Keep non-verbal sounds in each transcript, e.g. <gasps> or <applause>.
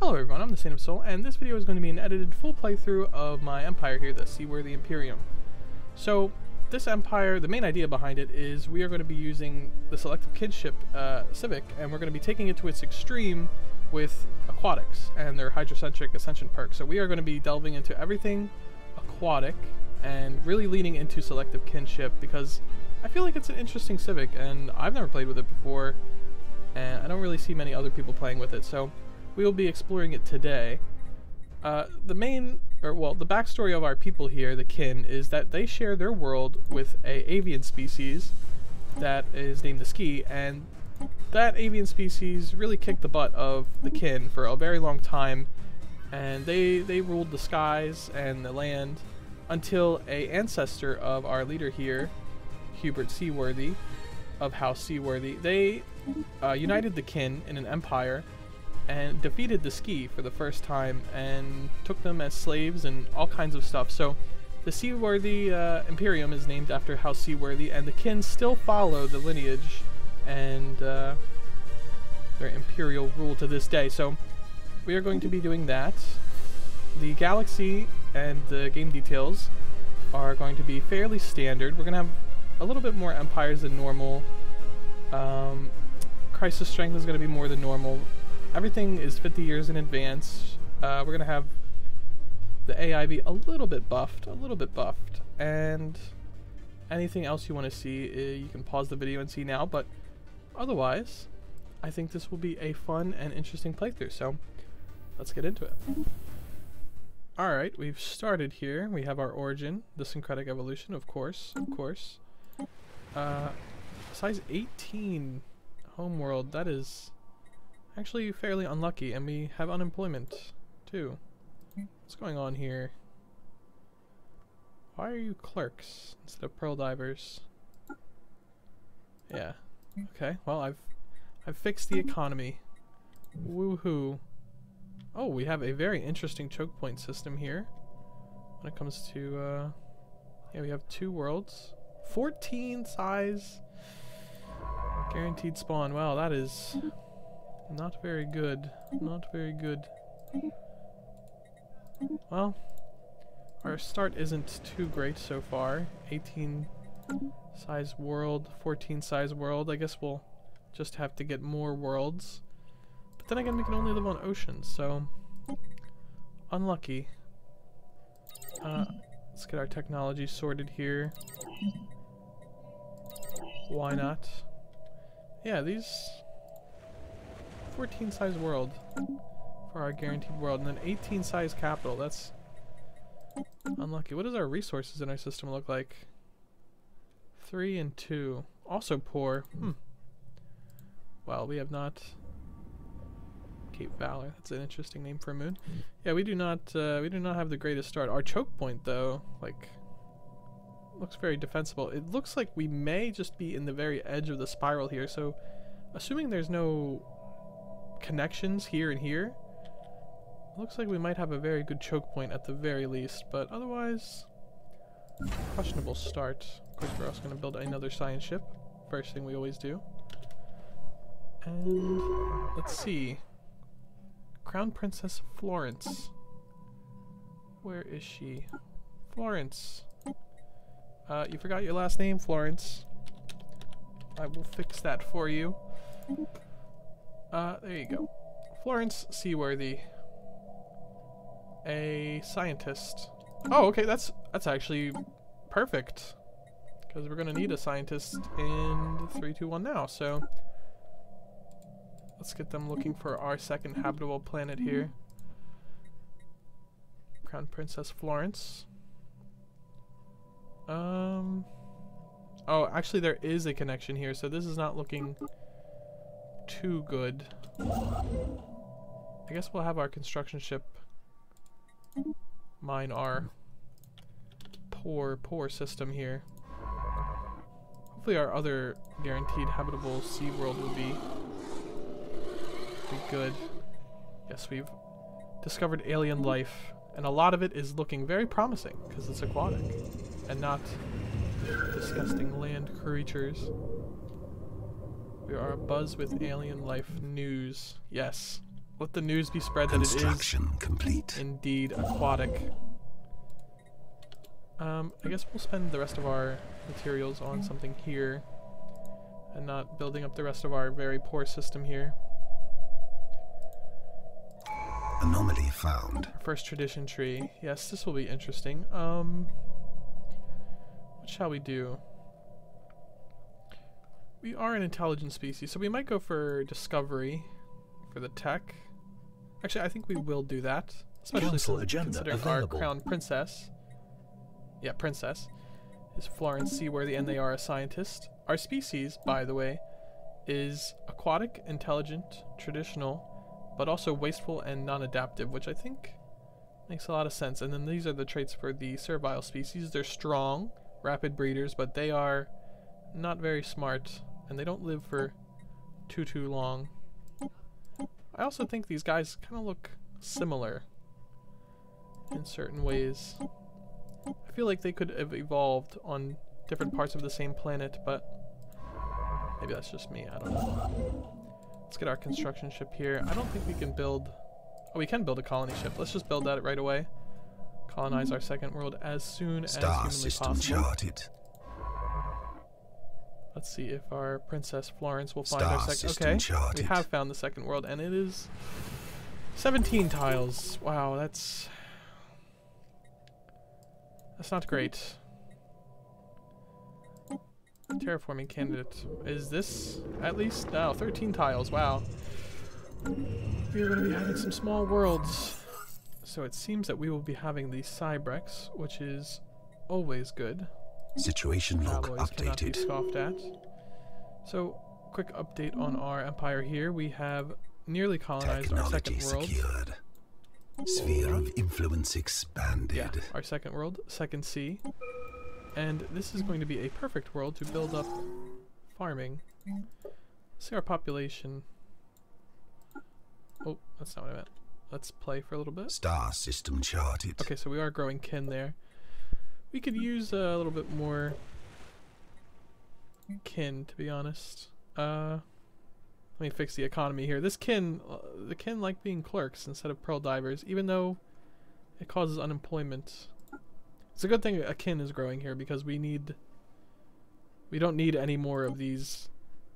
Hello everyone, I'm the Saint of Sol, and this video is going to be an edited full playthrough of my empire here, the Seaworthy Imperium. So, this empire, the main idea behind it is we are going to be using the Selective Kinship uh, Civic, and we're going to be taking it to its extreme with aquatics and their hydrocentric ascension perk. So we are going to be delving into everything aquatic and really leaning into Selective Kinship because I feel like it's an interesting Civic, and I've never played with it before, and I don't really see many other people playing with it, so we will be exploring it today. Uh, the main, or well, the backstory of our people here, the kin, is that they share their world with a avian species that is named the Ski, and that avian species really kicked the butt of the kin for a very long time, and they they ruled the skies and the land until a ancestor of our leader here, Hubert Seaworthy, of House Seaworthy, they uh, united the kin in an empire and defeated the Ski for the first time and took them as slaves and all kinds of stuff. So the Seaworthy uh, Imperium is named after House Seaworthy, and the kin still follow the lineage and uh, their imperial rule to this day. So we are going to be doing that. The galaxy and the game details are going to be fairly standard. We're going to have a little bit more empires than normal. Um, crisis strength is going to be more than normal everything is 50 years in advance. Uh, we're going to have the AI be a little bit buffed, a little bit buffed, and anything else you want to see, uh, you can pause the video and see now, but otherwise, I think this will be a fun and interesting playthrough, so let's get into it. Alright, we've started here. We have our origin, the syncretic evolution, of course, of course. Uh, size 18 homeworld, that is actually fairly unlucky, and we have unemployment, too. What's going on here? Why are you clerks instead of pearl divers? Yeah. Okay, well, I've I've fixed the economy. Woohoo. Oh, we have a very interesting choke point system here. When it comes to, uh... Yeah, we have two worlds. 14 size guaranteed spawn. Wow, that is not very good. Not very good. Well, our start isn't too great so far. 18 size world, 14 size world. I guess we'll just have to get more worlds. But then again, we can only live on oceans, so unlucky. Uh, let's get our technology sorted here. Why not? Yeah, these 14 size world for our guaranteed world, and then 18 size capital. That's unlucky. What does our resources in our system look like? 3 and 2. Also poor. Hmm. Well, we have not... Cape Valor. That's an interesting name for a moon. Yeah, we do not uh, we do not have the greatest start. Our choke point, though, like, looks very defensible. It looks like we may just be in the very edge of the spiral here, so assuming there's no connections here and here. Looks like we might have a very good choke point at the very least, but otherwise, questionable start. Of course, we're also going to build another science ship. First thing we always do. And let's see. Crown Princess Florence. Where is she? Florence. Uh, you forgot your last name, Florence. I will fix that for you. Uh, there you go. Florence Seaworthy. A scientist. Oh, okay, that's that's actually perfect. Because we're going to need a scientist in 321 now, so... Let's get them looking for our second habitable planet here. Crown Princess Florence. Um... Oh, actually there is a connection here, so this is not looking too good. I guess we'll have our construction ship mine our poor, poor system here. Hopefully our other guaranteed habitable sea world will be, be good. Yes, we've discovered alien life, and a lot of it is looking very promising because it's aquatic and not disgusting land creatures. We are buzz with alien life news. Yes. Let the news be spread that it is complete. indeed aquatic. Um, I guess we'll spend the rest of our materials on something here and not building up the rest of our very poor system here. Anomaly found. First tradition tree. Yes, this will be interesting. Um, what shall we do? We are an intelligent species, so we might go for discovery for the tech. Actually, I think we will do that, especially Council agenda considering available. our crown princess. Yeah, princess is Florence Seaworthy, and they are a scientist. Our species, by the way, is aquatic, intelligent, traditional, but also wasteful and non-adaptive, which I think makes a lot of sense. And then these are the traits for the servile species. They're strong, rapid breeders, but they are not very smart, and they don't live for too too long. I also think these guys kind of look similar in certain ways. I feel like they could have evolved on different parts of the same planet, but maybe that's just me. I don't know. Let's get our construction ship here. I don't think we can build... Oh, we can build a colony ship. Let's just build that right away. Colonize our second world as soon as humanly possible. Star system charted. Let's see if our Princess Florence will find our second. Okay, we have found the second world, and it is 17 tiles. Wow, that's that's not great. Terraforming candidate. Is this at least? No, 13 tiles. Wow. We are going to be having some small worlds. So it seems that we will be having the Cybrex, which is always good. Situation log Alloys cannot be updated. scoffed at. So, quick update on our empire here. We have nearly colonized our second world. secured. Sphere of influence expanded. Yeah, our second world, second sea. And this is going to be a perfect world to build up farming. Let's see our population. Oh, that's not what I meant. Let's play for a little bit. Star system charted. Okay, so we are growing kin there. We could use a little bit more kin, to be honest. Uh, let me fix the economy here. This kin, uh, the kin like being clerks instead of pearl divers, even though it causes unemployment. It's a good thing a kin is growing here because we need, we don't need any more of these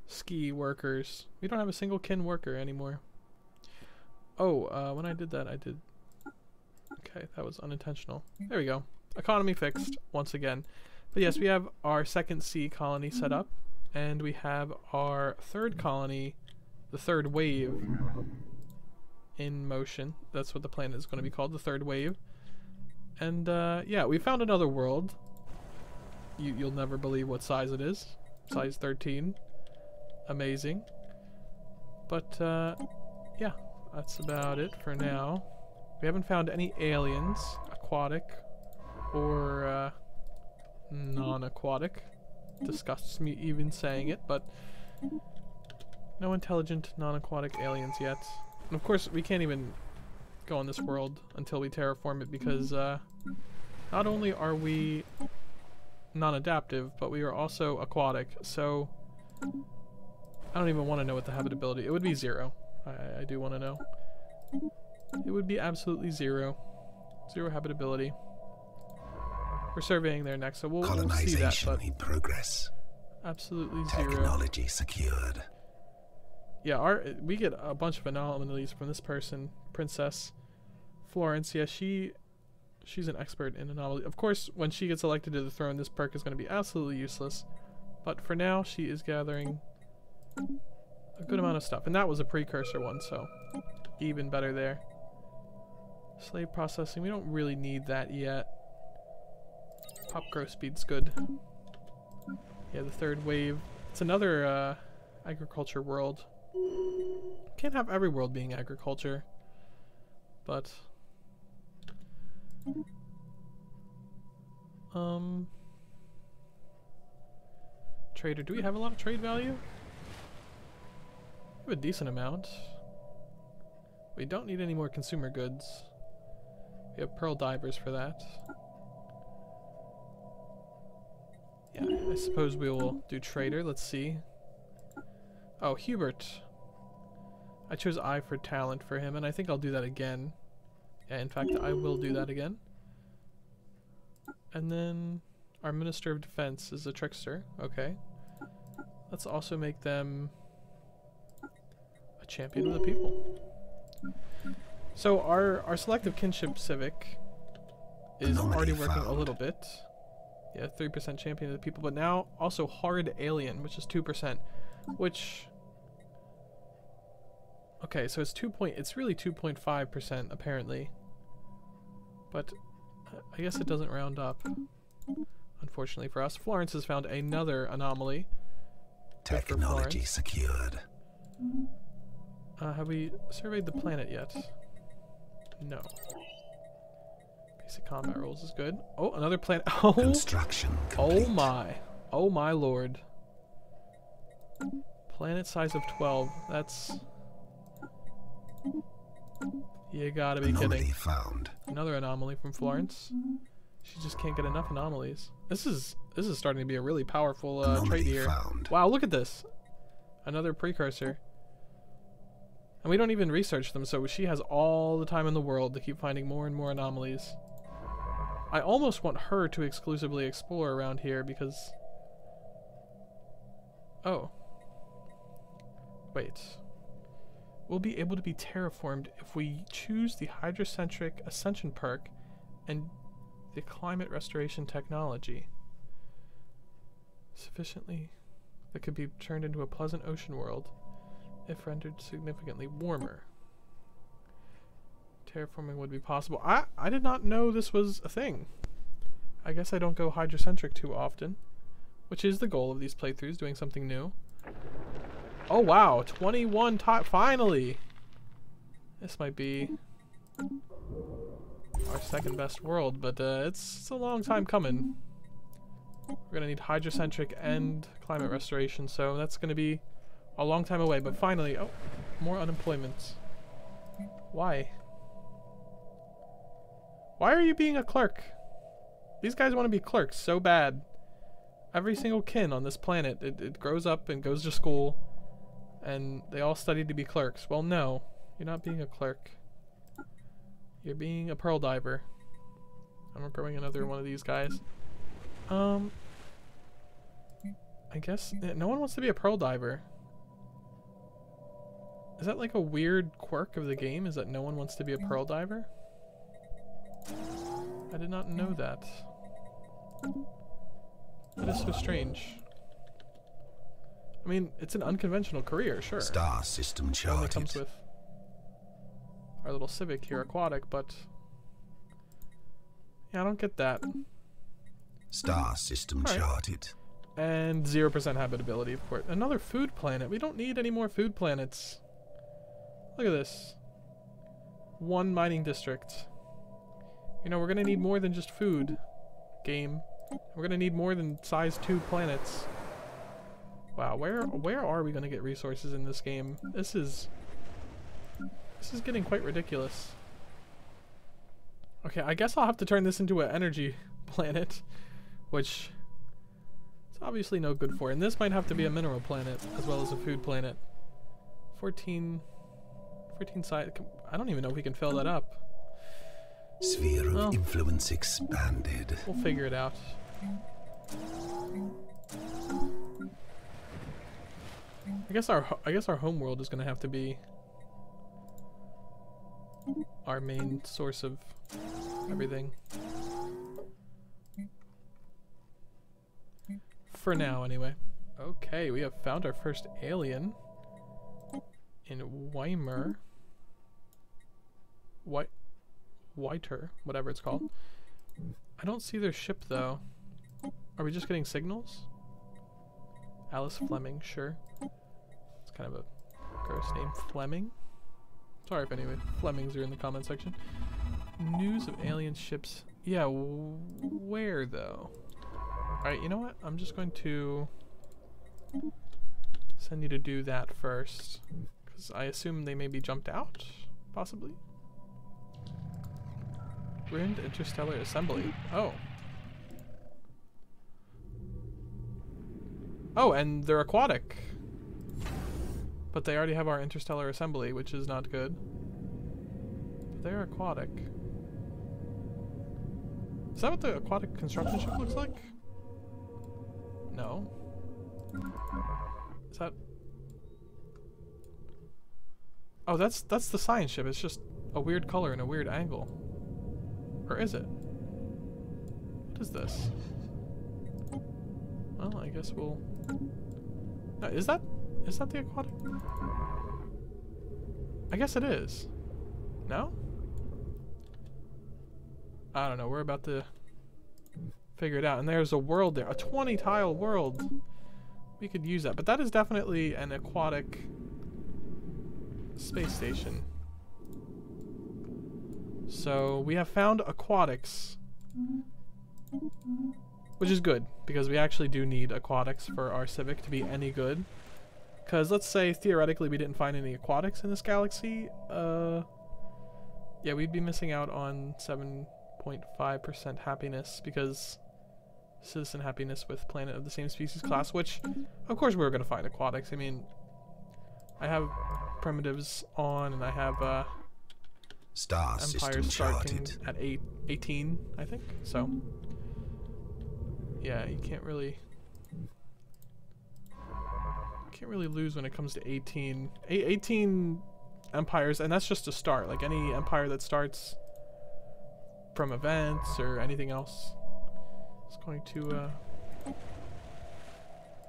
ski workers. We don't have a single kin worker anymore. Oh, uh, when I did that, I did Okay, that was unintentional. There we go. Economy fixed once again. But yes, we have our second sea colony set up, and we have our third colony, the third wave, in motion. That's what the planet is going to be called, the third wave. And uh, yeah, we found another world. You, you'll never believe what size it is. Size 13. Amazing. But uh, yeah, that's about it for now. We haven't found any aliens, aquatic or uh, non-aquatic. Disgusts me even saying it, but no intelligent non-aquatic aliens yet. And of course, we can't even go on this world until we terraform it because uh, not only are we non-adaptive, but we are also aquatic. So I don't even want to know what the habitability. It would be zero. I, I do want to know. It would be absolutely zero. Zero habitability. We're surveying there next, so we'll, we'll see that, Colonization but progress. absolutely zero. Technology secured. Yeah, our we get a bunch of anomalies from this person, Princess Florence. Yeah, she she's an expert in anomaly. Of course, when she gets elected to the throne, this perk is going to be absolutely useless. But for now, she is gathering a good amount of stuff, and that was a precursor one, so even better there. Slave processing, we don't really need that yet. Pop growth speed's good. Yeah, the third wave. It's another uh, agriculture world. Can't have every world being agriculture, but um, trader. Do we have a lot of trade value? We have a decent amount. We don't need any more consumer goods. We have pearl divers for that. Yeah, I suppose we will do trader. Let's see. Oh, Hubert. I chose eye for talent for him, and I think I'll do that again. Yeah, in fact, I will do that again. And then our Minister of Defense is a trickster. Okay. Let's also make them a champion of the people. So our our selective kinship civic is already working a little bit. Yeah, three percent champion of the people, but now also hard alien, which is two percent, which. Okay, so it's two point. It's really two point five percent apparently. But I guess it doesn't round up. Unfortunately for us, Florence has found another anomaly. Technology secured. Uh, have we surveyed the planet yet? No. Basic combat rules is good. Oh, another planet. <laughs> Oh, Construction complete. oh my. Oh my lord. Planet size of 12. That's... You gotta be Anomaly kidding. found. Another anomaly from Florence. She just can't get enough anomalies. This is this is starting to be a really powerful uh, trait here. found. Wow, look at this. Another precursor. And we don't even research them, so she has all the time in the world to keep finding more and more anomalies. I almost want her to exclusively explore around here because... Oh. Wait. We'll be able to be terraformed if we choose the hydrocentric ascension perk and the climate restoration technology. Sufficiently that could be turned into a pleasant ocean world if rendered significantly warmer. Terraforming would be possible. I I did not know this was a thing. I guess I don't go hydrocentric too often, which is the goal of these playthroughs, doing something new. Oh wow, 21 top finally. This might be our second best world, but uh, it's, it's a long time coming. We're gonna need hydrocentric and climate restoration, so that's gonna be a long time away. But finally, oh, more unemployment. Why? Why are you being a clerk? These guys want to be clerks so bad. Every single kin on this planet, it, it grows up and goes to school, and they all study to be clerks. Well, no, you're not being a clerk. You're being a pearl diver. I'm growing another one of these guys. Um, I guess no one wants to be a pearl diver. Is that like a weird quirk of the game? Is that no one wants to be a pearl diver? I did not know that. That is so strange. I mean, it's an unconventional career, sure. Star system charted. It comes with our little civic here, aquatic, but yeah, I don't get that. Star system Alright. charted. And zero percent habitability, of course. Another food planet. We don't need any more food planets. Look at this. One mining district. You know, we're gonna need more than just food. Game. We're gonna need more than size two planets. Wow, where where are we gonna get resources in this game? This is this is getting quite ridiculous. Okay, I guess I'll have to turn this into an energy <laughs> planet, which it's obviously no good for. And this might have to be a mineral planet as well as a food planet. 14 14 side I don't even know if we can fill that up. Sphere of Well. influence expanded. We'll figure it out. I guess our I guess our home world is gonna have to be our main source of everything. For now, anyway. Okay, we have found our first alien in Weimar. White, Whiter, whatever it's called. I don't see their ship though. Are we just getting signals? Alice Fleming, sure. It's kind of a gross name, Fleming. Sorry if any Flemings are in the comment section. News of alien ships. Yeah, where though? Alright, you know what? I'm just going to send you to do that first. Because I assume they maybe jumped out? Possibly? Ruined Interstellar Assembly. Oh. Oh, and they're aquatic. But they already have our interstellar assembly, which is not good. But They're aquatic. Is that what the aquatic construction ship looks like? No. Is that... Oh, that's that's the science ship. It's just a weird color and a weird angle. Or is it? What is this? Well, I guess we'll... No, is that... Is that the aquatic? I guess it is. No? I don't know. We're about to figure it out. And there's a world there. A 20 tile world. We could use that. But that is definitely an aquatic space station. So we have found aquatics. Which is good, because we actually do need aquatics for our Civic to be any good. Because let's say, theoretically, we didn't find any aquatics in this galaxy. Uh, yeah, we'd be missing out on 7.5% happiness, because citizen happiness with planet of the same species class, which, of course, we are going to find aquatics. I mean, I have primitives on, and I have uh, Star Empire system charted. at eight, 18, I think. So, yeah, you can't really can't really lose when it comes to 18. A 18 empires, and that's just a start. Like any empire that starts from events or anything else is going to. Uh,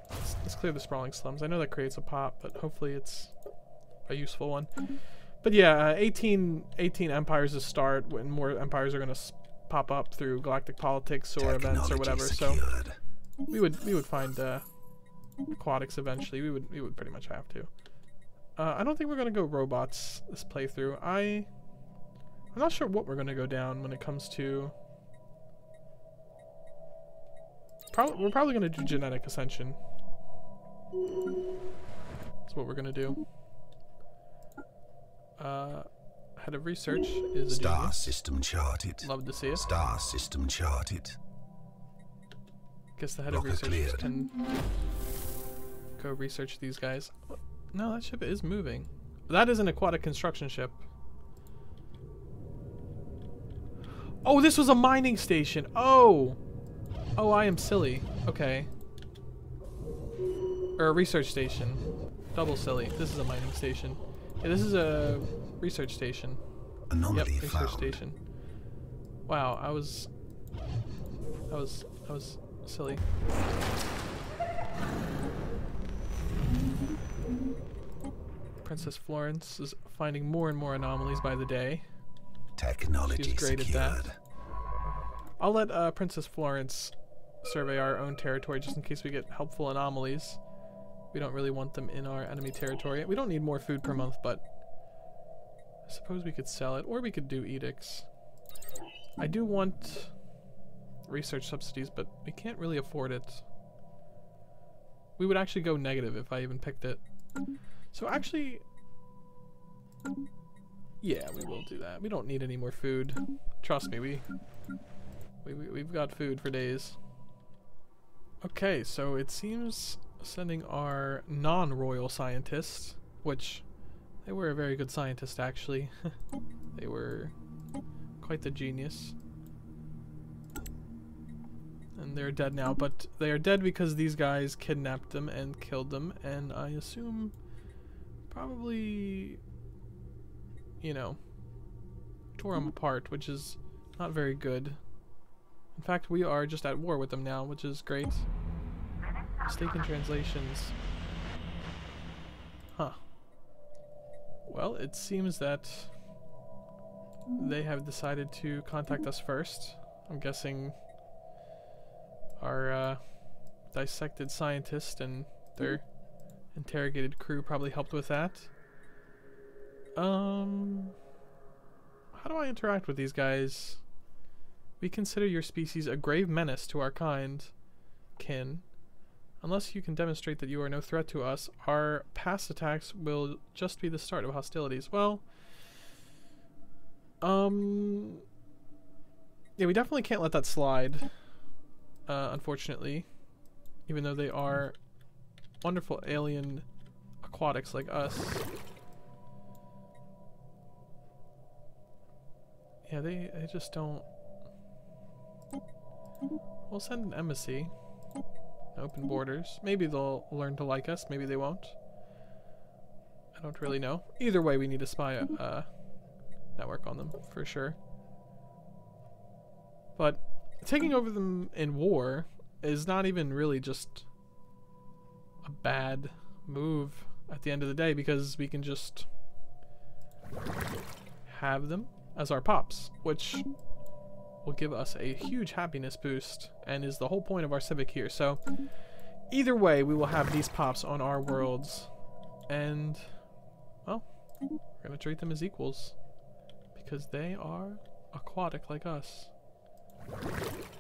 let's, let's clear the sprawling slums. I know that creates a pop, but hopefully it's a useful one. But yeah, uh, 18, 18 empires to start when more empires are going to pop up through galactic politics or events or Technology whatever. So we would we would find uh, aquatics eventually. We would we would pretty much have to. Uh, I don't think we're gonna go robots this playthrough. I I'm not sure what we're gonna go down when it comes to. Probably we're probably gonna do genetic ascension. That's what we're gonna do. Uh, head of research is a Star genius. system charted. Love to see it. Star system charted. Guess the head of research can go research these guys. No, that ship is moving. That is an aquatic construction ship. Oh, this was a mining station. Oh. Oh, I am silly. Okay. Or a research station. Double silly. This is a mining station. Yeah, this is a research station. Yep, Anomaly research found. station. Wow, I was, I was, I was silly. Princess Florence is finding more and more anomalies by the day. Technology She's great at that. I'll let uh, Princess Florence survey our own territory just in case we get helpful anomalies. We don't really want them in our enemy territory. We don't need more food per month, but I suppose we could sell it, or we could do edicts. I do want research subsidies, but we can't really afford it. We would actually go negative if I even picked it. So actually, yeah, we will do that. We don't need any more food. Trust me, we we, we, we've got food for days. Okay, so it seems sending our non-royal scientists, which they were a very good scientist actually. <laughs> they were quite the genius. And they're dead now, but they are dead because these guys kidnapped them and killed them, and I assume probably, you know, tore them apart, which is not very good. In fact, we are just at war with them now, which is great. Mistaken translations. Huh. Well, it seems that they have decided to contact us first. I'm guessing our uh, dissected scientist and their interrogated crew probably helped with that. Um, how do I interact with these guys? We consider your species a grave menace to our kind, kin. Unless you can demonstrate that you are no threat to us, our past attacks will just be the start of hostilities. Well, um, yeah, we definitely can't let that slide, uh, unfortunately. Even though they are wonderful alien aquatics like us. Yeah, they, they just don't... We'll send an embassy. Open borders. Maybe they'll learn to like us, maybe they won't. I don't really know. Either way, we need a spy uh, network on them, for sure. But taking over them in war is not even really just a bad move at the end of the day because we can just have them as our pops, which will give us a huge happiness boost and is the whole point of our civic here. So either way, we will have these pops on our worlds and well, we're going to treat them as equals because they are aquatic like us.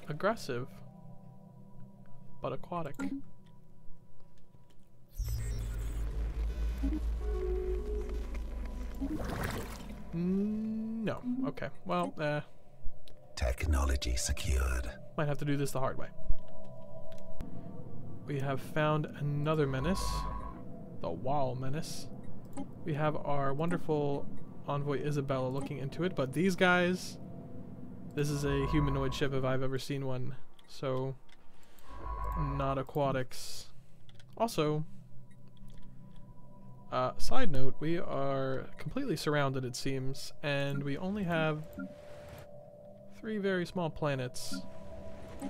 Aggressive, but aquatic. Mm, no. Okay. Well, uh... Technology secured. Might have to do this the hard way. We have found another menace. The Wall Menace. We have our wonderful envoy Isabella looking into it, but these guys... This is a humanoid ship if I've ever seen one. So, not aquatics. Also, uh, side note, we are completely surrounded it seems, and we only have three very small planets.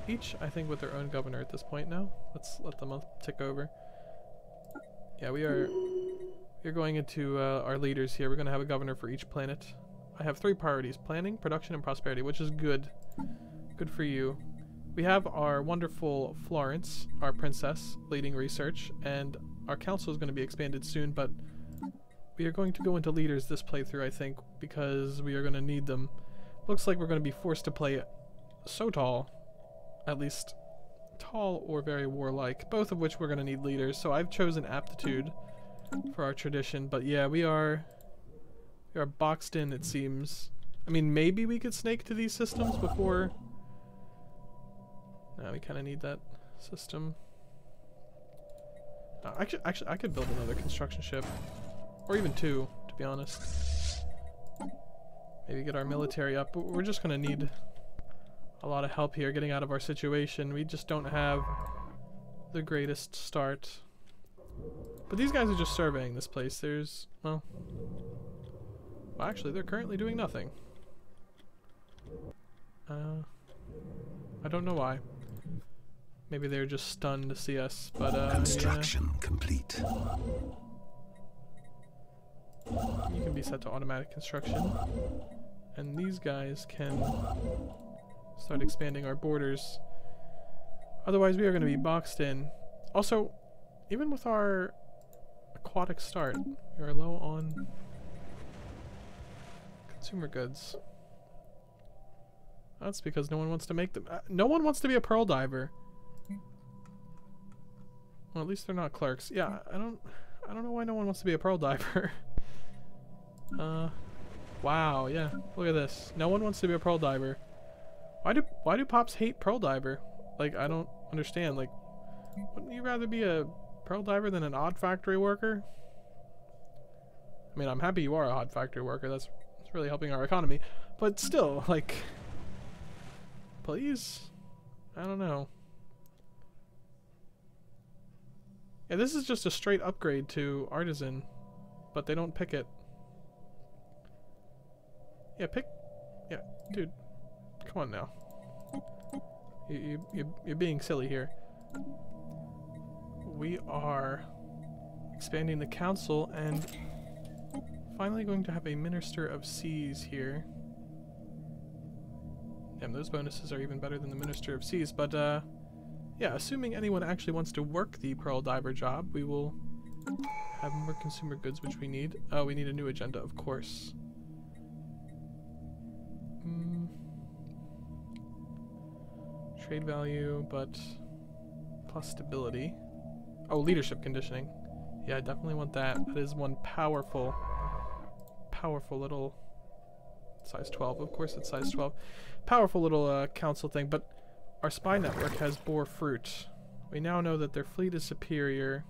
Each, I think, with their own governor at this point now. Let's let them tick over. Yeah, we are we're going into uh, our leaders here. We're going to have a governor for each planet. I have three priorities. Planning, production, and prosperity, which is good. Good for you. We have our wonderful Florence, our princess, leading research, and our council is going to be expanded soon, but we are going to go into leaders this playthrough, I think, because we are going to need them. Looks like we're going to be forced to play so tall, at least tall or very warlike, both of which we're going to need leaders, so I've chosen aptitude for our tradition, but yeah, we are we are boxed in, it seems. I mean, maybe we could snake to these systems before... Nah, we kind of need that system. Actually, actually, I could build another construction ship. Or even two, to be honest. Maybe get our military up. But we're just going to need a lot of help here getting out of our situation. We just don't have the greatest start. But these guys are just surveying this place. There's, well... Well, actually, they're currently doing nothing. Uh, I don't know why. Maybe they're just stunned to see us, but uh, Construction yeah. complete. You can be set to automatic construction. And these guys can start expanding our borders. Otherwise, we are going to be boxed in. Also, even with our aquatic start, we are low on consumer goods. That's because no one wants to make them. Uh, no one wants to be a pearl diver. Well, at least they're not clerks. Yeah, I don't I don't know why no one wants to be a pearl diver. <laughs> uh Wow, yeah. Look at this. No one wants to be a pearl diver. Why do why do pops hate pearl diver? Like I don't understand. Like wouldn't you rather be a pearl diver than an odd factory worker? I mean, I'm happy you are a odd factory worker. That's that's really helping our economy. But still, <laughs> like please? I don't know. Yeah, this is just a straight upgrade to Artisan, but they don't pick it. Yeah, pick... Yeah, dude. Come on now. You, you, you, you're being silly here. We are expanding the council and finally going to have a Minister of Seas here. Damn, those bonuses are even better than the Minister of Seas, but uh, yeah, assuming anyone actually wants to work the Pearl Diver job, we will have more consumer goods, which we need. Oh, we need a new agenda, of course. Mm. Trade value, but plus stability. Oh, leadership conditioning. Yeah, I definitely want that. That is one powerful, powerful little size 12. Of course it's size 12. Powerful little uh, council thing, but our spy network has bore fruit. We now know that their fleet is superior.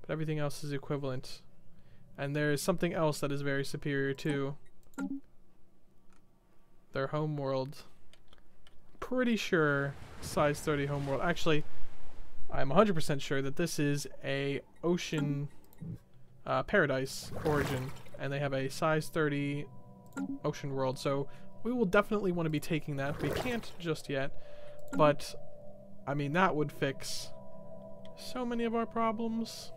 but everything else is equivalent. And there is something else that is very superior too. Their home world. Pretty sure size 30 home world. Actually, I'm 100% sure that this is a ocean uh, paradise origin, and they have a size 30 ocean world. So we will definitely want to be taking that. We can't just yet, but I mean that would fix so many of our problems.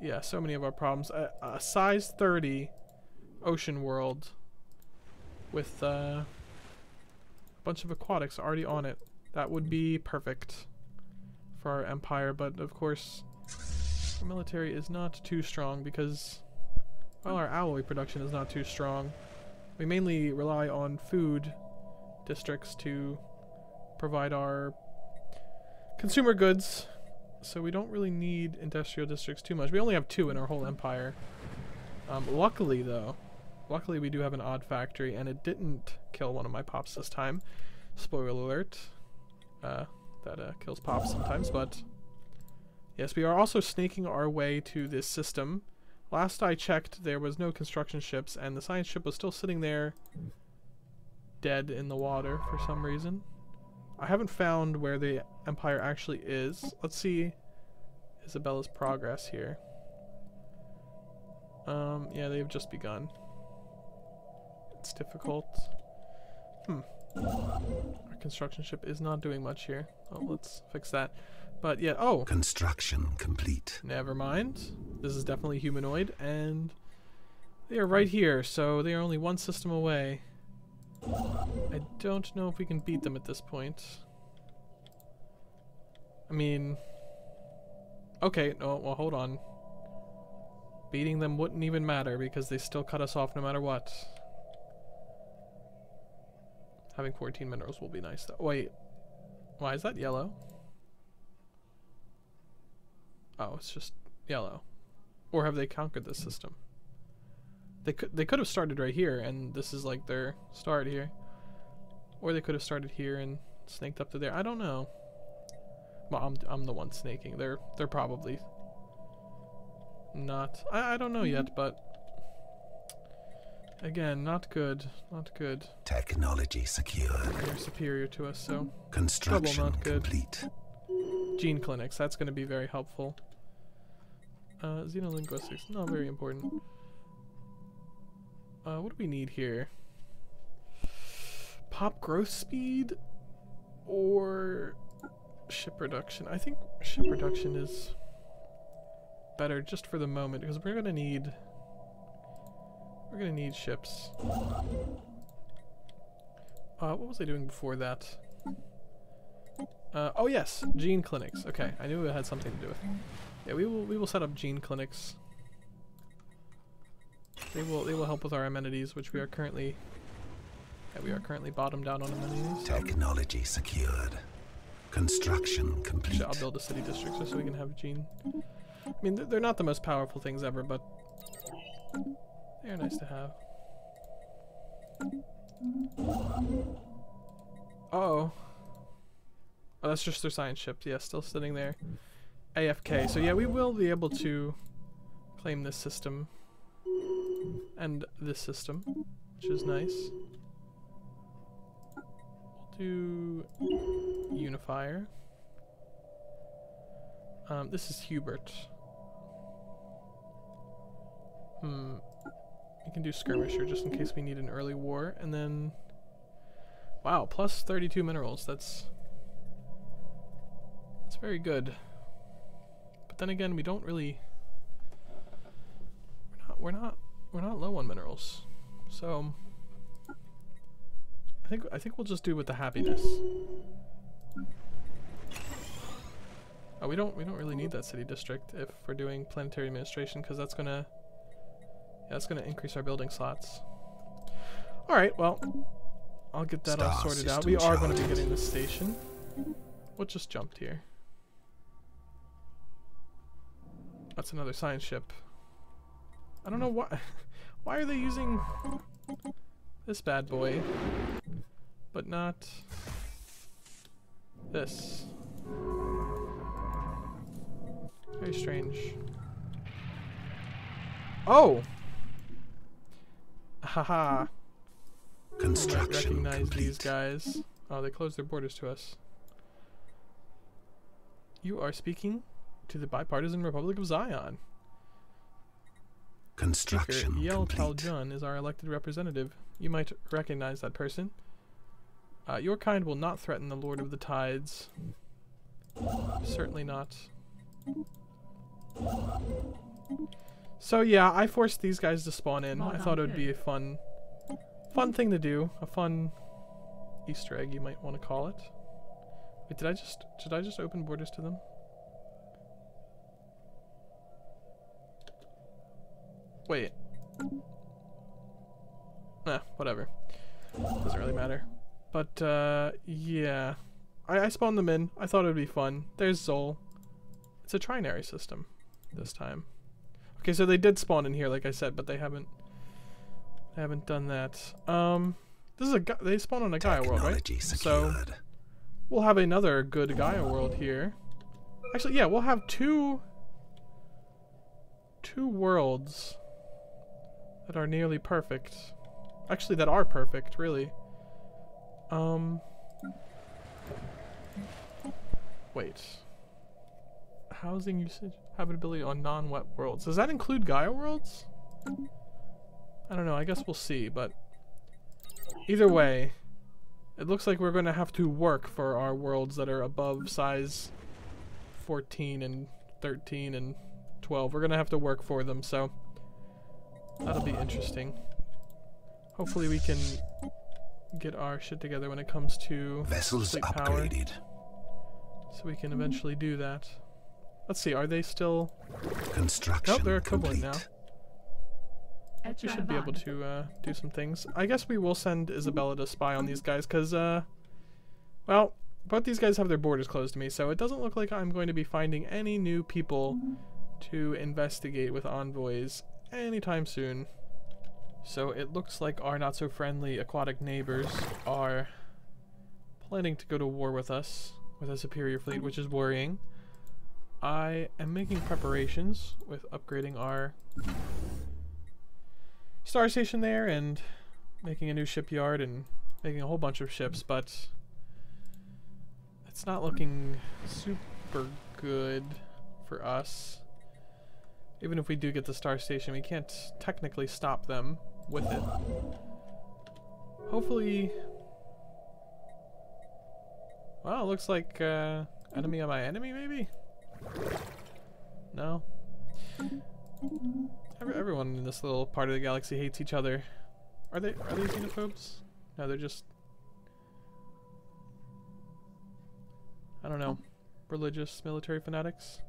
Yeah, so many of our problems. A, a size 30 ocean world with uh, a bunch of aquatics already on it. That would be perfect for our empire, but of course our military is not too strong because, well, our alloy production is not too strong. We mainly rely on food districts to provide our consumer goods, so we don't really need industrial districts too much. We only have two in our whole empire. Um, luckily, though, luckily we do have an odd factory, and it didn't kill one of my pops this time. Spoiler alert. Uh, that uh, kills pops sometimes, but yes, we are also snaking our way to this system. Last I checked, there was no construction ships, and the science ship was still sitting there dead in the water for some reason. I haven't found where the Empire actually is. Let's see Isabella's progress here. Um, yeah, they've just begun. It's difficult. Hmm. Our construction ship is not doing much here. Oh, let's fix that. But yeah, oh! Construction complete. Never mind. This is definitely humanoid, and they are right here, so they are only one system away. I don't know if we can beat them at this point. I mean... Okay, no, well hold on. Beating them wouldn't even matter because they still cut us off no matter what. Having 14 minerals will be nice though. Wait, why is that yellow? Oh, it's just yellow. Or have they conquered this system? They could they could have started right here and this is like their start here. Or they could have started here and snaked up to there. I don't know. Well, I'm I'm the one snaking. They're they're probably not. I I don't know yet, mm-hmm. but again, not good. Not good. Technology secured. They're superior to us, so Construction not good. complete. gene clinics. That's going to be very helpful. Uh, xenolinguistics, not very important. Uh, what do we need here? Pop growth speed or ship reduction? I think ship reduction is better just for the moment because we're gonna need we're gonna need ships. Uh, what was I doing before that? Uh, oh yes, gene clinics. Okay, I knew it had something to do with. Yeah, we will we will set up gene clinics. They will they will help with our amenities, which we are currently. Yeah, we are currently bottomed out on amenities. Technology secured. Construction complete. I'll build a city district just so we can have gene. I mean, they're not the most powerful things ever, but they are nice to have. Uh oh. Oh, that's just their science ship. Yeah, still sitting there. AFK. So yeah, we will be able to claim this system and this system, which is nice. We'll do unifier. Um, this is Hubert. Hmm. We can do skirmisher just in case we need an early war, and then. Wow, plus 32 minerals. That's. That's very good. But then again, we don't really. We're not. We're not. We're not low on minerals, so. I think I think we'll just do with the happiness. Oh, we don't we don't really need that city district if we're doing planetary administration because that's gonna yeah, that's gonna increase our building slots. All right, well, I'll get that all sorted out. We are going to be getting this station. What just jumped here? That's another science ship. I don't know why. <laughs> Why are they using this bad boy, but not this? Very strange. Oh! Haha. Construction recognize complete. these guys. Oh, they closed their borders to us. You are speaking to the bipartisan Republic of Zion. Construction Speaker Yel. Taljun is our elected representative. You might recognize that person. Uh, your kind will not threaten the Lord of the Tides. Certainly not. So yeah, I forced these guys to spawn in. I thought it would be a fun, fun thing to do. A fun Easter egg, you might want to call it. Wait, did I just did I just open borders to them? Wait. Nah, whatever. Doesn't really matter. But, uh, yeah. I, I spawned them in. I thought it would be fun. There's Zol. It's a trinary system this time. Okay, so they did spawn in here, like I said, but they haven't they haven't done that. Um, this is a Ga- they spawn on a Gaia world, right? Technology So we'll have another good Gaia world here. Actually, yeah, we'll have two two worlds that are nearly perfect. Actually, that are perfect, really. Um. Wait. Housing usage, habitability on non-wet worlds. Does that include Gaia worlds? I don't know. I guess we'll see. But either way, it looks like we're going to have to work for our worlds that are above size 14 and 13 and 12. We're going to have to work for them, so that'll be interesting. Hopefully we can get our shit together when it comes to Vessels fleet power, upgraded. so we can eventually do that. Let's see, are they still... Construction Nope, they're equivalent complete. now. We should be able to uh, do some things. I guess we will send Isabella to spy on these guys, because, uh, well, both these guys have their borders closed to me, so it doesn't look like I'm going to be finding any new people to investigate with envoys anytime soon. So it looks like our not so friendly aquatic neighbors are planning to go to war with us with a superior fleet, which is worrying. I am making preparations with upgrading our star station there and making a new shipyard and making a whole bunch of ships, but it's not looking super good for us. Even if we do get the star station, we can't technically stop them with it. Hopefully... Well, it looks like uh, enemy of my enemy, maybe? No? Every, everyone in this little part of the galaxy hates each other. Are they are they xenophobes? No, they're just I don't know. Religious military fanatics?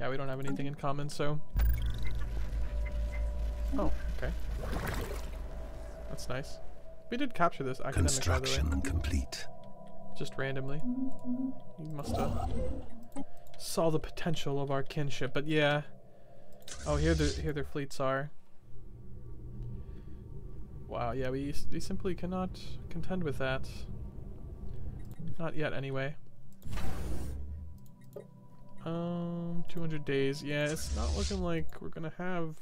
Yeah, we don't have anything in common, so Oh, okay. That's nice. We did capture this academic by the way. Construction complete. Just randomly. You must have saw the potential of our kinship, but yeah. Oh, here the here their fleets are. Wow, yeah, we we simply cannot contend with that. Not yet, anyway. Um, 200 days. Yeah, it's not looking like we're gonna have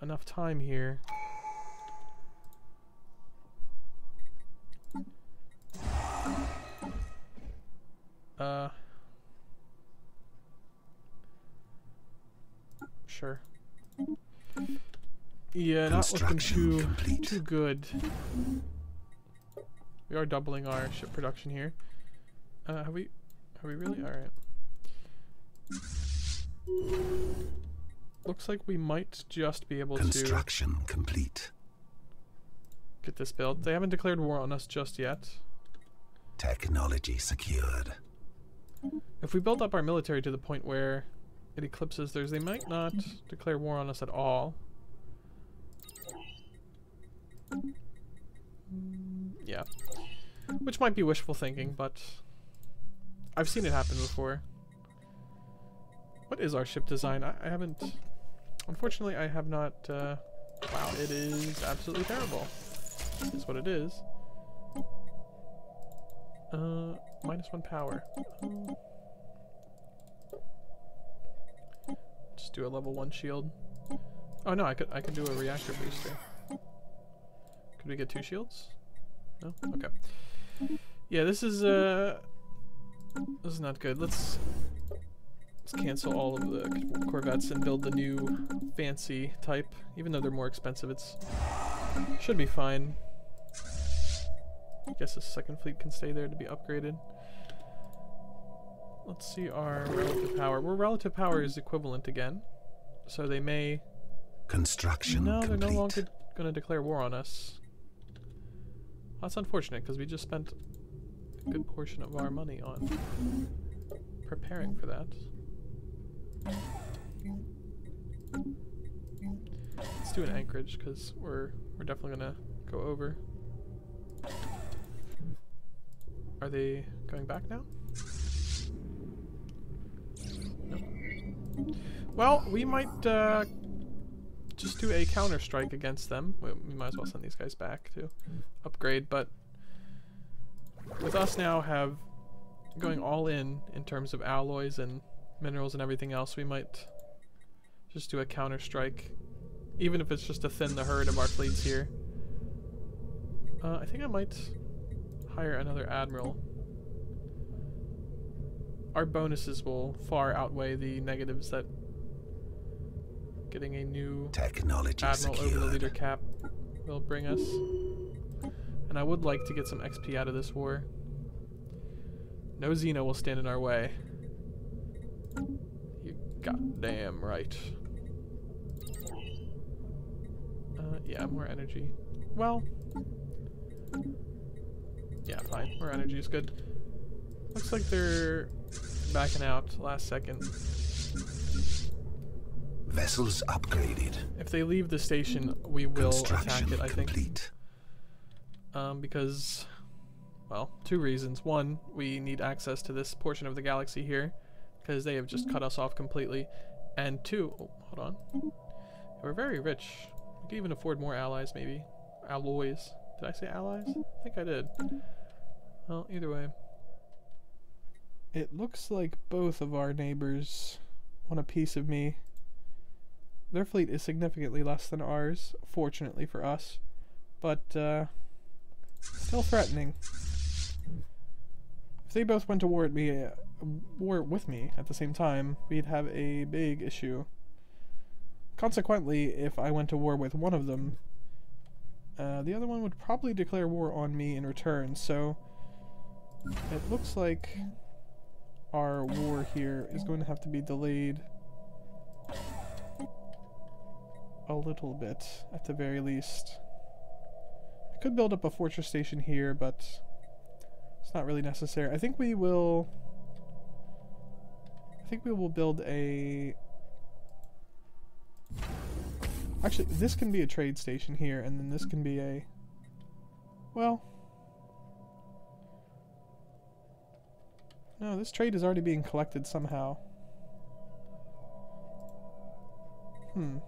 enough time here. Uh. Sure. Yeah, not looking too complete. too good. We are doubling our ship production here. Uh, have we? Have we really? All right. Looks like we might just be able to Construction complete. get this built. They haven't declared war on us just yet. Technology secured. If we build up our military to the point where it eclipses theirs, they might not declare war on us at all. Yeah. Which might be wishful thinking, but I've seen it happen before. What is our ship design? I, I haven't... Unfortunately, I have not... Uh, wow, it is absolutely terrible. Is what it is. Uh, minus one power. Just do a level one shield. Oh no, I could I could do a reactor booster. Could we get two shields? No? Okay. Yeah, this is uh this is not good. Let's let's cancel all of the Corvettes and build the new fancy type. Even though they're more expensive, it's should be fine. I guess the second fleet can stay there to be upgraded. Let's see our relative power. Well, relative power is equivalent again. So they may... Construction No, complete. they're no longer going to declare war on us. That's unfortunate, because we just spent a good portion of our money on preparing for that. Let's do an anchorage, because we're, we're definitely going to go over. Are they going back now? Well, we might uh, just do a counter strike against them. We, we might as well send these guys back to upgrade, but with us now have going all in in terms of alloys and minerals and everything else, we might just do a counter strike, even if it's just to thin the herd of our fleets here. Uh, I think I might hire another admiral. Our bonuses will far outweigh the negatives that getting a new Technology admiral over the leader cap will bring us. And I would like to get some XP out of this war. No Xeno will stand in our way. You goddamn right. Uh, yeah, more energy. Well, yeah, fine. More energy is good. Looks like they're backing out last second. Vessels upgraded. If they leave the station, we will attack it, I think. complete. Um, because, well, two reasons. One, we need access to this portion of the galaxy here, because they have just cut us off completely. And two, oh, hold on. We're very rich. We could even afford more allies, maybe. Alloys. Did I say allies? I think I did. Well, either way. It looks like both of our neighbors want a piece of me. Their fleet is significantly less than ours, fortunately for us. But, uh, still threatening. If they both went to war at me, uh, war with me at the same time, we'd have a big issue. Consequently, if I went to war with one of them, uh, the other one would probably declare war on me in return. So it looks like our war here is going to have to be delayed a little bit, at the very least. I could build up a fortress station here, but it's not really necessary. I think we will... I think we will build a... Actually, this can be a trade station here, and then this can be a... Well... No, this trade is already being collected somehow. Hmm.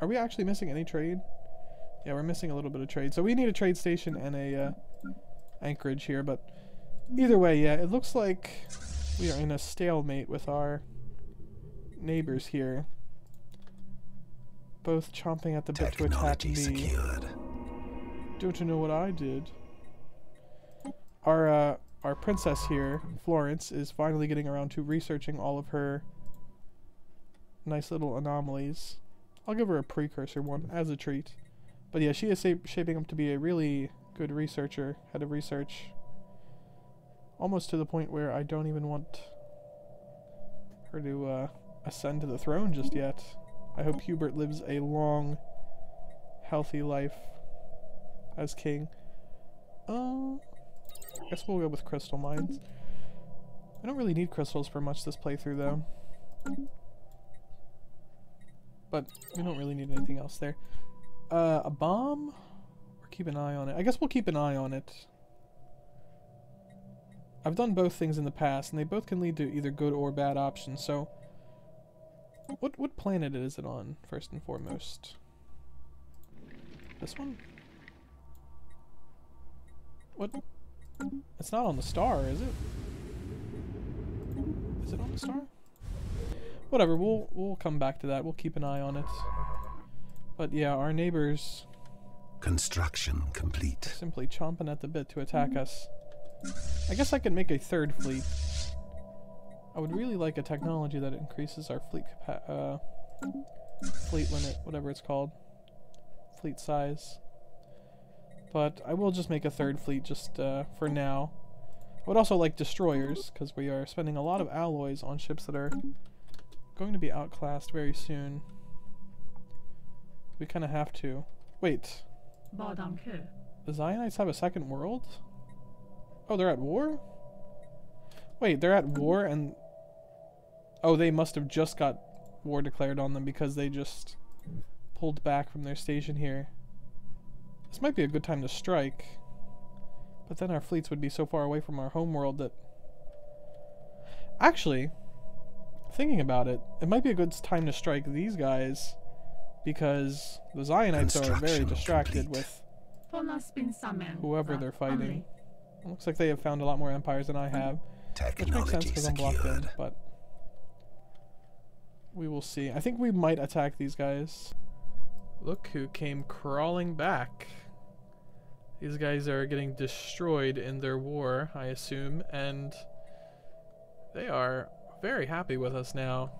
Are we actually missing any trade? Yeah, we're missing a little bit of trade. So we need a trade station and a uh, anchorage here, but either way, yeah, it looks like we are in a stalemate with our neighbors here. Both chomping at the bit to attack me. secured. Don't you know what I did? Our uh, our princess here, Florence, is finally getting around to researching all of her nice little anomalies. I'll give her a precursor one as a treat. But yeah, she is shaping up to be a really good researcher, head of research. Almost to the point where I don't even want her to uh, ascend to the throne just yet. I hope Hubert lives a long, healthy life as king. Uh, I guess we'll go with crystal mines. I don't really need crystals for much this playthrough though. But we don't really need anything else there. Uh, a bomb? Or keep an eye on it? I guess we'll keep an eye on it. I've done both things in the past, and they both can lead to either good or bad options, so... What, what planet is it on, first and foremost? This one? What? It's not on the star, is it? Is it on the star? Whatever, we'll we'll come back to that. We'll keep an eye on it. But yeah, our neighbors Construction complete. simply chomping at the bit to attack us. I guess I could make a third fleet. I would really like a technology that increases our fleet capa- uh, fleet limit, whatever it's called, fleet size. But I will just make a third fleet just uh, for now. I would also like destroyers because we are spending a lot of alloys on ships that are going to be outclassed very soon. We kind of have to. Wait, the Zionites have a second world? Oh, they're at war? Wait, they're at war and... Oh, they must have just got war declared on them because they just pulled back from their station here. This might be a good time to strike. But then our fleets would be so far away from our homeworld that... Actually, thinking about it, it might be a good time to strike these guys because the Zionites are very distracted complete. with Tonna spin sammen. whoever they're fighting. It looks like they have found a lot more empires than I have, which makes sense because I'm blocked in, but we will see. I think we might attack these guys. Look who came crawling back. These guys are getting destroyed in their war, I assume, and they are very happy with us now.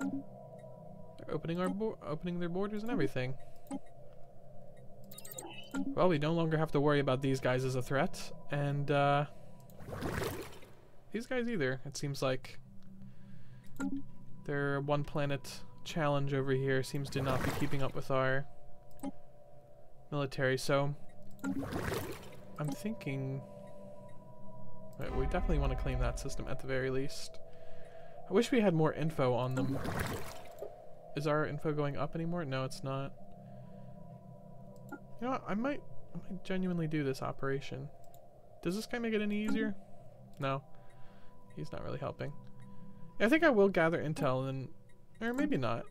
They're opening our opening their borders and everything. Well, we no longer have to worry about these guys as a threat, and uh, these guys either. It seems like They're one planet challenge over here seems to not be keeping up with our military. So I'm thinking we definitely want to claim that system at the very least. I wish we had more info on them. Is our info going up anymore? No, it's not. You know what? I might, I might genuinely do this operation. Does this guy make it any easier? No. He's not really helping. I think I will gather intel and, or maybe not.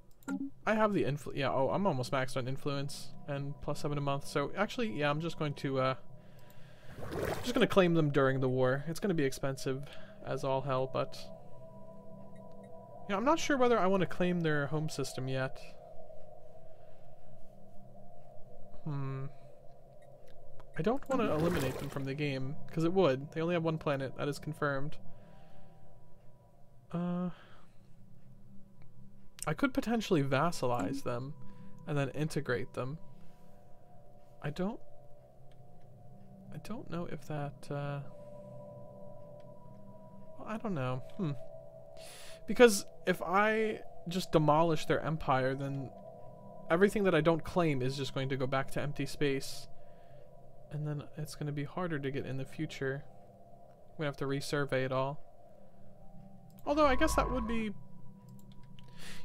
I have the influ- yeah, oh, I'm almost maxed on influence and plus seven a month. So actually, yeah, I'm just going to, uh, just gonna claim them during the war. It's gonna be expensive as all hell, but yeah, I'm not sure whether I want to claim their home system yet. Hmm. I don't want to eliminate them from the game because it would. They only have one planet. That is confirmed. Uh. I could potentially vassalize them and then integrate them. I don't I don't know if that, uh... Well, I don't know. Hmm. Because if I just demolish their empire, then everything that I don't claim is just going to go back to empty space. And then it's going to be harder to get in the future. We have to resurvey it all. Although I guess that would be...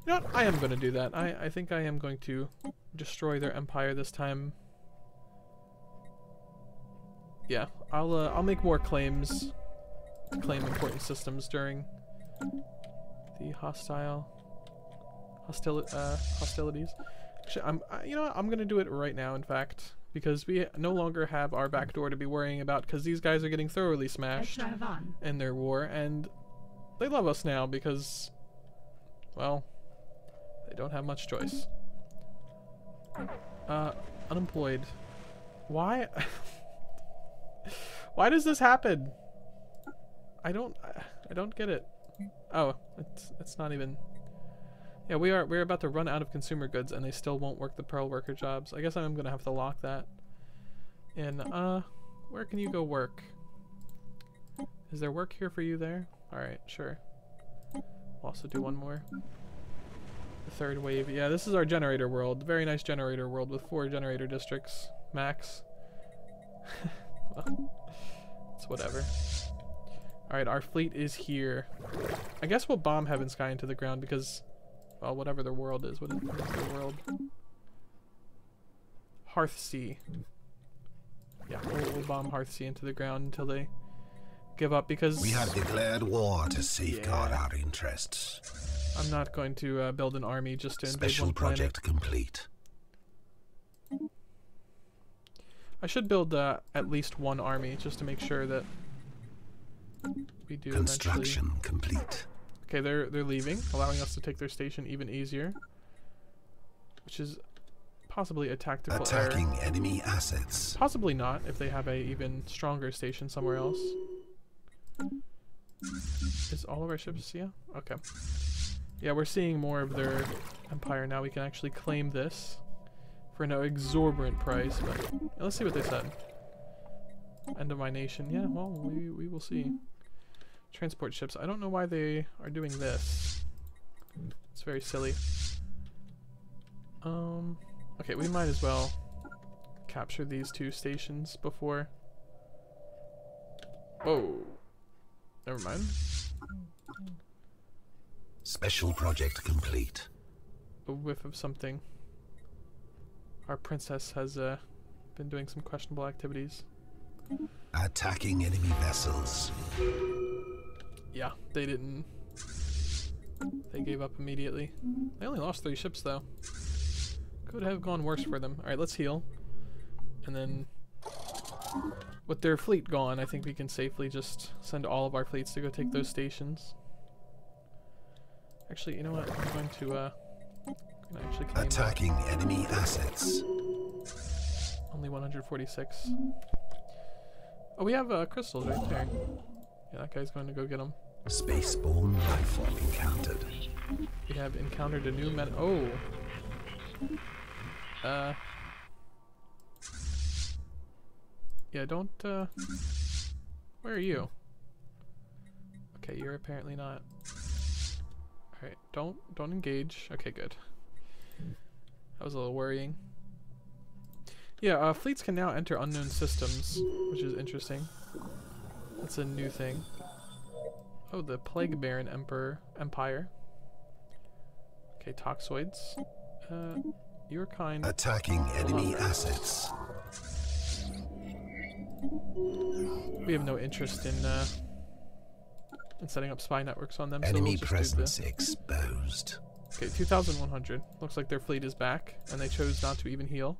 You know what? I am going to do that. I, I think I am going to destroy their empire this time. Yeah, I'll uh, I'll make more claims claim important systems during the hostile hostili- uh, hostilities. Actually, I'm I, you know what? I'm gonna do it right now. In fact, because we no longer have our back door to be worrying about, because these guys are getting thoroughly smashed in their war, and they love us now because, well, they don't have much choice. Uh, unemployed. Why? <laughs> Why does this happen? I don't, I don't get it. Oh, it's it's not even. Yeah, we are we're about to run out of consumer goods, and they still won't work the pearl worker jobs. I guess I'm gonna have to lock that. And uh, where can you go work? Is there work here for you there? Alright, sure. We'll also do one more. The third wave. Yeah, this is our generator world. Very nice generator world with four generator districts. Max. <laughs> well, it's whatever. Alright, our fleet is here. I guess we'll bomb Heaven Sky into the ground because, well, whatever their world is. What is, their world? Hearthsea. Yeah, we'll, we'll bomb Hearthsea into the ground until they give up because We have declared war to safeguard Yeah. our interests. I'm not going to uh, build an army just to invade Special one planet. project complete. I should build uh, at least one army just to make sure that we do eventually Construction complete. Okay, they're they're leaving, allowing us to take their station even easier. Which is possibly a tactical error. Attacking enemy assets. Possibly not, if they have a even stronger station somewhere else. Is all of our ships? Yeah? Okay. Yeah, we're seeing more of their empire now. We can actually claim this for no exorbitant price, but yeah, let's see what they said. End of my nation. Yeah, well, we, we will see. Transport ships. I don't know why they are doing this. It's very silly. Um, okay, we might as well capture these two stations before. Oh, never mind. Special project complete. A whiff of something. Our princess has uh, been doing some questionable activities. Attacking enemy vessels. Yeah, they didn't. They gave up immediately. They only lost three ships though. Could have gone worse for them. Alright, let's heal. And then with their fleet gone, I think we can safely just send all of our fleets to go take those stations. Actually, you know what? I'm going to uh actually. Attacking enemy assets. Only 146. Oh, we have uh, crystals right there. Yeah, that guy's going to go get them. Spaceborne lifeform encountered. We have encountered a new met. Oh. Uh. Yeah, don't. Uh. Where are you? Okay, you're apparently not. All right, don't don't engage. Okay, good. That was a little worrying. Yeah, uh, fleets can now enter unknown systems, which is interesting. That's a new thing. Oh, the Plague Baron Emperor Empire. Okay, toxoids. Uh, your kind. Attacking enemy assets. We have no interest in uh, in setting up spy networks on them. so Enemy we'll just do the- presence exposed. Okay, 2,100. Looks like their fleet is back, and they chose not to even heal.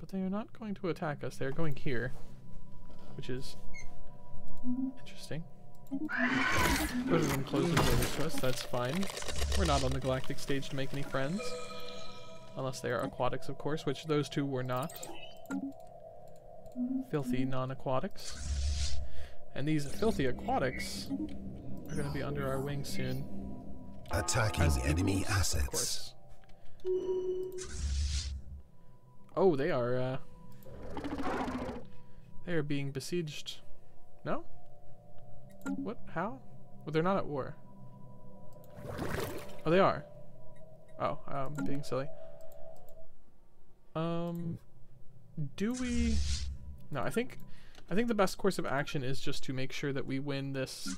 But they are not going to attack us. They are going here, which is interesting. Of them close the door to us. That's fine. We're not on the galactic stage to make any friends. Unless they are aquatics, of course, which those two were not. Filthy non-aquatics. And these filthy aquatics are going to be under our wing soon. Attacking As enemy equals, assets. Oh, they are, uh... They are being besieged. No? What? How? Well, they're not at war. Oh, they are. Oh, I'm being silly. Um... Do we... No, I think... I think the best course of action is just to make sure that we win this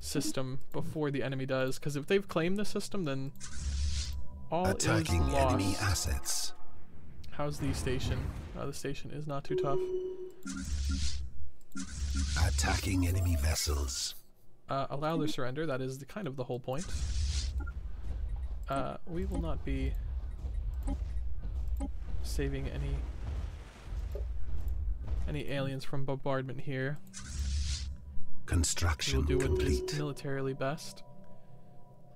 system before the enemy does, because if they've claimed the system, then all Attacking is lost. enemy assets. How's the station? Oh, the station is not too tough. Attacking enemy vessels. Uh, allow their surrender. That is the kind of the whole point. Uh, we will not be saving any any aliens from bombardment here. Construction We will Construction do what is complete. militarily best.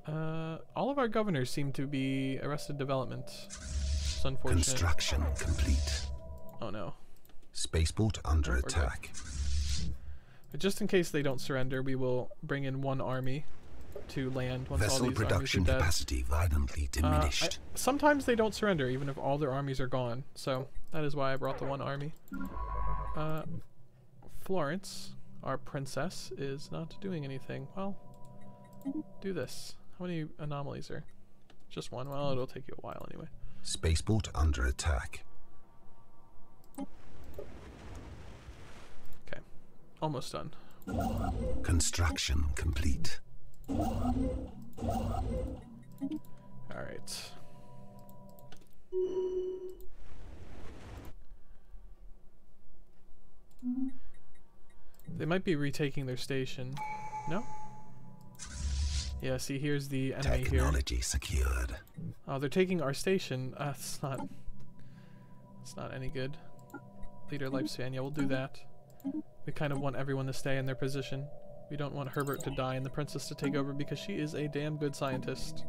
Uh, all of our governors seem to be arrested development. It's unfortunate. Construction complete. oh no. Spaceport under we're good. attack. But just in case they don't surrender, we will bring in one army to land once all Vessel these armies are production dead. capacity violently Uh, I- diminished. sometimes they don't surrender, even if all their armies are gone. So that is why I brought the one army. Uh, Florence, our princess, is not doing anything. Well, do this. How many anomalies are? Just one. Well, it'll take you a while anyway. Spaceport under attack. Okay, almost done. Construction complete. All right. They might be retaking their station. No? Yeah, see, here's the enemy here. Technology secured. Oh, they're taking our station. Uh, it's not. It's not any good. Leader lifespan. Yeah, we'll do that. We kind of want everyone to stay in their position. We don't want Herbert to die and the princess to take over because she is a damn good scientist.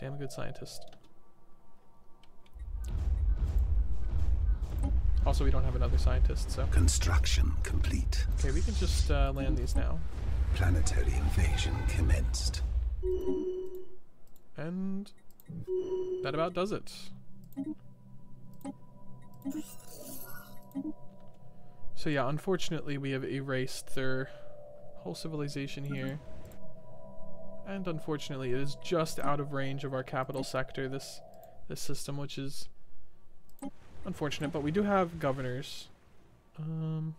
Damn good scientist. Also, we don't have another scientist, so... Construction complete. Okay, we can just uh, land these now. Planetary invasion commenced. And that about does it. So yeah, unfortunately we have erased their whole civilization here. And unfortunately it is just out of range of our capital sector, this this system, which is unfortunate, but we do have governors. Um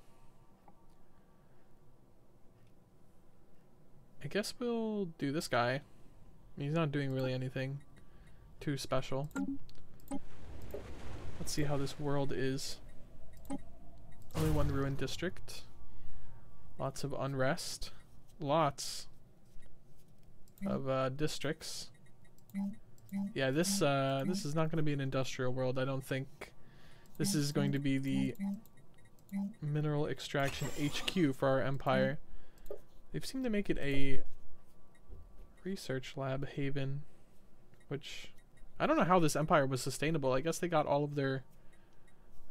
I guess we'll do this guy. He's not doing really anything too special. Let's see how this world is. Only one ruined district. Lots of unrest. Lots of uh, districts. Yeah, this uh, this is not going to be an industrial world. I don't think. This is going to be the mineral extraction HQ for our empire. They've seemed to make it a research lab haven, which I don't know how this empire was sustainable. I guess they got all of their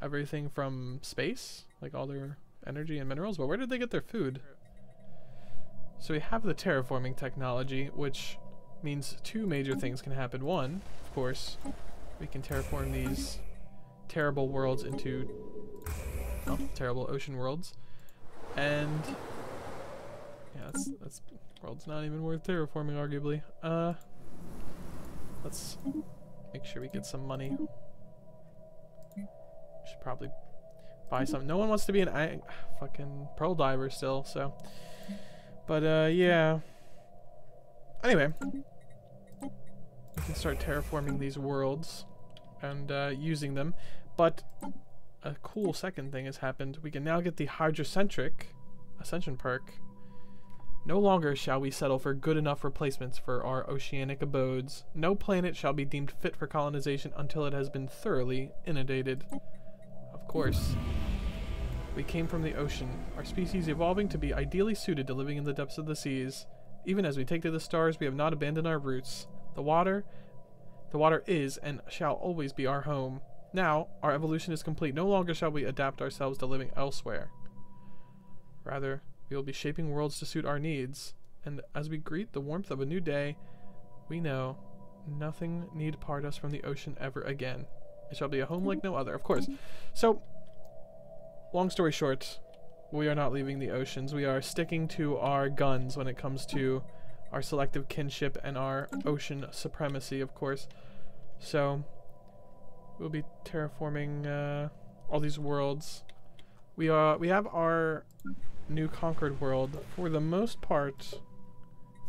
everything from space, like all their energy and minerals, but where did they get their food? So we have the terraforming technology, which means two major things can happen. One, of course, we can terraform these terrible worlds into oh, terrible ocean worlds. And yeah, that's that's world's not even worth terraforming arguably. Uh let's make sure we get some money. Should probably buy some. No one wants to be an I fucking pearl diver still, so. But uh, yeah. Anyway, we can start terraforming these worlds and uh, using them. But a cool second thing has happened. We can now get the hydrocentric ascension perk. No longer shall we settle for good enough replacements for our oceanic abodes. No planet shall be deemed fit for colonization until it has been thoroughly inundated. Of course. We came from the ocean, our species evolving to be ideally suited to living in the depths of the seas. Even as we take to the stars, we have not abandoned our roots. The water, the water is and shall always be our home. Now, our evolution is complete. No longer shall we adapt ourselves to living elsewhere. Rather, we will be shaping worlds to suit our needs. And as we greet the warmth of a new day, we know nothing need part us from the ocean ever again. It shall be a home like no other, of course. So, long story short, we are not leaving the oceans. We are sticking to our guns when it comes to our selective kinship and our ocean supremacy, of course. So, we'll be terraforming uh, all these worlds. We are we have our new conquered world for the most part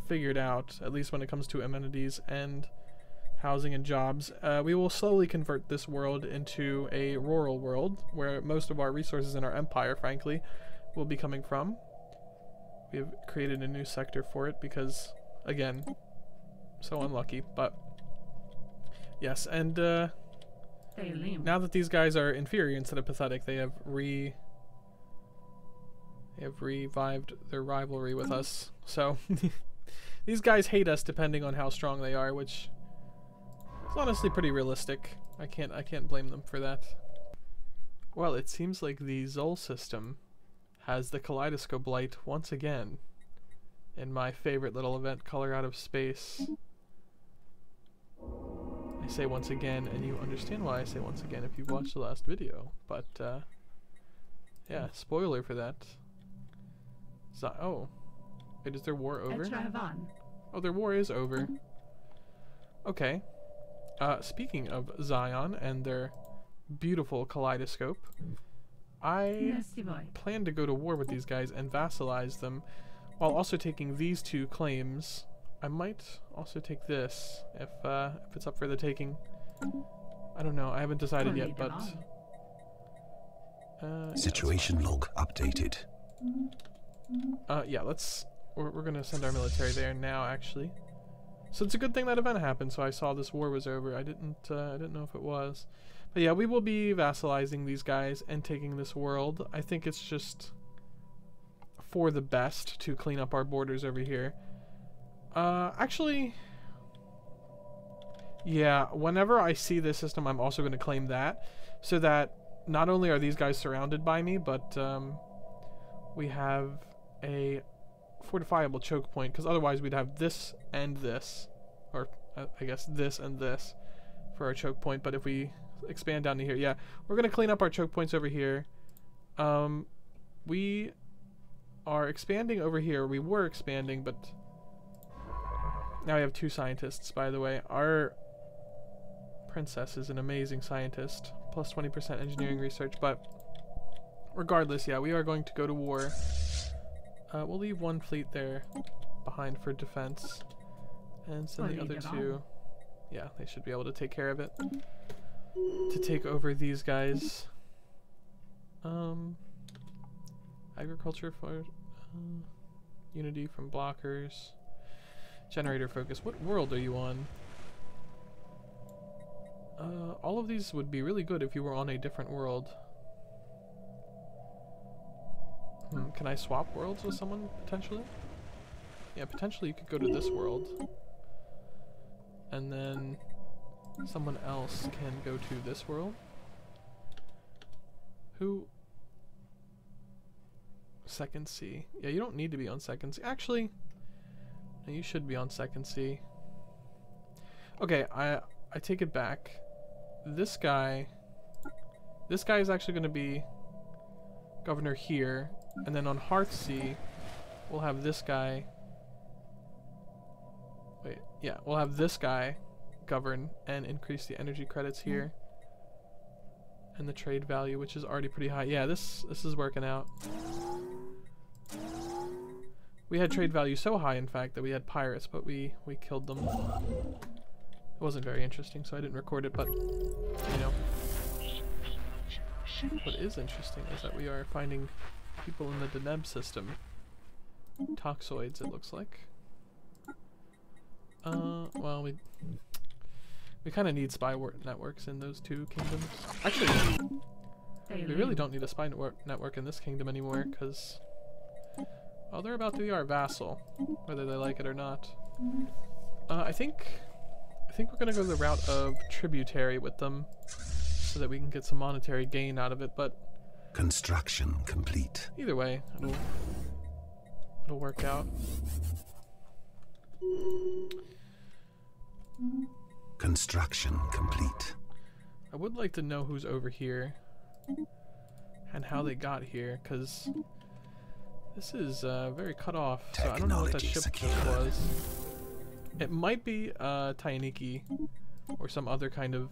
figured out, at least when it comes to amenities and housing and jobs. Uh, we will slowly convert this world into a rural world where most of our resources in our empire, frankly, will be coming from. We have created a new sector for it because, again, so unlucky, but yes, and uh, now that these guys are inferior instead of pathetic, they have re they have revived their rivalry with us. So <laughs> these guys hate us depending on how strong they are, which is honestly pretty realistic. I can't I can't blame them for that. Well, it seems like the Zol system has the kaleidoscope light once again in my favorite little event, Color Out of Space. I say once again, and you understand why I say once again if you've watched the last video, but uh, yeah, spoiler for that. Z oh. Wait, is their war over? Oh, their war is over. Okay. Uh, speaking of Zion and their beautiful kaleidoscope, I plan to go to war with these guys and vassalize them while also taking these two claims. I might also take this if uh, if it's up for the taking. I don't know. I haven't decided yet, but uh, situation yeah, log updated. Uh, yeah, let's. We're, we're gonna send our military there now, actually. So it's a good thing that event happened. So I saw this war was over. I didn't. Uh, I didn't know if it was. But yeah, we will be vassalizing these guys and taking this world. I think it's just for the best to clean up our borders over here. Uh, actually, yeah, whenever I see this system, I'm also going to claim that, so that not only are these guys surrounded by me, but um, we have a fortifiable choke point, because otherwise we'd have this and this, or uh, I guess this and this for our choke point, but if we expand down to here, yeah, we're going to clean up our choke points over here. Um, we are expanding over here. We were expanding, but now we have two scientists, by the way. Our princess is an amazing scientist, plus 20% engineering research, but regardless, yeah, we are going to go to war. Uh, we'll leave one fleet there behind for defense, and send the other two. Yeah, they should be able to take care of it. To take over these guys. Um, agriculture for uh, unity from blockers. Generator focus. What world are you on? Uh, all of these would be really good if you were on a different world. Hmm, can I swap worlds with someone, potentially? Yeah, potentially you could go to this world. And then someone else can go to this world. Who? Second C. Yeah, you don't need to be on second C. Actually, no, you should be on second C. Okay, I I take it back. This guy, this guy is actually going to be governor here, and then on Hearthsea, we'll have this guy. Wait, yeah, we'll have this guy govern and increase the energy credits here. And the trade value, which is already pretty high. Yeah, this this is working out. We had trade value so high, in fact, that we had pirates, but we, we killed them. It wasn't very interesting, so I didn't record it, but, you know. What is interesting is that we are finding people in the Deneb system. Toxoids, it looks like. Uh, well, we we kind of need spy networks in those two kingdoms. Actually, we really don't need a spy network in this kingdom anymore, because well, they're about to be our vassal, whether they like it or not. Uh, I think, I think we're gonna go the route of tributary with them, so that we can get some monetary gain out of it. But construction complete. Either way, it'll it'll work out. Construction complete. I would like to know who's over here and how they got here, because this is uh, very cut off, so I don't know what that ship was. It might be uh, Tiyanki or some other kind of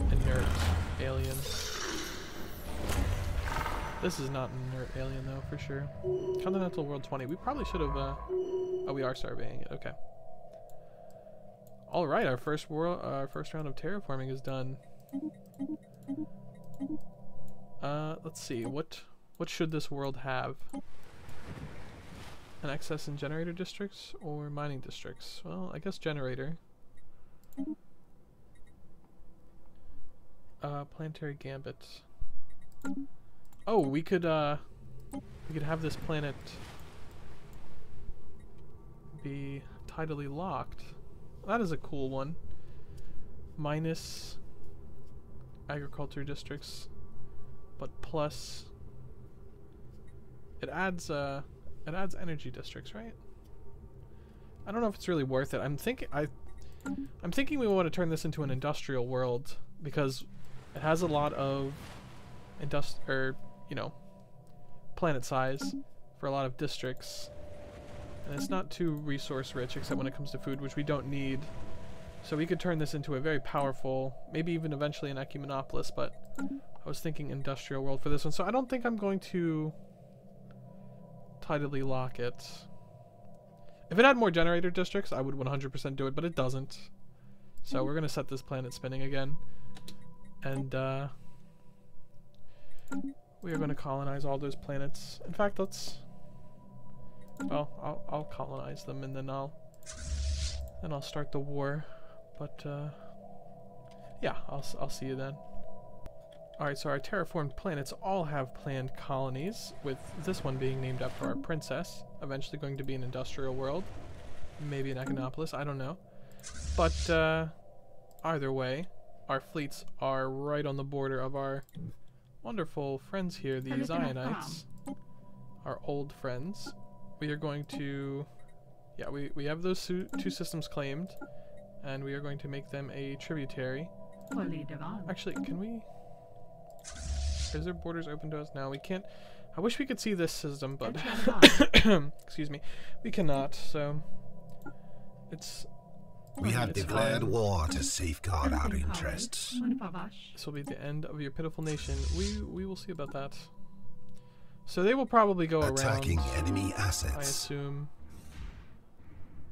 inert alien. This is not an inert alien though, for sure. Continental World 20. We probably should have, uh... Oh, we are surveying it. Okay. All right, our first world, our first round of terraforming is done. Uh, let's see. What what should this world have? An excess in generator districts or mining districts? Well, I guess generator. Uh, planetary gambit. Oh, we could, uh, we could have this planet be tidally locked. That is a cool one. Minus agriculture districts, but plus it adds uh it adds energy districts, right? I don't know if it's really worth it. I'm thinking I I'm thinking we want to turn this into an industrial world because it has a lot of indust or you know planet size for a lot of districts and it's not too resource rich except when it comes to food which we don't need so we could turn this into a very powerful maybe even eventually an ecumenopolis but I was thinking industrial world for this one so I don't think I'm going to tidally lock it. If it had more generator districts, I would 100% do it, but it doesn't. So we're going to set this planet spinning again. And uh, we are going to colonize all those planets. In fact, let's... Well, I'll, I'll colonize them and then I'll... Then I'll start the war. But, uh, yeah, I'll, I'll see you then. Alright, so our terraformed planets all have planned colonies, with this one being named after our princess, eventually going to be an industrial world. Maybe an Econopolis, I don't know. But, uh, either way, our fleets are right on the border of our wonderful friends here, the Zionites. Our old friends. We are going to... Yeah, we, we have those two systems claimed, and we are going to make them a tributary. Actually, can we... Is there borders open to us? now? we can't... I wish we could see this system, but... <coughs> excuse me. We cannot, so... It's... We have It's declared fine. war to safeguard our interests. This will be the end of your pitiful nation. We we will see about that. So they will probably go Attacking around, enemy I assets. assume,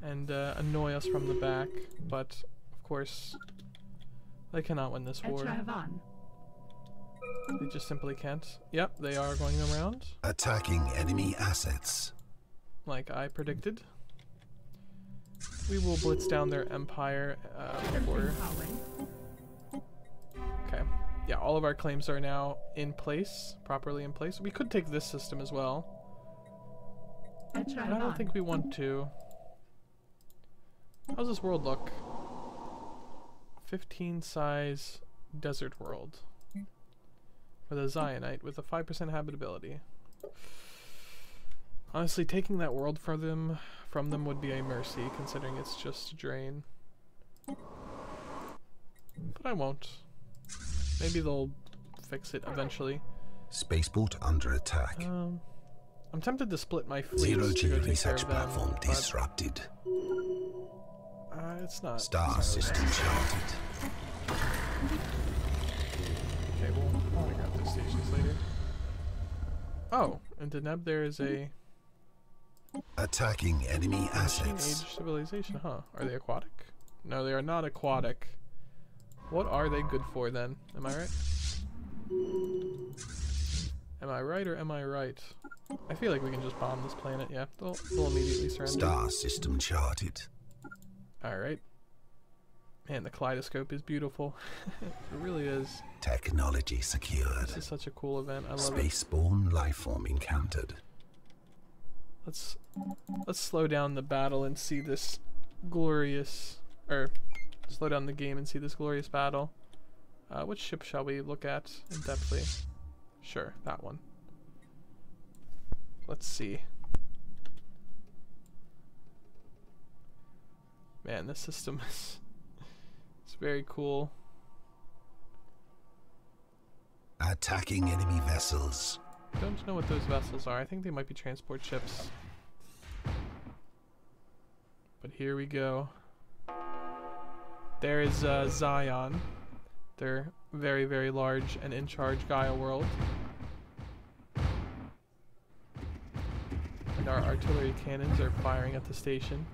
and uh, annoy us from the back. But of course, they cannot win this war. Etravan. They just simply can't. Yep, they are going around, Attacking enemy assets. like I predicted. We will blitz down their empire uh, before Okay. Yeah, all of our claims are now in place, properly in place. We could take this system as well, I but I don't think we want to. How's this world look? 15 size desert world. With a Zionite with a 5% habitability. Honestly, taking that world from them from them would be a mercy, considering it's just a drain. But I won't. Maybe they'll fix it eventually. Spaceport under attack. Um, I'm tempted to split my fleet Zero to G go take care research of them, platform disrupted. uh, it's not. Star it's not system charted. Okay, we'll probably grab those stations later. Oh, in Deneb there is a Attacking enemy assets. age civilization, huh? Are they aquatic? No, they are not aquatic. What are they good for then? Am I right? Am I right or am I right? I feel like we can just bomb this planet. Yeah, they'll, they'll immediately surrender. Star system charted. Alright. Man, the kaleidoscope is beautiful. <laughs> it really is. Technology secured. This is such a cool event. I love it. Spaceborne lifeform encountered. Let's let's slow down the battle and see this glorious or slow down the game and see this glorious battle. Uh, which ship shall we look at in depthly? Sure, that one. Let's see. Man, this system <laughs> is it's very cool. Attacking enemy vessels. Don't know what those vessels are. I think they might be transport ships. But here we go. There is uh, Zion. They're very, very large and in charge Gaia world. And our artillery cannons are firing at the station.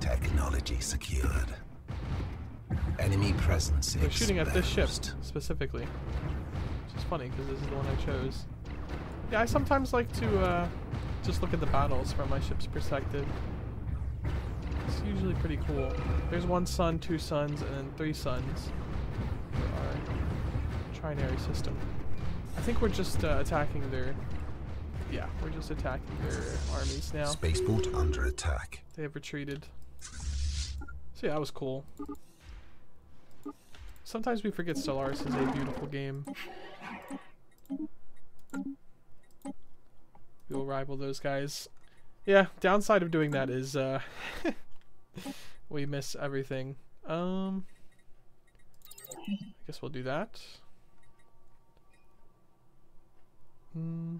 Technology secured. Enemy presence They're shooting at this ship specifically. Which is funny because this is the one I chose. Yeah, I sometimes like to uh, just look at the battles from my ship's perspective. It's usually pretty cool. There's one sun, two suns, and then three suns for our trinary system. I think we're just uh, attacking their. Yeah, we're just attacking their armies now. Spaceport under attack. They have retreated. So yeah, that was cool. Sometimes we forget Stellaris is a beautiful game. We will rival those guys. Yeah, downside of doing that is uh <laughs> we miss everything. Um I guess we'll do that. Hmm.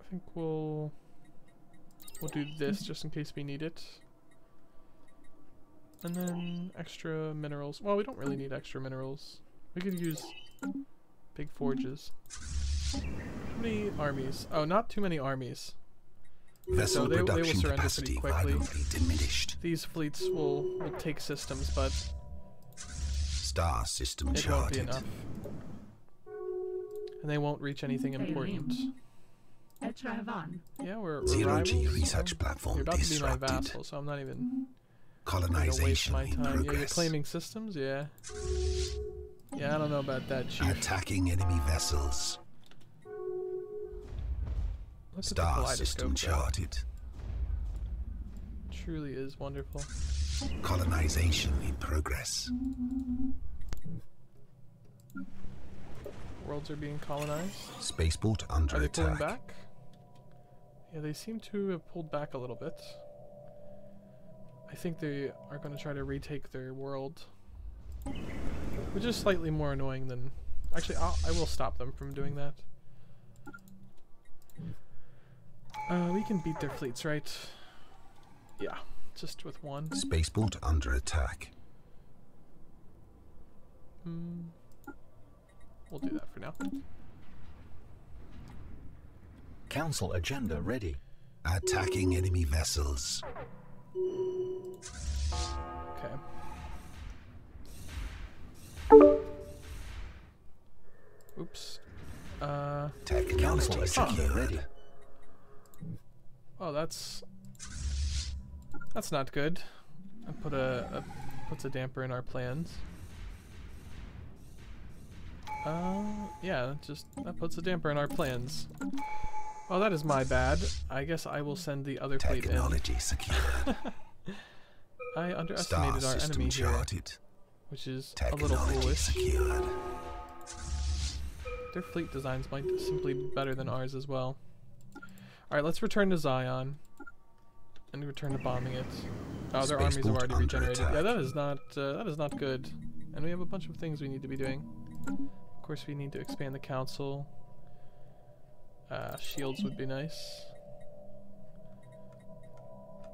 I think we'll we'll do this just in case we need it. And then extra minerals. Well, we don't really need extra minerals. We could use big forges. How many armies? Oh, not too many armies. Vessel they- they will production surrender pretty capacity quickly. violently diminished. These fleets will, will take systems, but Star system it won't be enough. And they won't reach anything important. Etravan. Yeah, we're, we're Zero G research so platform You're about to be my disrupted. vassal, so I'm not even I'm waste Colonization my in time. Yeah, you're progress. claiming systems. Yeah. Yeah, I don't know about that, Chief. Attacking enemy vessels. Look at the Star system charted. Truly is wonderful. Colonization in progress. Worlds are being colonized. Spaceport under Are they attack. pulling back? Yeah, they seem to have pulled back a little bit. I think they are going to try to retake their world. Which is slightly more annoying than... Actually, I'll, I will stop them from doing that. Uh, we can beat their fleets, right? Yeah, just with one. Spaceport under attack. Hmm. We'll do that for now. Council agenda ready. Attacking enemy vessels. Okay. Oops. Uh, Technology Council agenda ready. Oh, that's that's not good. I put a, a puts a damper in our plans. Uh, yeah, that just that puts a damper in our plans. Oh, that is my bad. I guess I will send the other fleet in. Technology secured. <laughs> I Star underestimated our system enemy here, which is a little Technology foolish. secured. Their fleet designs might simply be better than ours as well. Alright, let's return to Zion. And return to bombing it. Oh, their armies have already regenerated. Yeah, that is not uh, that is not good. And we have a bunch of things we need to be doing. Of course, we need to expand the council. Uh, shields would be nice.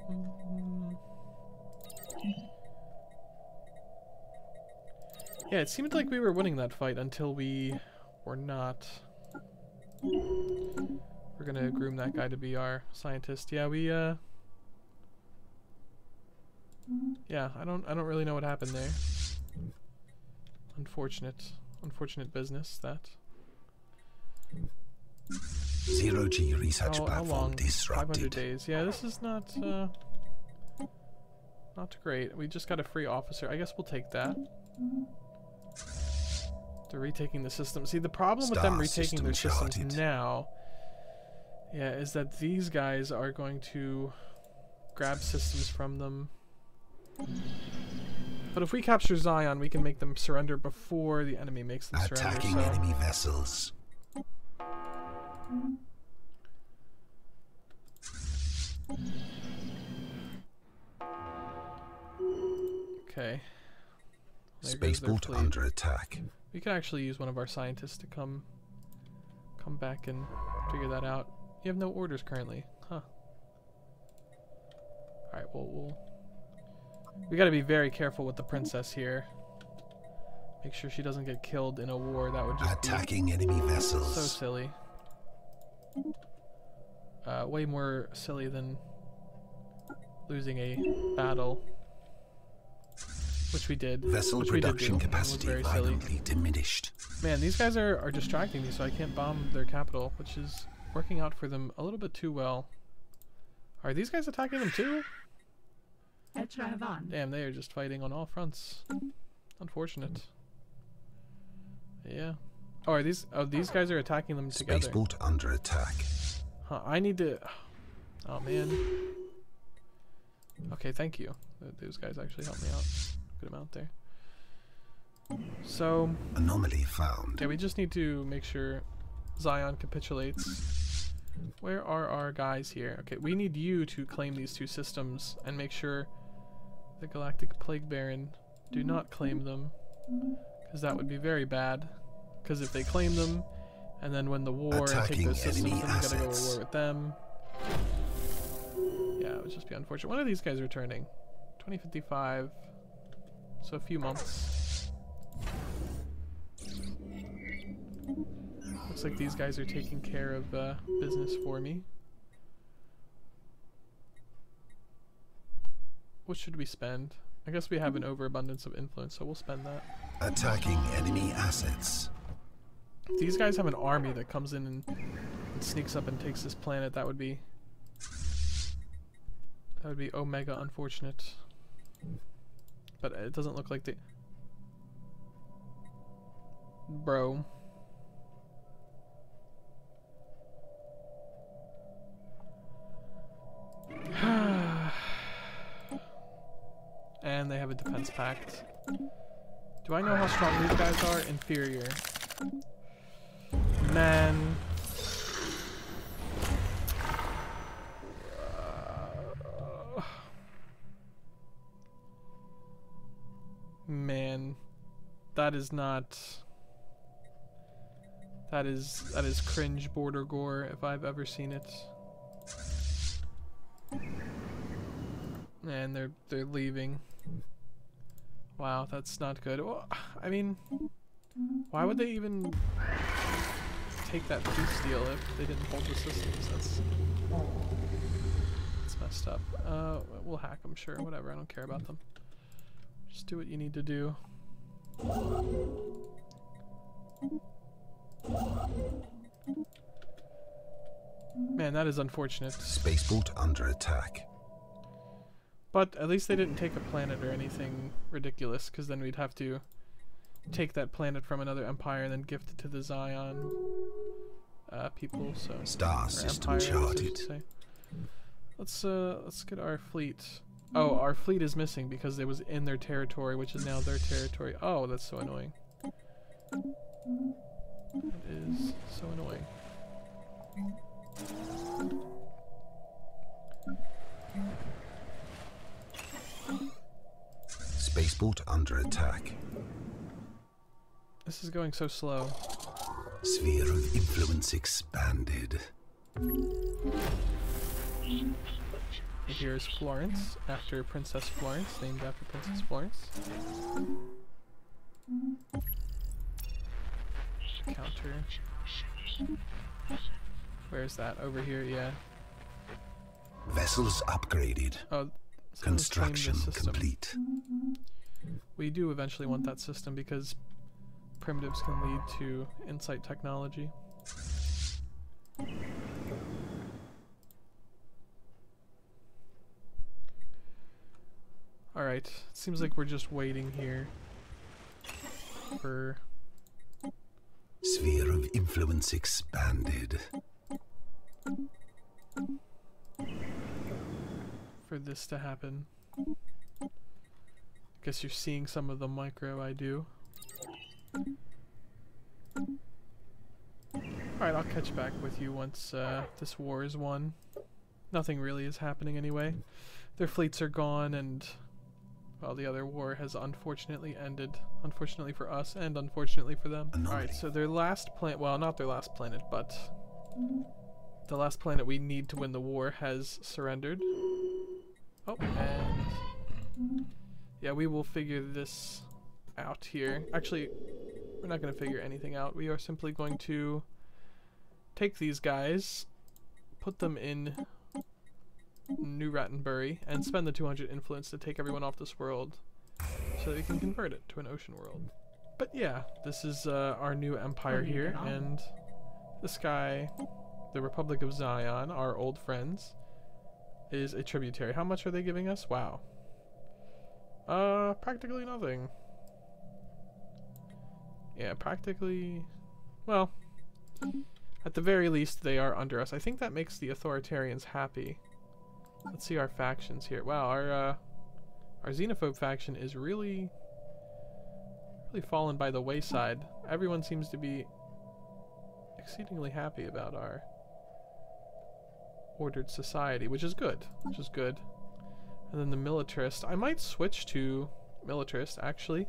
Mm. Yeah, it seemed like we were winning that fight until we were not. We're gonna groom that guy to be our scientist. Yeah, we uh Yeah, I don't I don't really know what happened there. Unfortunate. Unfortunate business that. Zero G research How, how platform long? 500 days. Yeah, this is not uh not great. We just got a free officer. I guess we'll take that. They're retaking the system. See, the problem with them Star retaking their system systems charted. now, yeah, is that these guys are going to grab systems from them. But if we capture Zion, we can make them surrender before the enemy makes them surrender. Attacking So enemy vessels. okay. There goes their Spaceport under attack. We could actually use one of our scientists to come come back and figure that out. You have no orders currently, huh? Alright, well we'll we gotta be very careful with the princess here. Make sure she doesn't get killed in a war. That would just Attacking enemy vessels. so silly. Uh, way more silly than losing a battle. Which we did. Vessel which we did do. production capacity very silly. violently diminished. Man, these guys are, are distracting me, so I can't bomb their capital, which is working out for them a little bit too well. Are these guys attacking them too? Damn, they are just fighting on all fronts. Unfortunate. Yeah. Oh, are these? Oh, these guys are attacking them together. Spaceport under attack. Huh, I need to. Oh man. Okay, thank you. Those guys actually helped me out. Good amount there. So, Anomaly found. yeah, we just need to make sure Zion capitulates. Where are our guys here? Okay, we need you to claim these two systems and make sure the Galactic Plague Baron do not claim them. Because that would be very bad. Because if they claim them, and then win the war and take those systems, then we gotta go to war with them. Yeah, it would just be unfortunate. When are these guys returning? 2055. So a few months. Looks like these guys are taking care of uh, business for me. What should we spend? I guess we have an overabundance of influence, so we'll spend that. Attacking enemy assets. If these guys have an army that comes in and, and sneaks up and takes this planet, that would be that would be omega unfortunate. But it doesn't look like they... Bro. <sighs> and they have a defense pact. Do I know how strong these guys are? Inferior. Man. Man. That is not... That is that is cringe border gore if I've ever seen it. And they're they're leaving. Wow, that's not good. Well, I mean, why would they even take that peace deal if they didn't hold the systems? That's that's messed up. Uh, we'll hack them, sure, whatever. I don't care about them. Just do what you need to do. Man, that is unfortunate. Spaceport under attack. But at least they didn't take a planet or anything ridiculous, because then we'd have to take that planet from another empire and then gift it to the Zion uh, people. So Star system should charted. Let's uh let's get our fleet. Oh, our fleet is missing because it was in their territory, which is now their territory. Oh, that's so annoying. It is so annoying. Spaceport under attack. This is going so slow. Sphere of influence expanded. Here's Florence, after Princess Florence, named after Princess Florence. Counter. Where's that? Over here, yeah. Vessels upgraded. Oh, someone's claimed this Construction complete. We do eventually want that system because primitives can lead to insight technology. Alright, seems like we're just waiting here for Sphere of influence expanded. For this to happen. Guess you're seeing some of the micro I do. Alright, I'll catch back with you once uh, this war is won. Nothing really is happening anyway. Their fleets are gone and well the other war has unfortunately ended. Unfortunately for us and unfortunately for them. Alright, so their last planet well not their last planet, but the last planet we need to win the war has surrendered. Oh, and yeah, we will figure this out here. Actually, we're not going to figure anything out. We are simply going to take these guys, put them in New Rattenbury, and spend the 200 influence to take everyone off this world so that we can convert it to an ocean world. But yeah, this is uh, our new empire here, and this guy, the Republic of Zion, our old friends, is a tributary. How much are they giving us? Wow. Uh, practically nothing. Yeah, practically. Well, at the very least, they are under us. I think that makes the authoritarians happy. Let's see our factions here. Wow, our uh, our xenophobe faction is really, really fallen by the wayside. Everyone seems to be exceedingly happy about our ordered society, which is good. Which is good. And then the militarist. I might switch to militarist actually.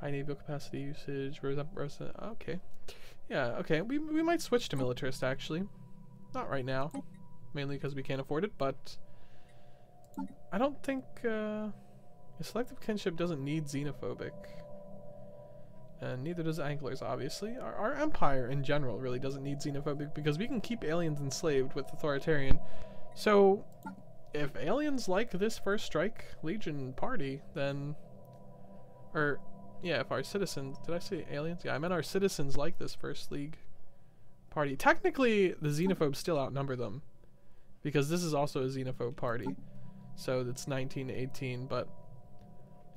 High naval capacity usage. Okay. Yeah. Okay. We we might switch to militarist actually. Not right now, mainly because we can't afford it. But I don't think uh, selective kinship doesn't need xenophobic. And neither does Anglers, obviously. Our, our empire in general really doesn't need xenophobic because we can keep aliens enslaved with authoritarian. So, if aliens like this First Strike Legion party, then. Or, yeah, if our citizens. Did I say aliens? Yeah, I meant our citizens like this First League party. Technically, the xenophobes still outnumber them because this is also a xenophobe party. so it's 1918. But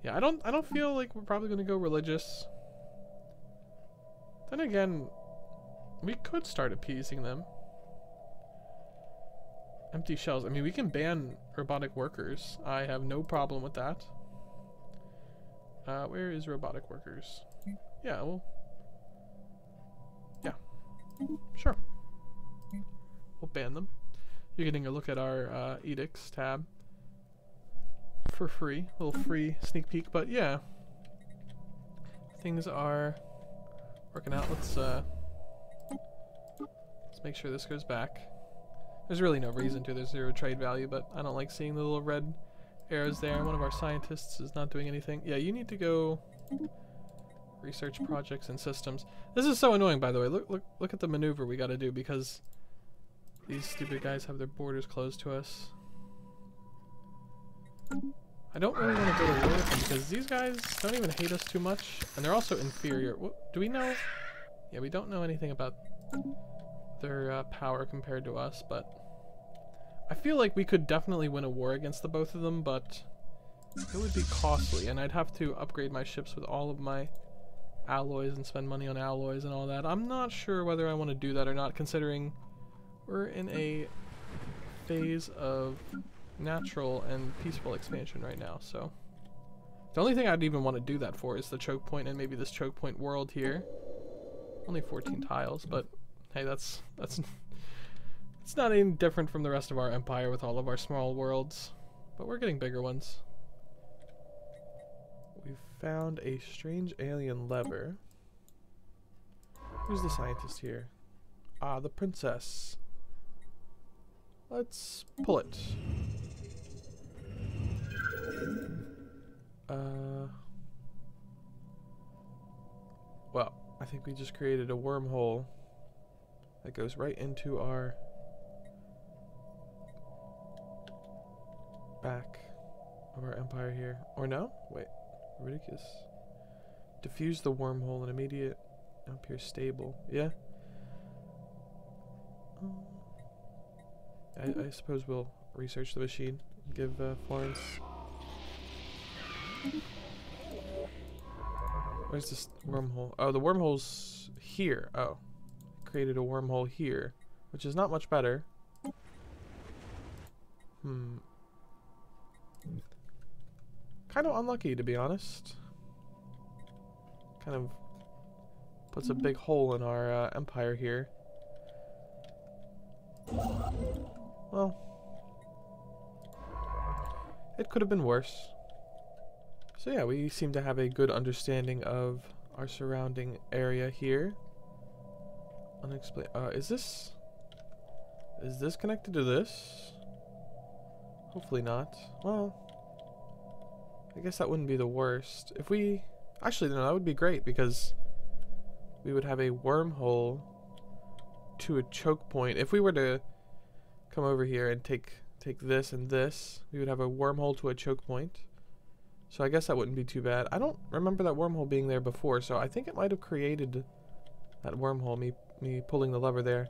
yeah, I don't I don't feel like we're probably gonna go religious. Then again, we could start appeasing them. Empty shells. I mean, we can ban robotic workers. I have no problem with that. Uh, where is robotic workers? Yeah, well, yeah, sure. We'll ban them. You're getting a look at our uh, edicts tab for free. A little free sneak peek, but yeah. Things are working out. Let's uh let's make sure this goes back. There's really no reason to. There's zero trade value, but I don't like seeing the little red arrows there. One of our scientists is not doing anything. Yeah, you need to go research projects and systems. This is so annoying, by the way. Look, look, look at the maneuver we got to do because these stupid guys have their borders closed to us. I don't really want to go to war with them because these guys don't even hate us too much, and they're also inferior. Do we know? Yeah, we don't know anything about their uh, power compared to us, but I feel like we could definitely win a war against the both of them, but it would be costly, and I'd have to upgrade my ships with all of my alloys and spend money on alloys and all that. I'm not sure whether I want to do that or not, considering we're in a phase of natural and peaceful expansion right now, so. The only thing I'd even want to do that for is the choke point and maybe this choke point world here. Only 14 tiles, but hey, that's that's it's not any different from the rest of our empire with all of our small worlds, but we're getting bigger ones. We've found a strange alien lever. Who's the scientist here? Ah, the princess. Let's pull it. Uh, well, I think we just created a wormhole that goes right into our back of our empire here. Or no? Wait. Ridiculous. Diffuse the wormhole and immediate appear stable. Yeah? Um, I, I suppose we'll research the machine. Give uh, Florence Where's this wormhole? Oh, the wormhole's here. Oh. Created a wormhole here, which is not much better. Hmm. Kind of unlucky, to be honest. Kind of puts a big hole in our uh, empire here. Well, it could have been worse. So yeah, we seem to have a good understanding of our surrounding area here. Unexplained. Uh, is this... Is this connected to this? Hopefully not. Well, I guess that wouldn't be the worst. If we... Actually, no, that would be great because we would have a wormhole to a choke point. If we were to come over here and take take this and this, we would have a wormhole to a choke point. So I guess that wouldn't be too bad. I don't remember that wormhole being there before, so I think it might have created that wormhole, me, me pulling the lever there.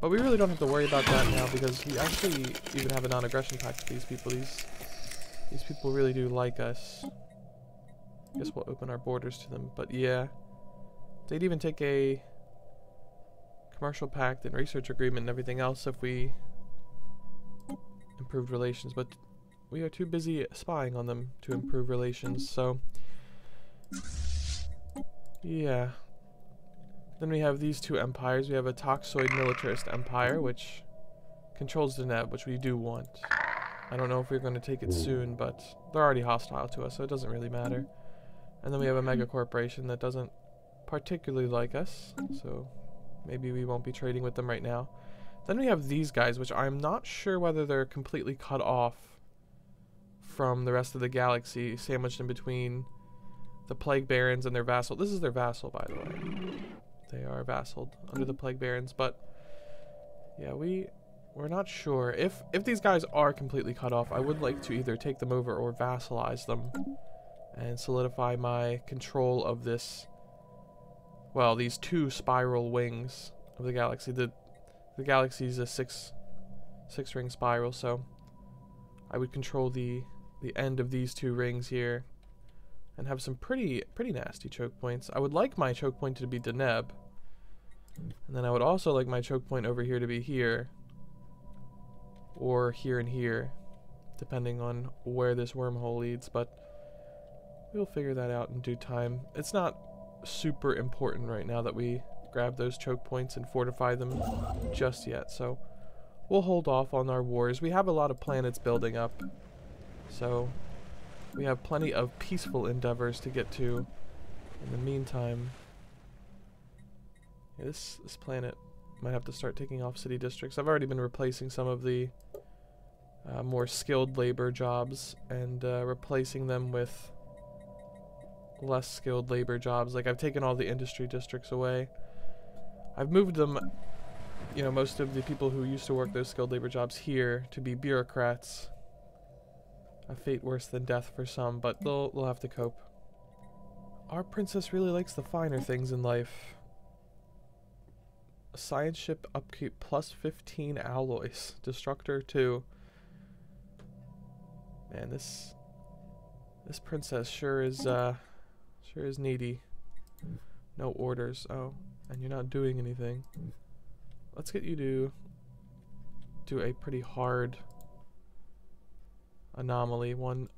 But we really don't have to worry about that now because we actually even have a non-aggression pact with these people. These, these people really do like us. I Guess we'll open our borders to them. But yeah, they'd even take a commercial pact and research agreement and everything else if we improved relations. But we are too busy spying on them to mm-hmm. improve relations, so... Yeah. Then we have these two empires. We have a Toxoid militarist empire, mm-hmm. which controls Deneb, which we do want. I don't know if we're going to take it mm-hmm. soon, but they're already hostile to us, so it doesn't really matter. And then we have a mega corporation that doesn't particularly like us, so maybe we won't be trading with them right now. Then we have these guys, which I'm not sure whether they're completely cut off from the rest of the galaxy, sandwiched in between the Plague Barons and their vassal. This is their vassal, by the way. They are vassaled under the Plague Barons, but yeah, we we're not sure if if these guys are completely cut off. I would like to either take them over or vassalize them and solidify my control of this. Well, these two spiral wings of the galaxy. The the galaxy is a six six ring spiral, so I would control the the end of these two rings here and have some pretty pretty nasty choke points. I would like my choke point to be Deneb. And then I would also like my choke point over here to be here. Or here and here. Depending on where this wormhole leads, but we'll figure that out in due time. It's not super important right now that we grab those choke points and fortify them just yet, so we'll hold off on our wars. We have a lot of planets building up, so we have plenty of peaceful endeavors to get to in the meantime. This, this planet might have to start taking off city districts. I've already been replacing some of the uh, more skilled labor jobs and uh, replacing them with less skilled labor jobs. Like I've taken all the industry districts away. I've moved them, you know, most of the people who used to work those skilled labor jobs here to be bureaucrats. A fate worse than death for some, but they'll, they'll have to cope. Our princess really likes the finer things in life. A science ship upkeep plus 15 alloys. Destructor 2. Man, this this princess sure is uh sure is needy. No orders. Oh, and you're not doing anything. Let's get you to do a pretty hard anomaly, one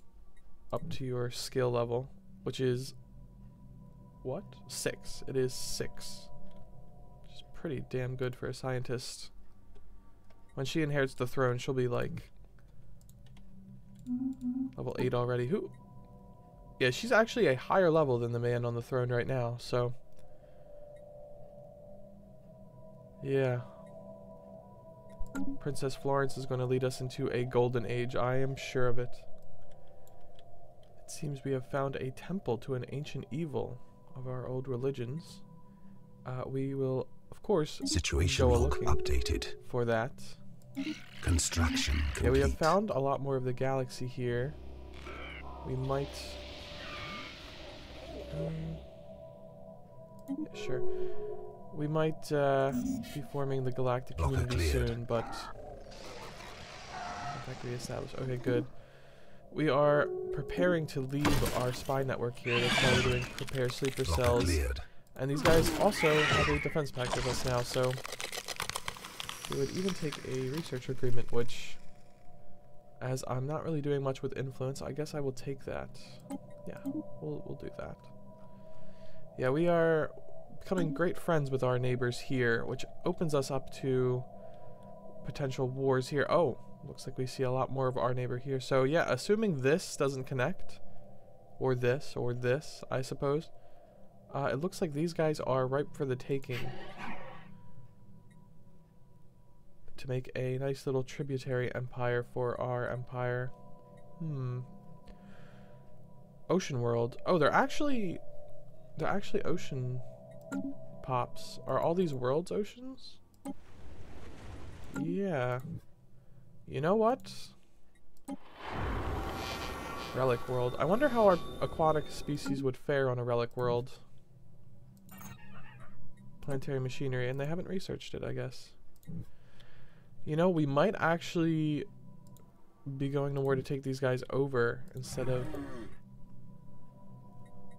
up to your skill level, which is what? Six. It is six. Which is pretty damn good for a scientist. When she inherits the throne, she'll be like level 8 already. Who? Yeah, she's actually a higher level than the man on the throne right now, so. Yeah. Princess Florence is going to lead us into a golden age. I am sure of it. It seems we have found a temple to an ancient evil of our old religions. Uh, we will, of course, Situation log looking updated. for that. Construction complete. Yeah, we have found a lot more of the galaxy here. We might... Um, yeah, sure. We might uh, be forming the galactic community cleared. soon, but... Contact reestablished. Okay, good. We are preparing to leave our spy network here. That's why we're doing prepare sleeper Blocker cells. cleared. And these guys also have a defense pact with us now, so we would even take a research agreement, which, as I'm not really doing much with influence, I guess I will take that. Yeah, we'll, we'll do that. Yeah, we are becoming great friends with our neighbors here, which opens us up to potential wars here. Oh, looks like we see a lot more of our neighbor here. So yeah, assuming this doesn't connect, or this, or this, I suppose, uh, it looks like these guys are ripe for the taking. To make a nice little tributary empire for our empire. Hmm. Ocean World. Oh, they're actually... They're actually ocean pops. Are all these worlds oceans? Yeah. You know what? Relic World. I wonder how our aquatic species would fare on a Relic World. Planetary machinery, and they haven't researched it, I guess. You know, we might actually be going to war to take these guys over instead of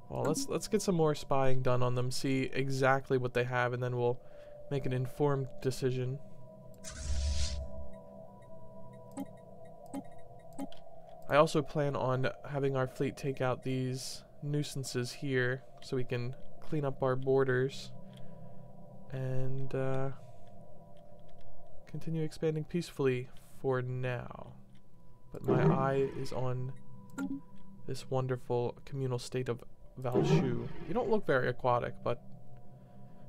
well, let's let's get some more spying done on them, see exactly what they have, and then we'll make an informed decision. I also plan on having our fleet take out these nuisances here so we can clean up our borders and uh, continue expanding peacefully for now. But my eye is on this wonderful communal state of Valshu. You don't look very aquatic, but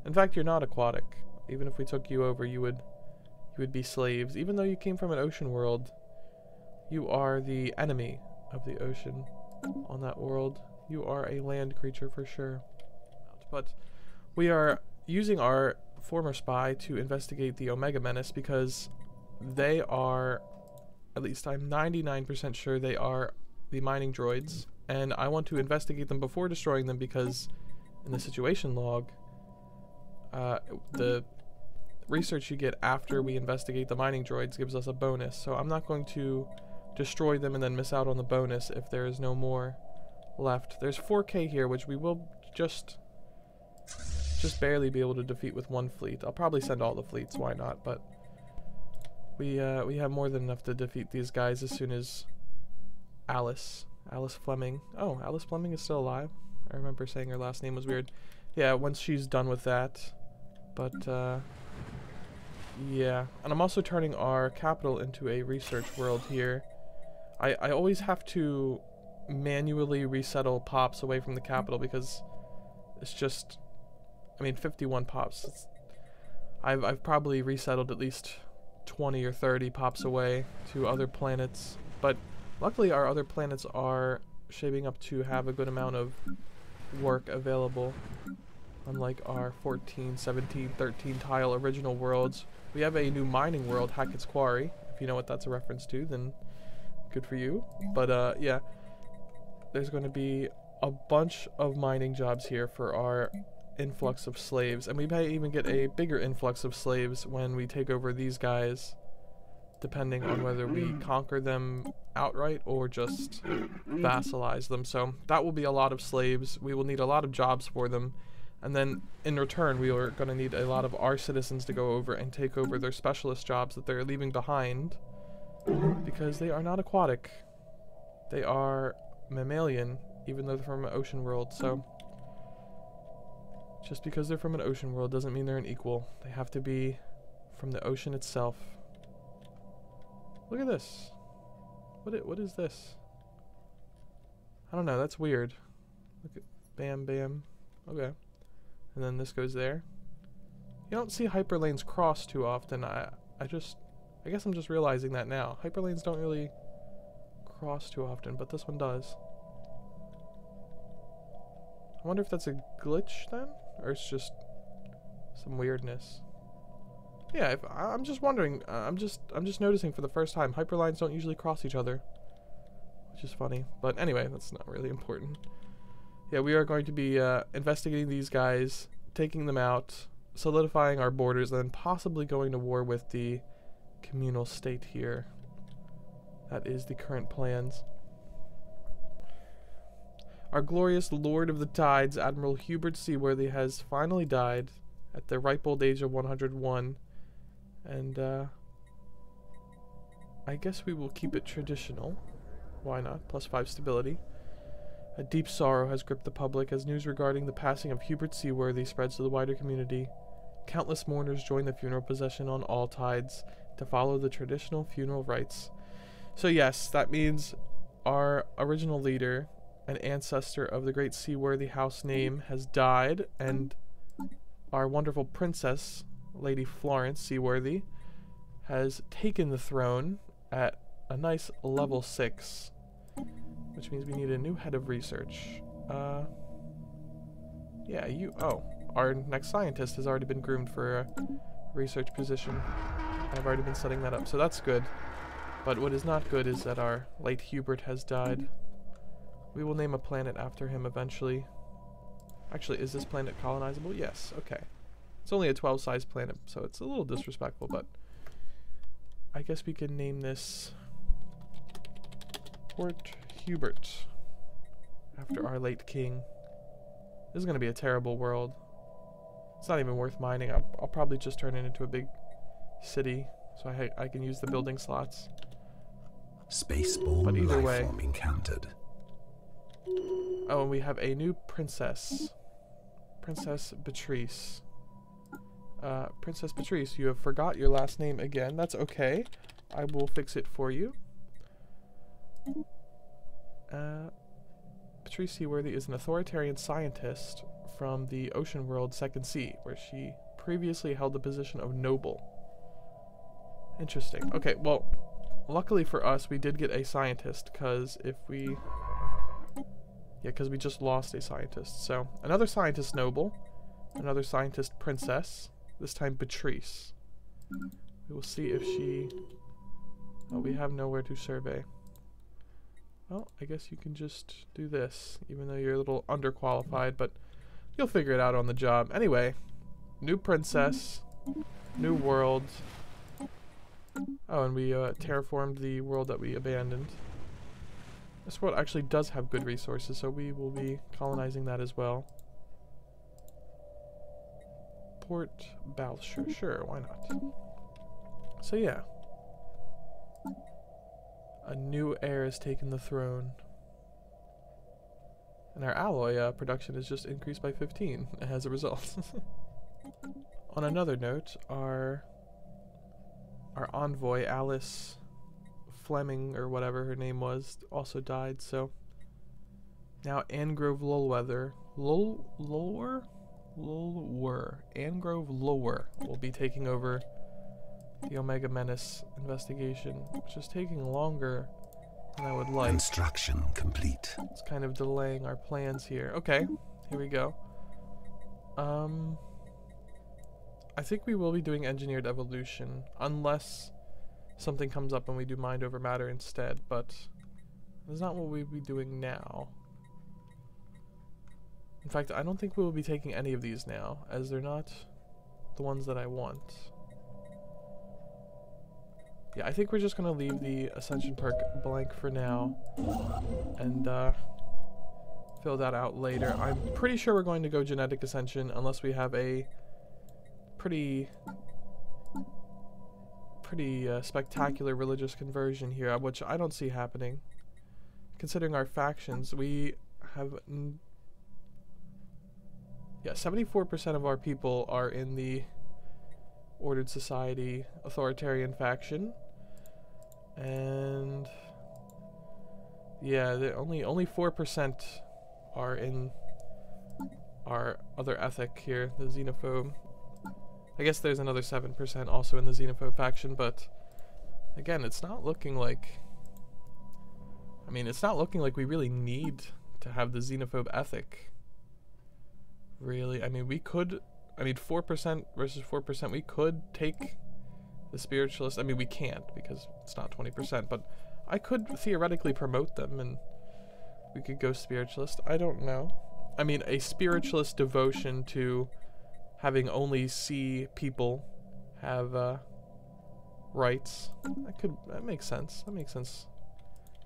in fact you're not aquatic. Even if we took you over, you would you would be slaves. Even though you came from an ocean world, you are the enemy of the ocean on that world. You are a land creature for sure. But we are using our former spy to investigate the Omega Menace because they are, at least I'm 99% sure they are the mining droids. And I want to investigate them before destroying them because in the situation log, uh, the research you get after we investigate the mining droids gives us a bonus. So I'm not going to destroy them and then miss out on the bonus if there is no more left. There's 4k here, which we will just just barely be able to defeat with one fleet. I'll probably send all the fleets, why not? But we uh, we have more than enough to defeat these guys as soon as Alice, Alice Fleming. Oh, Alice Fleming is still alive. I remember saying her last name was weird. Yeah, once she's done with that. But uh, yeah, and I'm also turning our capital into a research world here. I I always have to manually resettle pops away from the capital because it's just I mean 51 pops. I've I've probably resettled at least 20 or 30 pops away to other planets, but luckily our other planets are shaping up to have a good amount of work available. Unlike our 14, 17, 13 tile original worlds, we have a new mining world, Hackett's Quarry. If you know what that's a reference to, then good for you. But uh, yeah, there's going to be a bunch of mining jobs here for our influx of slaves. And we may even get a bigger influx of slaves when we take over these guys, depending on whether we <clears throat> conquer them outright or just vassalize them. So that will be a lot of slaves. We will need a lot of jobs for them. And then in return, we are going to need a lot of our citizens to go over and take over their specialist jobs that they're leaving behind because they are not aquatic. They are mammalian, even though they're from an ocean world. So just because they're from an ocean world doesn't mean they're an equal. They have to be from the ocean itself. Look at this. What i- what is this? I don't know, that's weird. Look at bam bam. Okay. And then this goes there. You don't see hyperlanes cross too often. I I just I guess I'm just realizing that now. Hyperlanes don't really cross too often, but this one does. I wonder if that's a glitch then? Or it's just some weirdness. Yeah, if, I- I'm just wondering. Uh, I'm just I'm just noticing for the first time hyperlanes don't usually cross each other, which is funny. But anyway, that's not really <laughs> important. Yeah, we are going to be uh, investigating these guys, taking them out, solidifying our borders, and then possibly going to war with the communal state here. That is the current plans. Our glorious Lord of the Tides, Admiral Hubert Seaworthy, has finally died at the ripe old age of 101. And, uh, I guess we will keep it traditional. Why not? Plus 5 stability. A deep sorrow has gripped the public as news regarding the passing of Hubert Seaworthy spreads to the wider community. Countless mourners join the funeral procession on all tides to follow the traditional funeral rites. So, yes, that means our original leader, an ancestor of the great Seaworthy house name, has died, and our wonderful princess, Lady Florence Seaworthy, has taken the throne at a nice level 6, which means we need a new head of research. Uh, yeah, you. Oh, our next scientist has already been groomed for a research position. I've already been setting that up, so that's good. But what is not good is that our late Hubert has died. We will name a planet after him eventually. Actually, is this planet colonizable? Yes, okay. It's only a 12 size planet, so it's a little disrespectful, but I guess we can name this Port Hubert after our late king. This is going to be a terrible world. It's not even worth mining. I'll, I'll probably just turn it into a big city so I, I can use the building slots. But Spaceborne either way- lifeform encountered. Oh, and we have a new princess. Princess Beatrice. Uh, Princess Patrice, you have forgot your last name again. That's okay. I will fix it for you. Uh, Patrice Seaworthy is an authoritarian scientist from the ocean world Second Sea, where she previously held the position of noble. Interesting. Okay, well, luckily for us, we did get a scientist, because if we... Yeah, because we just lost a scientist. So, another scientist noble, another scientist princess, this time Patrice. We will see if she... Oh, we have nowhere to survey. Well, I guess you can just do this, even though you're a little underqualified, but you'll figure it out on the job. Anyway, new princess, new world. Oh, and we uh, terraformed the world that we abandoned. This world actually does have good resources, so we will be colonizing that as well. Port Balsher, sure, why not? So yeah. A new heir has taken the throne. And our alloy uh, production has just increased by 15 <laughs> as a result. <laughs> On another note, our our envoy, Alice Fleming, or whatever her name was, also died, so now Angrove Lulweather, Lul, Lulwer? Lulwer, Angrove Lower will be taking over the Omega Menace investigation, which is taking longer than I would like. Construction complete. It's kind of delaying our plans here. Okay, here we go. Um, I think we will be doing engineered evolution, unless something comes up and we do mind over matter instead, but that's not what we'll be doing now. In fact, I don't think we will be taking any of these now, as they're not the ones that I want. Yeah, I think we're just gonna leave the Ascension perk blank for now, and uh, fill that out later. I'm pretty sure we're going to go Genetic Ascension, unless we have a pretty pretty uh, spectacular religious conversion here, which I don't see happening. Considering our factions, we have yeah, 74% of our people are in the Ordered Society authoritarian faction. And yeah, the only only 4% are in our other ethic here, the xenophobe. I guess there's another 7% also in the xenophobe faction, but again, it's not looking like I mean, it's not looking like we really need to have the xenophobe ethic. Really? I mean, we could I mean, 4% versus 4%, we could take the spiritualist. I mean, we can't because it's not 20%, but I could theoretically promote them and we could go spiritualist. I don't know. I mean, a spiritualist devotion to having only sea people have uh, rights. That could that makes sense. That makes sense.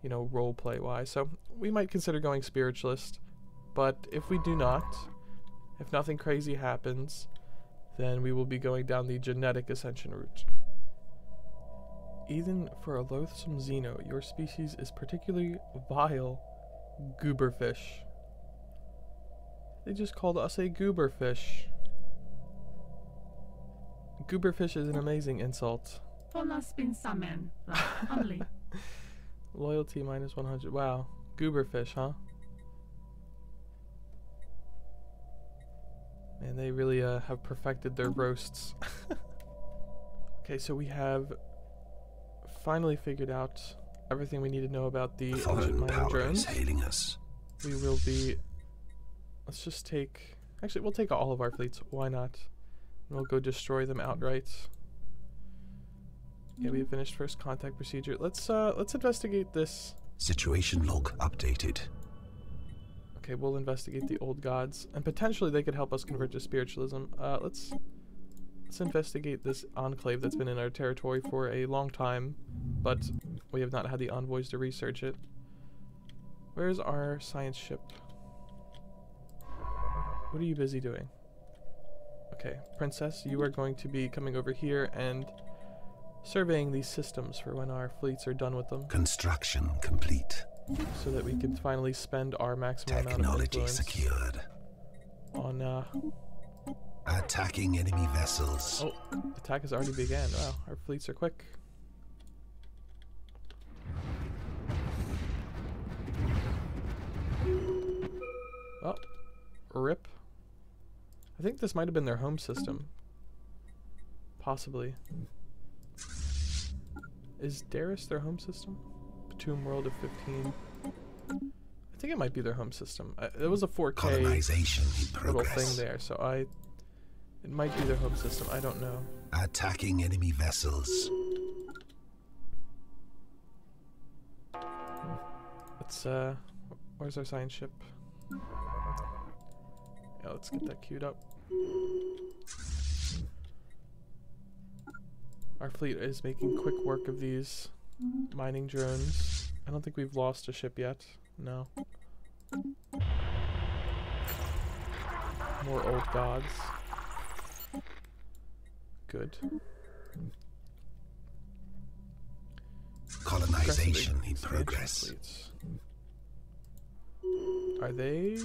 You know, role play wise. So we might consider going spiritualist, but if we do not, if nothing crazy happens, then we will be going down the genetic ascension route. Even for a loathsome xeno, your species is particularly vile gooberfish. They just called us a gooberfish. Gooberfish is an amazing insult. Tollas bin Samen. Only. <laughs> Loyalty minus 100. Wow. Gooberfish, huh? And they really uh, have perfected their roasts. <laughs> okay, so we have finally figured out everything we need to know about the power drones. is hailing us. We will be. Let's just take. Actually, we'll take all of our fleets. Why not? And we'll go destroy them outright. Yeah, we have finished first contact procedure. Let's uh, let's investigate this. Situation log updated. Okay, we'll investigate the old gods, and potentially they could help us convert to spiritualism. Uh, let's let's investigate this enclave that's been in our territory for a long time, but we have not had the envoys to research it. Where's our science ship? What are you busy doing? Okay, princess, you are going to be coming over here and surveying these systems for when our fleets are done with them, Construction complete. So that we can finally spend our maximum amount of Technology secured. on uh, Attacking enemy vessels. Oh, attack has already began. Wow, our fleets are quick. Oh, rip. I think this might have been their home system. Possibly. Is Darius their home system? Tomb World of 15. I think it might be their home system. Uh, it was a 4K Colonization little thing there, so I. It might be their home system. I don't know. Attacking enemy vessels. Let's uh, where's our science ship? Yeah, let's get that queued up. Our fleet is making quick work of these mining drones. I don't think we've lost a ship yet. No. More old gods. Good. Colonization in progress. Are they?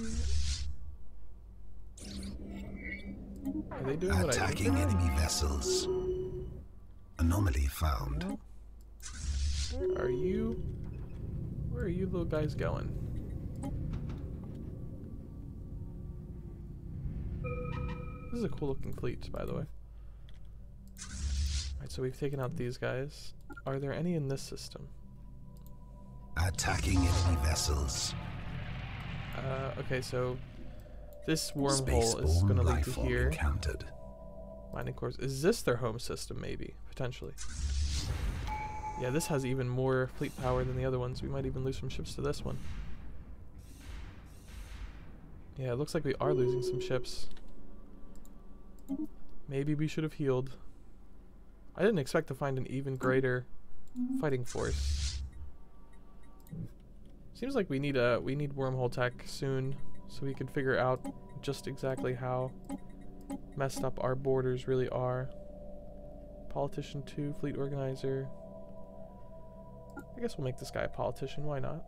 Are they doing what I think Attacking enemy vessels. Anomaly found. No. Where are you? Where are you little guys going? This is a cool looking fleet, by the way. Alright, so we've taken out these guys. Are there any in this system? Attacking enemy vessels. Uh, okay, so this wormhole is going to lead to here. encountered. Mining cores. Is this their home system, maybe? Potentially. Yeah, this has even more fleet power than the other ones. We might even lose some ships to this one. Yeah, it looks like we are losing some ships. Maybe we should have healed. I didn't expect to find an even greater fighting force. Seems like we need a we need wormhole tech soon, so we can figure out just exactly how messed up our borders really are. Politician 2, fleet organizer. I guess we'll make this guy a politician, why not?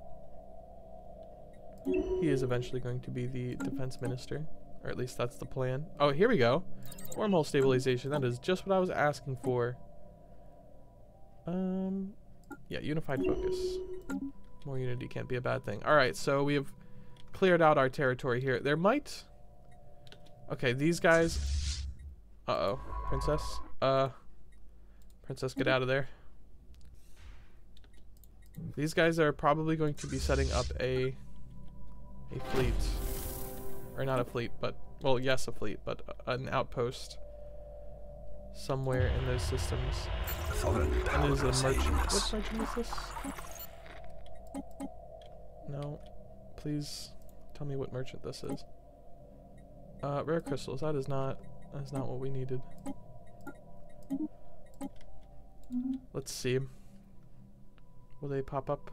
He is eventually going to be the defense minister, or at least that's the plan. Oh, here we go. Wormhole stabilization, that is just what I was asking for. Um, yeah, unified focus. More unity can't be a bad thing. Alright, so we have cleared out our territory here. There might... Okay, these guys... Uh-oh. Princess? Uh... Princess, get out of there. These guys are probably going to be setting up a... A fleet. Or not a fleet, but... Well, yes, a fleet, but an outpost. Somewhere in those systems. And a merchant. What merchant is this? No. Please tell me what merchant this is. Uh, rare crystals. That is not. That is not what we needed. Let's see. Will they pop up?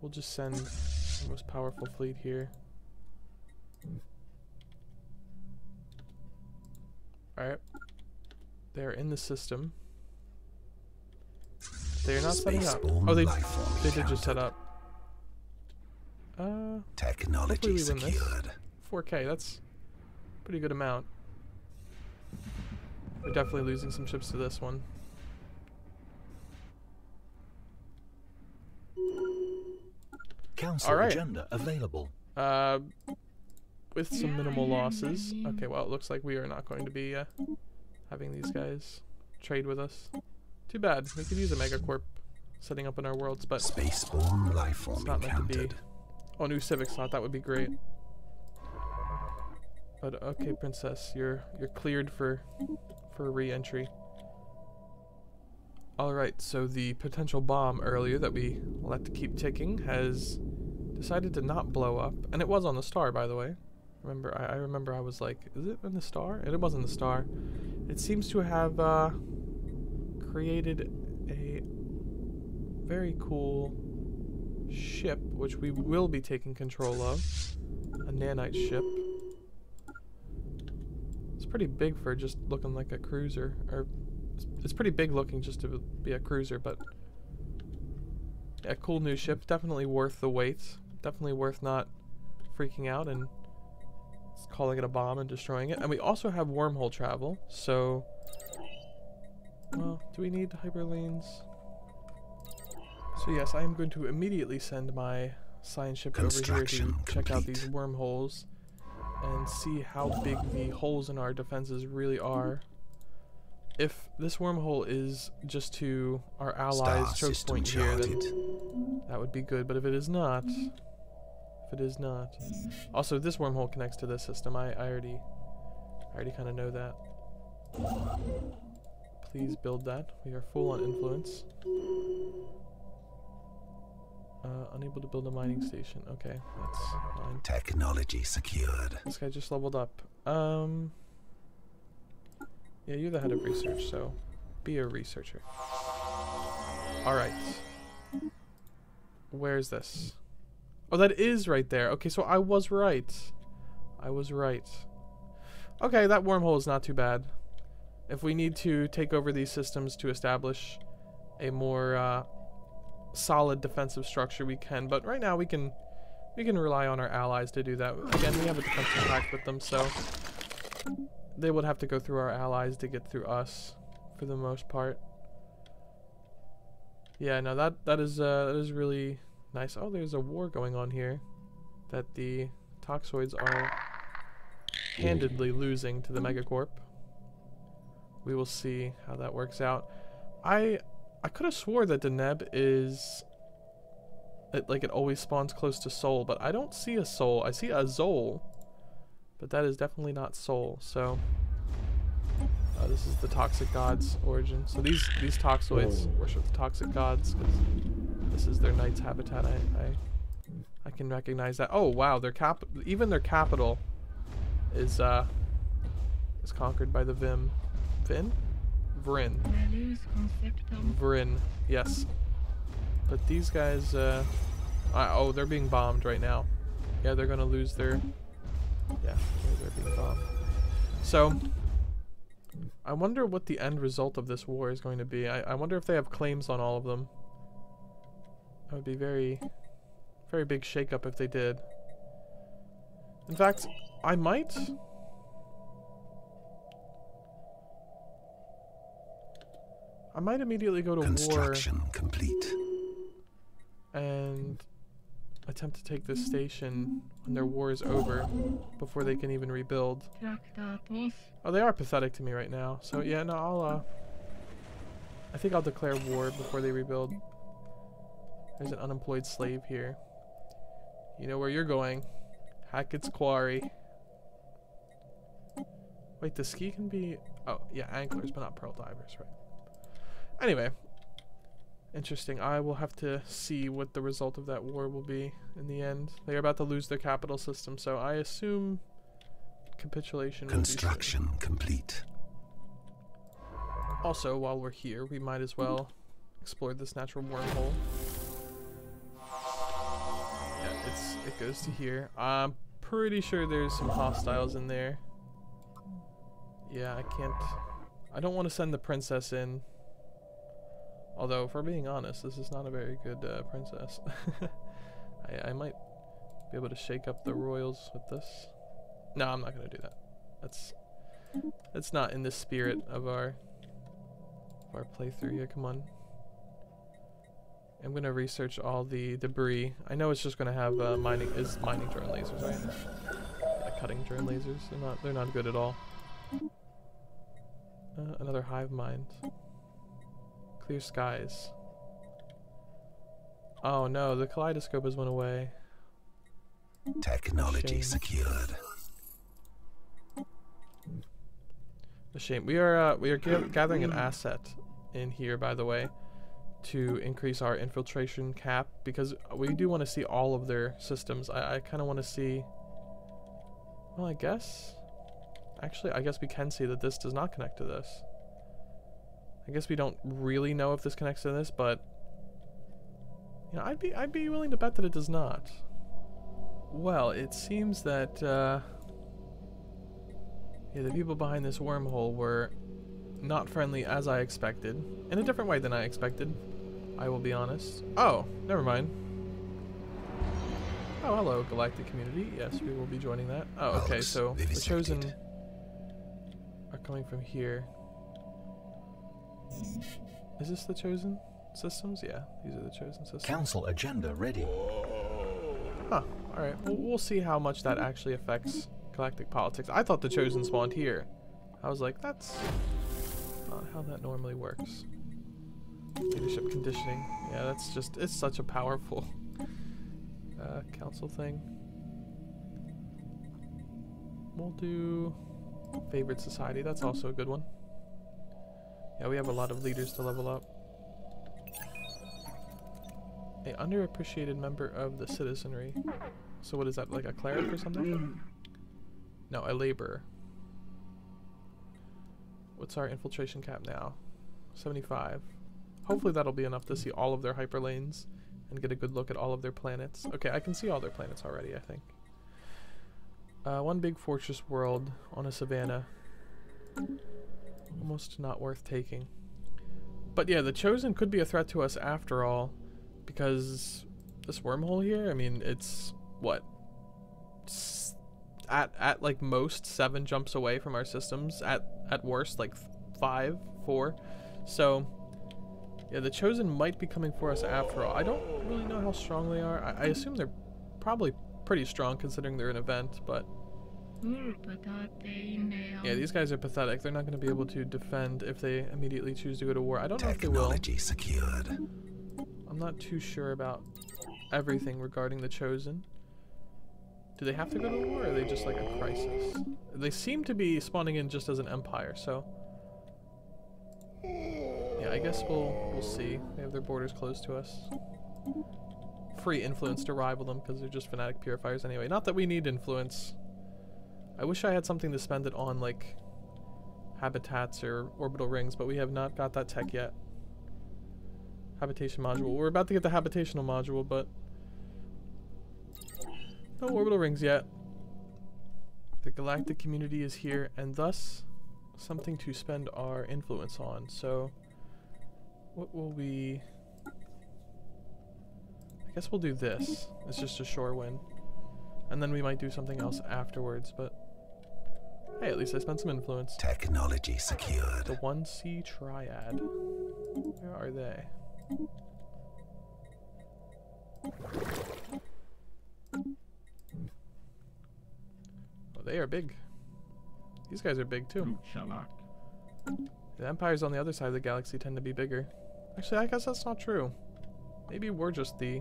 We'll just send the most powerful fleet here. Alright. They're in the system. They're not setting up. Oh, they they did just set up. Uh, Technology we win this. secured. 4K. That's a pretty good amount. We're definitely losing some ships to this one. Council agenda available. Uh, with some minimal losses. Okay, well, it looks like we are not going to be uh, having these guys trade with us. Too bad. We could use a megacorp setting up in our worlds, but Spaceborne life form it's not meant to be. Oh, new civic slot. That would be great. But okay, princess, you're you're cleared for for re-entry. All right, so the potential bomb earlier that we let to keep ticking has decided to not blow up, and it was on the star, by the way. Remember, I, I remember I was like, "Is it in the star?" And it was in the star. It seems to have uh, created a very cool ship, which we will be taking control of. A nanite ship. It's pretty big for just looking like a cruiser, or it's, pretty big looking just to be a cruiser, but yeah, cool new ship. Definitely worth the wait. Definitely worth not freaking out and calling it a bomb and destroying it. And we also have wormhole travel, so well, do we need hyperlanes? So yes, I am going to immediately send my science ship over here to Construction check out these wormholes and see how big the holes in our defenses really are. If this wormhole is just to our allies' Star choke point here, then that would be good. But if it is not, if it is not, also this wormhole connects to this system. I, I already, I already kind of know that. Please build that. We are full on influence. Uh, unable to build a mining station. Okay, that's fine. Technology secured. This guy just leveled up. Um, Yeah, you're the head of research, so be a researcher. Alright. Where's this? Oh, that is right there. Okay, so I was right. I was right. Okay, that wormhole is not too bad. If we need to take over these systems to establish a more uh, solid defensive structure, we can. But right now, we can we can rely on our allies to do that. Again, we have a defensive pact with them, so they would have to go through our allies to get through us, for the most part. Yeah, no, that that is uh, that is really nice. Oh, there's a war going on here, that the toxoids are handedly losing to the megacorp. We will see how that works out. I I could have swore that Deneb is it, like it always spawns close to Sol, but I don't see a Sol. I see a Zol, but that is definitely not Sol. So uh, this is the toxic gods origin. So these these toxoids worship the toxic gods because this is their knight's habitat. I, I I can recognize that. Oh wow, their cap even their capital is uh is conquered by the Vim. Vin? Vrin. Vrin. Yes. But these guys, uh, I, oh, they're being bombed right now. Yeah, they're gonna lose their, yeah, they're, they're being bombed. So, I wonder what the end result of this war is going to be. I, I wonder if they have claims on all of them. That would be very, very big shakeup if they did. In fact, I might. I might immediately go to war Construction complete. and attempt to take this station when their war is over before they can even rebuild. Oh, they are pathetic to me right now. So yeah, no, I'll uh I think I'll declare war before they rebuild. There's an unemployed slave here. You know where you're going. Hackett's Quarry. Wait, the ski can be oh yeah, anglers, but not pearl divers, right? Anyway. Interesting. I will have to see what the result of that war will be in the end. They're about to lose their capital system, so I assume capitulation will be. Construction complete. Also, while we're here, we might as well explore this natural wormhole. Yeah, it's it goes to here. I'm pretty sure there's some hostiles in there. Yeah, I can't. I don't want to send the princess in. Although, if we're being honest, this is not a very good uh, princess. <laughs> I, I might be able to shake up the royals with this. No, I'm not gonna do that. That's that's not in the spirit of our of our playthrough. Yeah, come on. I'm gonna research all the debris. I know it's just gonna have uh, mining is mining drone lasers, right? Yeah, cutting drone lasers. They're not they're not good at all. Uh, another hive mind. Clear skies. Oh no, the kaleidoscope has went away. Technology secured. A shame. We are uh, we are ga- gathering an asset in here, by the way, to increase our infiltration cap because we do want to see all of their systems. I, I kind of want to see. Well, I guess. Actually, I guess we can see that this does not connect to this. I guess we don't really know if this connects to this, but you know, I'd be I'd be willing to bet that it does not. Well, it seems that. Uh, yeah, the people behind this wormhole were not friendly as I expected. In a different way than I expected. I will be honest. Oh, never mind. Oh, hello, Galactic Community. Yes, we will be joining that. Oh, okay, so the Chosen are coming from here. Is this the Chosen systems? Yeah, these are the Chosen systems. Council agenda ready. Huh. Alright. Well, we'll see how much that actually affects galactic politics. I thought the Chosen spawned here. I was like, that's not how that normally works. Leadership conditioning. Yeah, that's just, it's such a powerful <laughs> uh, council thing. We'll do favorite society. That's also a good one. Yeah, we have a lot of leaders to level up. A underappreciated member of the citizenry. So what is that, like a cleric or something? No, a laborer. What's our infiltration cap now? 75. Hopefully that'll be enough to see all of their hyperlanes and get a good look at all of their planets. Okay, I can see all their planets already, I think. Uh, one big fortress world on a savannah. Almost not worth taking. But yeah, the Chosen could be a threat to us after all, because this wormhole here, I mean, it's, what, s- at, at like most seven jumps away from our systems, at, at worst like five, four. So, yeah, the Chosen might be coming for us after all. I don't really know how strong they are. I, I assume they're probably pretty strong considering they're an event, but yeah, these guys are pathetic. They're not going to be able to defend if they immediately choose to go to war. I don't know if they will. Technology secured. I'm not too sure about everything regarding the Chosen. Do they have to go to war, or are they just like a crisis? They seem to be spawning in just as an empire, so... Yeah, I guess we'll we'll see. They have their borders closed to us. Free influence to rival them, because they're just fanatic purifiers anyway. Not that we need influence. I wish I had something to spend it on, like habitats or orbital rings, but we have not got that tech yet. Habitation module. We're about to get the habitational module, but no orbital rings yet. The galactic community is here, and thus something to spend our influence on. So, what will we... I guess we'll do this. It's just a shore win. And then we might do something else afterwards, but... Hey, at least I spent some influence. Technology secured. The 1C Triad. Where are they? Oh, they are big. These guys are big too. The empires on the other side of the galaxy tend to be bigger. Actually, I guess that's not true. Maybe we're just the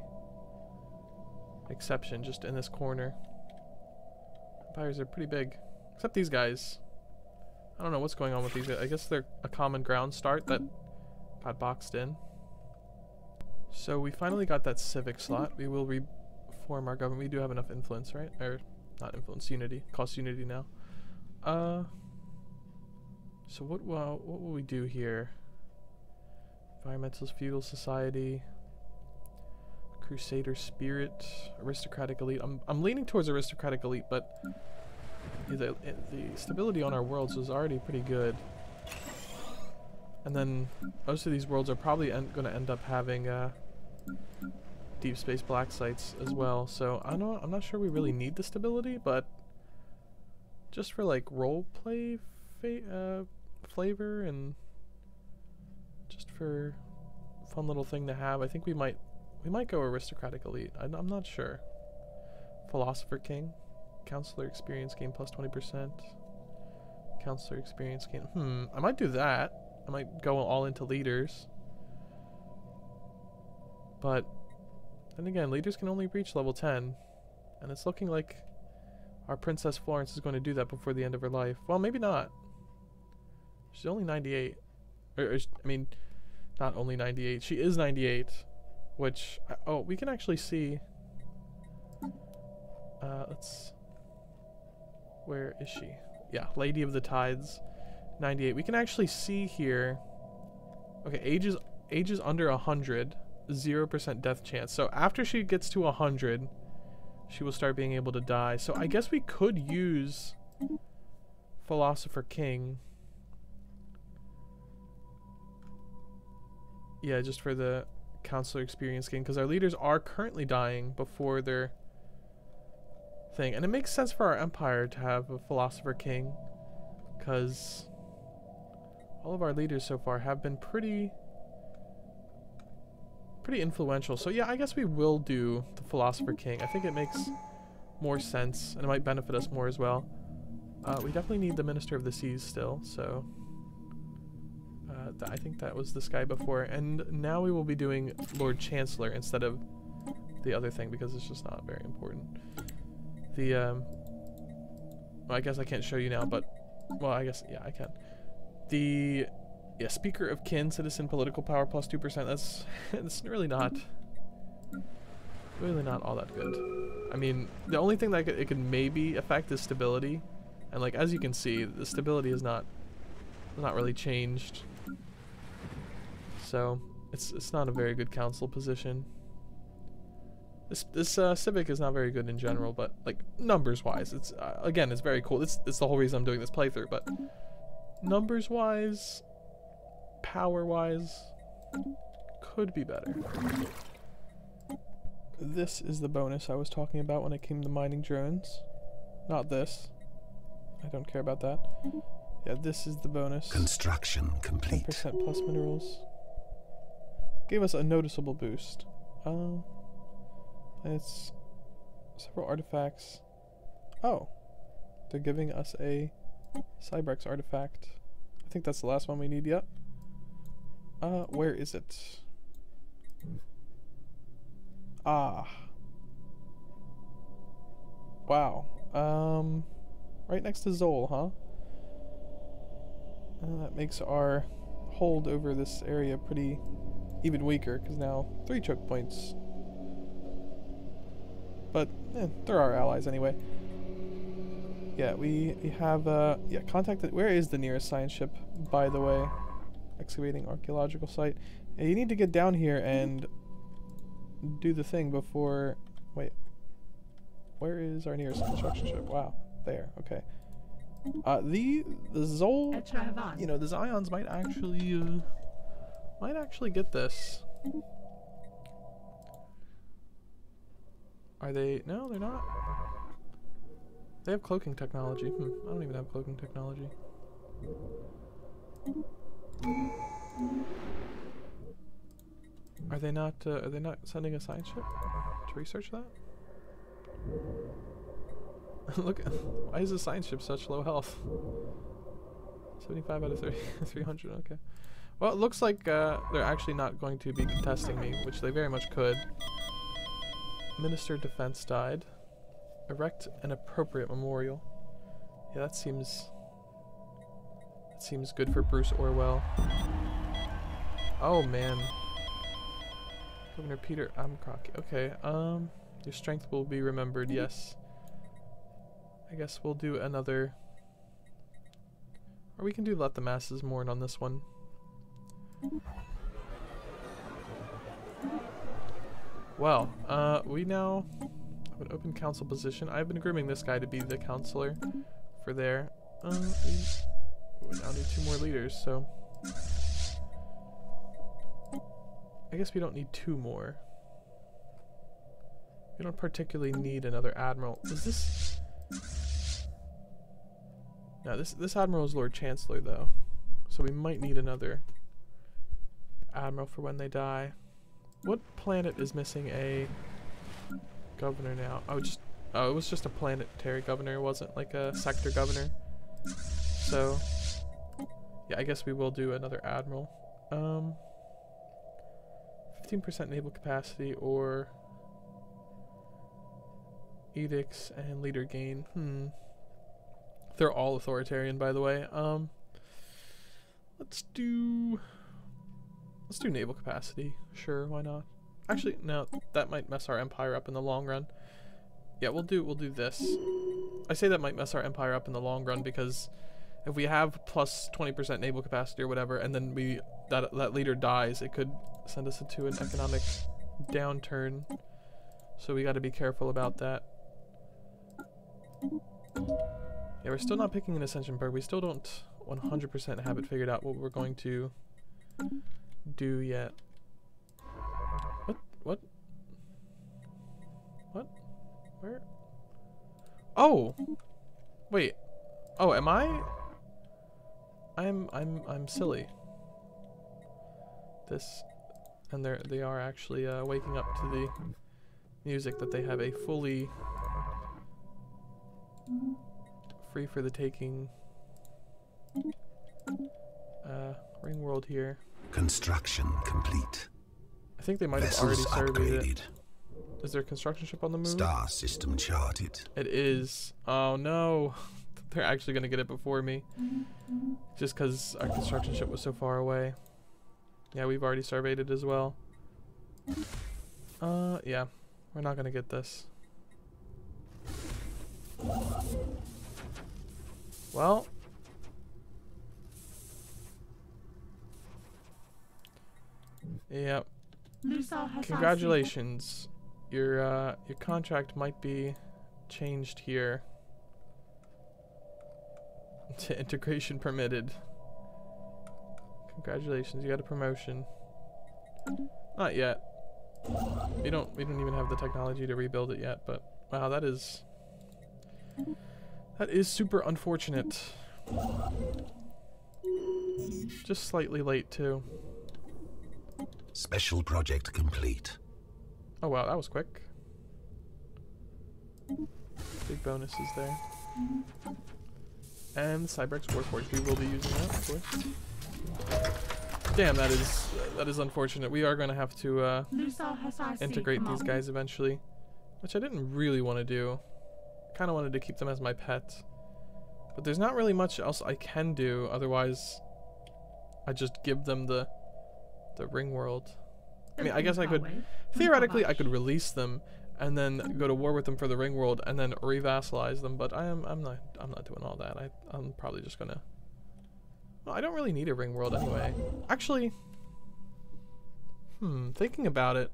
exception, just in this corner. Empires are pretty big. Except these guys. I don't know what's going on with these guys. I guess they're a common ground start that got boxed in. So we finally got that civic slot. We will reform our government. We do have enough influence, right? Or not influence, unity. Cost unity now. Uh. So what? Well, what will we do here? Environmentalist feudal society. Crusader spirit, aristocratic elite. I'm I'm leaning towards aristocratic elite, but the the stability on our worlds is already pretty good. And then most of these worlds are probably going to end up having uh, deep space black sites as well. So. I'm not sure we really need the stability, but just for like role play uh, flavor and just for fun little thing to have, I think we might we might go aristocratic elite. I'm not sure. Philosopher King, counselor experience gain plus 20%. Counselor experience gain. Hmm. I might do that. I might go all into leaders. But then again, leaders can only reach level 10. And it's looking like our Princess Florence is going to do that before the end of her life. Well, maybe not. She's only 98. Or, or I mean, not only 98. She is 98. Which, uh, oh, we can actually see. Uh, let's. Where is she? Yeah, Lady of the Tides, 98. We can actually see here. Okay, age is, age is under 100, 0% death chance. So after she gets to 100, she will start being able to die. So I guess we could use Philosopher King. Yeah, just for the counselor experience gain because our leaders are currently dying before their thing and it makes sense for our empire to have a philosopher king because all of our leaders so far have been pretty pretty influential so yeah i guess we will do the philosopher king i think it makes more sense and it might benefit us more as well uh, we definitely need the minister of the seas still so uh, I think that was this guy before. And now we will be doing Lord Chancellor instead of the other thing because it's just not very important. The, um, well, I guess I can't show you now, but, well, I guess, yeah, I can. The, yeah, Speaker of Kin, Citizen Political Power plus 2%, that's, <laughs> it's really not, really not all that good. I mean, the only thing that it could maybe affect is stability. And, like, as you can see, the stability is not not really changed. So it's it's not a very good council position. This this uh, civic is not very good in general, but like numbers wise, it's uh, again it's very cool. It's it's the whole reason I'm doing this playthrough. But numbers wise, power wise, could be better. This is the bonus I was talking about when it came to mining drones. Not this. I don't care about that. Yeah, this is the bonus. Construction complete. 10% plus minerals. Gave us a noticeable boost. Um, it's several artifacts. Oh, they're giving us a Cybrex artifact. I think that's the last one we need yet. Uh, where is it? Ah. Wow. Um, right next to Zol, huh? Uh, that makes our hold over this area pretty even weaker, because now three choke points. But, eh, they're our allies anyway. Yeah, we, we have, uh, yeah, contacted, where is the nearest science ship, by the way? Excavating archaeological site. Yeah, you need to get down here and do the thing before, wait. Where is our nearest construction ship? Wow, there, okay. Uh, the, the Zol you know, the Zions might actually, uh, might actually get this. Are they? No, they're not. They have cloaking technology. Hmm, I don't even have cloaking technology. Are they not? Uh, are they not sending a science ship to research that? <laughs> Look, why is the science ship such low health? 75 out of 30, <laughs> 300, okay. Well, it looks like uh, they're actually not going to be contesting me, which they very much could. Minister of Defense died. Erect an appropriate memorial. Yeah, that seems... That seems good for Bruce Orwell. Oh, man. Governor Peter Amcrocky. Okay, um... Your strength will be remembered, yes. I guess we'll do another... Or we can do let the masses mourn on this one. Well, uh, we now have an open council position. I've been grooming this guy to be the counselor for there. Um, we, we now need two more leaders, so... I guess we don't need two more. We don't particularly need another admiral. Is this... No, this, this admiral is Lord Chancellor, though. So we might need another admiral for when they die. What planet is missing a governor now? Oh, just oh, it was just a planetary governor. It wasn't like a sector governor. So, yeah, I guess we will do another admiral. Um, 15% naval capacity or edicts and leader gain. Hmm. They're all authoritarian, by the way. Um, let's do Let's do naval capacity. Sure, why not? Hmm. Actually, no, that might mess our empire up in the long run. Yeah, we'll do we'll do this. I say that might mess our empire up in the long run because if we have plus 20% naval capacity or whatever, and then we that that leader dies, it could send us into an economic downturn. So we got to be careful about that. Yeah, we're still not picking an ascension perk. We still don't 100% have it figured out what we're going to do yet. What? What? What? Where? Oh! Wait. Oh, am I? I'm I'm I'm silly. This and they're they are actually uh, waking up to the music that they have a fully free for the taking uh, ring world here. Construction complete. I think they might have already Vessels surveyed upgraded. it. Is there a construction ship on the moon? Star system charted. It is. Oh no. <laughs> They're actually going to get it before me. Just because our construction ship was so far away. Yeah, we've already surveyed it as well. Uh, yeah. We're not going to get this. Well. Yep. Congratulations. Your uh, your contract might be changed here. To <laughs> integration permitted. Congratulations, you got a promotion. Not yet. We don't we don't even have the technology to rebuild it yet, but wow, that is that is super unfortunate. Just slightly late too. Special project complete. Oh wow, that was quick. Big bonuses there. And Cybrex Warforge, we will be using that, of course. Damn, that is that is unfortunate. We are going to have to uh, integrate these guys eventually, which I didn't really want to do. Kind of wanted to keep them as my pet, but there's not really much else I can do. Otherwise, I just give them the the ring world. I mean, I guess I could theoretically I could release them and then go to war with them for the ring world and then revassalize them, but I am I'm not I'm not doing all that. I I'm probably just gonna. Well, I don't really need a ring world anyway. Actually, hmm, thinking about it,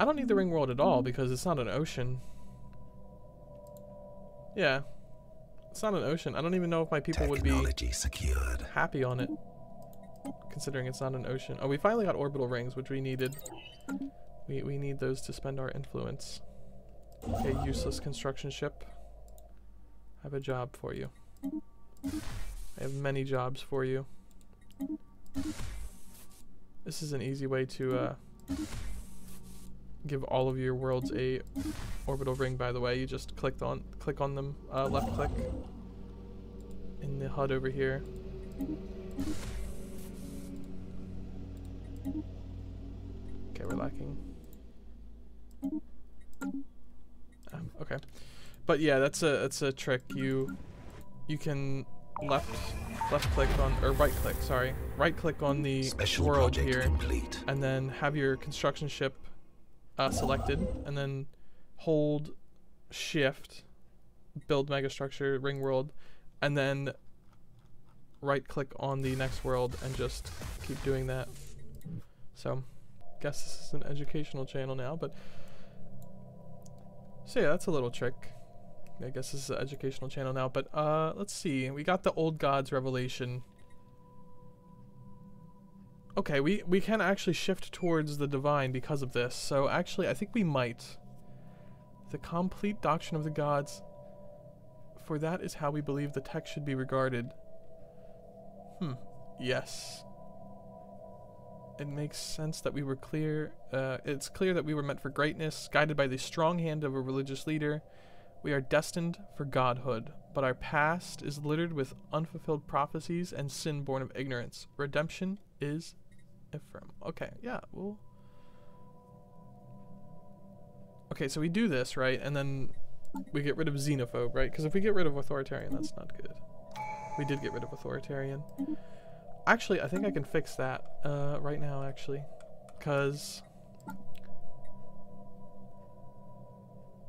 I don't need the ring world at all because it's not an ocean. Yeah, it's not an ocean. I don't even know if my people would be secured. happy on it, considering it's not an ocean. Oh, we finally got orbital rings, which we needed. We, we need those to spend our influence. Okay, useless construction ship. I have a job for you. I have many jobs for you. This is an easy way to uh, give all of your worlds a orbital ring. By the way, you just clicked on click on them, uh, left click in the HUD over here. Okay, we're lacking. Um, okay, but yeah, that's a that's a trick. You you can left left click on or right click, sorry, right click on the Special world here, complete. and then have your construction ship uh, selected, and then hold shift, build megastructure, ring world, and then right click on the next world and just keep doing that. So, guess this is an educational channel now, but so yeah, that's a little trick. I guess this is an educational channel now, but uh, let's see. We got the old gods revelation. Okay, we we can actually shift towards the divine because of this. So actually, I think we might. The complete doctrine of the gods. For that is how we believe the text should be regarded. Hmm. Yes. It makes sense that we were clear. Uh, it's clear that we were meant for greatness, guided by the strong hand of a religious leader. We are destined for godhood, but our past is littered with unfulfilled prophecies and sin born of ignorance. Redemption is Ephraim. Okay, yeah, well. Okay, so we do this, right? And then we get rid of xenophobe, right? Because if we get rid of authoritarian, that's not good. We did get rid of authoritarian. Actually, I think I can fix that uh, right now, actually. Because...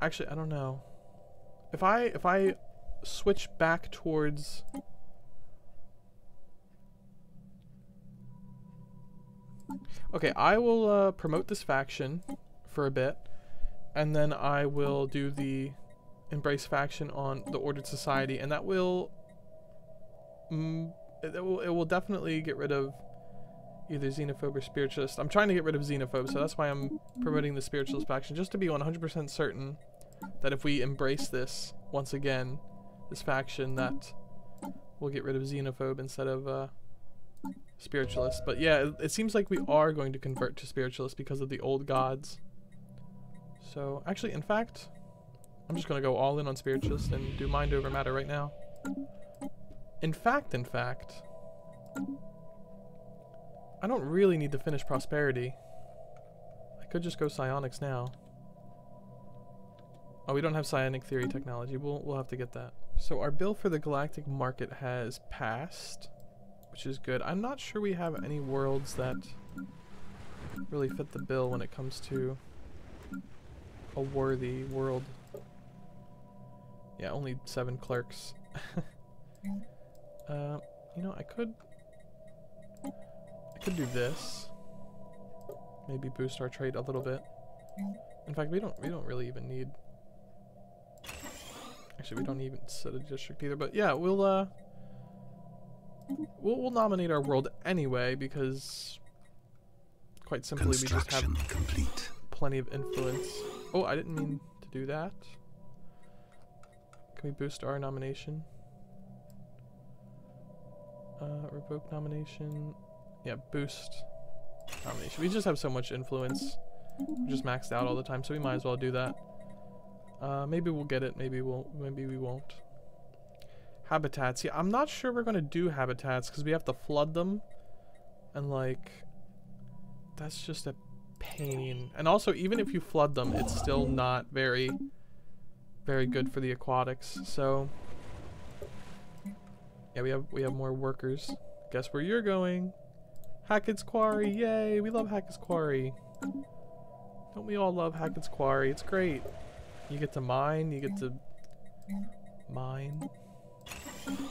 Actually, I don't know. If I if I switch back towards Okay, I will uh, promote this faction for a bit, and then I will do the embrace faction on the ordered society, and that will, it, it will, it will definitely get rid of either xenophobe or spiritualist. I'm trying to get rid of xenophobe, so mm-hmm. that's why I'm promoting the spiritualist mm-hmm. faction, just to be 100% certain that if we embrace this once again, this faction, mm-hmm. that we'll get rid of xenophobe instead of uh, spiritualist. But yeah, it, it seems like we are going to convert to spiritualist because of the old gods. So actually, in fact, I'm just going to go all in on spiritualist and do mind over matter right now. In fact, in fact, I don't really need to finish prosperity. I could just go psionics now. Oh, we don't have psionic theory technology. We'll, we'll have to get that. So our bill for the galactic market has passed, which is good. I'm not sure we have any worlds that really fit the bill when it comes to a worthy world. Yeah, only seven clerks. <laughs> uh, you know, I could, I could do this. maybe boost our trade a little bit. In fact, we don't we don't really even need. Actually, we don't even set a district either. But yeah, we'll uh, we'll, we'll nominate our world anyway because, quite simply, we just have complete. plenty of influence. Oh, I didn't mean to do that. Can we boost our nomination? Uh, revoke nomination. Yeah, boost nomination. We just have so much influence. We're just maxed out all the time, so we might as well do that. Uh, maybe we'll get it. Maybe we'll. Maybe we won't. Habitats. Yeah, I'm not sure we're gonna do habitats because we have to flood them, and like, that's just a pain. And also, even if you flood them, it's still not very, very good for the aquatics. So, yeah, we have we have more workers. Guess where you're going? Hackett's Quarry! Yay! We love Hackett's Quarry. Don't we all love Hackett's Quarry? It's great. You get to mine. You get to mine.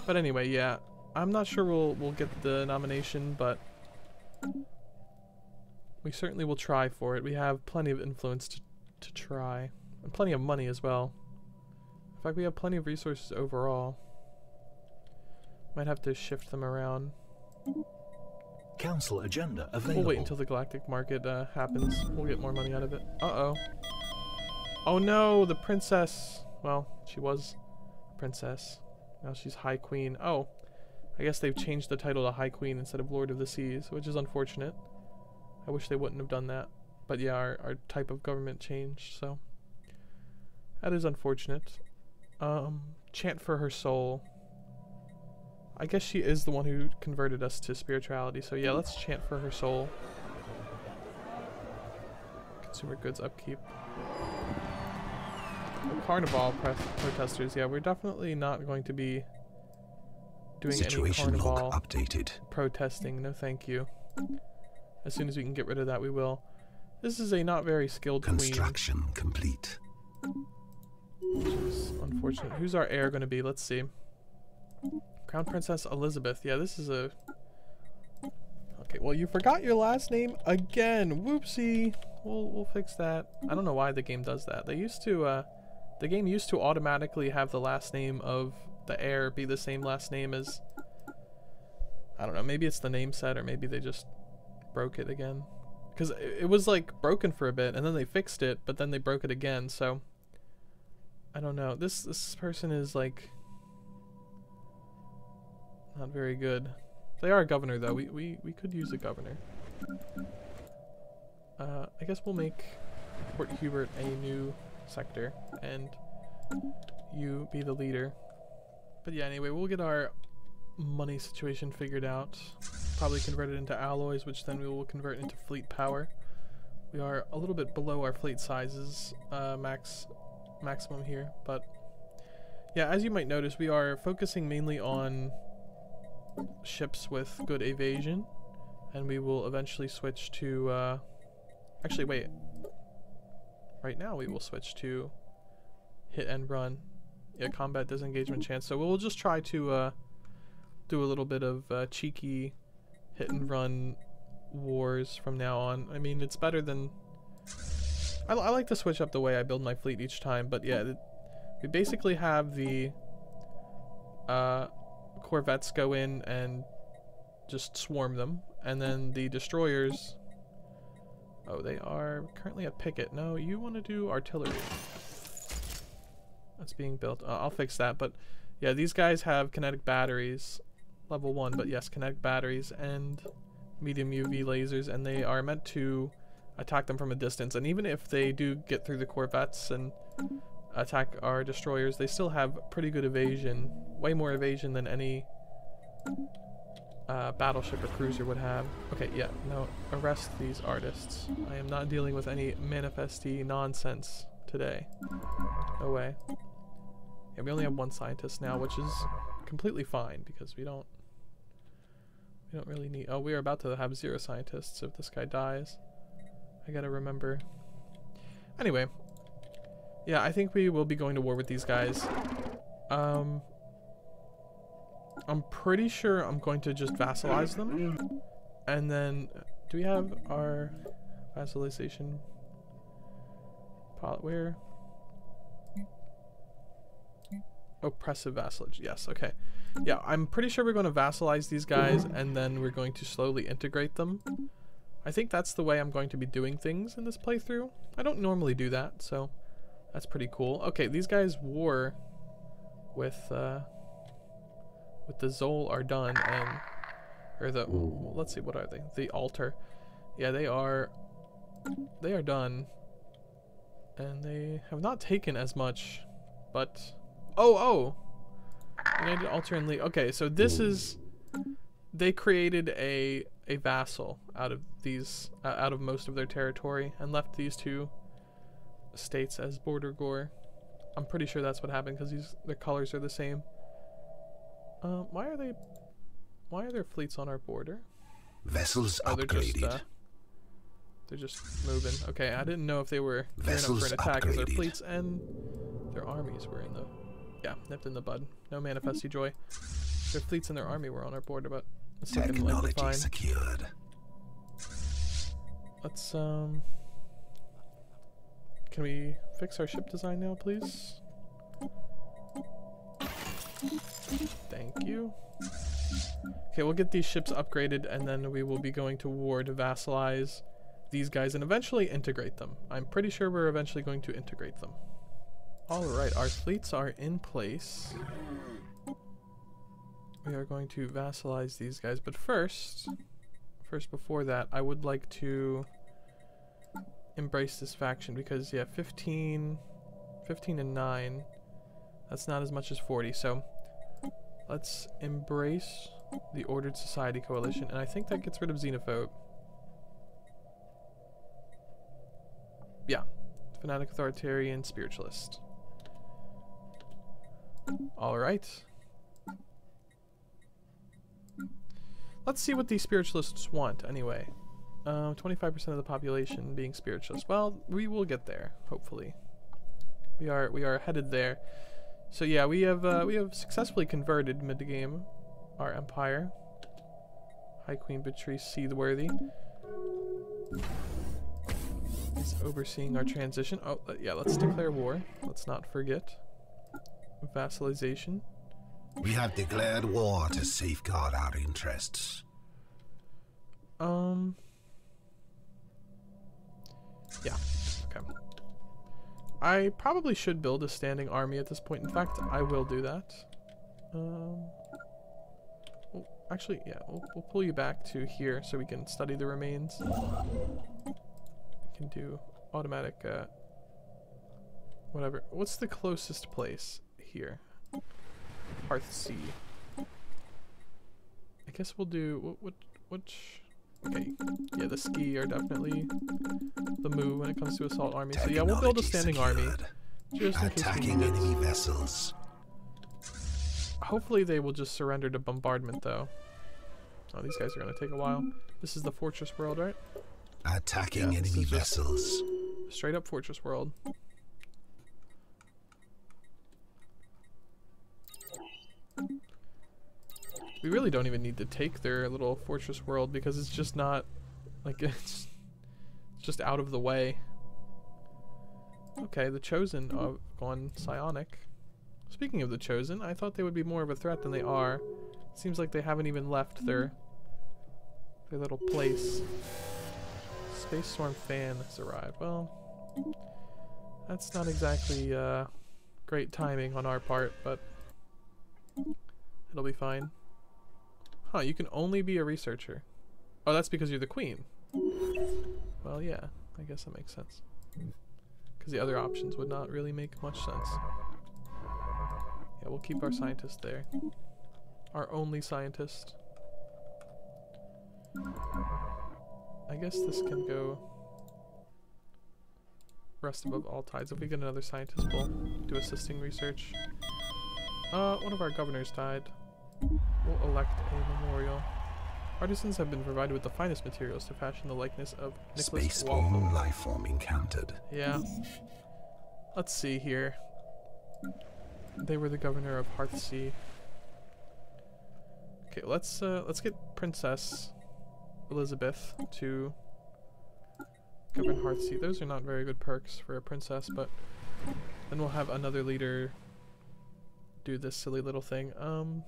But anyway, yeah. I'm not sure we'll we'll get the nomination, but we certainly will try for it. We have plenty of influence to, to try. And plenty of money as well. In fact, we have plenty of resources overall. Might have to shift them around. Council agenda available. We'll wait until the galactic market uh, happens. We'll get more money out of it. Uh-oh. Oh no, the princess. Well, she was a princess. Now she's High Queen. Oh, I guess they've changed the title to High Queen instead of Lord of the Seas, which is unfortunate. I wish they wouldn't have done that. But yeah, our, our type of government changed, so. That is unfortunate. Um, chant for her soul. I guess she is the one who converted us to spirituality, so yeah, let's chant for her soul. Consumer goods upkeep. The Carnival protesters, yeah, we're definitely not going to be doing any Situation log Carnival updated. protesting. No, thank you. As soon as we can get rid of that, we will. This is a not very skilled queen, Construction complete. which is unfortunate. Who's our heir going to be? Let's see. Crown Princess Elizabeth. Yeah, this is a... Okay, well, you forgot your last name again. Whoopsie. We'll, we'll fix that. I don't know why the game does that. They used to, uh... The game used to automatically have the last name of the heir be the same last name as... I don't know, maybe it's the name set, or maybe they just broke it again. Because it, it was, like, broken for a bit, and then they fixed it, but then they broke it again, so... I don't know. This this person is, like... Not very good. They are a governor, though. We, we, we could use a governor. Uh, I guess we'll make Port Hubert a new sector, and you be the leader. But yeah, anyway, we'll get our money situation figured out. Probably convert it into alloys, which then we will convert into fleet power. We are a little bit below our fleet sizes, uh, max maximum here, but yeah, as you might notice, we are focusing mainly on ships with good evasion, and we will eventually switch to, uh, actually wait, right now we will switch to hit and run. Yeah, combat disengagement chance, so we'll just try to, uh, do a little bit of, uh, cheeky hit and run wars from now on. I mean, it's better than, I, I like to switch up the way I build my fleet each time, but yeah, we basically have the, uh, corvettes go in and just swarm them, and then the destroyers. Oh, they are currently at picket. No, you want to do artillery. That's being built. Uh, I'll fix that, but yeah, these guys have kinetic batteries, level one. But yes, kinetic batteries and medium UV lasers, and they are meant to attack them from a distance. And even if they do get through the corvettes and attack our destroyers, they still have pretty good evasion. Way more evasion than any uh, battleship or cruiser would have. Okay, yeah, no, arrest these artists. I am not dealing with any Manifesti nonsense today. No way. Yeah, we only have one scientist now, which is completely fine because we don't we don't really need. Oh, we are about to have zero scientists if this guy dies. I gotta remember. Anyway, yeah, I think we will be going to war with these guys. Um, I'm pretty sure I'm going to just vassalize them. And then, do we have our Vassalization. Pilot where? Oppressive vassalage. Yes, okay. Yeah, I'm pretty sure we're going to vassalize these guys and then we're going to slowly integrate them. I think that's the way I'm going to be doing things in this playthrough. I don't normally do that, so that's pretty cool. Okay, these guys war with uh, with the Zol are done and or the let's see what are they? The altar. Yeah, they are they are done. And they have not taken as much, but oh oh United Altar and League. Okay, so this is they created a a vassal out of these uh, out of most of their territory and left these two states as border gore. I'm pretty sure that's what happened because these their colors are the same. Uh, why are they? Why are there fleets on our border? Vessels Oh, they're just upgraded. uh, they're just moving. Okay, I didn't know if they were gearing up for an attack because their fleets and their armies were in the yeah nipped in the bud. No Manifesti joy. Their fleets and their army were on our border, but it's like Technology fine. secured. Let's um. Can we fix our ship design now, please? Thank you. Okay, we'll get these ships upgraded and then we will be going to war to vassalize these guys and eventually integrate them. I'm pretty sure we're eventually going to integrate them. Alright, our fleets are in place. We are going to vassalize these guys, but first, first before that, I would like to embrace this faction because yeah 15 15 and 9 that's not as much as 40 so let's embrace the ordered society coalition and i think that gets rid of xenophobe. Yeah fanatic authoritarian spiritualist. All right. Let's see what these spiritualists want anyway um, 25% of the population being spiritualist. Well, we will get there, hopefully. We are we are headed there. So yeah, we have uh, we have successfully converted mid game our empire. High Queen Beatrice Seaworthy is overseeing our transition. Oh, uh, yeah, let's declare war. Let's not forget vassalization. We have declared war to safeguard our interests. Um. Yeah. Okay. I probably should build a standing army at this point. In fact, I will do that. Um. well, actually, yeah, we'll, we'll pull you back to here so we can study the remains. We can do automatic, uh, whatever. What's the closest place here? Hearthsea. I guess we'll do what what which okay yeah the ski are definitely the move when it comes to assault army so yeah we'll build a Technology standing army secured. just in case we Attacking enemy vessels. hopefully they will just surrender to bombardment though oh these guys are gonna take a while this is the fortress world right Attacking Yeah, enemy vessels. straight up fortress world we really don't even need to take their little fortress world because it's just not like <laughs> it's just out of the way. Okay the chosen have gone psionic. Speaking of the chosen i thought they would be more of a threat than they are. Seems like they haven't even left their their little place. Space Storm fan has arrived. Well, that's not exactly uh, great timing on our part, but it'll be fine. Huh, you can only be a researcher. Oh, that's because you're the queen. Well, yeah, I guess that makes sense. Because the other options would not really make much sense. Yeah, we'll keep our scientist there. Our only scientist. I guess this can go rest above all tides. If we get another scientist, we'll do assisting research. Uh, one of our governors died. We'll elect a memorial. Artisans have been provided with the finest materials to fashion the likeness of Nicholas. Spaceborne life form encountered. Yeah. Let's see here. They were the governor of Hearthsea. Okay, let's uh let's get Princess Elizabeth to Govern Hearthsea. Those are not very good perks for a princess, but then we'll have another leader do this silly little thing. Um,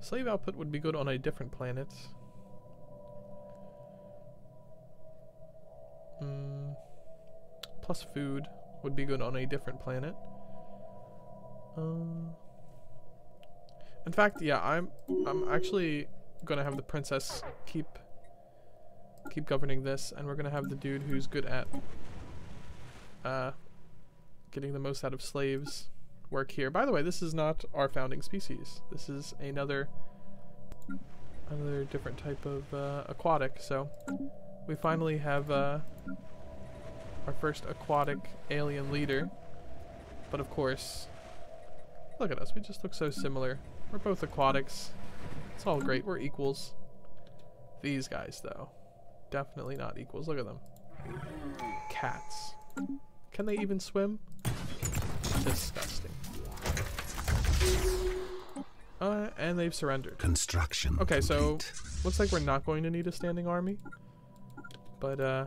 slave output would be good on a different planet. Mm, plus food would be good on a different planet. Um, in fact, yeah, I'm I'm actually gonna have the princess keep keep governing this, and we're gonna have the dude who's good at uh, getting the most out of slaves work here. By the way, this is not our founding species. This is another another different type of uh, aquatic. So we finally have uh, our first aquatic alien leader. But of course, look at us. We just look so similar. We're both aquatics. It's all great. We're equals. These guys, though, definitely not equals. Look at them. Cats. Can they even swim? Disgusting. Uh, and they've surrendered. Construction Okay, so looks like we're not going to need a standing army. But, uh,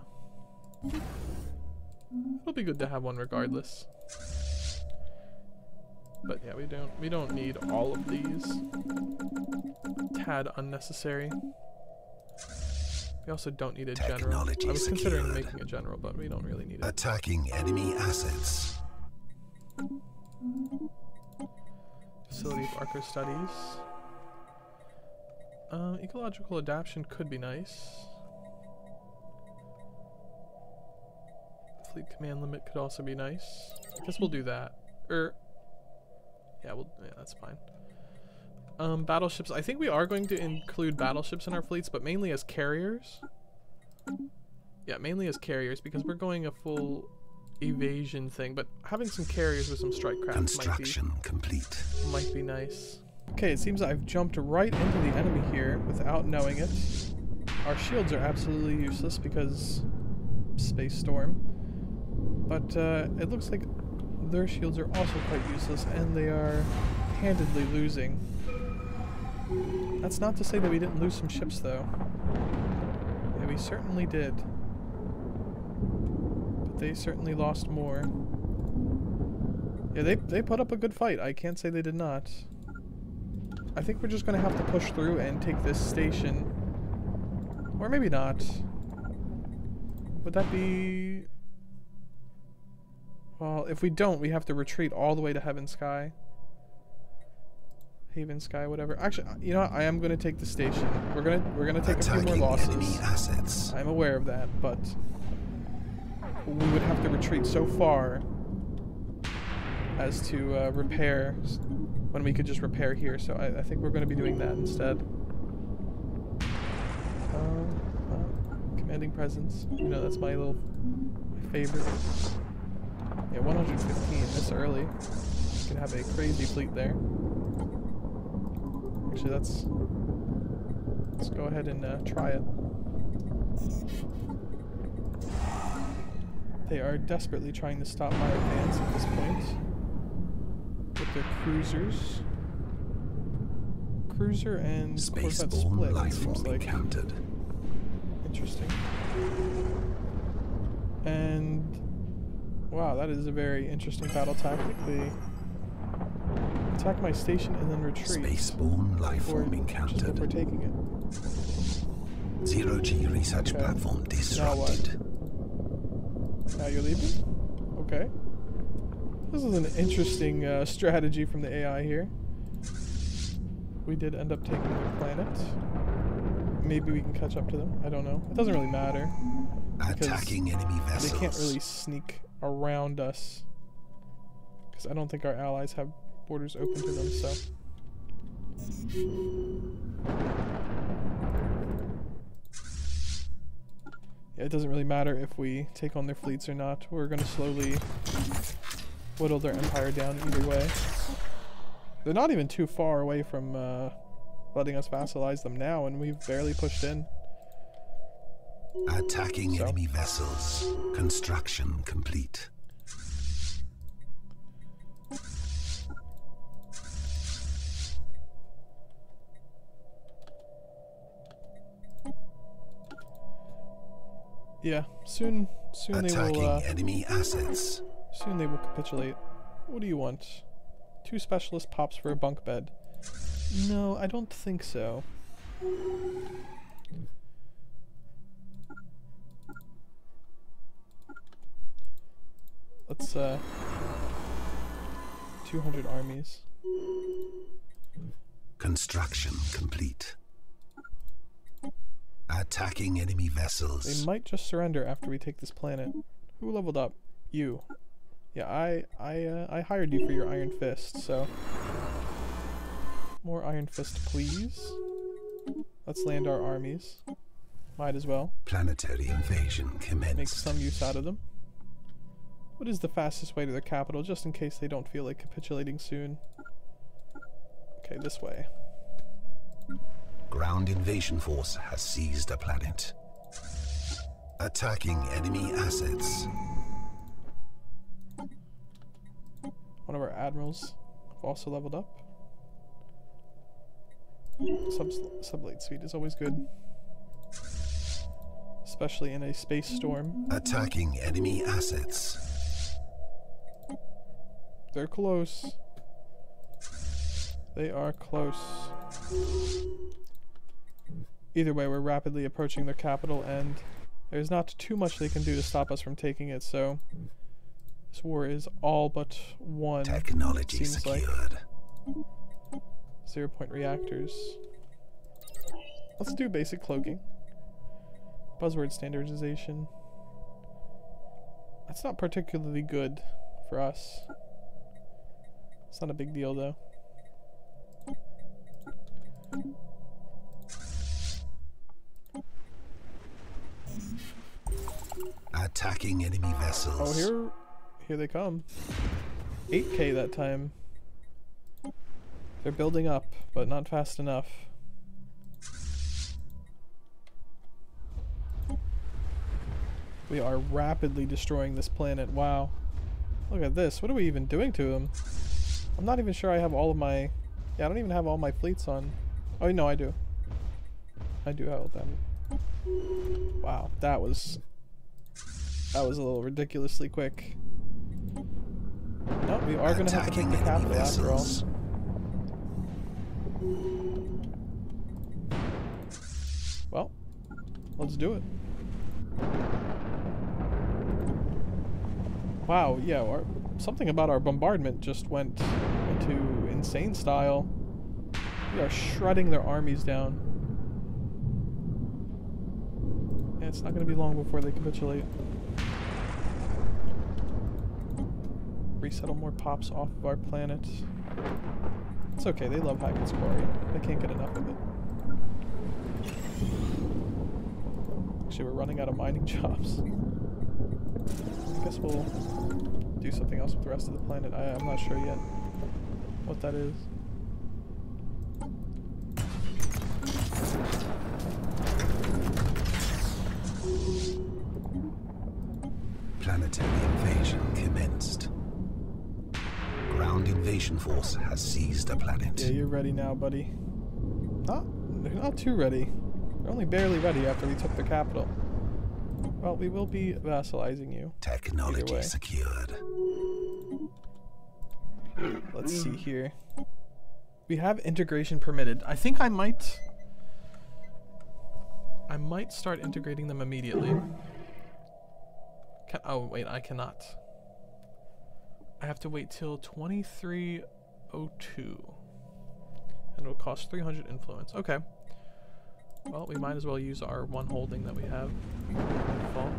it'll be good to have one regardless. But yeah, we don't we don't need all of these. Tad unnecessary. We also don't need a general. I was considering secured. making a general, but we don't really need it. Attacking enemy assets. Facility of Arco Studies. Uh, ecological adaptation could be nice. Fleet command limit could also be nice. I guess we'll do that. Er, yeah, we'll. Yeah, that's fine. Um, battleships. I think we are going to include battleships in our fleets, but mainly as carriers. Yeah, mainly as carriers because we're going a full evasion thing. But having some carriers with some strike craft might be Construction complete. might be nice. Okay, it seems I've jumped right into the enemy here without knowing it. Our shields are absolutely useless because Space Storm. But uh, it looks like their shields are also quite useless and they are handedly losing. That's not to say that we didn't lose some ships though. Yeah, we certainly did. They certainly lost more. Yeah, they, they put up a good fight. I can't say they did not. I think we're just going to have to push through and take this station. Or maybe not. Would that be... Well, if we don't, we have to retreat all the way to Heaven Sky. Haven Sky, whatever. Actually, uh, you know what? I am going to take the station. We're going to we're going to take a few more losses. assets. I'm aware of that, but we would have to retreat so far as to uh, repair when we could just repair here. So I, I think we're going to be doing that instead. Um, uh, commanding presence. You know, that's my little my favorite. Yeah, 115 this early. You could have a crazy fleet there. Actually, let's let's go ahead and uh, try it. They are desperately trying to stop my advance at this point. With their cruisers. Cruiser and Corvette Spaceborne split, life seems like. encountered. Interesting. And wow, that is a very interesting battle tactic. They attack my station and then retreat. Spaceborne life before- form just before encountered. taking it. Zero G research Okay. platform disrupted. Now you're leaving? Okay. This is an interesting uh, strategy from the AI here. We did end up taking their planet. Maybe we can catch up to them. I don't know. It doesn't really matter. Attacking enemy vessels. They can't really sneak around us. Because I don't think our allies have borders open to them, so. It doesn't really matter if we take on their fleets or not. We're going to slowly whittle their empire down either way. They're not even too far away from uh, letting us vassalize them now, and we've barely pushed in. Attacking So? enemy vessels. Construction complete. Yeah, soon, soon they Attacking will. Uh, enemy assets. soon they will capitulate. What do you want? Two specialist pops for a bunk bed. No, I don't think so. Let's uh 200 armies. Construction complete. Attacking enemy vessels. They might just surrender after we take this planet. Who leveled up? You. Yeah, I I uh, I hired you for your Iron Fist, so more Iron Fist, please. Let's land our armies. Might as well Planetary invasion make some use out of them. What is the fastest way to the capital, just in case they don't feel like capitulating soon? Okay, this way. Ground invasion force has seized a planet. Attacking enemy assets. One of our admirals have also leveled up. Sub sublight speed is always good. Especially in a space storm. Attacking enemy assets. They're close. They are close. Either way, we're rapidly approaching their capital, and there's not too much they can do to stop us from taking it, so this war is all but won. Technology Seems like. secured. Zero point reactors. Let's do basic cloaking. Buzzword standardization. That's not particularly good for us. It's not a big deal though. Attacking enemy vessels. Oh, here, here they come. 8k that time. They're building up, but not fast enough. We are rapidly destroying this planet. Wow. Look at this. What are we even doing to them? I'm not even sure I have all of my... Yeah, I don't even have all my fleets on. Oh, no, I do. I do have them. Wow, that was... That was a little ridiculously quick. No, we are going to have to take the capital after all. Well, let's do it. Wow, yeah, our, something about our bombardment just went into insane style. We are shredding their armies down. Yeah, it's not going to be long before they capitulate. Resettle more pops off of our planet. It's okay, they love Hackett's Quarry. They can't get enough of it. Actually, we're running out of mining <laughs> jobs. I guess we'll do something else with the rest of the planet. I, I'm not sure yet what that is. Planetary invasion force has seized a planet. Yeah, you're ready now, buddy. Not, they're not too ready. They're only barely ready after we took the capital. Well, we will be vassalizing you. Technology secured. Let's see here. We have integration permitted. I think I might... I might start integrating them immediately. Can, oh, wait, I cannot. I have to wait till 2302. And it'll cost 300 influence. Okay. Well, we might as well use our one holding that we have default.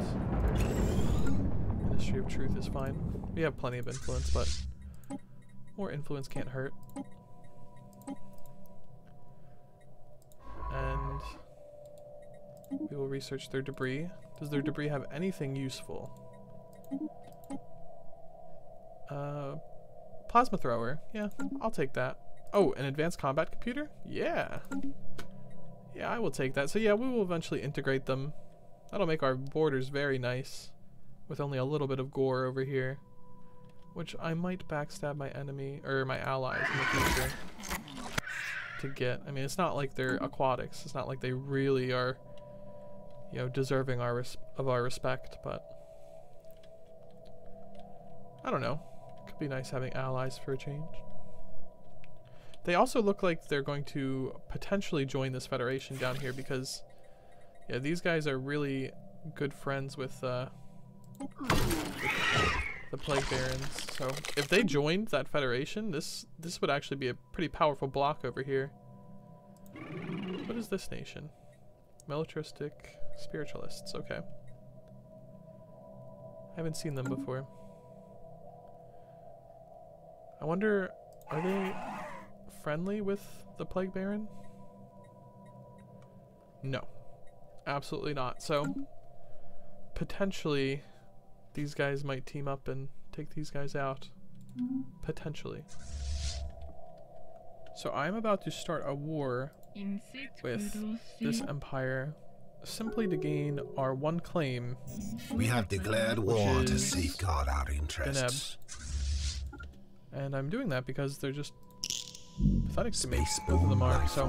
Ministry of Truth is fine. We have plenty of influence, but more influence can't hurt. And we will research their debris. Does their debris have anything useful? Uh, plasma thrower. Yeah, I'll take that. Oh, an advanced combat computer? Yeah. Yeah, I will take that. So yeah, we will eventually integrate them. That'll make our borders very nice. With only a little bit of gore over here. Which I might backstab my enemy, or my allies in the future. To get. I mean, it's not like they're aquatics. It's not like they really are, you know, deserving our of our respect, but I don't know. Be nice having allies for a change. They also look like they're going to potentially join this federation down here because, yeah, these guys are really good friends with, uh, the Plague Barons. So if they joined that federation, this this would actually be a pretty powerful block over here. What is this nation? Militaristic spiritualists. Okay. I haven't seen them before. I wonder, are they friendly with the Plague Baron? No. Absolutely not. So, potentially, these guys might team up and take these guys out. Potentially. So I'm about to start a war with this empire simply to gain our one claim, We have declared war to safeguard our interests. And I'm doing that because they're just pathetic to me. Both of them are. So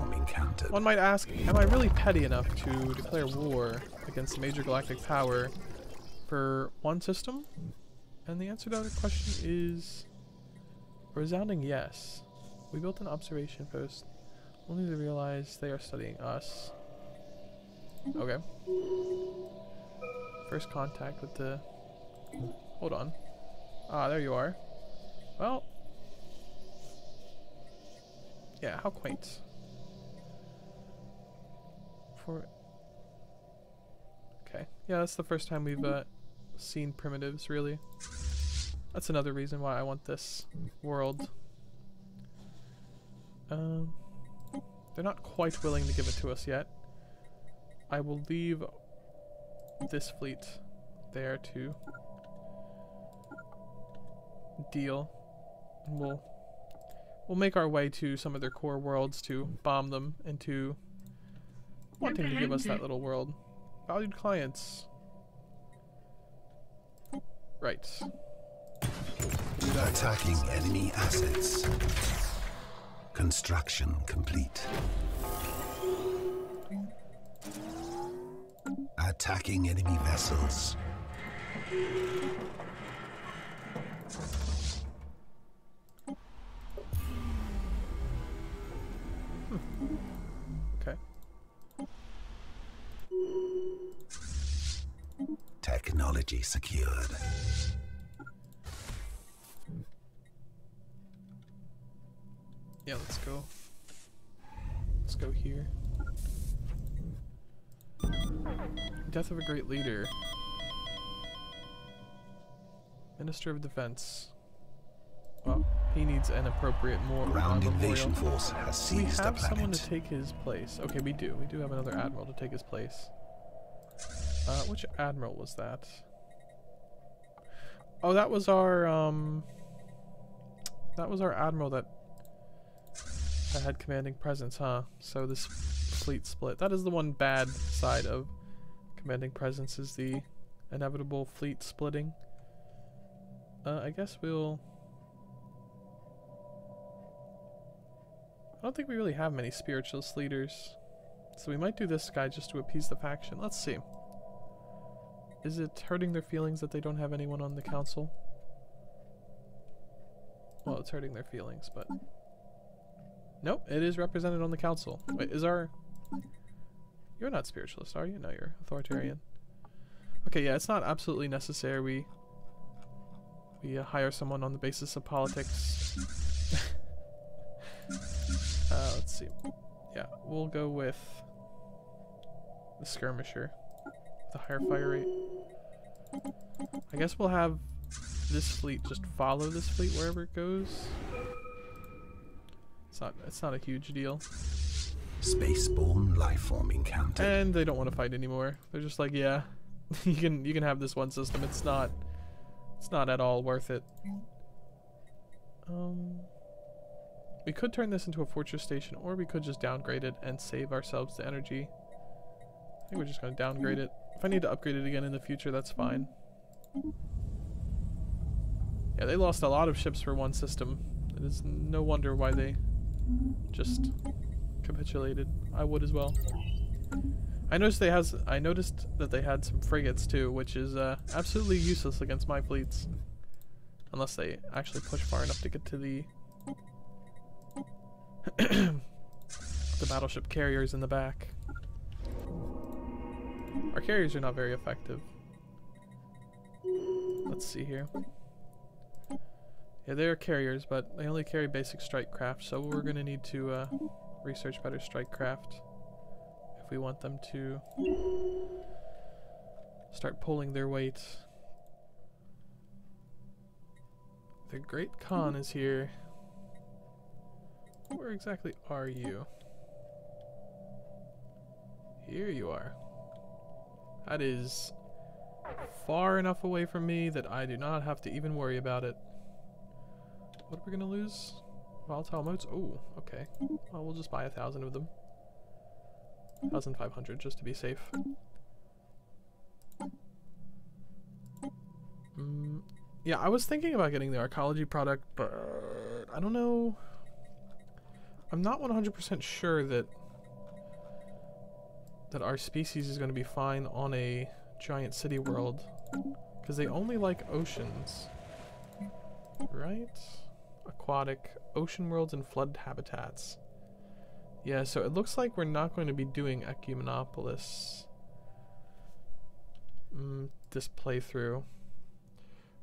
one might ask, am I really petty enough to declare war against a major galactic power for one system? And the answer to that question is a resounding yes. We built an observation post only to realize they are studying us. Okay. First contact with the... Hold on. Ah, there you are. Well... Yeah, how quaint. For... Okay. Yeah, that's the first time we've uh, seen primitives, really. That's another reason why I want this world. Um, they're not quite willing to give it to us yet. I will leave this fleet there to deal. We'll we'll make our way to some of their core worlds to bomb them into wanting to give us that little world. Valued clients. Right. Attacking enemy assets. Construction complete. Attacking enemy vessels. Technology secured. Yeah, let's go. Let's go here. Death of a great leader. Minister of Defense. Well, he needs an appropriate more Ground uh, invasion force has we seized a have someone to take his place. Okay, we do. We do have another admiral to take his place. Uh, which admiral was that? Oh, that was our um. That was our admiral that that had commanding presence, huh? So this fleet split. That is the one bad side of commanding presence is the inevitable fleet splitting. Uh, I guess we'll. Don't think we really have many spiritualist leaders. So we might do this guy just to appease the faction. Let's see. Is it hurting their feelings that they don't have anyone on the council? Well, it's hurting their feelings, but... Nope, it is represented on the council. Wait, is our... You're not spiritualist, are you? No, you're authoritarian. Okay, yeah, it's not absolutely necessary we... We uh, hire someone on the basis of politics. Let's see. Yeah, we'll go with... The skirmisher. The higher fire rate. I guess we'll have this fleet just follow this fleet wherever it goes. It's not it's not a huge deal. Spaceborne life form encountered. And they don't want to fight anymore. They're just like, yeah, <laughs> you can you can have this one system. It's not it's not at all worth it. Um we could turn this into a fortress station or we could just downgrade it and save ourselves the energy. I think we're just going to downgrade it. If I need to upgrade it again in the future, that's fine. Yeah, they lost a lot of ships for one system. It is no wonder why they just capitulated. I would as well. I noticed they has I noticed that they had some frigates too, which is uh, absolutely useless against my fleets. Unless they actually push far enough to get to the the battleship carriers in the back. Our carriers are not very effective. Let's see here. Yeah, they're carriers, but they only carry basic strike craft, so we're gonna need to uh, research better strike craft if we want them to start pulling their weight. The Great Khan is here. Where exactly are you? Here you are. That is far enough away from me that I do not have to even worry about it. What are we gonna lose? Volatile Motes? Oh, okay. Well, we'll just buy a thousand of them. 1,500 just to be safe. Mm, yeah, I was thinking about getting the arcology product, but I don't know. I'm not 100% sure that that our species is going to be fine on a giant city world because they only like oceans. Right? Aquatic, ocean worlds and flood habitats. Yeah, so it looks like we're not going to be doing Ecumenopolis mm, this playthrough.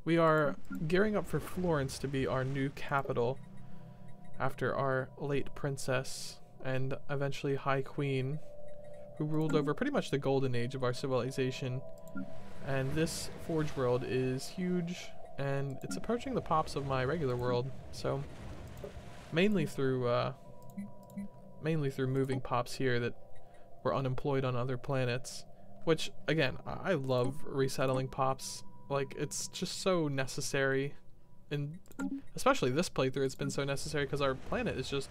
We are gearing up for Florence to be our new capital after our late princess and eventually High Queen, who ruled over pretty much the golden age of our civilization. And this Forge world is huge, and it's approaching the pops of my regular world, so mainly through uh, mainly through moving pops here that were unemployed on other planets. Which, again, I love resettling pops. Like, it's just so necessary. And especially this playthrough, it's been so necessary because our planet is just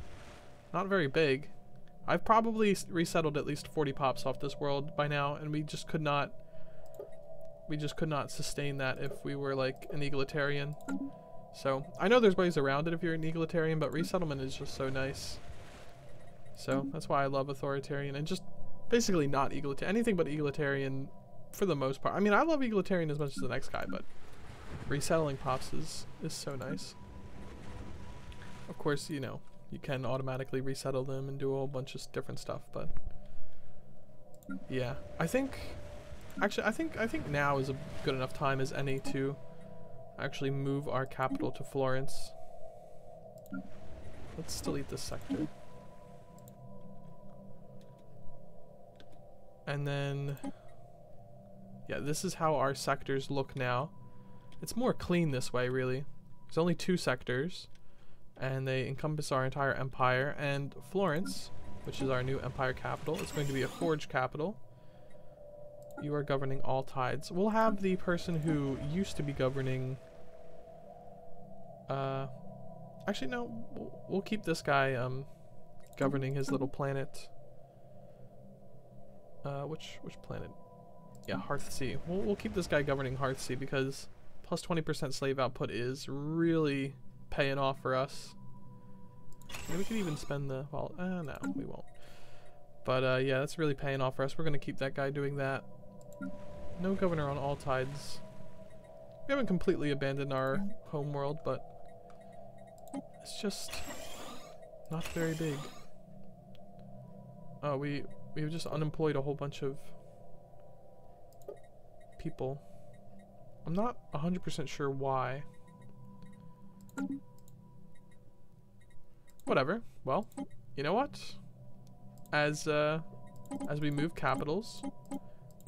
not very big. I've probably resettled at least 40 pops off this world by now, and we just could not... We just could not sustain that if we were, like, an egalitarian. So, I know there's ways around it if you're an egalitarian, but resettlement is just so nice. So that's why I love authoritarian and just basically not egalitarian, anything but egalitarian for the most part. I mean, I love egalitarian as much as the next guy, but resettling pops is, is so nice. Of course, you know, you can automatically resettle them and do a whole bunch of different stuff, but yeah, I think actually I think I think now is a good enough time as any to actually move our capital to Florence. Let's delete this sector. And then, yeah, this is how our sectors look now. It's more clean this way, really. There's only two sectors, and they encompass our entire empire. And Florence, which is our new empire capital, is going to be a forge capital. You are governing all tides. We'll have the person who used to be governing... Uh, actually, no, we'll, keep this guy um, governing his little planet. Uh, which which planet? Yeah, Hearthsea. We'll, we'll keep this guy governing Hearthsea because plus 20% slave output is really paying off for us. Maybe we could even spend the, well, uh, no, we won't. But uh, yeah, that's really paying off for us. We're going to keep that guy doing that. No governor on all tides. We haven't completely abandoned our home world, but it's just not very big. Oh, we We've just unemployed a whole bunch of people. I'm not 100% sure why. Whatever. Well, you know what? As uh, as we move capitals,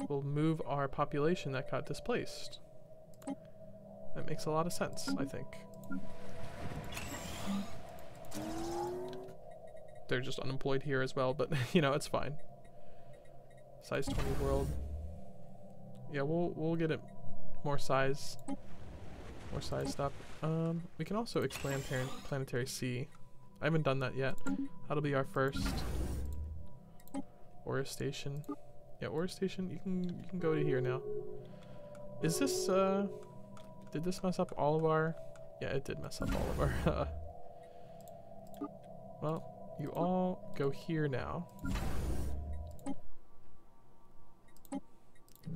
we'll move our population that got displaced. That makes a lot of sense, I think. They're just unemployed here as well, but <laughs> you know, it's fine. Size 20 world. Yeah, we'll we'll get it more size more sized up. Um, we can also expand Planetary C. I haven't done that yet. That'll be our first. Aura Station. Yeah, Aura Station, you can you can go to here now. Is this uh did this mess up all of our yeah it did mess up all of our <laughs> well, you all go here now.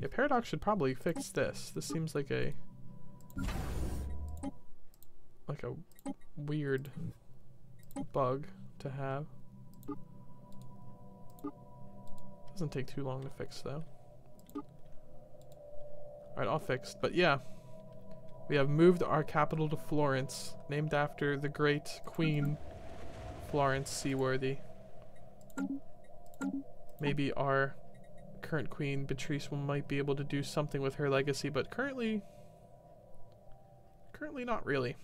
Yeah, Paradox should probably fix this. This seems like a like a weird bug to have. Doesn't take too long to fix though. Alright, all fixed. But yeah, we have moved our capital to Florence, named after the great Queen Florence Seaworthy. Maybe our current queen, Beatrice, might be able to do something with her legacy, but currently, currently not really.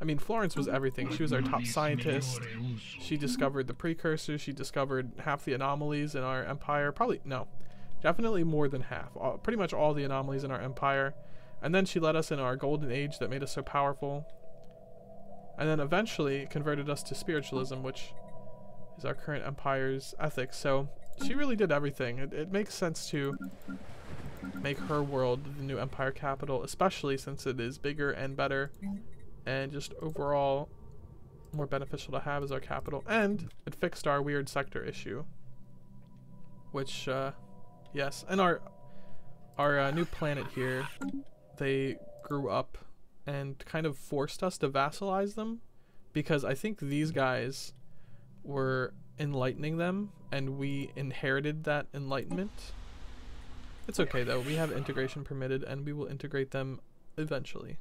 I mean, Florence was everything. She was our top scientist. She discovered the precursors. She discovered half the anomalies in our empire. Probably, no, definitely more than half. All, pretty much all the anomalies in our empire. And then she led us in our golden age that made us so powerful. And then eventually converted us to spiritualism, which is our current empire's ethics. So she really did everything. It, it makes sense to make her world the new empire capital, especially since it is bigger and better and just overall more beneficial to have as our capital. And it fixed our weird sector issue. Which, uh, yes. And our, our uh, new planet here, they grew up and kind of forced us to vassalize them. Because I think these guys were enlightening them and we inherited that enlightenment. It's okay though, we have integration permitted and we will integrate them eventually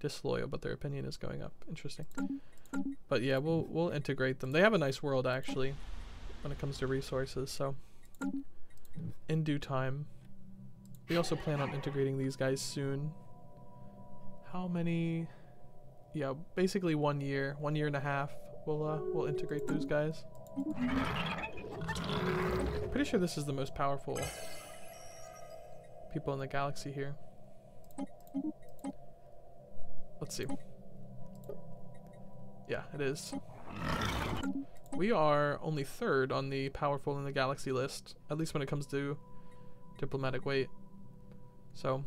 disloyal, but their opinion is going up. Interesting. But yeah, we'll we'll integrate them. They have a nice world actually when it comes to resources, so in due time. We also plan on integrating these guys soon. How many yeah, basically one year, one year and a half. We'll uh we'll integrate those guys. Pretty sure this is the most powerful people in the galaxy here. Let's see. Yeah, it is. We are only third on the powerful in the galaxy list, at least when it comes to diplomatic weight. So,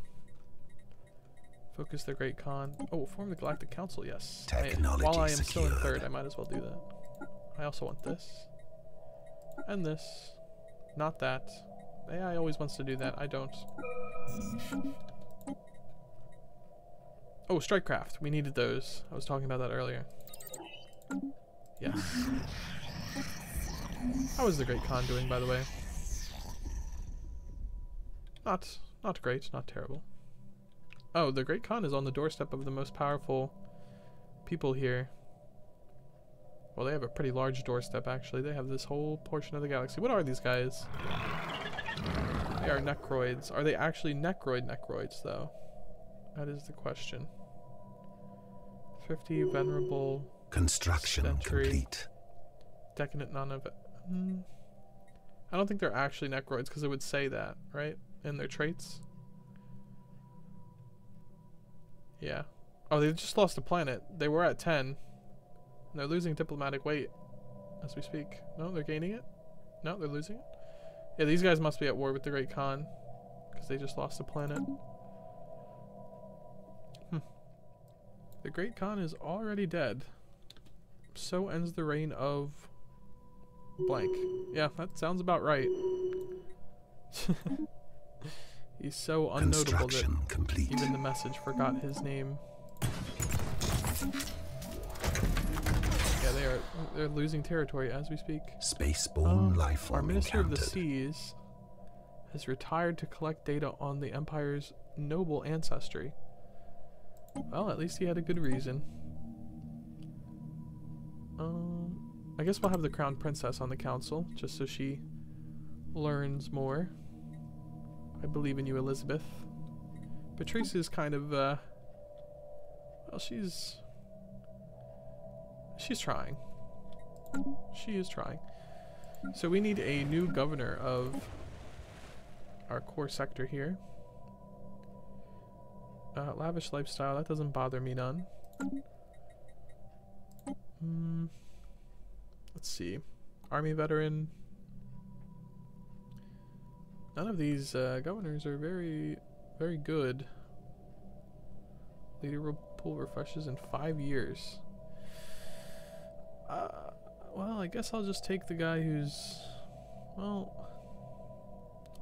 focus the Great Khan. Oh, form the Galactic Council, yes. I, while I am still in third, I might as well do that. I also want this. And this. Not that. AI always wants to do that. I don't. Oh, Strikecraft. We needed those. I was talking about that earlier. Yes. How is the Great Khan doing, by the way? Not, not great, not terrible. Oh, the Great Khan is on the doorstep of the most powerful people here. Well, they have a pretty large doorstep, actually. They have this whole portion of the galaxy. What are these guys? They are Necroids. Are they actually Necroid Necroids, though? That is the question. 50 venerable. Construction century, complete. Decadent none of it. Mm, I don't think they're actually Necroids because it would say that, right? In their traits. Yeah. Oh, they just lost a planet. They were at 10. they're losing diplomatic weight as we speak. No, they're gaining it? No, they're losing it? Yeah, these guys must be at war with the Great Khan because they just lost a planet. Hmm. The Great Khan is already dead. So ends the reign of blank. Yeah, that sounds about right. <laughs> He's so unnotable that complete. even the message forgot his name. Yeah, they are they're losing territory as we speak. Spaceborne um, life Our Minister encountered. of the Seas has retired to collect data on the Empire's noble ancestry. Well, at least he had a good reason. Um, I guess we'll have the Crown Princess on the council, just so she learns more. I believe in you, Elizabeth. Patrice is kind of, uh, well, she's, she's trying. She is trying. So we need a new governor of our core sector here. Uh, lavish lifestyle, that doesn't bother me none. Mm, let's see. Army veteran. None of these uh, governors are very, very good. Leader pool refreshes in five years. Uh, well, I guess I'll just take the guy who's, well,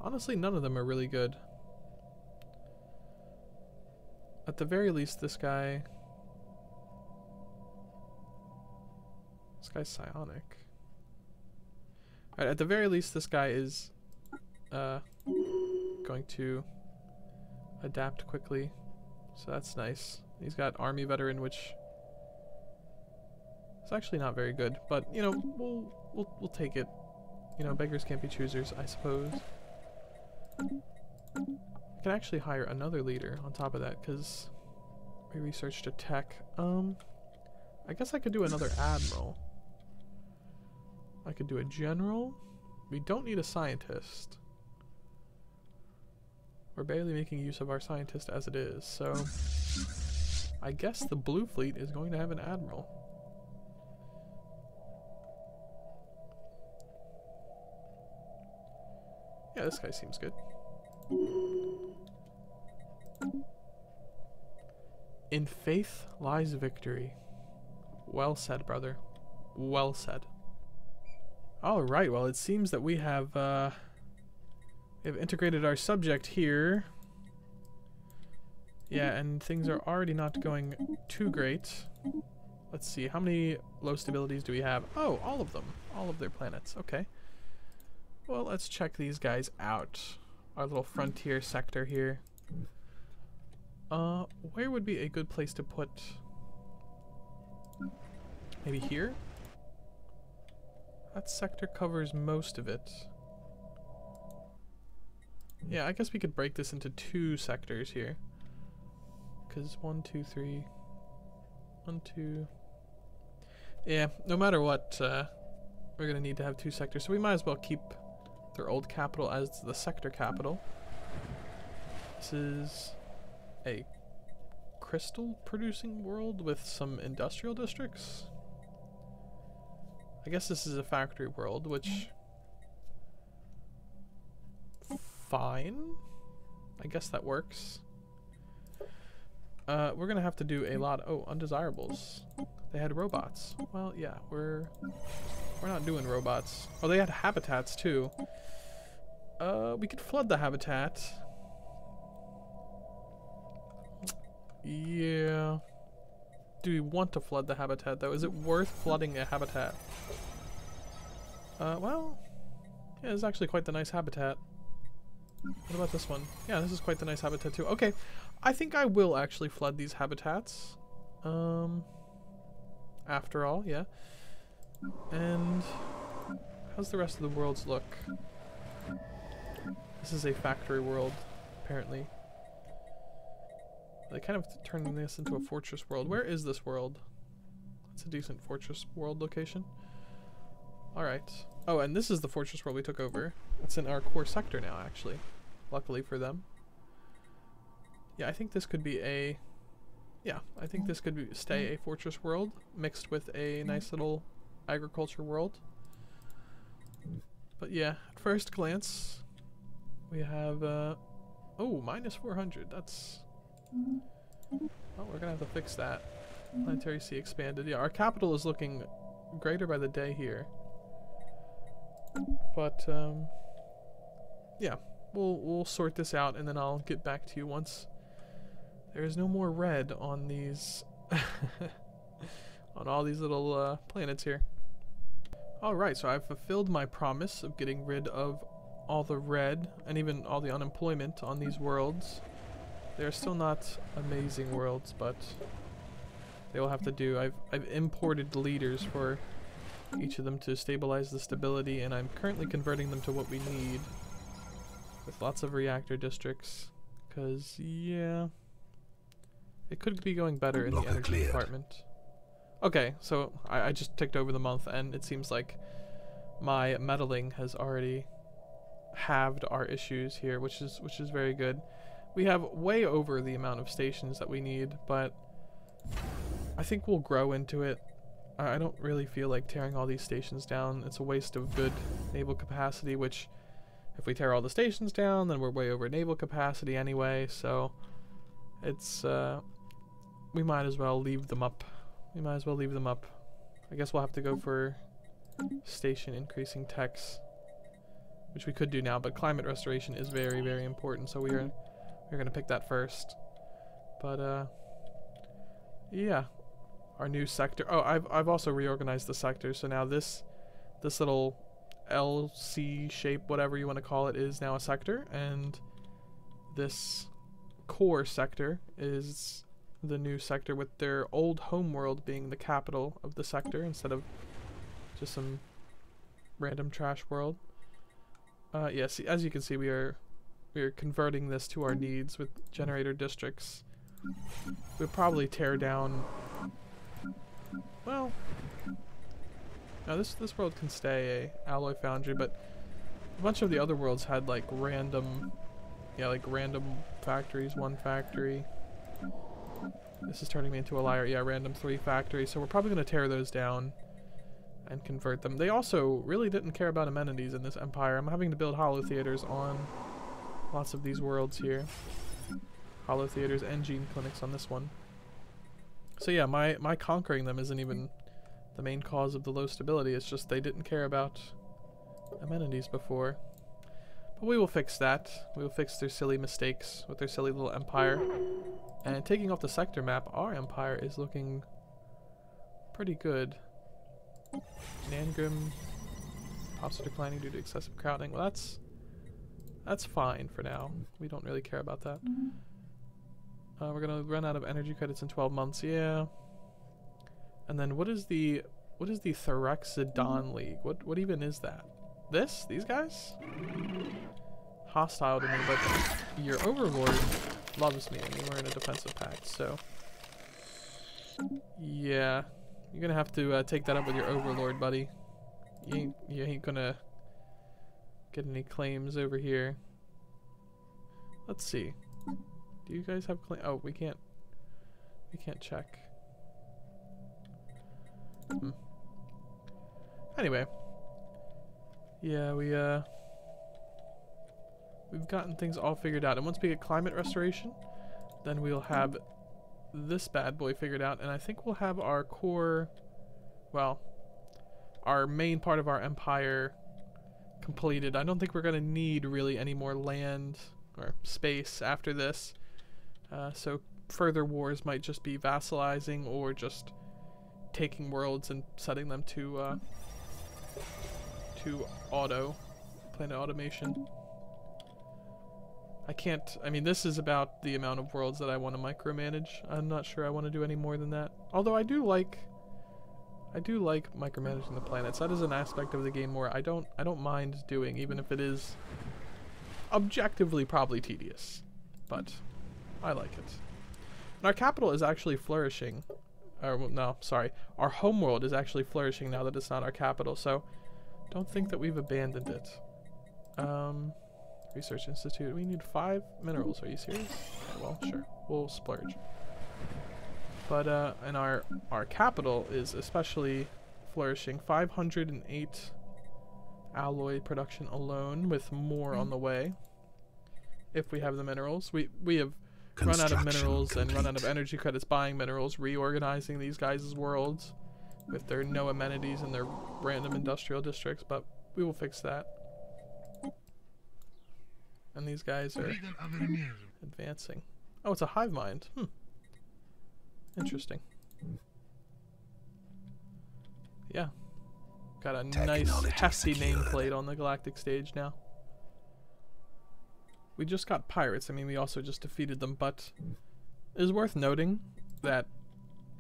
Honestly, none of them are really good. At the very least, this guy... This guy's psionic. Alright, at the very least, this guy is uh, going to adapt quickly. So that's nice. He's got army veteran, which is actually not very good, but you know, we'll we'll we'll take it. You know, beggars can't be choosers, I suppose. I can actually hire another leader on top of that, because we researched a tech. Um, I guess I could do another admiral. I could do a general. We don't need a scientist. We're barely making use of our scientist as it is, so I guess the blue fleet is going to have an admiral. Yeah, this guy seems good. In faith lies victory. Well said, brother. Well said. Alright, well it seems that we have, uh, we have integrated our subject here. Yeah, and things are already not going too great. Let's see, how many low stabilities do we have? Oh, all of them. All of their planets. Okay. Well, let's check these guys out. Our little frontier sector here. Uh, where would be a good place to put... Maybe here? That sector covers most of it. Yeah, I guess we could break this into two sectors here. Because one, two, three, one, two. Yeah, no matter what, uh, we're going to need to have two sectors. So we might as well keep their old capital as the sector capital. This is a crystal producing world with some industrial districts. I guess this is a factory world, which fine. I guess that works. Uh, we're gonna have to do a lot. Oh, undesirables. They had robots. Well, yeah, we're we're not doing robots. Oh, they had habitats too. Uh, we could flood the habitat. Yeah. Do we want to flood the habitat though? Is it worth flooding a habitat? Uh, well, yeah, it's actually quite the nice habitat. What about this one? Yeah, this is quite the nice habitat too. Okay, I think I will actually flood these habitats. Um, after all, yeah. And how's the rest of the worlds look? This is a factory world, apparently. They kind of turning this into a fortress world. Where is this world? It's a decent fortress world location. Alright. Oh, and this is the fortress world we took over. It's in our core sector now, actually. Luckily for them. Yeah, I think this could be a... Yeah, I think this could be, stay a fortress world mixed with a nice little agriculture world. But yeah, at first glance, we have, uh, oh, minus 400. That's, oh, we're gonna have to fix that. Planetary Sea expanded. Yeah, our capital is looking greater by the day here. But, um, yeah, we'll, we'll sort this out and then I'll get back to you once there is no more red on these, <laughs> on all these little uh, planets here. Alright, so I've fulfilled my promise of getting rid of all the red and even all the unemployment on these worlds. They're still not amazing worlds, but they will have to do. I've, I've imported leaders for each of them to stabilize the stability, and I'm currently converting them to what we need with lots of reactor districts. Because, yeah, it could be going better in the energy cleared. department. Okay, so I, I just ticked over the month, and it seems like my meddling has already halved our issues here, which is which is very good. We have way over the amount of stations that we need, but I think we'll grow into it. I don't really feel like tearing all these stations down. It's a waste of good naval capacity, which if we tear all the stations down, then we're way over naval capacity anyway, so it's, uh, we might as well leave them up. We might as well leave them up. I guess we'll have to go for station increasing techs which we could do now, but climate restoration is very, very important, so we are we're gonna pick that first. But uh, yeah, our new sector. Oh, I've I've also reorganized the sector, so now this this little LC shape, whatever you want to call it, is now a sector, and this core sector is the new sector with their old homeworld being the capital of the sector instead of just some random trash world. Uh, yes, as you can see, we are we are converting this to our needs with generator districts. We'll probably tear down. Well, now this this world can stay a alloy foundry, but a bunch of the other worlds had like random, yeah, like random factories. One factory. This is turning me into a liar. Yeah, random three factories. So we're probably gonna tear those down and convert them. They also really didn't care about amenities in this empire. I'm having to build holo-theaters on lots of these worlds here. Holo-theaters and gene clinics on this one. So yeah, my, my conquering them isn't even the main cause of the low stability. It's just they didn't care about amenities before. But we will fix that. We will fix their silly mistakes with their silly little empire. And taking off the sector map, our empire is looking pretty good. Nangrim pops are declining due to excessive crowding. Well, that's that's fine for now. We don't really care about that. Uh, we're gonna run out of energy credits in 12 months. Yeah. And then what is the what is the Thorexidon League? What what even is that? This? These guys? Hostile to me, but your overlord loves me. Mean, we're in a defensive pact, so yeah. You're gonna have to uh, take that up with your overlord, buddy. You ain't, you ain't gonna get any claims over here. Let's see. Do you guys have claim? Oh, we can't. We can't check. Hmm. Anyway. Yeah, we uh. We've gotten things all figured out, and once we get climate restoration, then we'll have this bad boy figured out, and I think we'll have our core, well, our main part of our empire completed. I don't think we're going to need really any more land or space after this. Uh, so further wars might just be vassalizing or just taking worlds and setting them to uh, to auto, planet automation. I can't, I mean, this is about the amount of worlds that I want to micromanage. I'm not sure I want to do any more than that. Although I do like, I do like micromanaging the planets. That is an aspect of the game where I don't, I don't mind doing, even if it is objectively probably tedious. But I like it. And our capital is actually flourishing. Or, well, no, sorry. Our homeworld is actually flourishing now that it's not our capital, so don't think that we've abandoned it. Um... Research Institute. We need five minerals. Are you serious? Okay, well, sure. We'll splurge. But uh, and our our capital is especially flourishing. 508 alloy production alone, with more on the way. If we have the minerals, we we have run out of minerals complete. and run out of energy credits buying minerals, reorganizing these guys' worlds with their no amenities and their random industrial districts. But we will fix that. And these guys are advancing. Oh, it's a hive mind. Hmm. Interesting. Yeah. Got a nice hefty nameplate on the galactic stage now. We just got pirates. I mean, we also just defeated them, but it is worth noting that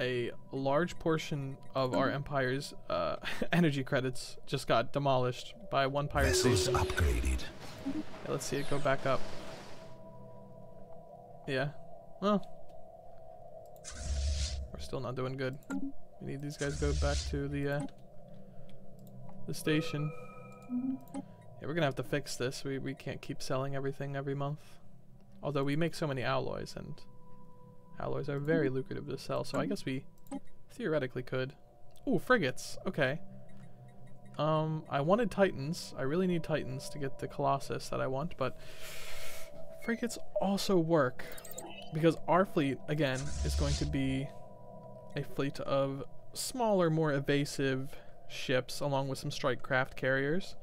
a large portion of our empire's uh, <laughs> energy credits just got demolished by one pirate Vessels station. upgraded. Yeah, let's see it go back up. Yeah. Well. We're still not doing good. We need these guys to go back to the, uh, the station. Yeah, we're gonna have to fix this. We, we can't keep selling everything every month. Although we make so many alloys, and alloys are very lucrative to sell, so I guess we theoretically could. Ooh, frigates. Okay. Um, I wanted Titans. I really need Titans to get the Colossus that I want, but frigates also work because our fleet, again, is going to be a fleet of smaller, more evasive ships along with some strike craft carriers.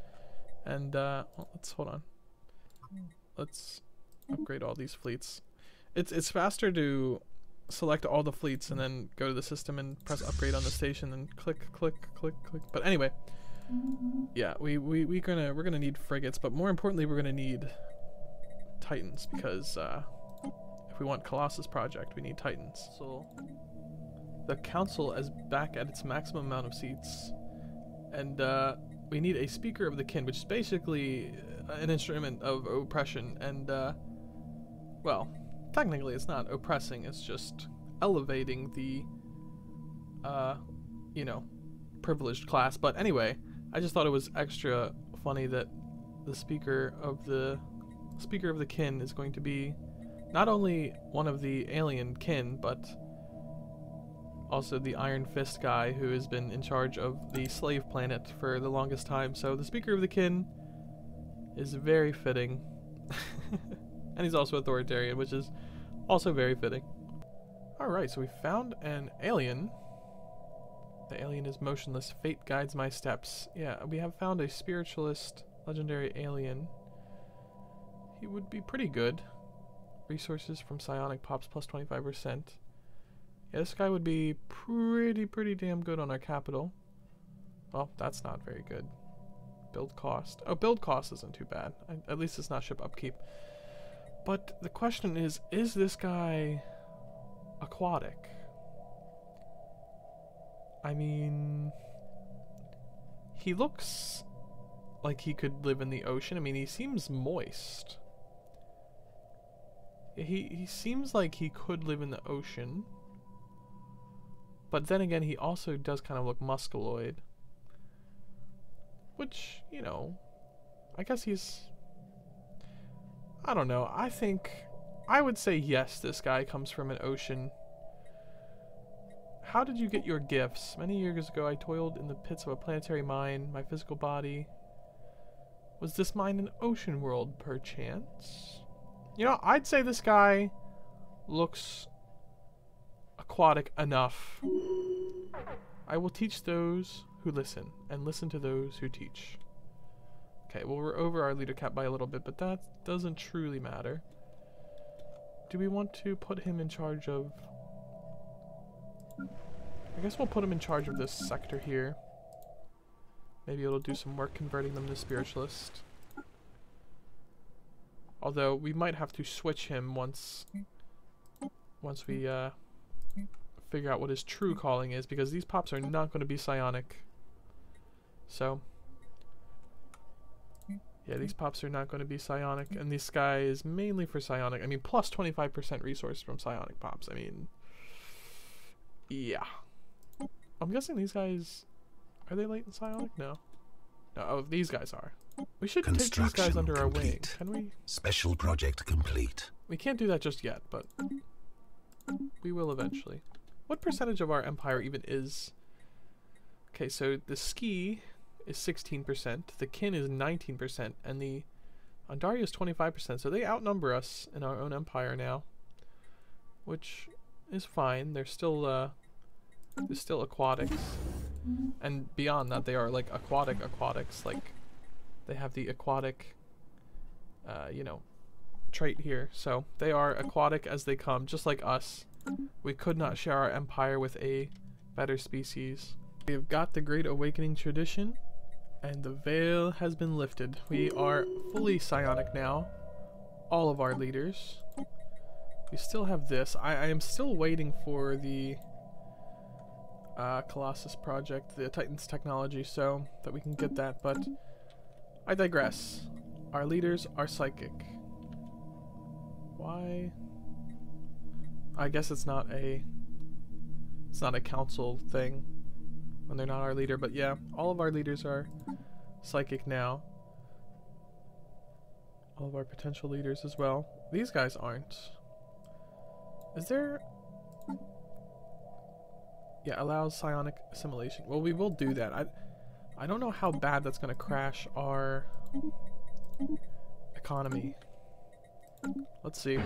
And uh, well, let's hold on. Let's upgrade all these fleets. It's it's faster to select all the fleets and then go to the system and press upgrade on the station and click click click click. But anyway, yeah, we we we gonna we're gonna need frigates, but more importantly, we're gonna need titans because uh, if we want Colossus project, we need titans. So the council is back at its maximum amount of seats, and uh, we need a speaker of the kin, which is basically uh, an instrument of oppression. And uh, well, technically, it's not oppressing; it's just elevating the, uh, you know, privileged class. But anyway, I just thought it was extra funny that the speaker of the speaker of the kin is going to be not only one of the alien kin, but also the Iron Fist guy who has been in charge of the slave planet for the longest time. So the speaker of the kin is very fitting. <laughs> and he's also authoritarian, which is also very fitting. Alright, so we found an alien. The alien is motionless. Fate guides my steps. Yeah, we have found a spiritualist legendary alien. He would be pretty good. Resources from psionic pops plus 25%. Yeah, this guy would be pretty, pretty damn good on our capital. Well, that's not very good. Build cost. Oh, build cost isn't too bad. I, at least it's not ship upkeep. But the question is, is this guy aquatic? I mean, he looks like he could live in the ocean. I mean, he seems moist. He he seems like he could live in the ocean. But then again, he also does kind of look musculoid. Which, you know, I guess he's I don't know. I think I would say yes, this guy comes from an ocean. How did you get your gifts? Many years ago, I toiled in the pits of a planetary mine. My physical body. Was this mine an ocean world, perchance? You know, I'd say this guy looks aquatic enough. I will teach those who listen, and listen to those who teach. Okay, well, we're over our leader cap by a little bit, but that doesn't truly matter. Do we want to put him in charge of... I guess we'll put him in charge of this sector here. Maybe it'll do some work converting them to spiritualist. Although, we might have to switch him once... Once we, uh figure out what his true mm. calling is because these pops are mm. not going to be psionic. So, yeah, these mm. pops are not going to be psionic, and this guy is mainly for psionic. I mean, plus 25% resource from psionic pops. I mean, yeah. I'm guessing these guys, are they latent psionic? No. No, oh, these guys are. We should take these guys under our wing, can we? Special project complete. We can't do that just yet, but we will eventually. What percentage of our empire even is... Okay, so the ski is 16%, the kin is 19%, and the Andaria is 25%, so they outnumber us in our own empire now. Which is fine, they're still, uh, they're still aquatics. And beyond that, they are, like, aquatic aquatics, like, they have the aquatic, uh, you know, trait here. So, they are aquatic as they come, just like us. We could not share our empire with a better species. We have got the Great Awakening tradition, and the veil has been lifted. We are fully psionic now. All of our leaders. We still have this. I, I am still waiting for the uh, Colossus project, the Titans technology, so that we can get that, but I digress. Our leaders are psychic. Why? I guess it's not a it's not a council thing when they're not our leader, but yeah, all of our leaders are psychic now. All of our potential leaders as well. These guys aren't. Is there Yeah, allows psionic assimilation. Well, we will do that. I I don't know how bad that's going to crash our economy. Let's see.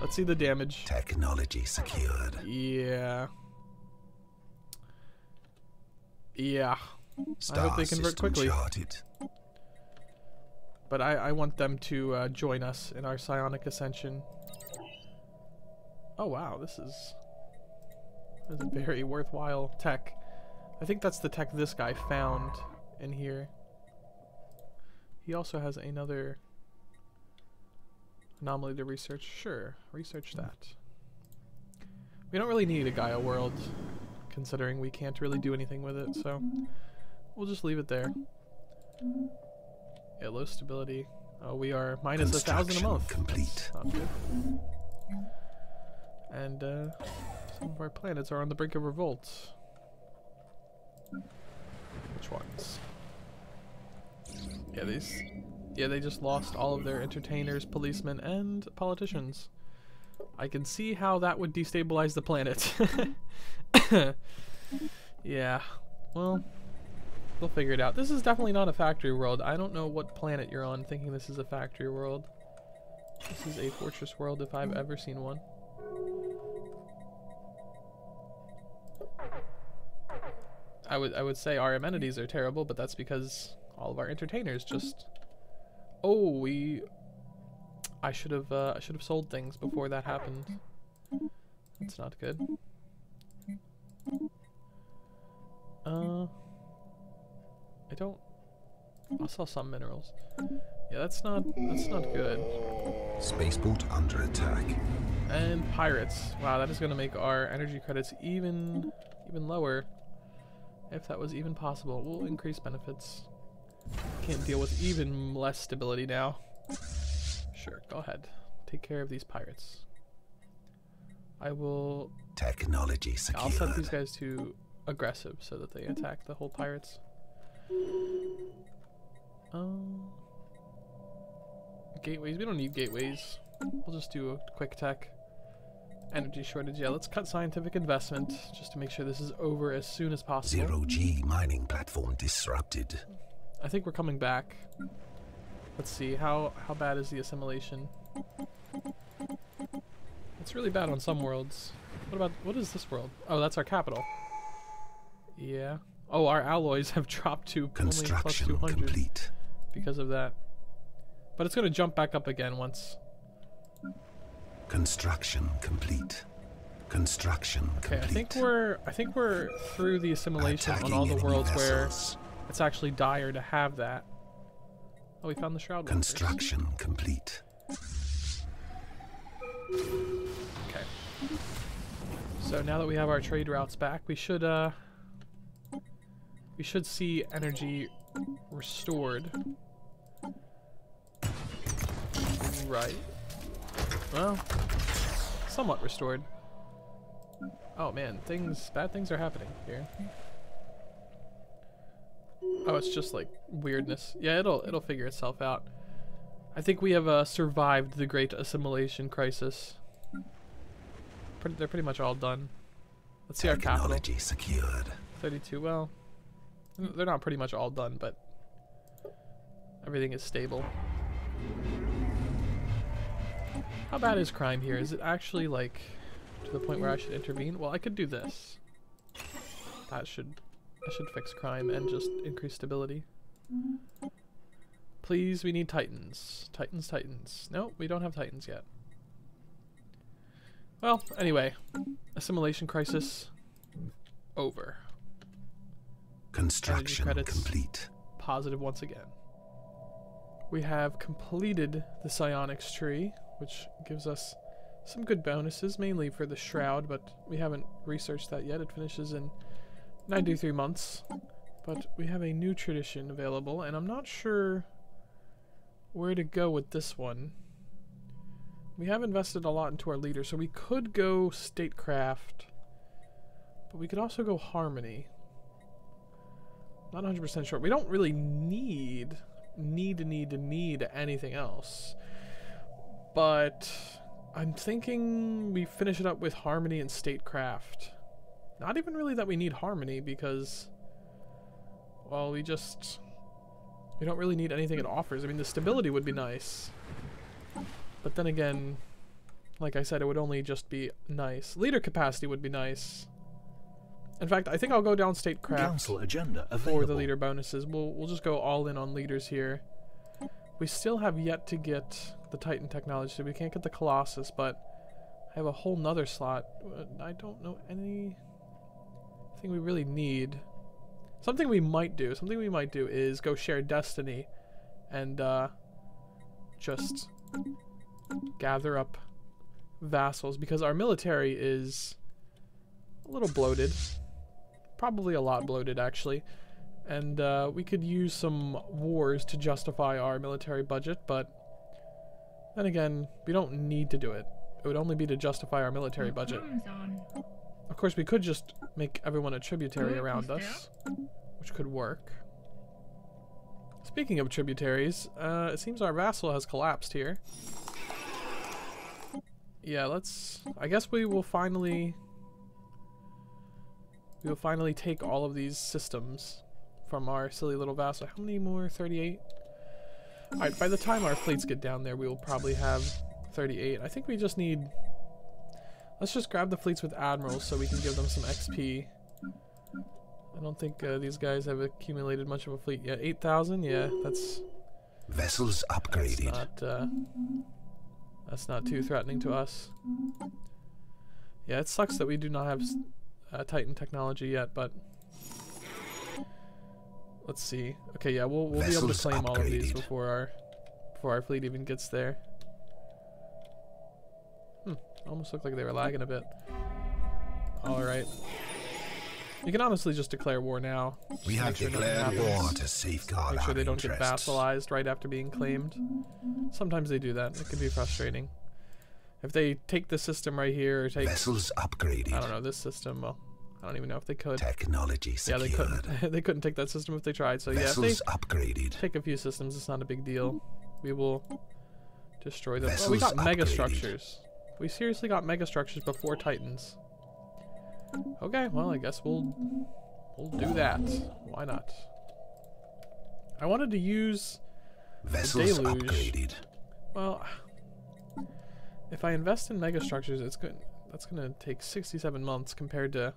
Let's see the damage. Technology secured. Yeah. Yeah. Star I hope they convert quickly. Charted. But I, I want them to uh, join us in our psionic ascension. Oh wow, this is, this is a very worthwhile tech. I think that's the tech this guy found in here. He also has another anomaly to research. Sure, research that. We don't really need a Gaia world, considering we can't really do anything with it, so we'll just leave it there. Yeah, low stability. Oh, we are minus a thousand a month. complete. Not good. And uh, some of our planets are on the brink of revolt. Which ones? Yeah, these. Yeah, they just lost all of their entertainers, policemen, and politicians. I can see how that would destabilize the planet. <laughs> yeah. Well, we'll figure it out. This is definitely not a factory world. I don't know what planet you're on thinking this is a factory world. This is a fortress world if I've ever seen one. I would I would say our amenities are terrible, but that's because all of our entertainers just Oh, we I should have uh, I should have sold things before that happened. That's not good. Uh I don't I saw some minerals. Yeah, that's not that's not good. Spaceport under attack. And pirates. Wow, that is going to make our energy credits even even lower. If that was even possible. We'll increase benefits. Can't deal with even less stability now. Sure, go ahead. Take care of these pirates. I will Technology secured. I'll set these guys to aggressive so that they attack the whole pirates. Um, gateways. We don't need gateways. We'll just do a quick tech. Energy shortage. Yeah, let's cut scientific investment just to make sure this is over as soon as possible. Zero G mining platform disrupted. I think we're coming back. Let's see how how bad is the assimilation? It's really bad on some worlds. What about what is this world? Oh, that's our capital. Yeah. Oh, our alloys <laughs> have dropped to only Construction 200 complete. because of that. But it's going to jump back up again once. Construction complete. Construction Okay, complete. I think we're I think we're through the assimilation on all the worlds vessels. It's actually dire to have that. Oh, we found the shroud. Walkers. Construction complete. Okay. So now that we have our trade routes back, we should uh we should see energy restored. Right. Well, somewhat restored. Oh man, things bad things are happening here. Oh, it's just like weirdness. Yeah, it'll it'll figure itself out. I think we have uh, survived the great assimilation crisis. Pretty, they're pretty much all done. Let's see our capital. Technology secured. 32. Well, they're not pretty much all done, but everything is stable. How bad is crime here? Is it actually like to the point where I should intervene? Well, I could do this. That should that should fix crime and just increase stability. Please, we need titans. Titans, titans. No, we don't have titans yet. Well, anyway, assimilation crisis over. Construction credits. complete. Positive once again. We have completed the psionics tree, which gives us some good bonuses, mainly for the shroud, but we haven't researched that yet. It finishes in 93 months. But we have a new tradition available, and I'm not sure where to go with this one. We have invested a lot into our leader, so we could go statecraft, but we could also go harmony. Not 100% sure. We don't really need, need, need, need anything else. But I'm thinking we finish it up with Harmony and Statecraft. Not even really that we need Harmony because, well, we just, we don't really need anything it offers. I mean, the stability would be nice. But then again, like I said, it would only just be nice. Leader capacity would be nice. In fact, I think I'll go down Statecraft Council agenda for the leader bonuses. We'll we'll just go all in on leaders here. We still have yet to get the Titan technology, so we can't get the Colossus, but I have a whole nother slot. Uh, I don't know anything we really need. Something we might do, something we might do is go share Destiny and uh, just gather up vassals because our military is a little bloated. Probably a lot bloated, actually. And uh, we could use some wars to justify our military budget, but then again, we don't need to do it. It would only be to justify our military budget. Of course, we could just make everyone a tributary around us, which could work. Speaking of tributaries, uh, it seems our vassal has collapsed here. Yeah, let's... I guess we will finally... We will finally take all of these systems from our silly little vassal. How many more? 38? Alright, by the time our fleets get down there, we will probably have 38. I think we just need... Let's just grab the fleets with admirals so we can give them some XP. I don't think uh, these guys have accumulated much of a fleet yet. 8,000? Yeah, that's... Vessels upgraded. That's not, uh, that's not too threatening to us. Yeah, it sucks that we do not have uh, Titan technology yet, but... Let's see. Okay, yeah, we'll, we'll be able to claim upgraded. all of these before our before our fleet even gets there. Almost looked like they were lagging a bit. Alright. You can honestly just declare war now. Just we have sure declared war to safeguard Make sure they don't interests. get vassalized right after being claimed. Sometimes they do that. It can be frustrating. If they take the system right here, or take vessels upgraded. I don't know this system. Well, I don't even know if they could. Technology secured. Yeah, they couldn't. <laughs> they couldn't take that system if they tried. So Vessels yeah, upgraded. take a few systems, it's not a big deal. We will destroy them. oh, we got mega structures. We seriously got mega structures before Titans. Okay, well I guess we'll we'll do that. Why not? I wanted to use Vessels deluge. upgraded. Well, if I invest in mega structures, it's good. That's gonna take 67 months compared to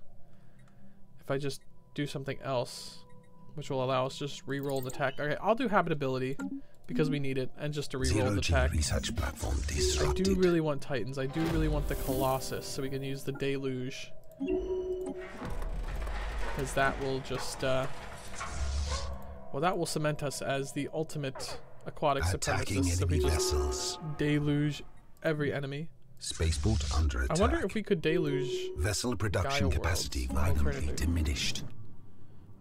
if I just do something else, which will allow us to just re-roll the tech. Okay, I'll do habitability because we need it, and just to re-roll the tech. research platform I do really want Titans. I do really want the Colossus, so we can use the Deluge. Because that will just, uh... Well, that will cement us as the ultimate aquatic Attacking supremacists if we enemy just vessels. deluge every enemy. Spaceport under attack. I wonder if we could deluge... Vessel production Gaia capacity violently diminished.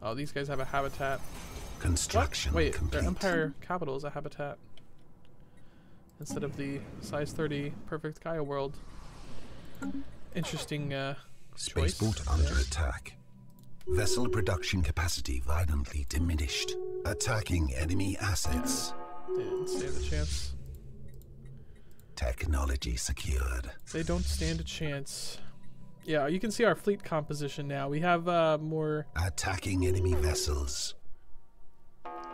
Oh, these guys have a habitat. Construction Wait, complete. their Empire capital is a habitat. Instead of the size 30 perfect Gaia world. Interesting, uh. Spaceport under attack. Vessel production capacity violently diminished. Attacking enemy assets. Didn't stand a chance. Technology secured. They don't stand a chance. Yeah, you can see our fleet composition now. We have uh, more Attacking enemy vessels.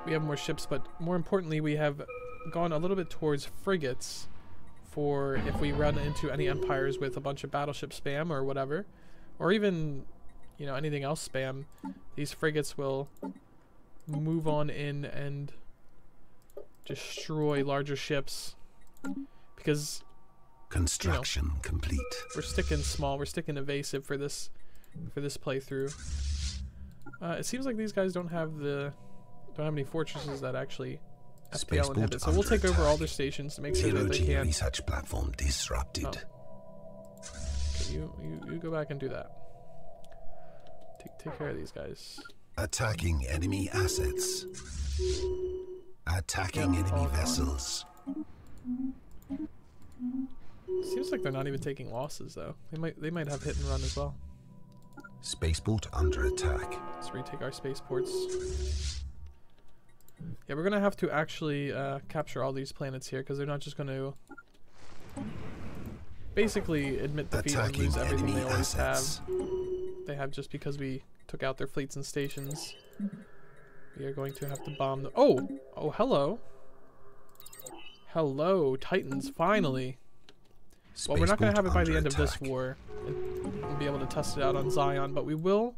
We have more ships, but more importantly, we have gone a little bit towards frigates for if we run into any empires with a bunch of battleship spam or whatever, or even you know anything else spam. These frigates will move on in and destroy larger ships because Construction complete. we're sticking small, we're sticking evasive for this for this playthrough. Uh, it seems like these guys don't have the don't have any fortresses that actually FTL inhibit, so we'll take over all their stations to make sure that they G can. research platform disrupted. Oh. Okay, you, you you go back and do that. Take take care of these guys. Attacking enemy assets. Attacking enemy vessels. Seems like they're not even taking losses though. They might they might have hit and run as well. Spaceport under attack. Let's retake our spaceports. Yeah, we're gonna have to actually uh, capture all these planets here because they're not just gonna basically admit defeat and lose everything they always assets. have. They have just because we took out their fleets and stations. We are going to have to bomb the. Oh, oh, hello, hello, Titans! Finally. Well, we're not going to have it by the end of this war and, and be able to test it out on Zion, but we will.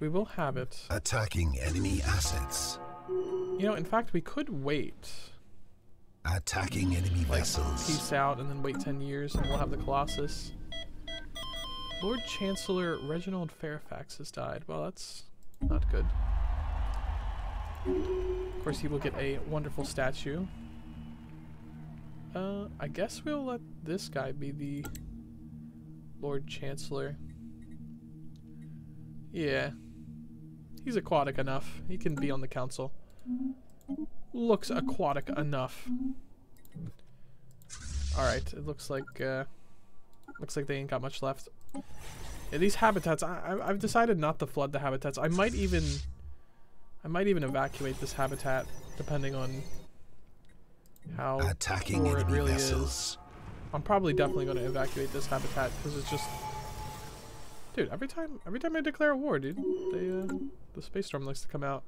We will have it. Attacking enemy assets. You know, in fact, we could wait. Attacking enemy vessels. peace out and then wait 10 years and we'll have the Colossus. Lord Chancellor Reginald Fairfax has died. Well, that's not good. Of course, he will get a wonderful statue. Uh, I guess we'll let this guy be the Lord Chancellor. Yeah. He's aquatic enough. He can be on the council. Looks aquatic enough. Alright, it looks like, uh, looks like they ain't got much left. Yeah, these habitats, I, I, I've decided not to flood the habitats. I might even, I might even evacuate this habitat, depending on how Attacking poor it really is. I'm probably definitely going to evacuate this habitat because it's just, dude. Every time, every time I declare a war, dude, they uh, the space storm likes to come out.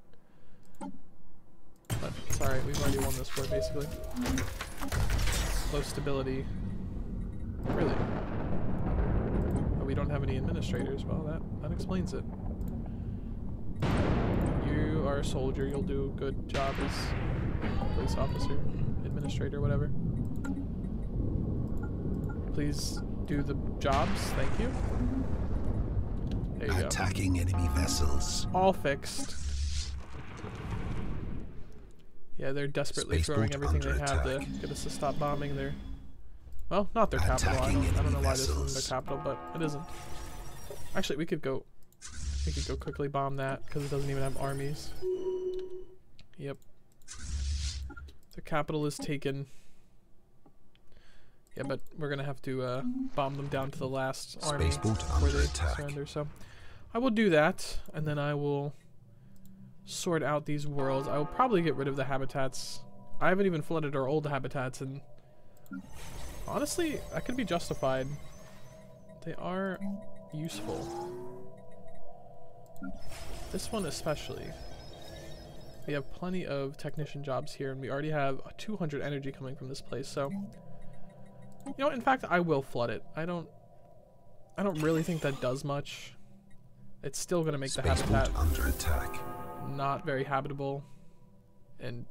But it's alright. We've already won this war basically. Low stability. Really? Oh, we don't have any administrators. Well, that that explains it. You are a soldier. You'll do a good job as police officer, administrator, whatever. Please do the jobs. Thank you. There you go. Attacking enemy vessels. All fixed. Yeah, they're desperately throwing everything they under have to get us to stop bombing their. Well, not their capital. I don't, I don't enemy know why this isn't their capital, but it isn't. Actually, we could go. We could go quickly bomb that because it doesn't even have armies. Yep. The capital is taken. Yeah, but we're gonna have to uh, bomb them down to the last army Spaceport before under they attack. surrender. So, I will do that, and then I will sort out these worlds. I will probably get rid of the habitats. I haven't even flooded our old habitats, and honestly, that could be justified. They are useful. This one especially. We have plenty of technician jobs here, and we already have 200 energy coming from this place, so... You know, in fact, I will flood it. I don't... I don't really think that does much. It's still gonna make the habitat under attack. not very habitable, and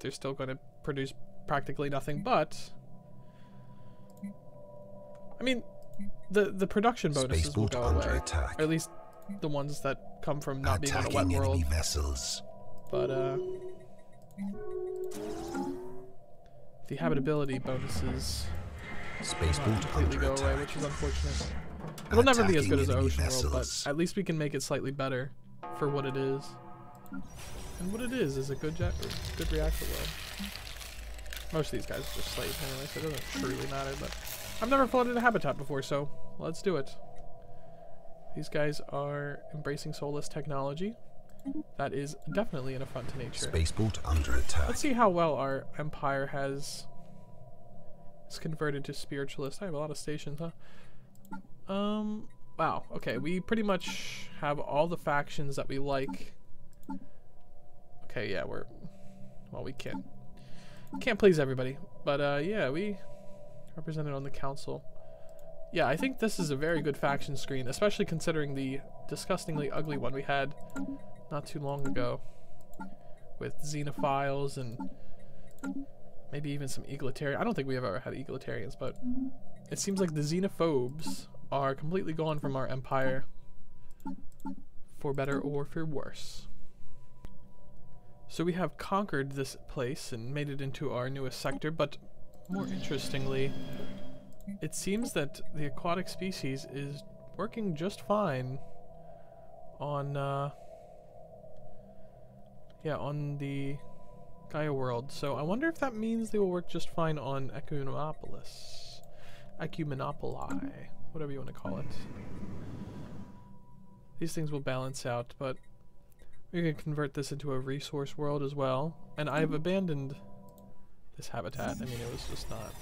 they're still going to produce practically nothing. But I mean, the the production bonuses will go under away, attack. or at least the ones that come from not being on a wet Attacking world. vessels. But uh, the habitability bonuses Spaceport completely under go away, which is unfortunate. It'll never be as good as Ocean enemy World, but at least we can make it slightly better for what it is. And what it is is a good jet, good reactor world. Most of these guys are just slaves anyway, so it doesn't truly matter. But I've never flooded a habitat before, so let's do it. These guys are embracing soulless technology. That is definitely an affront to nature. Spaceport under attack. Let's see how well our empire has is converted to spiritualist. I have a lot of stations, huh? Um, wow. Okay, we pretty much have all the factions that we like. Okay, yeah, we're well, we can't can't please everybody, but uh, yeah, we represented on the council. Yeah, I think this is a very good faction screen, especially considering the disgustingly ugly one we had not too long ago with xenophiles and maybe even some egalitarian. I don't think we have ever had egalitarians, but it seems like the xenophobes are completely gone from our empire, for better or for worse. So we have conquered this place and made it into our newest sector, but more interestingly, it seems that the aquatic species is working just fine on uh, yeah, on the Gaia world. So I wonder if that means they will work just fine on Ecumenopolis. Ecumenopoli, whatever you want to call it. These things will balance out, but we can convert this into a resource world as well. And I've mm-hmm. abandoned this habitat. I mean, it was just not...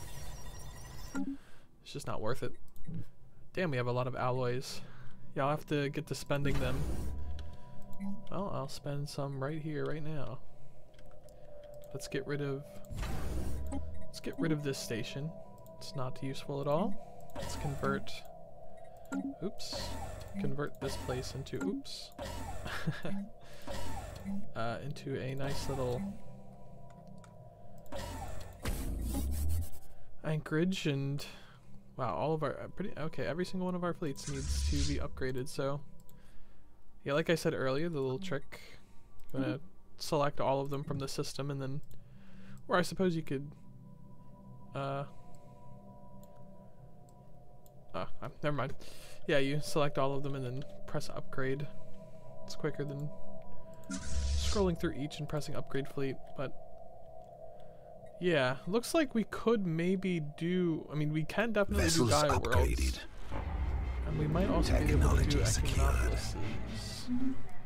It's just not worth it. Damn, we have a lot of alloys. Yeah, I'll have to get to spending them. Well, I'll spend some right here, right now. Let's get rid of... Let's get rid of this station. It's not useful at all. Let's convert... Oops. Convert this place into... Oops. <laughs> uh, into a nice little anchorage and wow, all of our uh, pretty okay. Every single one of our fleets needs to be upgraded. So yeah, like I said earlier, the little trick. I'm gonna select all of them from the system and then, or I suppose you could. Uh. Uh, never mind. Yeah, you select all of them and then press upgrade. It's quicker than scrolling through each and pressing upgrade fleet, but yeah, looks like we could maybe do. I mean, we can definitely Vessels do Gaia upgraded. Worlds, and we might also be able to do Technology secured.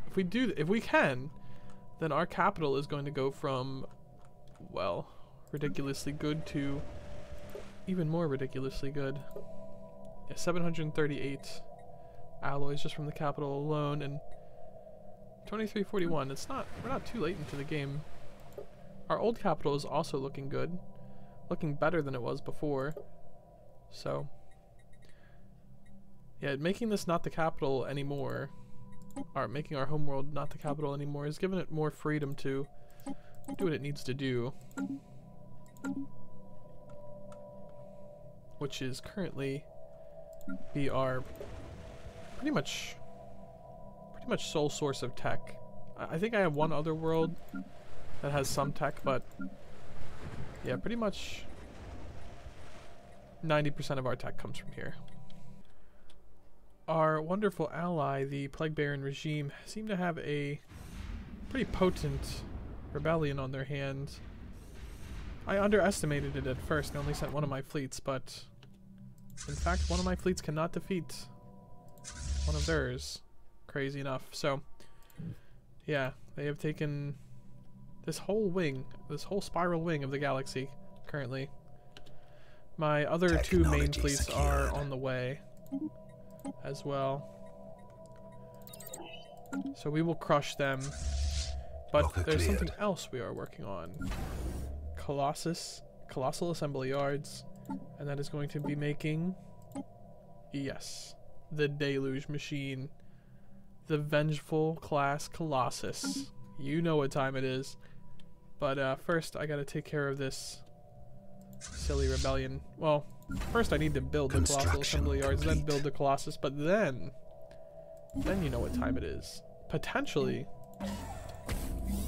If we do, if we can, then our capital is going to go from, well, ridiculously good to even more ridiculously good. Yeah, 738 alloys just from the capital alone, and 2341. It's not. We're not too late into the game. Our old capital is also looking good, looking better than it was before. So, yeah, making this not the capital anymore, or making our homeworld not the capital anymore, has given it more freedom to do what it needs to do. Which is currently be our pretty much pretty much sole source of tech. I think I have one other world that has some tech, but yeah, pretty much 90% of our tech comes from here. Our wonderful ally, the Plague Baron regime, seem to have a pretty potent rebellion on their hands. I underestimated it at first and only sent one of my fleets, but in fact, one of my fleets cannot defeat one of theirs. Crazy enough. So, yeah, they have taken this whole wing, this whole spiral wing of the galaxy currently. My other two main Technology fleets are on the way as well. So we will crush them. But there's something else we are working on. Colossus, Colossal Assembly Yards, and that is going to be making, yes, the Deluge Machine, the Vengeful Class Colossus. You know what time it is. But uh, first, I gotta take care of this silly rebellion. Well, first I need to build the Colossal Assembly Yards, then build the Colossus, but then, then you know what time it is. Potentially,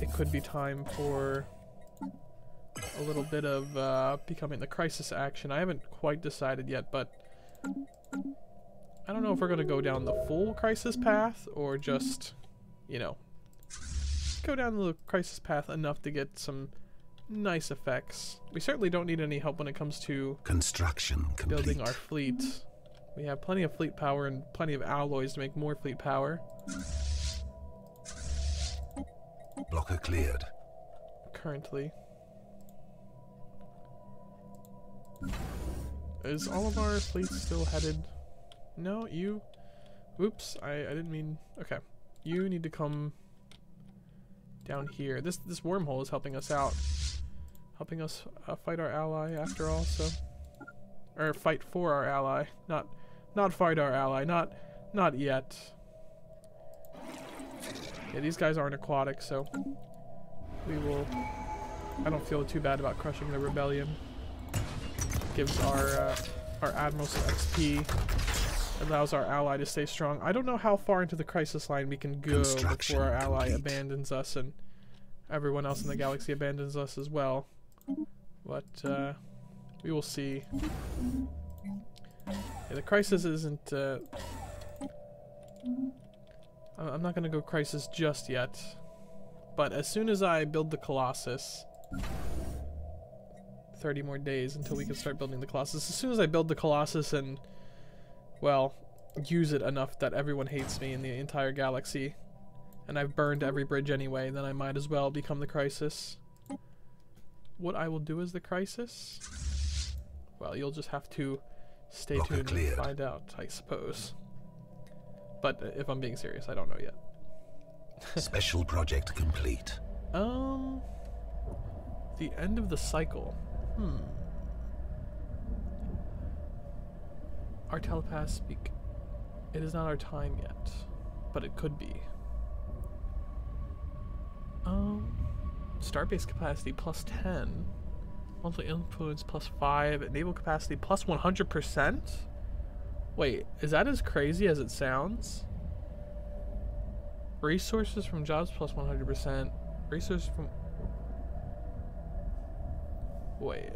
it could be time for a little bit of uh, becoming the crisis action. I haven't quite decided yet, but I don't know if we're gonna go down the full crisis path or just, you know, go down the crisis path enough to get some nice effects. We certainly don't need any help when it comes to Construction complete. building our fleet. We have plenty of fleet power and plenty of alloys to make more fleet power. Blocker cleared. currently. Is all of our fleets still headed? No, you. Oops, I, I didn't mean. Okay, you need to come down here. This this wormhole is helping us out, helping us uh, fight our ally after all. So, or fight for our ally, not not fight our ally, not not yet. Yeah, these guys aren't aquatic, so we will. I don't feel too bad about crushing the rebellion. Gives our uh, our admiral some XP. Allows our ally to stay strong. I don't know how far into the crisis line we can go before our ally complete. abandons us and everyone else in the galaxy abandons us as well. But uh, we will see. Yeah, the crisis isn't. Uh, I'm not gonna go crisis just yet. But as soon as I build the Colossus, 30 more days until we can start building the Colossus. As soon as I build the Colossus and, well, use it enough that everyone hates me in the entire galaxy, and I've burned every bridge anyway, then I might as well become the Crisis. What I will do as the Crisis? Well, you'll just have to stay Blocker tuned cleared. and find out, I suppose. But uh, if I'm being serious, I don't know yet. <laughs> Special project complete. Um, the end of the cycle. Hmm. Our telepaths speak. It is not our time yet, but it could be. Um, starbase capacity plus 10. Monthly influence plus 5. Naval capacity plus 100%? Wait, is that as crazy as it sounds? Resources from jobs plus 100%. Resources from... Wait.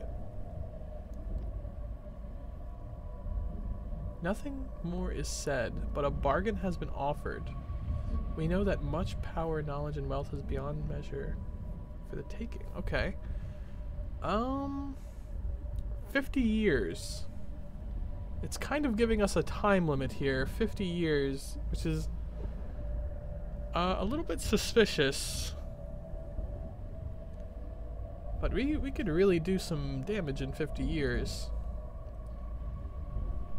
Nothing more is said, but a bargain has been offered. We know that much power, knowledge, and wealth is beyond measure for the taking. Okay. Um... 50 years. It's kind of giving us a time limit here. 50 years, which is uh, a little bit suspicious. But we, we could really do some damage in 50 years.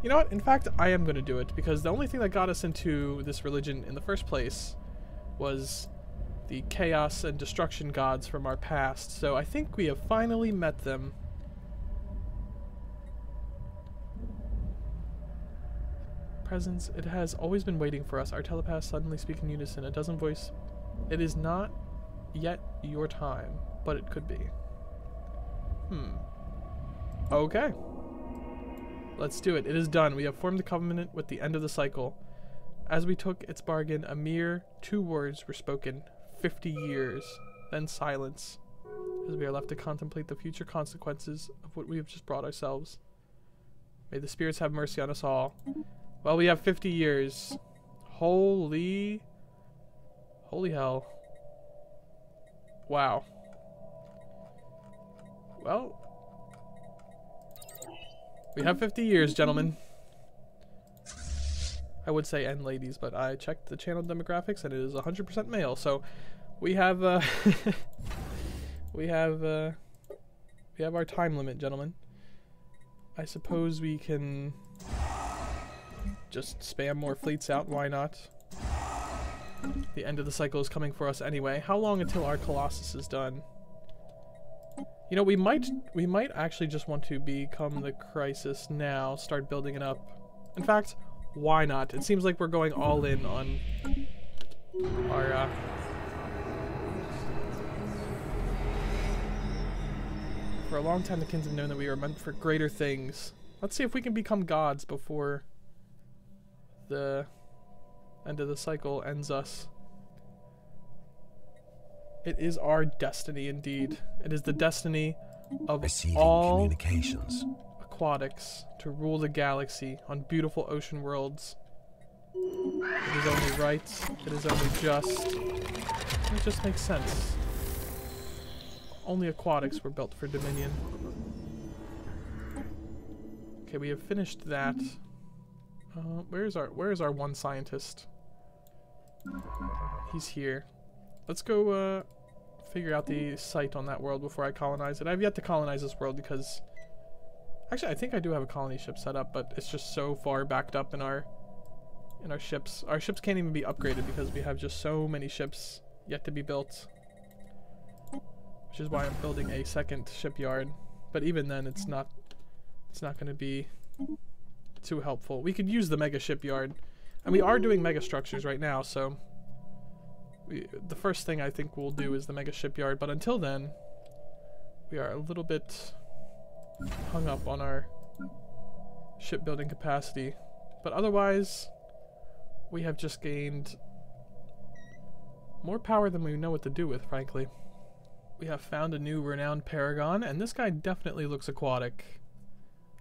You know what? In fact, I am going to do it because the only thing that got us into this religion in the first place was the chaos and destruction gods from our past. So I think we have finally met them. Presence, it has always been waiting for us. Our telepaths suddenly speak in unison. A dozen voice. It is not yet your time, but it could be. Hmm. Okay. Let's do it. It is done. We have formed the covenant with the end of the cycle. As we took its bargain, a mere two words were spoken. Fifty years. Then silence. As we are left to contemplate the future consequences of what we have just brought ourselves. May the spirits have mercy on us all. Well, we have 50 years. Holy... Holy hell. Wow. Well, we have 50 years, gentlemen. I would say and ladies, but I checked the channel demographics and it is 100% male. So we have uh, <laughs> we have uh, we have our time limit, gentlemen. I suppose we can just spam more fleets out. Why not? The end of the cycle is coming for us anyway. How long until our Colossus is done? You know, we might we might actually just want to become the crisis now, start building it up. In fact, why not? It seems like we're going all in on our uh, For a long time the kins have known that we are meant for greater things. Let's see if we can become gods before the end of the cycle ends us. It is our destiny indeed. It is the destiny of Receiving all communications. aquatics to rule the galaxy on beautiful ocean worlds. It is only right. It is only just. It just makes sense. Only aquatics were built for Dominion. Okay, we have finished that. Uh, where's our Where's our one scientist? He's here. Let's go uh, figure out the site on that world before I colonize it. I've yet to colonize this world because... Actually, I think I do have a colony ship set up, but it's just so far backed up in our in our ships. Our ships can't even be upgraded because we have just so many ships yet to be built. Which is why I'm building a second shipyard. But even then, it's not it's not going to be too helpful. We could use the mega shipyard. And we are doing mega structures right now, so we, the first thing I think we'll do is the mega shipyard, but until then, we are a little bit hung up on our shipbuilding capacity. But otherwise, we have just gained more power than we know what to do with, frankly. We have found a new renowned paragon, and this guy definitely looks aquatic.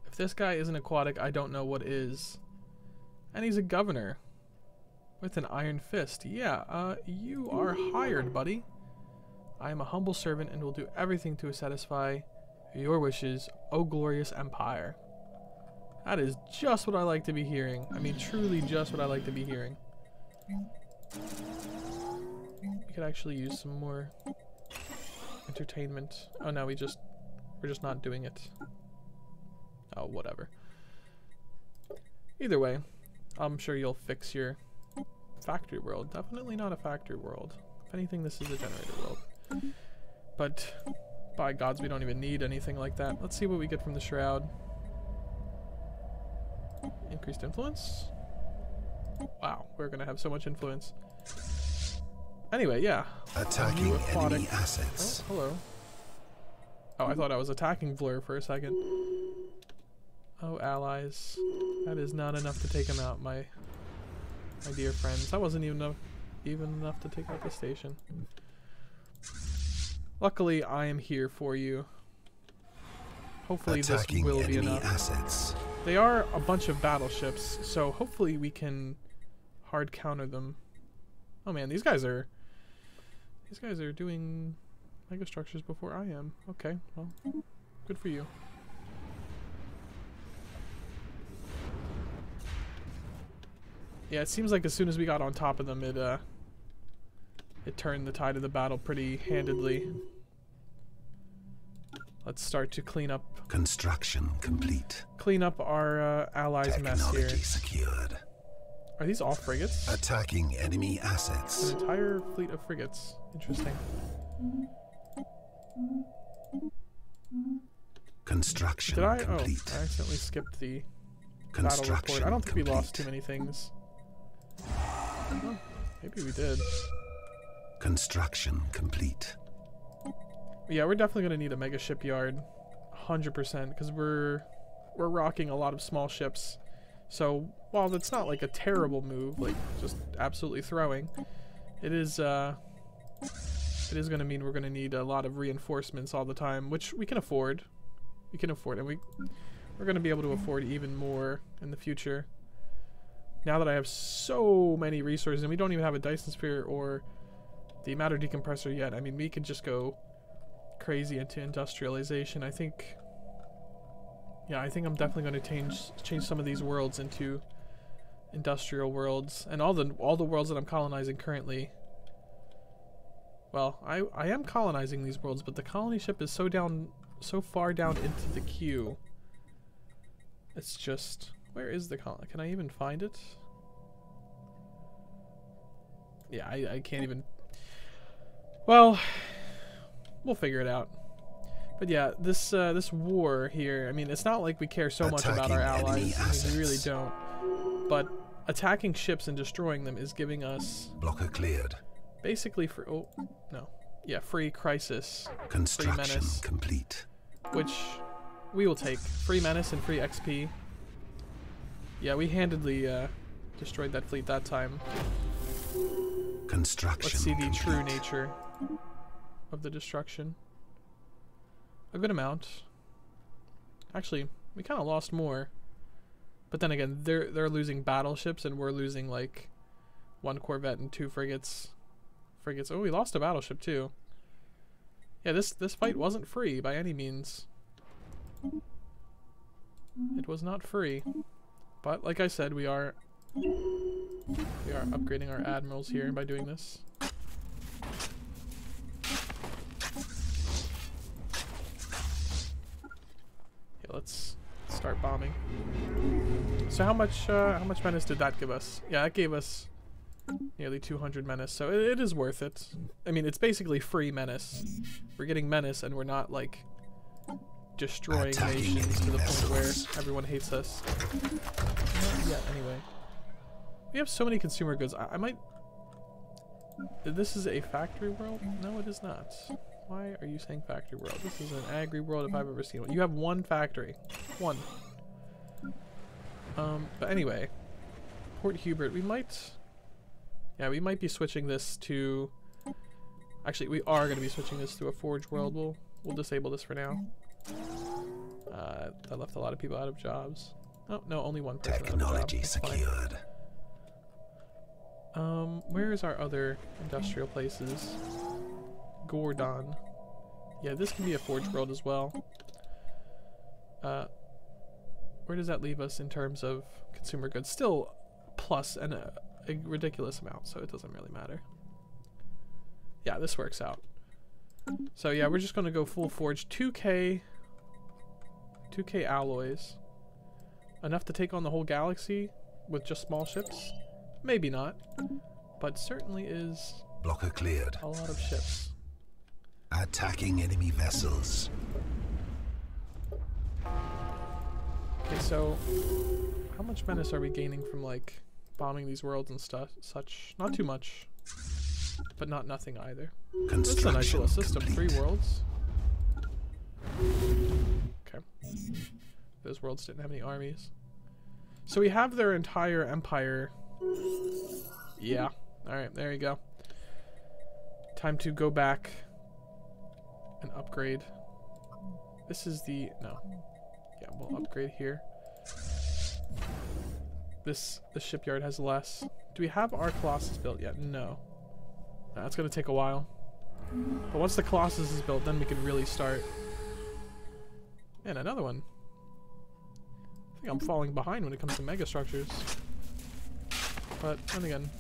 If this guy isn't aquatic, I don't know what is. And he's a governor. With an iron fist. Yeah, uh, you are hired, buddy. I am a humble servant and will do everything to satisfy your wishes, O glorious empire. That is just what I like to be hearing. I mean, truly just what I like to be hearing. We could actually use some more entertainment. Oh no, we just, we're just not doing it. Oh, whatever. Either way, I'm sure you'll fix your factory world. Definitely not a factory world. If anything, this is a generator world. But by gods, we don't even need anything like that. Let's see what we get from the shroud. Increased influence? Wow, we're gonna have so much influence. Anyway, yeah. Attacking enemy assets. Oh, hello. Oh, I thought I was attacking Vlur for a second. Oh, allies. That is not enough to take him out, my my dear friends. That wasn't even enough, even enough to take out the station. Luckily, I am here for you. Hopefully Attacking this will be enough. assets. They are a bunch of battleships, so hopefully we can hard counter them. Oh man, these guys are these guys are doing mega structures before I am. Okay, well, good for you. Yeah, it seems like as soon as we got on top of them, it uh, it turned the tide of the battle pretty handedly. Let's start to clean up Construction complete. clean up our uh, allies' mess here. Technology secured. Are these all frigates? Attacking enemy assets. An entire fleet of frigates. Interesting. Construction Did I? Oh. I accidentally skipped the battle report. I don't think we lost too many things. Oh, maybe we did. Construction complete. Yeah, we're definitely gonna need a mega shipyard, hundred percent, because we're we're rocking a lot of small ships. So while that's not like a terrible move, like just absolutely throwing, it is uh, it is gonna mean we're gonna need a lot of reinforcements all the time, which we can afford. We can afford, and we we're gonna be able to afford even more in the future. Now that I have so many resources, and we don't even have a Dyson sphere or the matter decompressor yet. I mean, we could just go crazy into industrialization. I think yeah, I think I'm definitely going to change change some of these worlds into industrial worlds and all the all the worlds that I'm colonizing currently. Well, I I am colonizing these worlds, but the colony ship is so down so far down into the queue. It's just where is the colony? Can I even find it? Yeah, I, I can't even well, we'll figure it out. But yeah, this uh, this war here. I mean, it's not like we care so much about our allies. I mean, we really don't. But attacking ships and destroying them is giving us Blocker cleared. basically for oh no yeah free crisis, Construction menace. complete. which we will take free menace and free XP. Yeah, we handedly uh, destroyed that fleet that time. Construction Let's see the complete. true nature of the destruction. A good amount. Actually, we kind of lost more. But then again, they're they're losing battleships and we're losing like one corvette and two frigates. Frigates. Oh, we lost a battleship too. Yeah, this this fight wasn't free by any means. It was not free. But like I said, we are we are upgrading our admirals here by doing this. Okay, let's start bombing. So how much uh, how much menace did that give us? Yeah, that gave us nearly 200 menace. So it, it is worth it. I mean, it's basically free menace. We're getting menace, and we're not like destroying Attacking nations to the enemy point where everyone hates us. Not yet, anyway. We have so many consumer goods. I, I might. This is a factory world? No, it is not. Why are you saying factory world? This is an agri world if I've ever seen one. You have one factory. One. Um, but anyway. Port Hubert, we might... Yeah, we might be switching this to... Actually, we are going to be switching this to a Forge world. We'll, we'll disable this for now. Uh, that left a lot of people out of jobs. Oh, no, only one person Technology. Fine. secured. Um, where is our other industrial places? Gordon. Yeah, this can be a forge world as well. Uh, where does that leave us in terms of consumer goods? Still plus and a, a ridiculous amount, so it doesn't really matter. Yeah, this works out. So yeah, we're just gonna go full forge. 2k, 2k alloys. Enough to take on the whole galaxy with just small ships? Maybe not, but certainly is Blocker cleared. a lot of ships. Attacking enemy vessels. Okay, so how much menace are we gaining from like bombing these worlds and stuff? Such not too much, but not nothing either. This is a nice little system. complete. Three worlds. Okay. Those worlds didn't have any armies. So we have their entire empire. Yeah. Alright, there you go. Time to go back and upgrade. This is the... No. Yeah, we'll upgrade here. This the shipyard has less. Do we have our Colossus built yet? No. That's gonna take a while. But once the Colossus is built, then we can really start. And another one. I think I'm falling behind when it comes to mega structures. But then again,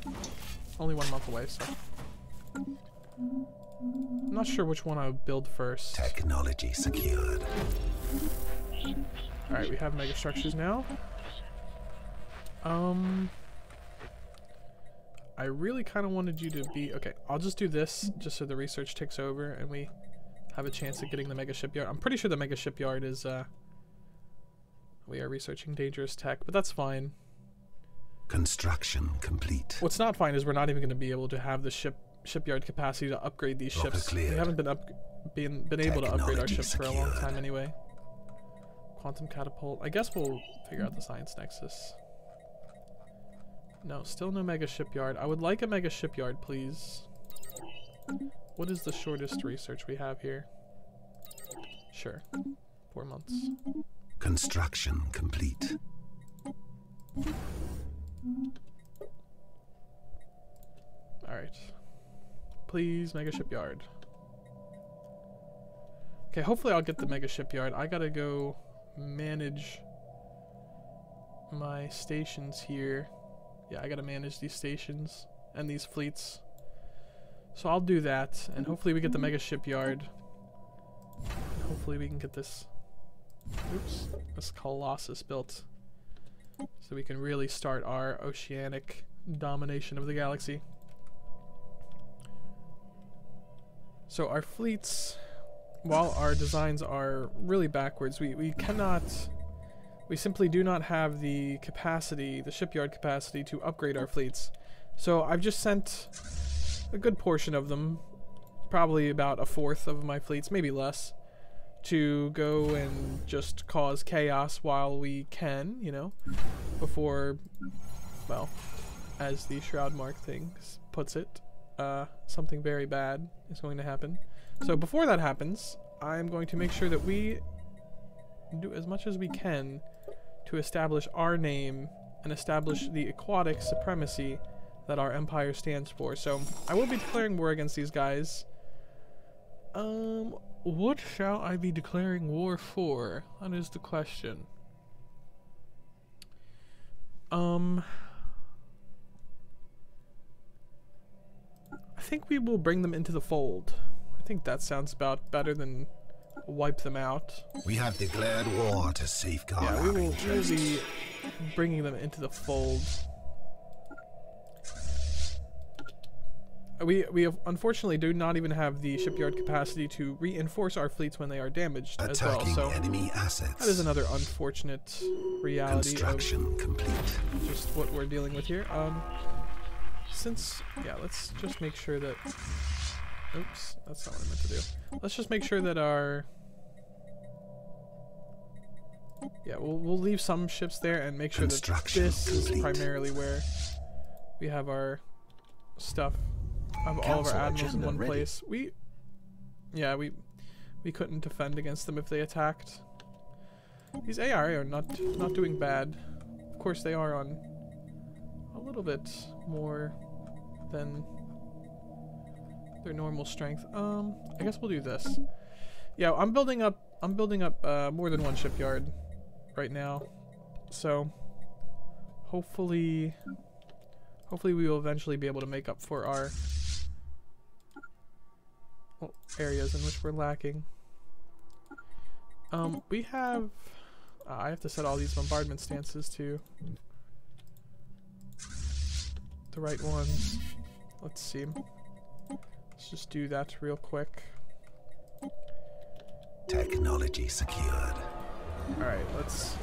only one month away, so. I'm not sure which one I would build first. Technology secured. Alright, we have mega structures now. Um, I really kind of wanted you to be... Okay, I'll just do this just so the research takes over and we have a chance at getting the mega shipyard. I'm pretty sure the mega shipyard is... Uh, we are researching dangerous tech, but that's fine. Construction complete. What's not fine is we're not even going to be able to have the ship shipyard capacity to upgrade these Rocket ships. We haven't been up been been able to upgrade our ships for a long time anyway. Quantum catapult. I guess we'll figure out the science nexus. No, still no mega shipyard. I would like a mega shipyard, please. What is the shortest research we have here? Sure. Four months. Construction complete. Alright. Please, Mega Shipyard. Okay, hopefully I'll get the Mega Shipyard. I gotta go manage my stations here. Yeah, I gotta manage these stations and these fleets. So I'll do that, and hopefully we get the Mega Shipyard. Hopefully we can get this... Oops. This Colossus built. So we can really start our oceanic domination of the galaxy. So our fleets, while our designs are really backwards, we, we cannot, we simply do not have the capacity, the shipyard capacity to upgrade our fleets. So I've just sent a good portion of them, probably about a fourth of my fleets, maybe less, to go and just cause chaos while we can, you know, before, well, as the Shroud Mark thing puts it, uh, something very bad is going to happen. So before that happens, I'm going to make sure that we do as much as we can to establish our name and establish the aquatic supremacy that our empire stands for. So I will be declaring war against these guys. Um, what shall I be declaring war for? That is the question. Um, I think we will bring them into the fold. I think that sounds about better than wipe them out. We have declared war to safeguard Yeah, we our will, we will interests. be bringing them into the fold. We we unfortunately do not even have the shipyard capacity to reinforce our fleets when they are damaged as well. So enemy assets. that is another unfortunate reality of complete. just what we're dealing with here. Um, since yeah, let's just make sure that. Oops, that's not what I meant to do. Let's just make sure that our. Yeah, we'll we'll leave some ships there and make sure that Construction this is primarily where we have our stuff of all of our admirals in one ready. place. We, yeah, we we couldn't defend against them if they attacked. These AI are not not doing bad. Of course, they are on a little bit more than their normal strength. Um, I guess we'll do this. Yeah, I'm building up. I'm building up uh, more than one shipyard right now, so hopefully, hopefully we will eventually be able to make up for our areas in which we're lacking. Um, we have. Uh, I have to set all these bombardment stances to the right ones. Let's see. Let's just do that real quick. Technology secured. Alright, let's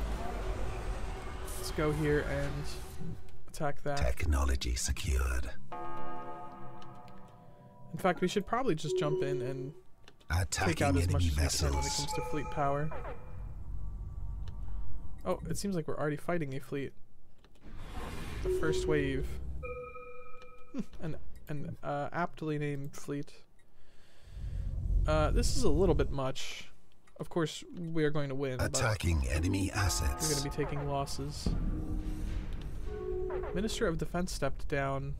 let's go here and attack that. Technology secured. In fact, we should probably just jump in and take out as much as we can when it comes to fleet power. Oh, it seems like we're already fighting a fleet. The first wave. <laughs> an an uh, aptly named fleet. Uh, this is a little bit much. Of course, we are going to win, but Attacking enemy assets. we're going to be taking losses. Minister of Defense stepped down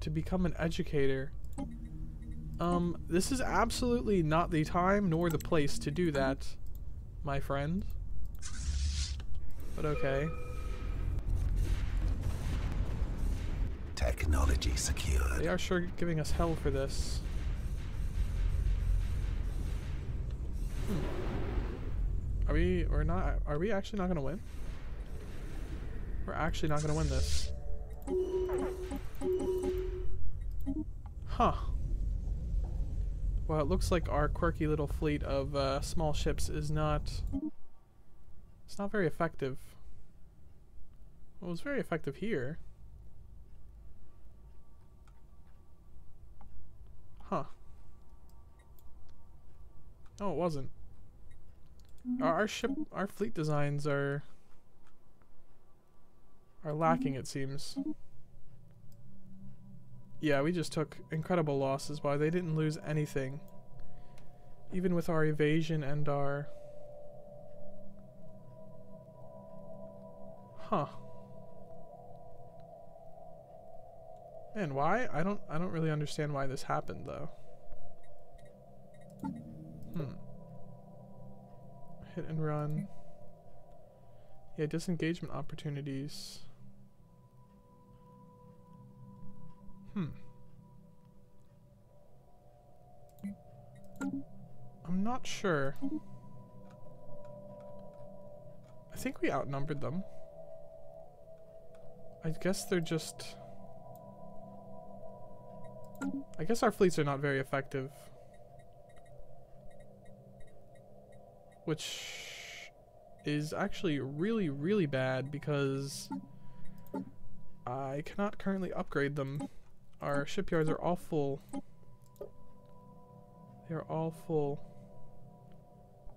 to become an educator. Um, this is absolutely not the time nor the place to do that, my friend. But okay. Technology secured. They are sure giving us hell for this. Hmm. Are we, we're not, are we actually not gonna win? We're actually not gonna win this. Huh. Well, it looks like our quirky little fleet of uh, small ships is not. It's not very effective. Well, it was very effective here. Huh. No, it wasn't. Our, our ship, our fleet designs are are lacking. It seems. Yeah, we just took incredible losses. While they didn't lose anything, even with our evasion and our. Huh. Man, why? I don't I don't really understand why this happened though. Hmm. Hit and run. Yeah, disengagement opportunities. Hmm. I'm not sure. I think we outnumbered them. I guess they're just I guess our fleets are not very effective. Which is actually really, really bad because I cannot currently upgrade them. Our shipyards are all full. They are all full.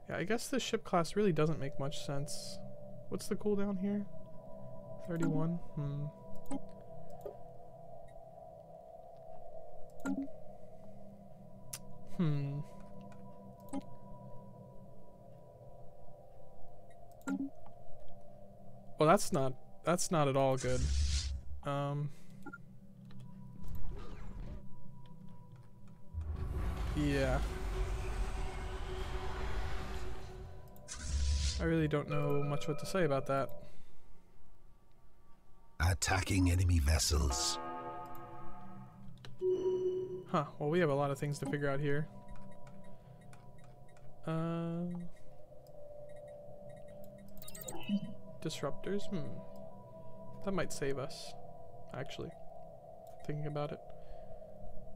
Yeah, I guess this ship class really doesn't make much sense. What's the cooldown here? 31? Hmm. Hmm. Well, that's not that's not at all good. Um. Yeah. I really don't know much what to say about that. Attacking enemy vessels. Huh, well we have a lot of things to figure out here. Um disruptors, hmm. That might save us, actually. Thinking about it.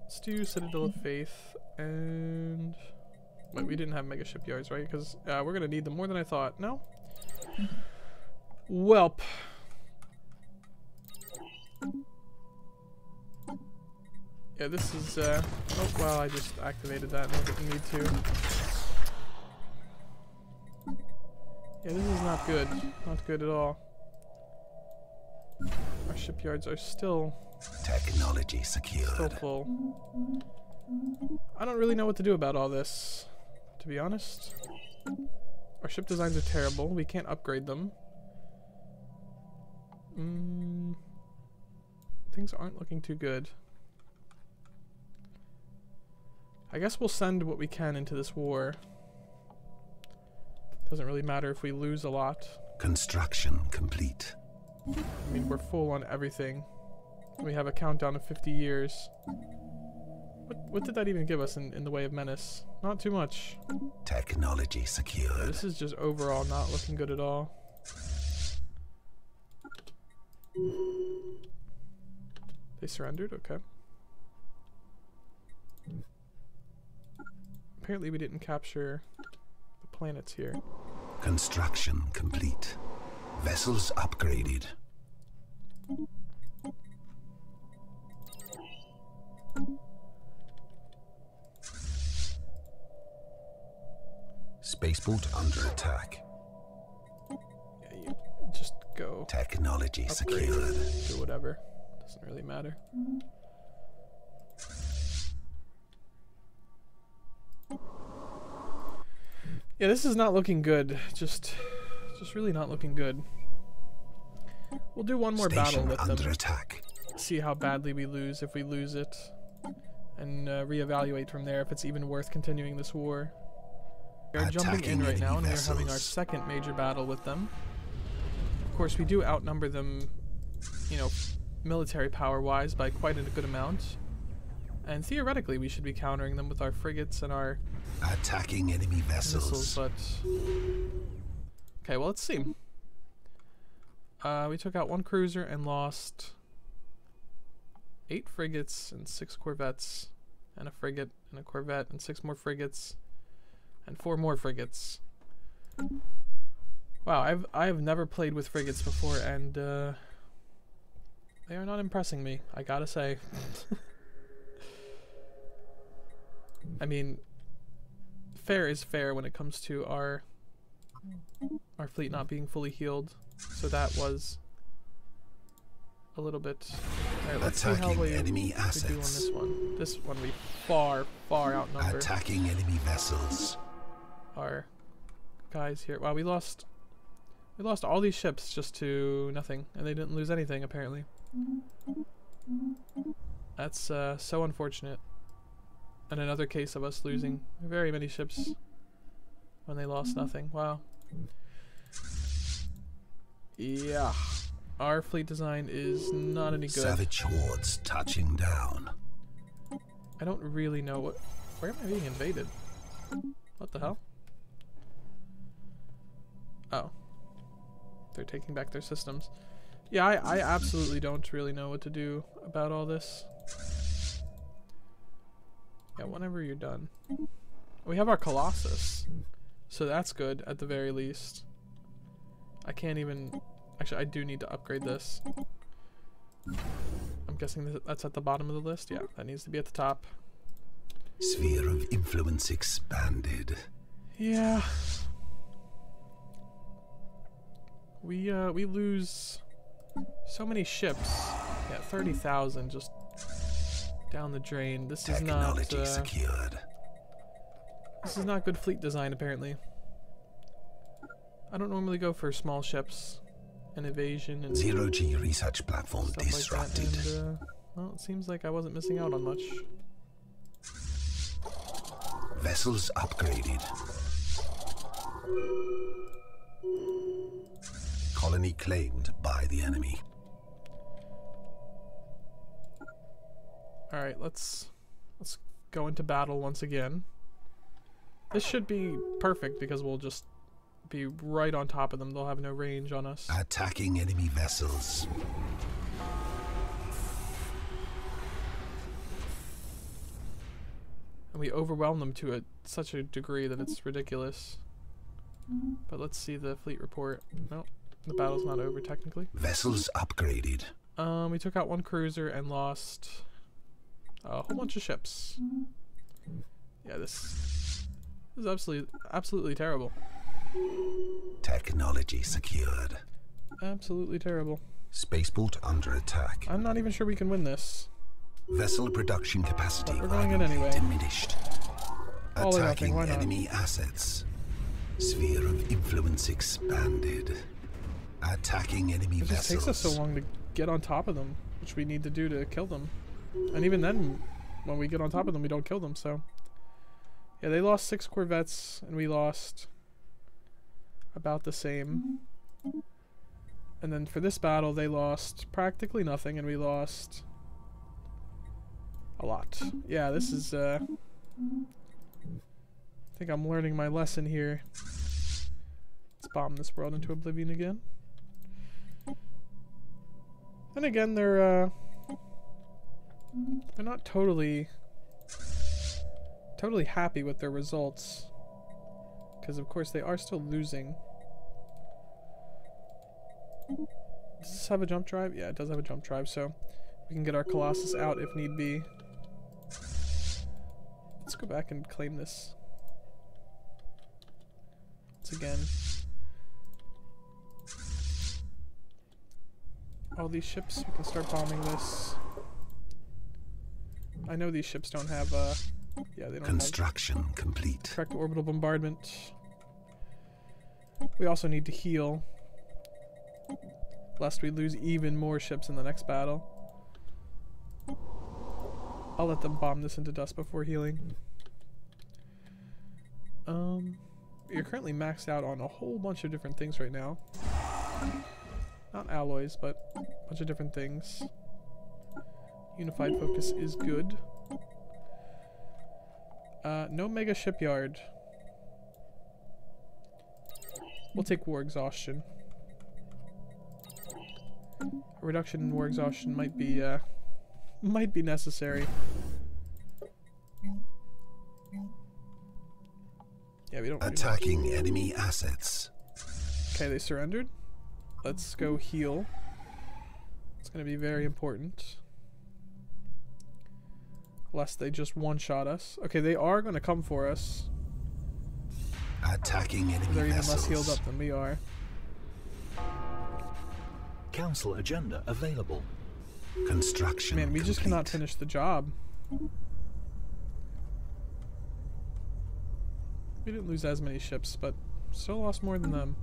Let's do Citadel of Faith and Wait, we didn't have mega shipyards, right? Because uh, we're gonna need them more than I thought. No? Welp. Yeah, this is, uh, oh, well, I just activated that, and I didn't need to. Yeah, this is not good. Not good at all. Our shipyards are still, Technology secured. full. I don't really know what to do about all this, to be honest. Our ship designs are terrible. We can't upgrade them. Mm, things aren't looking too good. I guess we'll send what we can into this war. Doesn't really matter if we lose a lot. Construction complete. I mean, we're full on everything. We have a countdown of 50 years. What, what did that even give us in, in the way of menace? Not too much. Technology secured. this is just overall not looking good at all. They surrendered? Okay. Apparently we didn't capture the planets here. Construction complete. Vessels upgraded. Spaceport under attack. Yeah, you just go Technology upgrade, secured. do whatever. Doesn't really matter. Yeah, this is not looking good. Just, just really not looking good. We'll do one more battle Station with under them. attack. See how badly we lose if we lose it, and uh, reevaluate from there if it's even worth continuing this war. We are jumping in right now, and we are having our second major battle with them. Of course, we do outnumber them, you know, military power-wise by quite a good amount. And theoretically, we should be countering them with our frigates and our Attacking enemy missiles, vessels. but... Okay, well, let's see. Uh, we took out one cruiser and lost eight frigates and six corvettes, and a frigate and a corvette, and six more frigates, and four more frigates. Wow, I've I've never played with frigates before, and uh, they are not impressing me. I gotta say. <laughs> I mean, fair is fair when it comes to our our fleet not being fully healed. So that was a little bit. Alright, let's see how Attacking we, enemy we do on assets. this one. This one we far, far outnumber Attacking enemy vessels. Our guys here. Wow, we lost we lost all these ships just to nothing, and they didn't lose anything apparently. That's uh, so unfortunate. And another case of us losing very many ships when they lost nothing. Wow. Yeah. Our fleet design is not any good. Savage hordes touching down. I don't really know what. Where am I being invaded? What the hell? Oh. They're taking back their systems. Yeah, I, I absolutely don't really know what to do about all this. Yeah, whenever you're done. We have our Colossus. So that's good, at the very least. I can't even... Actually, I do need to upgrade this. I'm guessing that's at the bottom of the list. Yeah, that needs to be at the top. Sphere of influence expanded. Yeah. We uh we lose so many ships. Yeah, thirty thousand just down the drain. This is not uh, secured. this is not good fleet design apparently. I don't normally go for small ships and evasion and Zero G research platform disrupted. like. And, uh, well, it seems like I wasn't missing out on much. Vessels upgraded. Colony claimed by the enemy. All right, let's let's go into battle once again. This should be perfect because we'll just be right on top of them. They'll have no range on us. Attacking enemy vessels. And we overwhelm them to a, such a degree that it's ridiculous. But let's see the fleet report. Nope, the battle's not over technically. Vessels upgraded. Um, we took out one cruiser and lost a whole bunch of ships. Yeah, this, this is absolutely absolutely terrible. Technology secured. Absolutely terrible. Spaceport under attack. I'm not even sure we can win this. Vessel production capacity But we're going in anyway. diminished. All nothing, Attacking why not? enemy assets. Sphere of influence expanded. Attacking enemy It just vessels. takes us so long to get on top of them, which we need to do to kill them. And even then, when we get on top of them, we don't kill them, so. Yeah, they lost six Corvettes, and we lost about the same. And then for this battle, they lost practically nothing, and we lost a lot. Yeah, this is, uh. I think I'm learning my lesson here. Let's bomb this world into oblivion again. And again, they're uh, they're not totally totally happy with their results, because of course they are still losing. Does this have a jump drive? Yeah, it does have a jump drive, so we can get our Colossus out if need be. Let's go back and claim this. once again. All these ships, we can start bombing this. I know these ships don't have, uh, yeah, they don't have Construction complete. correct orbital bombardment. We also need to heal, lest we lose even more ships in the next battle. I'll let them bomb this into dust before healing. Um, you're currently maxed out on a whole bunch of different things right now. Not alloys, but a bunch of different things. Unified focus is good. Uh, no mega shipyard. We'll take war exhaustion. A reduction in war exhaustion might be, uh, <laughs> might be necessary. Yeah, we don't. Attacking enemy assets. Okay, they surrendered. Let's go heal. It's gonna be very important. Lest they just one-shot us. Okay, they are gonna come for us. Attacking enemy They're even less healed up than we are. Council agenda available. Construction Man, we just cannot finish the job. We didn't lose as many ships, but still lost more than oh. them.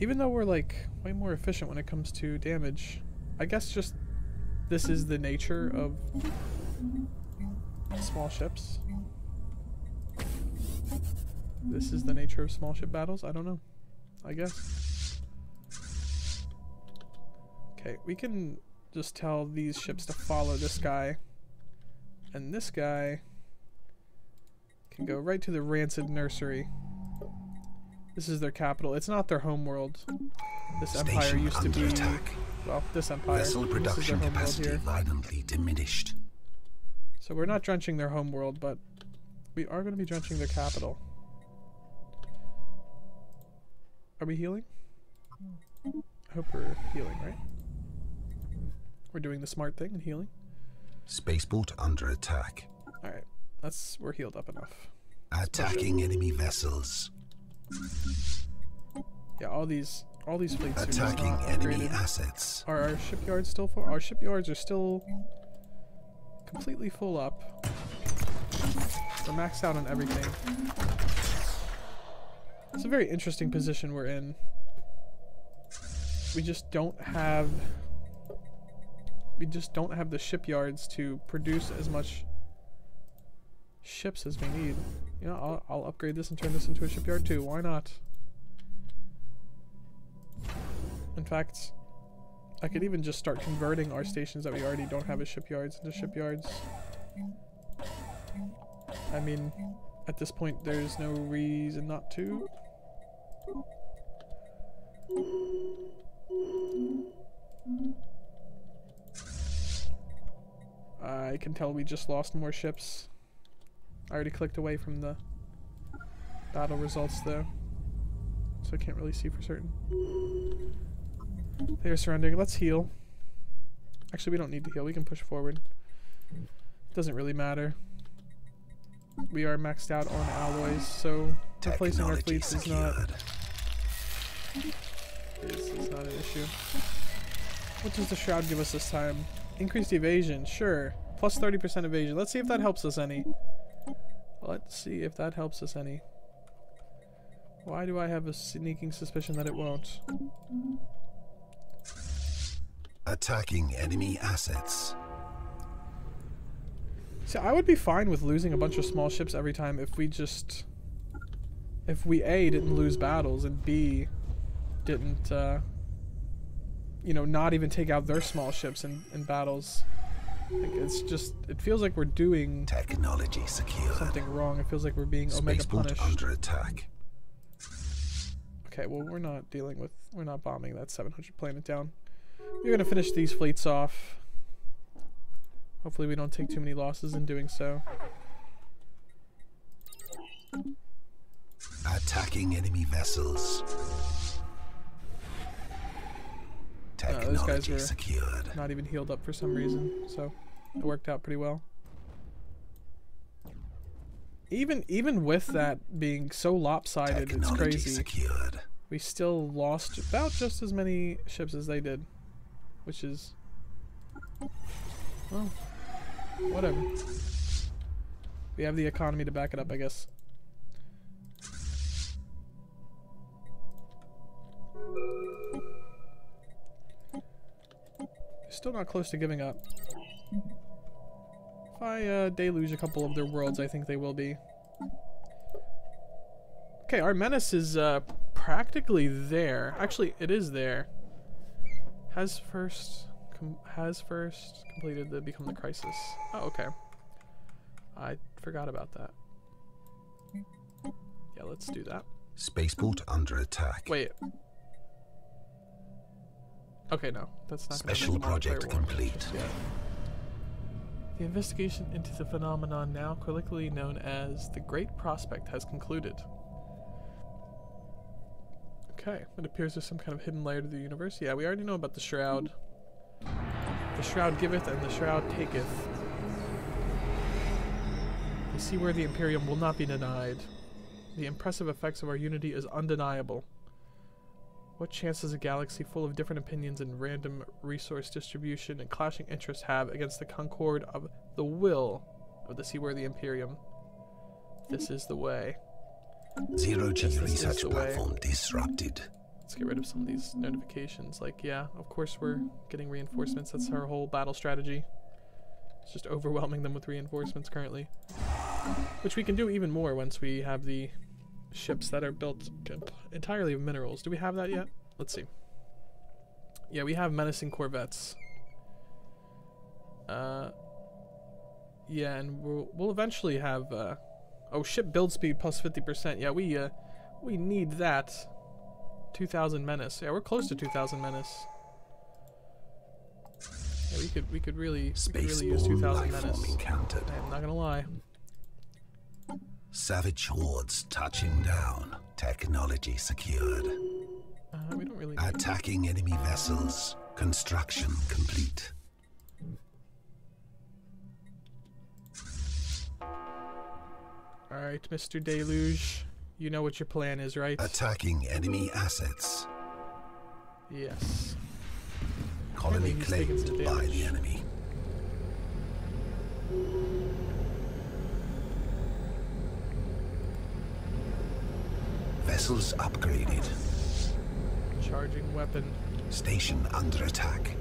Even though we're like way more efficient when it comes to damage, I guess just this is the nature of small ships. This is the nature of small ship battles. I don't know. I guess. Okay, we can just tell these ships to follow this guy. And this guy can go right to the Rancid Nursery. This is their capital. It's not their homeworld. This empire used to be attack. well, this empire. Vessel This is their production capacity violently diminished. So we're not drenching their homeworld, but we are going to be drenching their capital. Are we healing? I hope we're healing, right? We're doing the smart thing and healing. Spaceport under attack. All right, that's we're healed up enough. Attacking enemy vessels. Yeah, all these all these fleets are Attacking not enemy upgraded. assets. Are our shipyards still full? Our shipyards are still completely full up. We're maxed out on everything. It's a very interesting position we're in. We just don't have we just don't have the shipyards to produce as much ships as we need. You know, I'll, I'll upgrade this and turn this into a shipyard too. Why not? In fact, I could even just start converting our stations that we already don't have as shipyards into shipyards. I mean, at this point, there's no reason not to. I can tell we just lost more ships. I already clicked away from the battle results though, so I can't really see for certain. They are surrendering. Let's heal. Actually, we don't need to heal. We can push forward. Doesn't really matter. We are maxed out on alloys, so replacing our fleets is not secured. is, is not an issue. What does the shroud give us this time? Increased evasion, sure. Plus 30% evasion. Let's see if that helps us any. Let's see if that helps us any. Why do I have a sneaking suspicion that it won't? Attacking enemy assets. See, I would be fine with losing a bunch of small ships every time if we just... If we A, didn't lose battles, and B, didn't, uh... You know, not even take out their small ships in, in battles. Like, it's just... It feels like we're doing Technology secured. something wrong. It feels like we're being Omega punished. under attack. Okay, well, we're not dealing with... We're not bombing that 700 planet down. We're gonna finish these fleets off. Hopefully we don't take too many losses in doing so. Attacking enemy vessels. Uh, those guys were- secured. Not even healed up for some reason, so it worked out pretty well. even even with that being so lopsided, it's crazy. secured. We still lost about just as many ships as they did, which is well, whatever. We have the economy to back it up, I guess. Still not close to giving up. If I uh, deluge a couple of their worlds, I think they will be. Okay, our menace is uh, practically there. Actually, it is there. Has first com has first completed the become the crisis. Oh, okay. I forgot about that. Yeah, let's do that. Spaceport under attack. Wait. Okay, no, that's not. Special project complete. The investigation into the phenomenon, now colloquially known as the Great Prospect, has concluded. Okay, it appears there's some kind of hidden layer to the universe. Yeah, we already know about the Shroud. The Shroud giveth and the Shroud taketh. We see where the Imperium will not be denied. The impressive effects of our unity is undeniable. What chance does a galaxy full of different opinions and random resource distribution and clashing interests have against the concord of the will of the seaworthy Imperium? This is the way. Zero G this research way. platform disrupted. Let's get rid of some of these notifications. Like, yeah, of course we're getting reinforcements. That's our whole battle strategy. It's just overwhelming them with reinforcements currently. Which we can do even more once we have the ships that are built entirely of minerals. Do we have that yet? Let's see. Yeah, we have menacing corvettes. Uh, yeah, and we'll, we'll eventually have, uh, oh, ship build speed plus 50%. Yeah, we, uh, we need that. 2000 menace. Yeah, we're close to 2000 menace. Yeah, we could, we could really, we could really use 2000 menace. I'm not gonna lie. Savage hordes touching down. Technology secured. Uh, we don't really. Attacking enemy vessels. Construction complete. All right, Mr. Deluge, you know what your plan is, right? Attacking enemy assets. yes. Colony claimed by the enemy. Vessels upgraded. Charging weapon. Station under attack.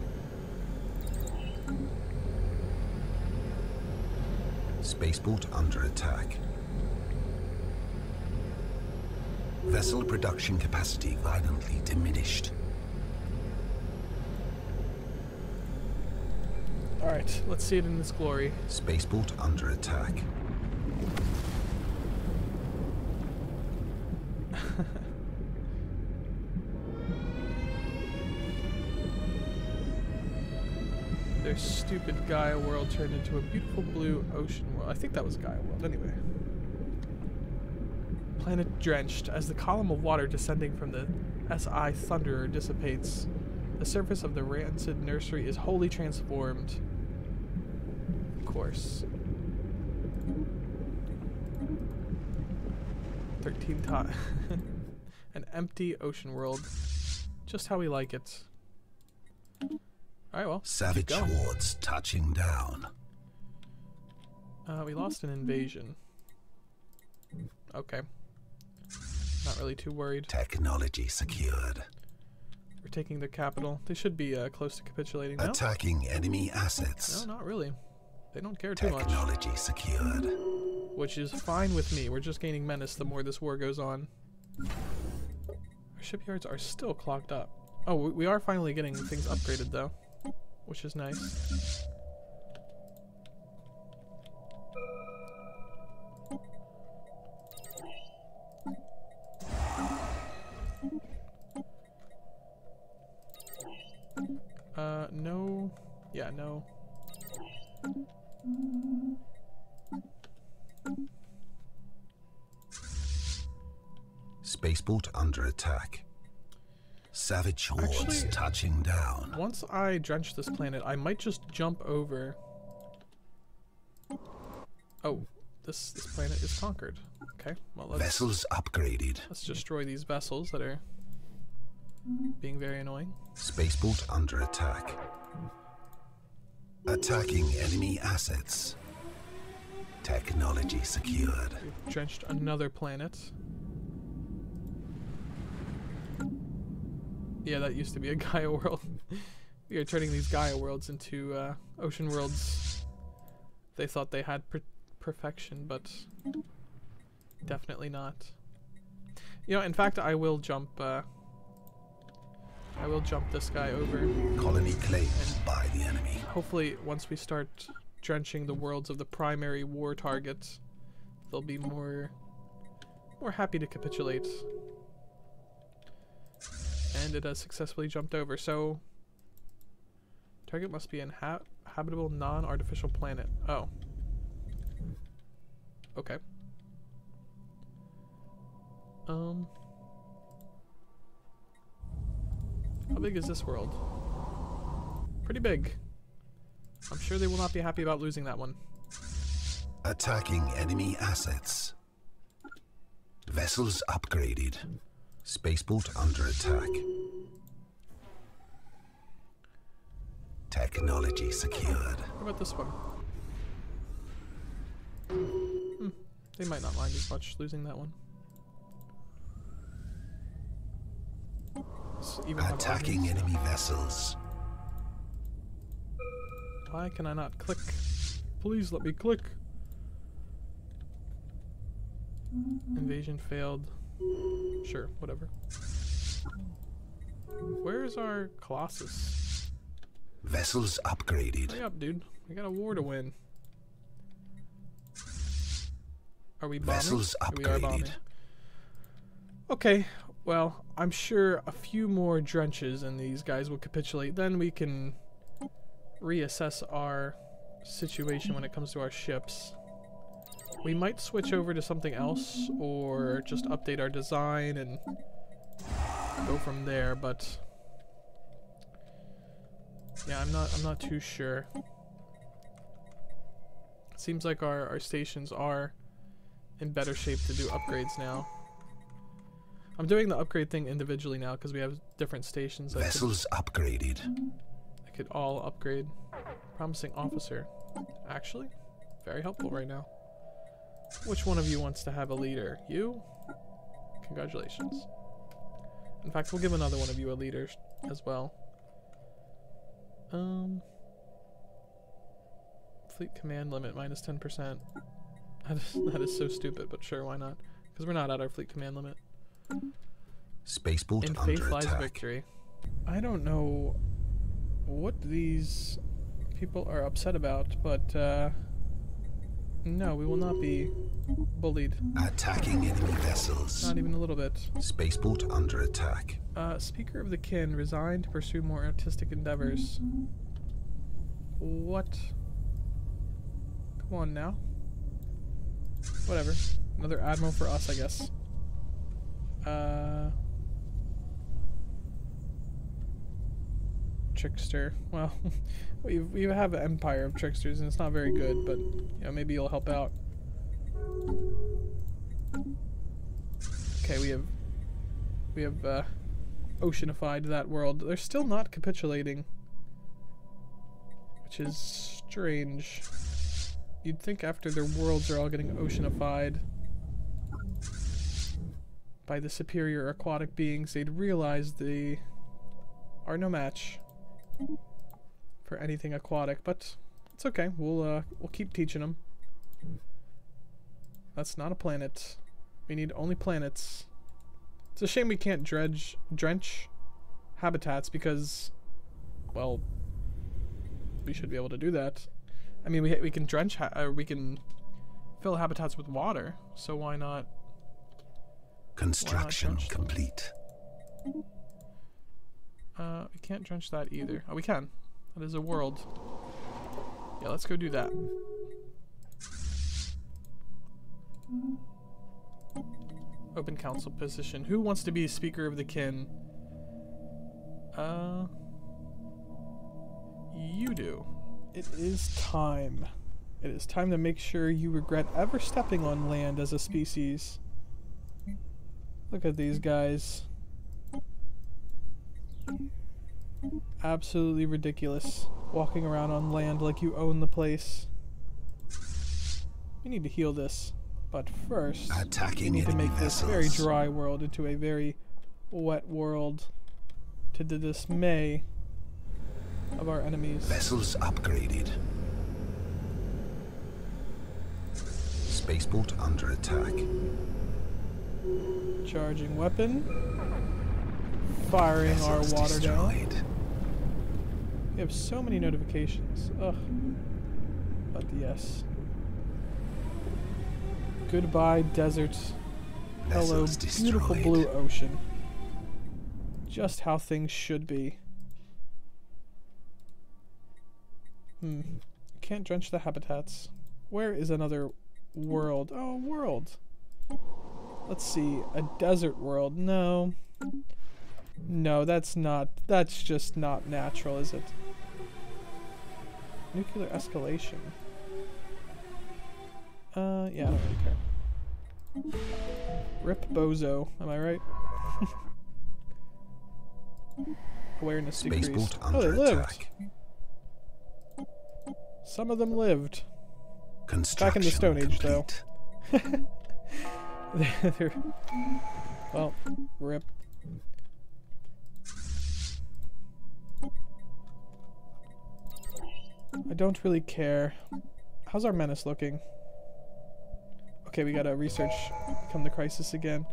Spaceport under attack. Vessel production capacity violently diminished. All right, let's see it in its glory. Spaceport under attack. Their stupid Gaia world turned into a beautiful blue ocean world. I think that was Gaia world, anyway. Planet drenched as the column of water descending from the SI Thunderer dissipates. The surface of the rancid nursery is wholly transformed. Of course. 13 times. <laughs> An empty ocean world. Just how we like it. Alright, well. Savage hordes touching down. Uh, we lost an invasion. Okay. Not really too worried. Technology secured. We're taking their capital. They should be uh, close to capitulating now. Attacking enemy assets. No, not really. They don't care too much. Technology secured. Which is fine with me. We're just gaining menace the more this war goes on. Our shipyards are still clogged up. Oh, we are finally getting things upgraded though. Which is nice. Uh, no. Yeah, no. Spaceport under attack. Savage hordes Actually- touching down. Once I drench this planet, I might just jump over. Oh, this this planet is conquered. Okay, well let's Vessels upgraded. let's destroy these vessels that are being very annoying. Spaceport under attack. Attacking enemy assets. Technology secured. We've drenched another planet. Yeah, that used to be a <laughs> Gaia world. we are turning these Gaia worlds into uh, ocean worlds. They thought they had per- perfection, but definitely not. You know, in fact, I will jump. Uh, I will jump this guy over. Colony claimed by the enemy. Hopefully, once we start drenching the worlds of the primary war targets, they'll be more more happy to capitulate. And it has successfully jumped over. So, target must be an ha- habitable, non-artificial planet. Oh. Okay. Um. How big is this world? Pretty big. I'm sure they will not be happy about losing that one. Attacking enemy assets. Vessels upgraded. Spaceport under attack. Technology secured. What about this one? Hmm, they might not mind as much losing that one. Even Attacking enemy vessels. Why can I not click? Please let me click. Invasion failed. Sure, whatever. Where's our Colossus? Vessels upgraded. Hurry up, dude. We got a war to win. Are we bombing? Vessels we are bombing. upgraded. Okay, well, I'm sure a few more drenches and these guys will capitulate. Then we can reassess our situation when it comes to our ships. We might switch over to something else or just update our design and go from there, but yeah, I'm not I'm not too sure. Seems like our, our stations are in better shape to do upgrades now. I'm doing the upgrade thing individually now because we have different stations that could, Vessels upgraded. I could all upgrade. Promising officer. Actually, very helpful right now. Which one of you wants to have a leader? You? Congratulations. In fact, we'll give another one of you a leader as well. Um, fleet command limit minus 10%. <laughs> That is, that is so stupid, but sure, why not? Because we're not at our fleet command limit. Spaceport In under faith lies attack. victory. I don't know what these people are upset about, but uh, no, we will not be bullied. Attacking enemy vessels. Not even a little bit. Spaceport under attack. Uh, Speaker of the Kin resigned to pursue more artistic endeavors. What? Come on now. Whatever. Another admiral for us, I guess. Uh. Trickster. Well, <laughs> we we have an empire of tricksters, and it's not very good, but you know maybe you'll help out. Okay, we have we have uh, oceanified that world. They're still not capitulating, which is strange. You'd think after their worlds are all getting oceanified by the superior aquatic beings, they'd realize they are no match for anything aquatic. But it's okay. We'll uh, we'll keep teaching them. That's not a planet. We need only planets. It's a shame we can't dredge drench habitats because, well, we should be able to do that. I mean, we we can drench ha- uh, we can fill habitats with water. So why not? Construction drench them? complete. Uh, we can't drench that either. Oh, we can. That is a world. Yeah, let's go do that. Open council position. Who wants to be Speaker of the Kin? Uh, you do. It is time. It is time to make sure you regret ever stepping on land as a species. Look at these guys. Absolutely ridiculous. Walking around on land like you own the place. We need to heal this. But first, we need to make this very dry world into a very wet world. To the dismay of our enemies. Vessels upgraded. Spaceport under attack. Charging weapon. Firing our water down. destroyed. We have so many notifications. Ugh. But yes. Goodbye, desert. Hello, beautiful blue ocean. Just how things should be. Hmm. Can't drench the habitats. Where is another world? Oh, world. Let's see. A desert world. No. No, that's not. That's just not natural, is it? Nuclear escalation. Uh, yeah, I don't really care. Rip Bozo, am I right? <laughs> Awareness decreased. Oh, they lived. Some of them lived. Construction the Stone Age, though. complete. <laughs> They're- well, rip. I don't really care. How's our menace looking? Okay, we gotta research Come the Crisis again.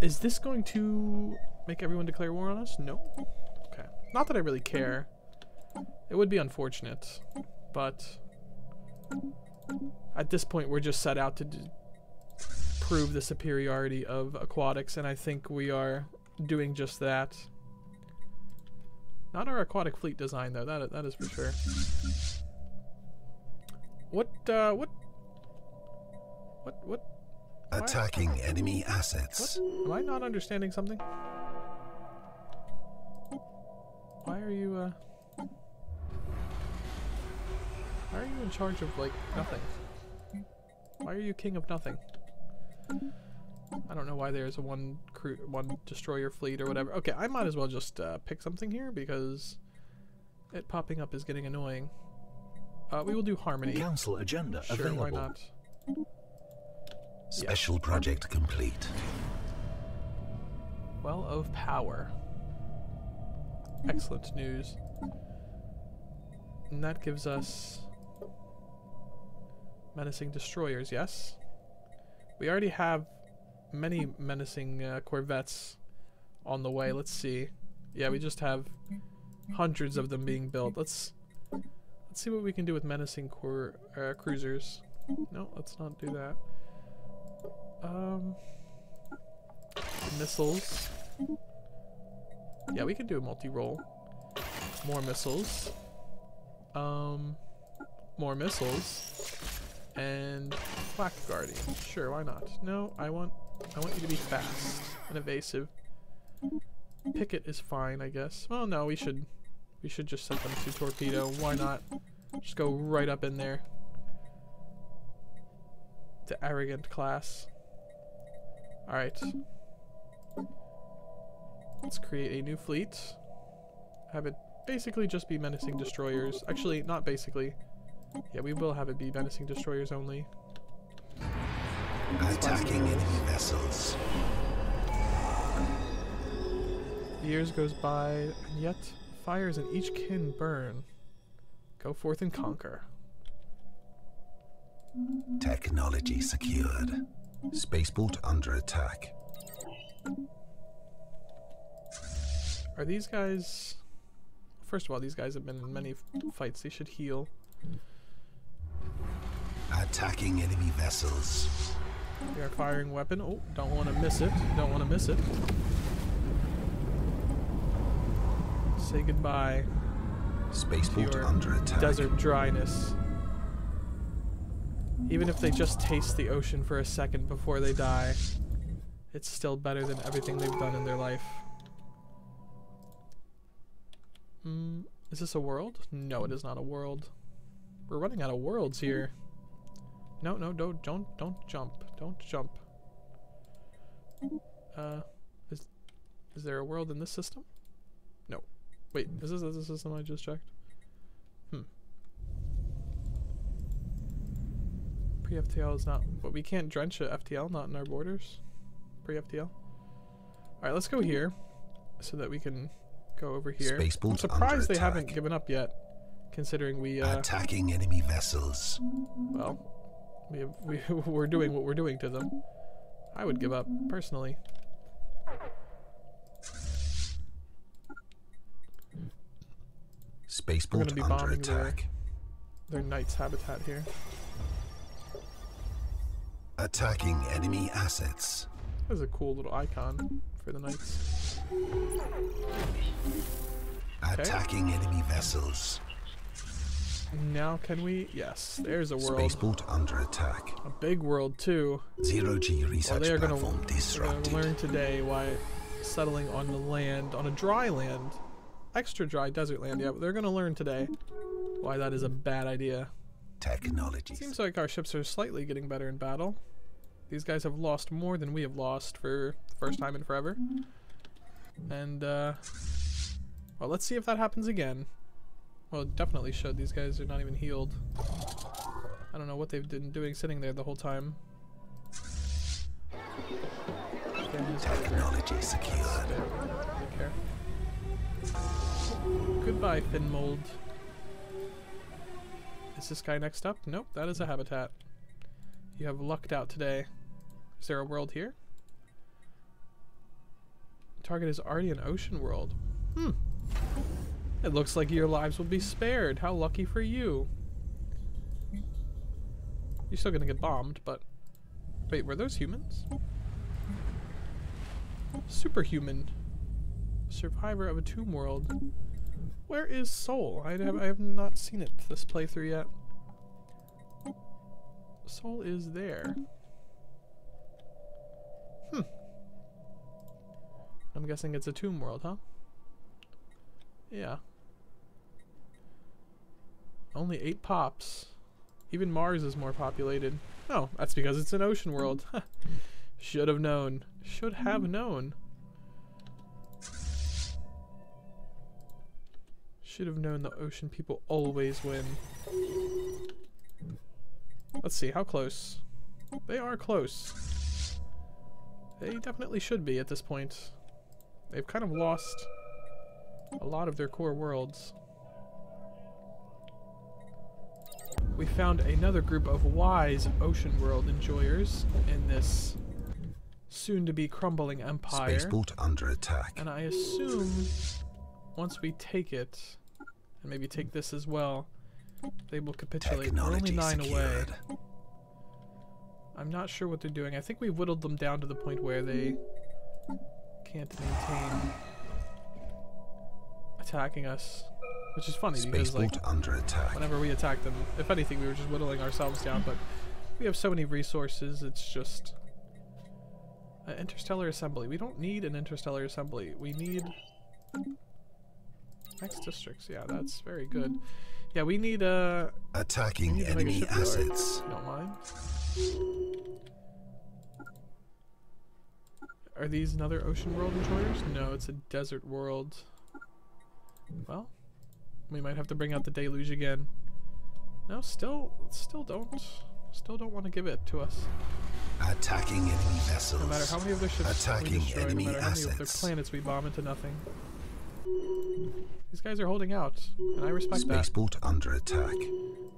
Is this going to make everyone declare war on us? No. Okay. Not that I really care. It would be unfortunate, but at this point we're just set out to prove the superiority of aquatics, and I think we are doing just that. Not our aquatic fleet design, though. That that is for sure. What uh what what what Attacking enemy what? assets. Am I not understanding something? Why are you uh Why are you in charge of like nothing? Why are you king of nothing? I don't know why there's a one crew, one destroyer fleet or whatever. Okay, I might as well just uh, pick something here because it popping up is getting annoying. Uh, we will do harmony. Council agenda Sure, available. why not? Special project complete. Well of power. Excellent news. And that gives us menacing destroyers, yes? We already have many menacing uh, corvettes on the way. Let's see. Yeah, we just have hundreds of them being built. Let's let's see what we can do with menacing cor uh, cruisers. No, let's not do that. Um, missiles. Yeah, we can do a multi-roll. More missiles. Um, more missiles. And Black Guardian. Sure, why not? No, I want I want you to be fast and evasive. Picket is fine, I guess. Well, no, we should we should just set them to torpedo. Why not? Just go right up in there. The arrogant class. Alright. Let's create a new fleet. Have it basically just be menacing destroyers. Actually, not basically. Yeah, we will have it be menacing destroyers only. Attacking enemy vessels. Years goes by, and yet fires in each kin burn. Go forth and conquer. Technology secured. Spaceport under attack. Are these guys... First of all, these guys have been in many fights. They should heal. Attacking enemy vessels. They are firing weapon. Oh, don't want to miss it. Don't want to miss it. Say goodbye to Spaceport your under attack. desert dryness. Even if they just taste the ocean for a second before they die, it's still better than everything they've done in their life. Mm, is this a world? No, it is not a world. We're running out of worlds here. No, no, don't, don't, don't jump. Don't jump. Uh, is, is there a world in this system? No. Wait, is this the system I just checked? Hmm. Pre-FTL is not, but we can't drench a FTL, not in our borders. Pre-FTL. Alright, let's go here, so that we can go over here. I'm surprised they haven't given up yet, considering we, uh, Attacking enemy vessels. well, we we <laughs> we're doing what we're doing to them. I would give up personally. Spaceport be under bombing their- attack. Their knight's habitat here. Attacking enemy assets. That's a cool little icon for the knights. Attacking enemy vessels. Now can we? Yes, there's a world. Spaceport under attack. A big world too. Zero G Well, research they are gonna, platform they're gonna learn today why settling on the land, on a dry land, extra dry desert land, yeah, but they're gonna learn today why that is a bad idea. Technology. Seems like our ships are slightly getting better in battle. These guys have lost more than we have lost for the first time in forever. And, uh, well, let's see if that happens again. Well, it definitely should. These guys are not even healed. I don't know what they've been doing sitting there the whole time. Again, just over. Technology secured. There, we don't really care. Goodbye, Finmold. Is this guy next up? Nope, that is a habitat. You have lucked out today. Is there a world here? Target is already an ocean world. Hmm. It looks like your lives will be spared. How lucky for you. You're still gonna get bombed, but... Wait, were those humans? Superhuman. Survivor of a tomb world. Where is Sol? I have, I have not seen it this playthrough yet. Sol is there. Hmm. I'm guessing it's a tomb world, huh? Yeah. Only eight pops. Even Mars is more populated. Oh, that's because it's an ocean world. Should have known. Should have known. Should have known the ocean people always win. Let's see, how close? They are close. They definitely should be at this point. They've kind of lost a lot of their core worlds. We found another group of wise ocean world enjoyers in this soon-to-be crumbling empire. Spaceport under attack. And I assume once we take it, and maybe take this as well, they will capitulate. We're only Technology nine away. I'm not sure what they're doing. I think we whittled them down to the point where they can't maintain attacking us. Which is funny because like under attack. whenever we attack them, if anything, we were just whittling ourselves down, but we have so many resources, it's just... Uh, interstellar assembly. We don't need an interstellar assembly. We need... Next districts, yeah, that's very good. Yeah, we need, uh... Attacking need enemy assets. don't mind. Are these another ocean world enjoyers? No, it's a desert world. Well, we might have to bring out the deluge again. No, still, still don't, still don't want to give it to us. Attacking enemy vessels. No matter how many of their ships Attacking we destroy, enemy no matter how many of their planets we bomb into nothing. These guys are holding out, and I respect that. Spaceport under attack.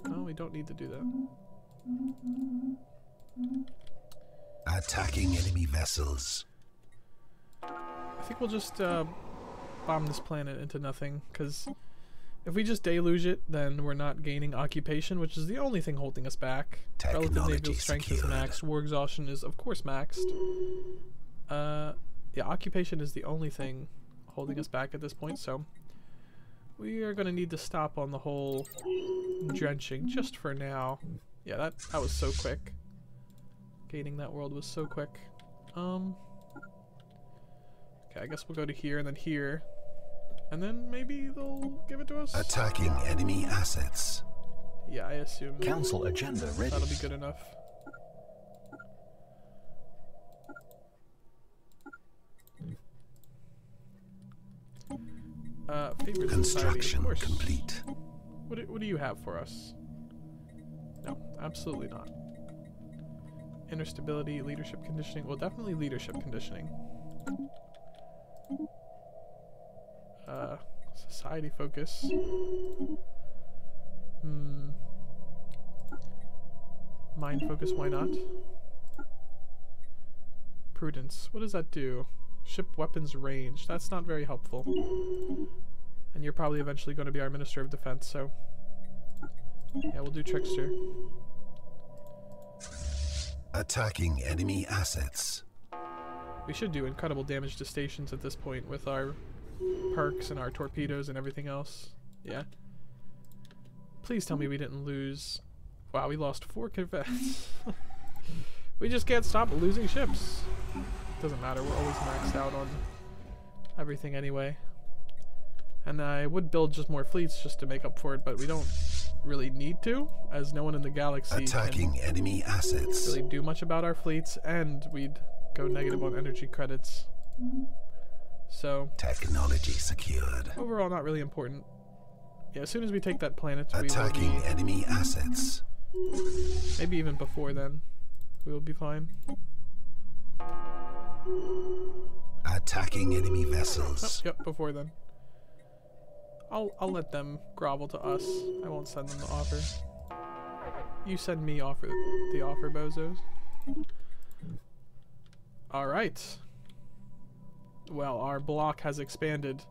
No, we don't need to do that. Attacking enemy vessels. I think we'll just uh, bomb this planet into nothing, because if we just deluge it, then we're not gaining occupation, which is the only thing holding us back. Relative naval Technology strength is maxed. War exhaustion is, of course, maxed. Uh, yeah, occupation is the only thing holding us back at this point, so we are going to need to stop on the whole drenching just for now. Yeah, that, that was so quick. Gaining that world was so quick. Um... Okay, I guess we'll go to here and then here. And then maybe they'll give it to us? Attacking enemy assets. Yeah, I assume Council agenda ready. that'll be good enough. Uh, favorite society, Construction complete. What do, what do you have for us? No, absolutely not. Inner stability, leadership conditioning. Well, definitely leadership conditioning. Uh, society focus. Hmm. Mind focus, why not? Prudence. What does that do? Ship weapons range. That's not very helpful. And you're probably eventually going to be our Minister of Defense, so. Yeah, we'll do Trickster. Attacking enemy assets. We should do incredible damage to stations at this point with our perks and our torpedoes and everything else. Yeah. Please tell me we didn't lose. Wow, we lost four corvettes. <laughs> we just can't stop losing ships. Doesn't matter, we're always maxed out on everything anyway. And I would build just more fleets just to make up for it, but we don't really need to, as no one in the galaxy can Attacking enemy assets. really do much about our fleets, and we'd go negative on energy credits. So, Technology secured. overall, not really important. Yeah, as soon as we take that planet, Attacking be, enemy assets. maybe even before then, we will be fine. Attacking enemy Oh, vessels. yep, before then. I'll I'll let them grovel to us. I won't send them the offer. You send me offer the offer, bozos. All right. Well, our block has expanded,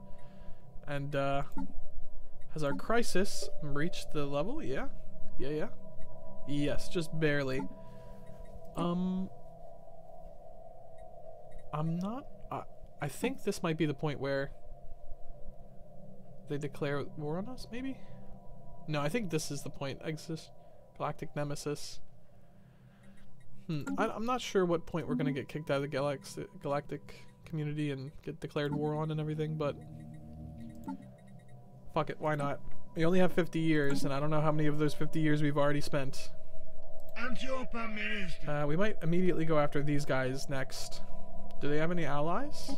and uh, has our crisis reached the level? Yeah, yeah, yeah. Yes, just barely. Um, I'm not. I I think this might be the point where they declare war on us. Maybe. No, I think this is the point. Exis, galactic nemesis. Hmm. I, I'm not sure what point we're gonna get kicked out of the galax galactic community and get declared war on and everything, but fuck it, why not? We only have 50 years, and I don't know how many of those 50 years we've already spent. Uh, we might immediately go after these guys next. Do they have any allies?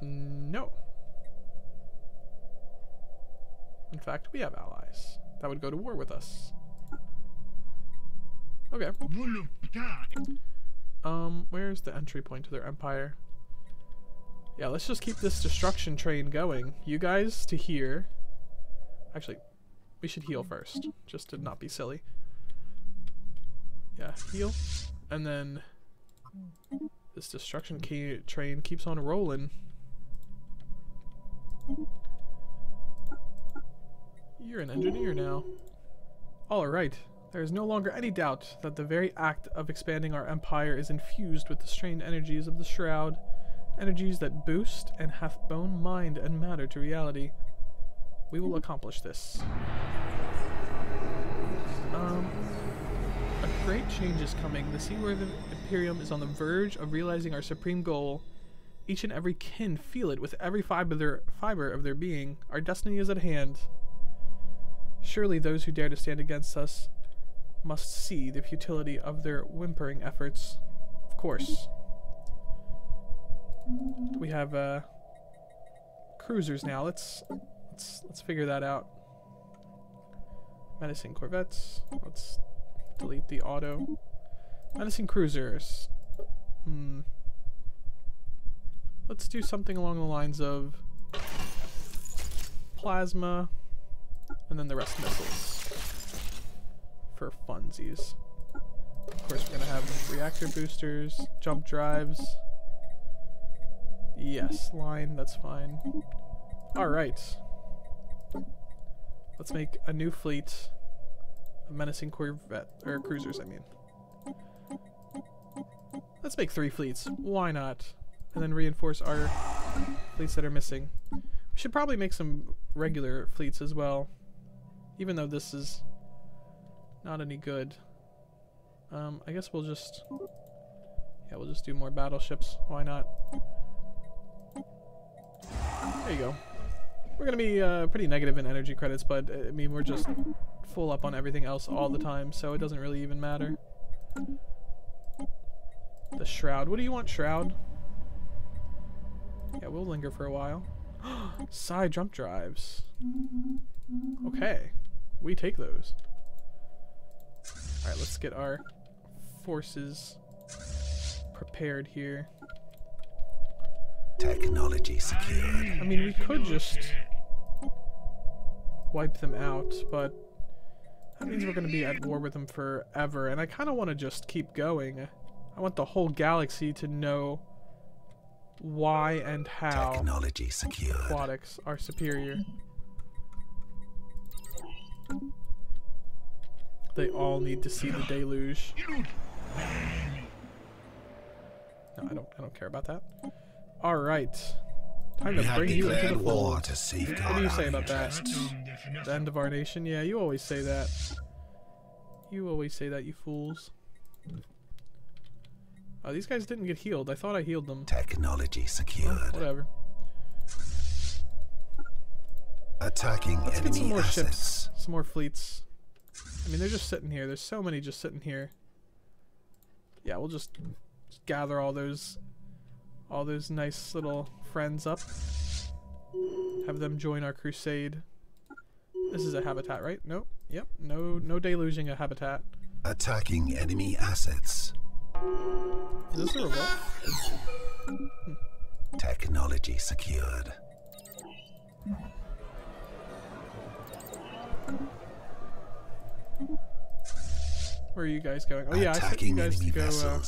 No. In fact, we have allies that would go to war with us. Okay. Um, where's the entry point to their empire? Yeah, let's just keep this destruction train going. You guys to here. Actually, we should heal first, just to not be silly. Yeah, heal. And then this destruction train keeps on rolling. You're an engineer now. Alright, there is no longer any doubt that the very act of expanding our empire is infused with the strained energies of the Shroud, energies that boost and hath bone, mind, and matter to reality. We will accomplish this. Um, a great change is coming. The Seaworthy Imperium is on the verge of realizing our supreme goal. Each and every kin feel it with every fiber, fiber of their being. Our destiny is at hand. Surely those who dare to stand against us must see the futility of their whimpering efforts. Of course. We have uh, cruisers now. Let's let's let's figure that out. Menacing corvettes. Let's delete the auto. Menacing cruisers. Hmm. Let's do something along the lines of plasma, and then the rest missiles for funsies. Of course, we're gonna have reactor boosters, jump drives. Yes, line, that's fine. Alright. Let's make a new fleet of menacing corvette, or cruisers, I mean. Let's make three fleets. Why not? And then reinforce our fleets that are missing. We should probably make some regular fleets as well. Even though this is not any good. Um, I guess we'll just... Yeah, we'll just do more battleships. Why not? There you go. we're gonna be uh, pretty negative in energy credits, but uh, I mean we're just full up on everything else all the time, so it doesn't really even matter. The shroud. What do you want, shroud? Yeah, we'll linger for a while. <gasps> Psi jump drives. Okay, we take those. All right, let's get our forces prepared here. Technology secured. I mean, we could just wipe them out, but that means we're going to be at war with them forever, and I kind of want to just keep going. I want the whole galaxy to know why and how Technology secured. aquatics are superior. They all need to see the deluge. No, I don't. I don't care about that. All right, time to bring you into the war to safeguard What do you say about that? interests. The end of our nation? Yeah, you always say that. You always say that, you fools. Oh, these guys didn't get healed. I thought I healed them. Technology Oh, secured. whatever. Attacking Let's get some more assets. ships. Some more fleets. I mean, they're just sitting here. There's so many just sitting here. Yeah, we'll just, just gather all those, all those nice little friends up. Have them join our crusade. This is a habitat, right? Nope. Yep. No, no deluging a habitat. Attacking enemy assets. Is this a revolt? Technology secured. Where are you guys going? Oh yeah, I sent you guys to go. Uh,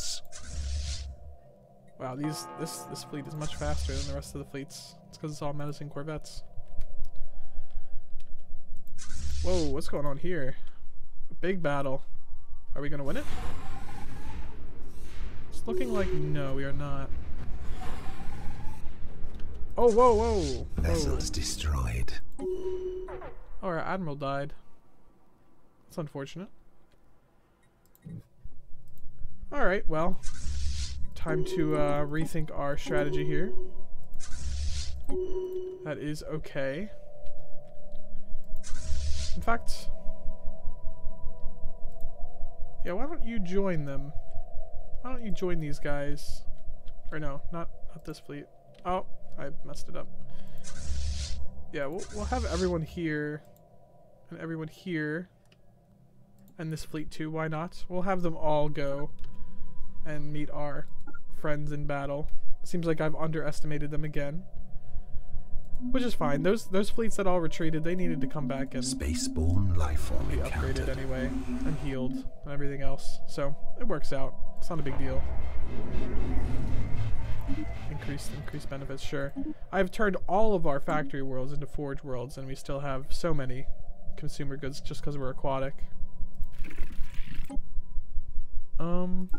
wow, these this this fleet is much faster than the rest of the fleets. It's because it's all menacing corvettes. Whoa, what's going on here? Big battle. Are we gonna win it? It's looking like no, we are not. Oh, whoa, whoa, whoa! Vessels destroyed. Oh, our admiral died. That's unfortunate. Alright, well. Time to uh, rethink our strategy here. That is okay. In fact... Yeah, why don't you join them? Why don't you join these guys? Or no, not, not this fleet. Oh, I messed it up. Yeah, we'll, we'll have everyone here and everyone here and this fleet too. Why not? We'll have them all go and meet our friends in battle. Seems like I've underestimated them again. Which is fine. Those those fleets that all retreated, they needed to come back and Spaceborne life form be upgraded anyway and healed and everything else. So it works out. It's not a big deal. Increased increased benefits, sure. I've turned all of our factory worlds into forge worlds, and we still have so many consumer goods just because we're aquatic. Um.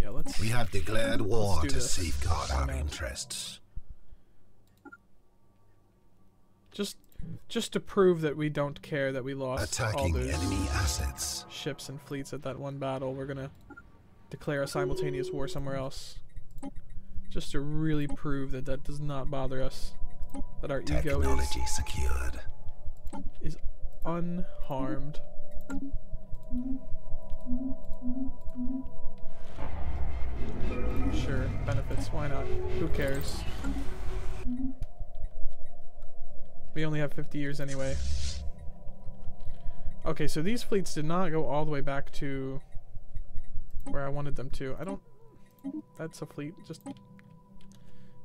Yeah, let's. We have declared war to this. safeguard our interests. just just to prove that we don't care that we lost Attacking all those enemy assets. ships and fleets at that one battle. We're gonna declare a simultaneous war somewhere else, just to really prove that that does not bother us. That our ego is secured. is unharmed. Sure, benefits. Why not? Who cares? We only have 50 years anyway. Okay, so these fleets did not go all the way back to where I wanted them to. I don't... That's a fleet. Just...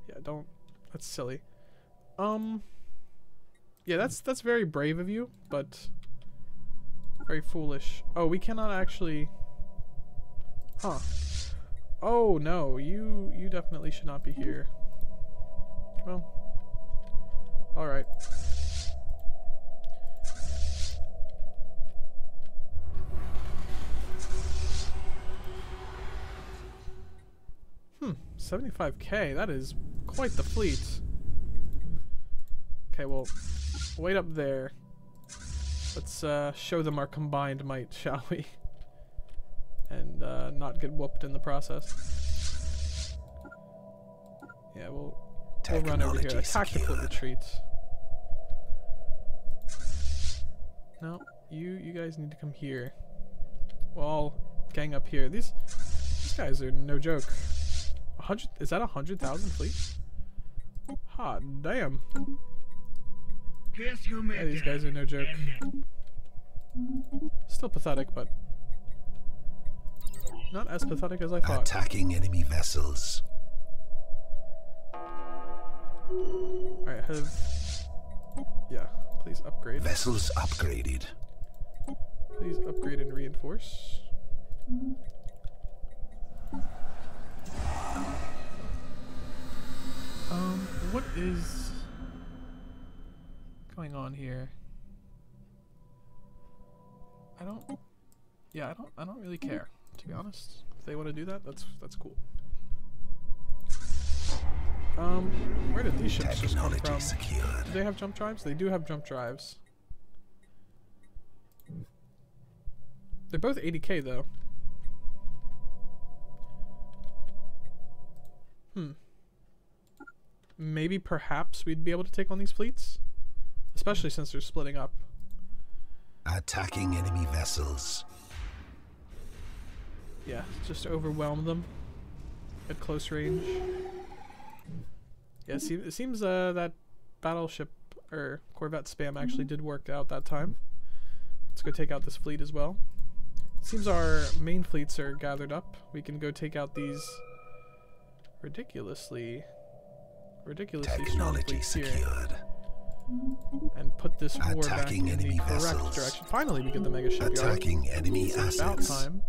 Yeah, don't... That's silly. Um... Yeah, that's that's very brave of you, but very foolish. Oh, we cannot actually. Huh. Oh no, you you definitely should not be here. Well. All right. Hmm, 75k. That is quite the fleet. Okay, well, wait up there. Let's uh, show them our combined might, shall we? <laughs> and uh, not get whooped in the process. Yeah, we'll, we'll run over here. A tactical retreats. No, you you guys need to come here. We'll all gang up here. These these guys are no joke. A hundred is that a hundred thousand fleet? Hot damn. Yeah, these guys are no joke. Still pathetic, but not as pathetic as I thought. Attacking enemy vessels. Alright, have yeah, please upgrade. Vessels upgraded. Please upgrade and reinforce. Um, what is going on here? I don't. Yeah, I don't. I don't really care, to be honest. If they want to do that, that's that's cool. Um, where did these ships just come from? secured. Do they have jump drives? They do have jump drives. They're both 80k though. Hmm. Maybe perhaps we'd be able to take on these fleets? Especially since they're splitting up. Attacking enemy vessels. Yeah, just overwhelm them at close range. Yeah, it, it seems uh, that battleship or corvette spam actually did work out that time. Let's go take out this fleet as well. Seems our main fleets are gathered up. We can go take out these ridiculously, ridiculously strong Technology fleets here secured. and put this war back Attacking in the correct vessels. direction. Finally, we get the mega shipyard. Attacking enemy It's about time.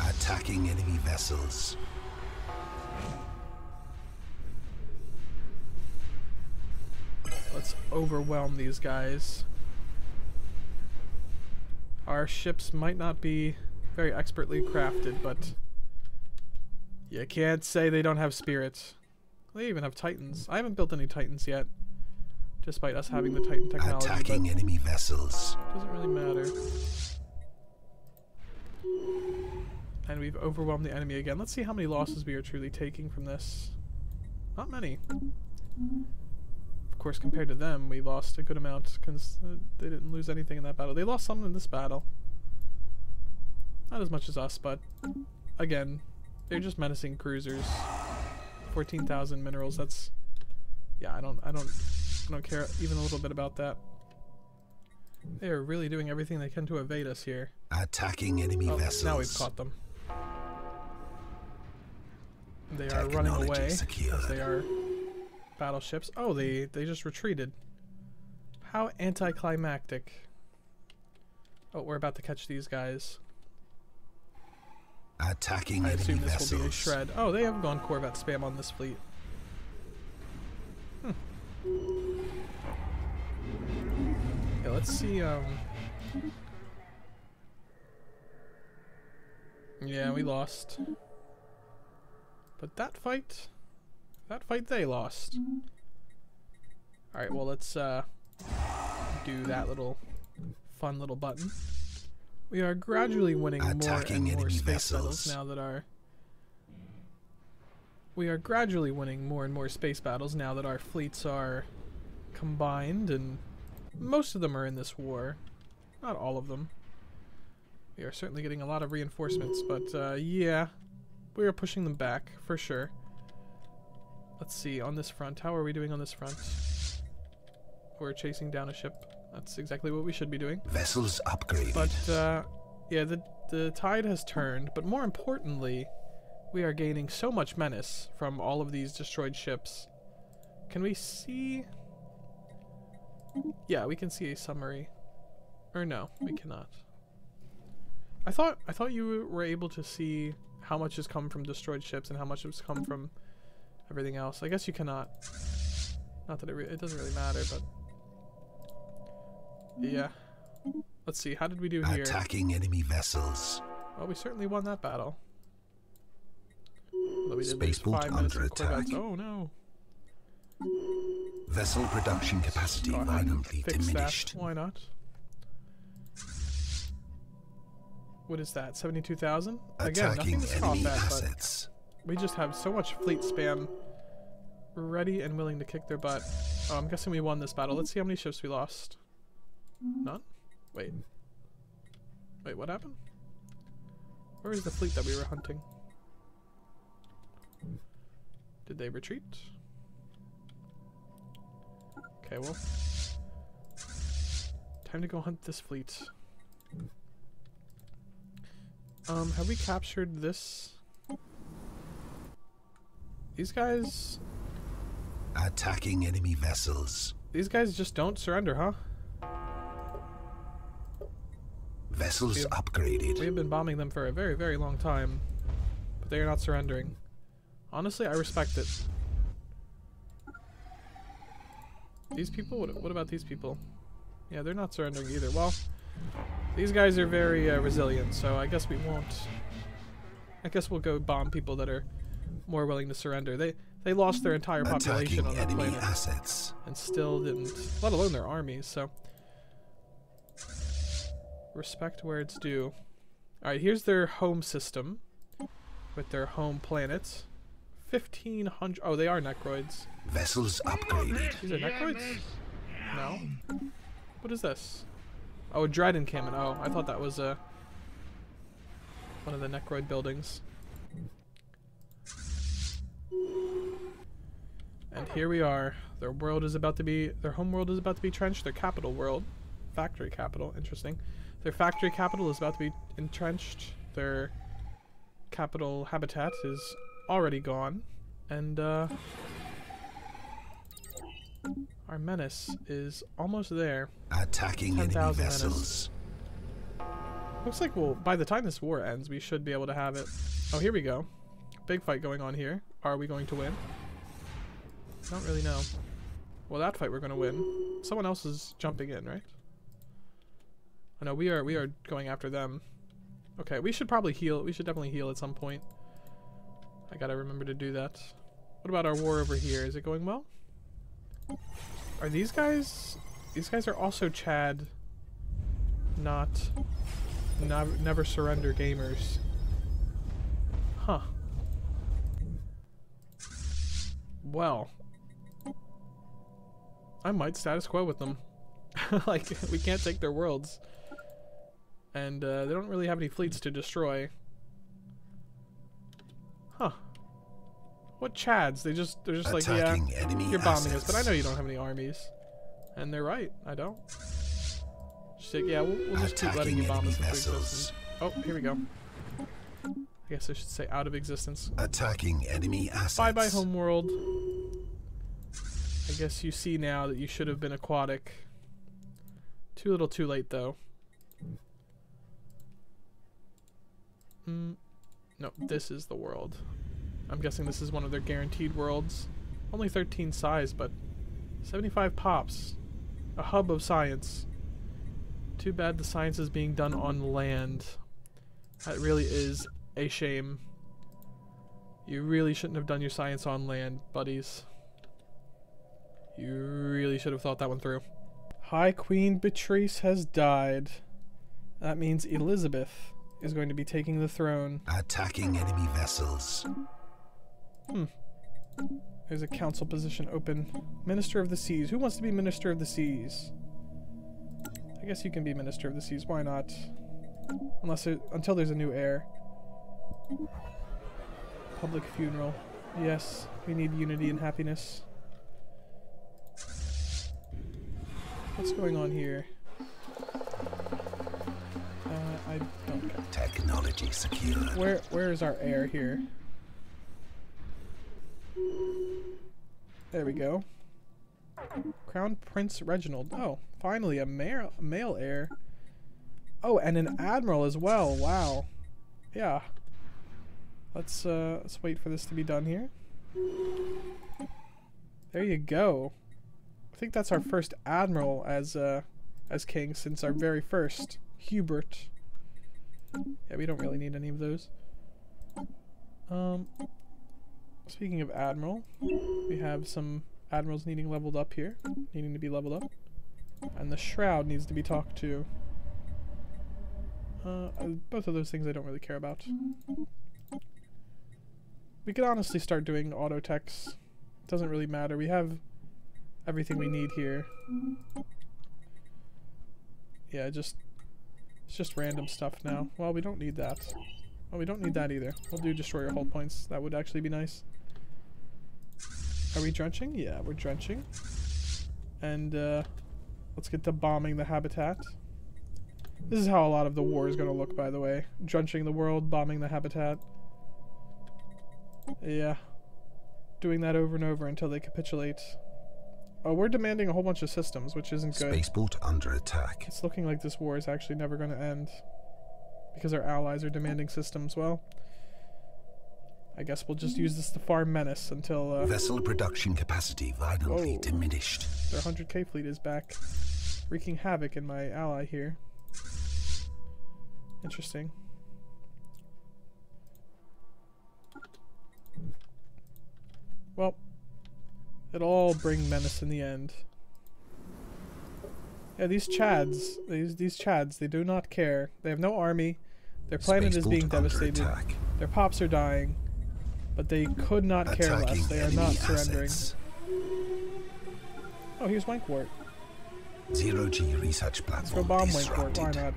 Attacking enemy vessels. Let's overwhelm these guys. Our ships might not be very expertly crafted, but you can't say they don't have spirits. They even have titans. I haven't built any titans yet, despite us having the titan technology, Attacking enemy vessels. doesn't really matter. And we've overwhelmed the enemy again. Let's see how many losses we are truly taking from this. Not many. Of course, compared to them, we lost a good amount because uh, they didn't lose anything in that battle. They lost some in this battle. Not as much as us, but again, they're just menacing cruisers. Fourteen thousand minerals. That's yeah. I don't. I don't. I don't care even a little bit about that. They are really doing everything they can to evade us here. Attacking enemy Oh, vessels. now we've caught them. They are running away as they are battleships. Oh, they they just retreated. How anticlimactic. Oh, we're about to catch these guys. Attacking I assume this vessels. will be a shred. Oh, they have gone Corvette spam on this fleet. Hmm. Yeah, let's see. Um. Yeah, we lost. But that fight, that fight they lost. All right, well let's uh do that little fun little button. We are gradually winning more and more space battles now that our we are gradually winning more and more space battles now that our fleets are combined and most of them are in this war. Not all of them. We are certainly getting a lot of reinforcements, but uh, yeah, we are pushing them back for sure. Let's see, on this front, how are we doing on this front? We're chasing down a ship. That's exactly what we should be doing. Vessels upgraded. But uh, yeah, the the tide has turned. But more importantly, we are gaining so much menace from all of these destroyed ships. Can we see? Yeah, we can see a summary. Or no, we cannot. I thought I thought you were able to see how much has come from destroyed ships and how much has come from everything else. I guess you cannot. Not that it re- it doesn't really matter, but yeah. Let's see. How did we do here? Attacking enemy vessels. Well, we certainly won that battle. Although we did lose Spaceport under attack. Oh no! Vessel production capacity violently diminished. That. Why not? What is that? 72,000? Again, nothing to enemy at, but we just have so much fleet spam ready and willing to kick their butt. Oh, I'm guessing we won this battle. Let's see how many ships we lost. None? Wait. Wait, what happened? Where is the fleet that we were hunting? Did they retreat? Okay, well. Time to go hunt this fleet. Um, have we captured this? These guys, Attacking enemy vessels. these guys just don't surrender, huh? Vessels We- upgraded. We have been bombing them for a very, very long time, but they are not surrendering. Honestly, I respect it. These people? What, what about these people? Yeah, they're not surrendering either. Well, these guys are very uh, resilient, so I guess we won't. I guess we'll go bomb people that are more willing to surrender. They they lost their entire population Attacking on that planet assets. and still didn't, let alone their armies. So respect where it's due. All right, here's their home system with their home planets. Fifteen hundred. Oh, they are Necroids. Vessels upgraded. These are Necroids? No. What is this? Oh, a Dread encampment. Oh, I thought that was uh, one of the Necroid buildings. And here we are. Their world is about to be, their home world is about to be trenched. Their capital world, factory capital, interesting. Their factory capital is about to be entrenched. Their capital habitat is already gone. And, uh, our menace is almost there. Attacking enemy 10,000 menace. vessels. Looks like we'll, by the time this war ends, we should be able to have it. Oh, here we go. Big fight going on here. Are we going to win? I don't really know. Well, that fight we're going to win. Someone else is jumping in, right? Oh, no, we are, we are going after them. Okay, we should probably heal. We should definitely heal at some point. I gotta remember to do that. What about our war over here? Is it going well? Are these guys... These guys are also Chad. Not... Never, never surrender gamers. Huh. Well. I might status quo with them. <laughs> like, we can't take their worlds. And uh, they don't really have any fleets to destroy. Huh. What chads? They just, they're just like, yeah, you're bombing us, but I know you don't have any armies. And they're right, I don't. Just like, yeah, we'll, we'll just keep letting you Attacking bomb us into existence. Oh, here we go. I guess I should say out of existence. Attacking enemy assets. Bye bye, homeworld. I guess you see now that you should have been aquatic. Too little too late, though. Mm, no, this is the world. I'm guessing this is one of their guaranteed worlds. Only 13 size, but 75 pops. A hub of science. Too bad the science is being done on land. That really is a shame. You really shouldn't have done your science on land, buddies. You really should have thought that one through. High Queen Beatrice has died. That means Elizabeth is going to be taking the throne. Attacking enemy vessels. Hmm. There's a council position open. Minister of the Seas. Who wants to be Minister of the Seas? I guess you can be Minister of the Seas. Why not? Unless until there's a new heir. Public funeral. Yes, we need unity and happiness. What's going on here? I don't care. Technology secure. Where where is our heir here? There we go. Crown Prince Reginald. Oh, finally a male male heir. Oh, and an admiral as well. Wow. Yeah. Let's uh let's wait for this to be done here. There you go. I think that's our first admiral as uh as king since our very first Hubert. Yeah, we don't really need any of those. Um, speaking of admiral, we have some admirals needing leveled up here, needing to be leveled up, and the shroud needs to be talked to. Uh, both of those things I don't really care about. We could honestly start doing auto techs. Doesn't really matter. We have everything we need here. Yeah, just it's just random stuff now. Well, we don't need that. Well, we don't need that either. We'll do destroyer hull points. That would actually be nice. Are we drenching? Yeah, we're drenching. And uh, let's get to bombing the habitat. This is how a lot of the war is going to look, by the way. Drenching the world, bombing the habitat. Yeah. Doing that over and over until they capitulate. Oh, we're demanding a whole bunch of systems, which isn't good. Spaceport under attack. It's looking like this war is actually never going to end. Because our allies are demanding systems. Well, I guess we'll just use this to farm menace until uh, Vessel production capacity violently Whoa. diminished. their 100k fleet is back. Wreaking havoc in my ally here. Interesting. Well, it'll all bring menace in the end. Yeah, these Chads, these these Chads, they do not care. They have no army. Their planet is being devastated. Their pops are dying. But they could not care less. They are not surrendering. assets. Oh, here's Wankwort. Zero G research Let's go platform bomb Wankwort. Why disrupted.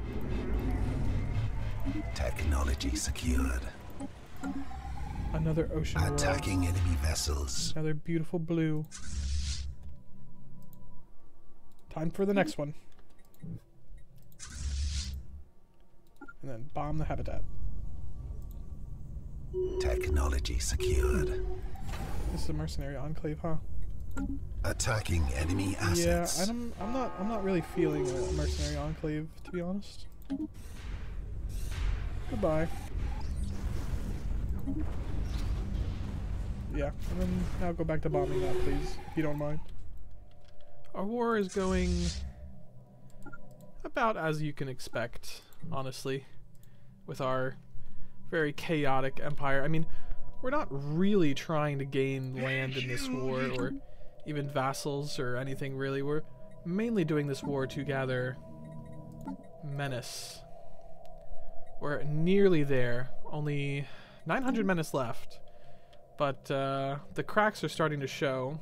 not? Technology secured. Another ocean world. Attacking enemy vessels. Another beautiful blue. Time for the next one. And then bomb the habitat. Technology secured. This is a mercenary enclave, huh? Attacking enemy assets. Yeah, I'm, I'm not. I'm not really feeling a mercenary enclave, to be honest. Goodbye. Yeah, and then now go back to bombing that, please, if you don't mind. Our war is going about as you can expect, honestly, with our very chaotic empire. I mean, we're not really trying to gain land in this war or even vassals or anything really. We're mainly doing this war to gather menace. We're nearly there. Only 900 menace left. But uh, the cracks are starting to show.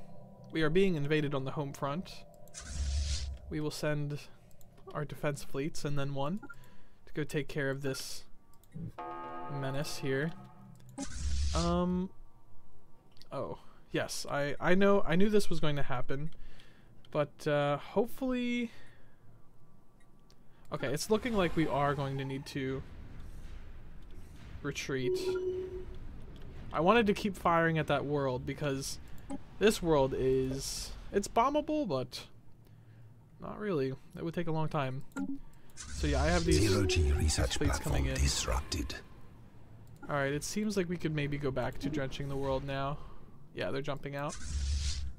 We are being invaded on the home front. We will send our defense fleets and then one to go take care of this menace here. Um. Oh yes, I I know I knew this was going to happen, but uh, hopefully. Okay, it's looking like we are going to need to retreat. I wanted to keep firing at that world because this world is it's bombable, but not really. It would take a long time. So yeah, I have these. Zero G research fleets coming in. disrupted. All right, it seems like we could maybe go back to drenching the world now. Yeah, they're jumping out.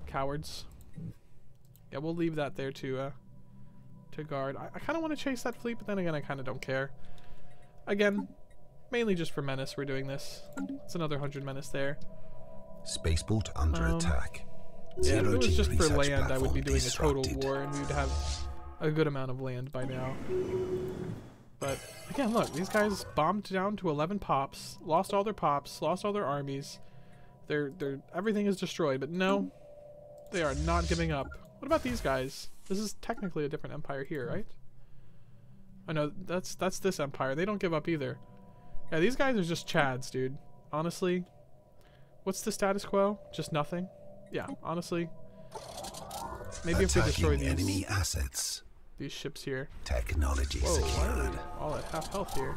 Cowards. Yeah, we'll leave that there to uh to guard. I, I kind of want to chase that fleet, but then again, I kind of don't care. Again, mainly just for menace, we're doing this. It's another hundred menace there. Spaceport under Um, attack. Yeah, if it was just for land, I would be doing a total war, and we would have a good amount of land by now. But again, look, these guys bombed down to 11 pops, lost all their pops, lost all their armies. Their their everything is destroyed, but no, they are not giving up. What about these guys? This is technically a different empire here, right? I know that's that's this empire. They don't give up either. Yeah, these guys are just chads, dude. Honestly, what's the status quo? Just nothing. Yeah, honestly. Maybe if we destroy Attacking these enemy assets. these ships here. Technology Whoa, secured. all at half health here?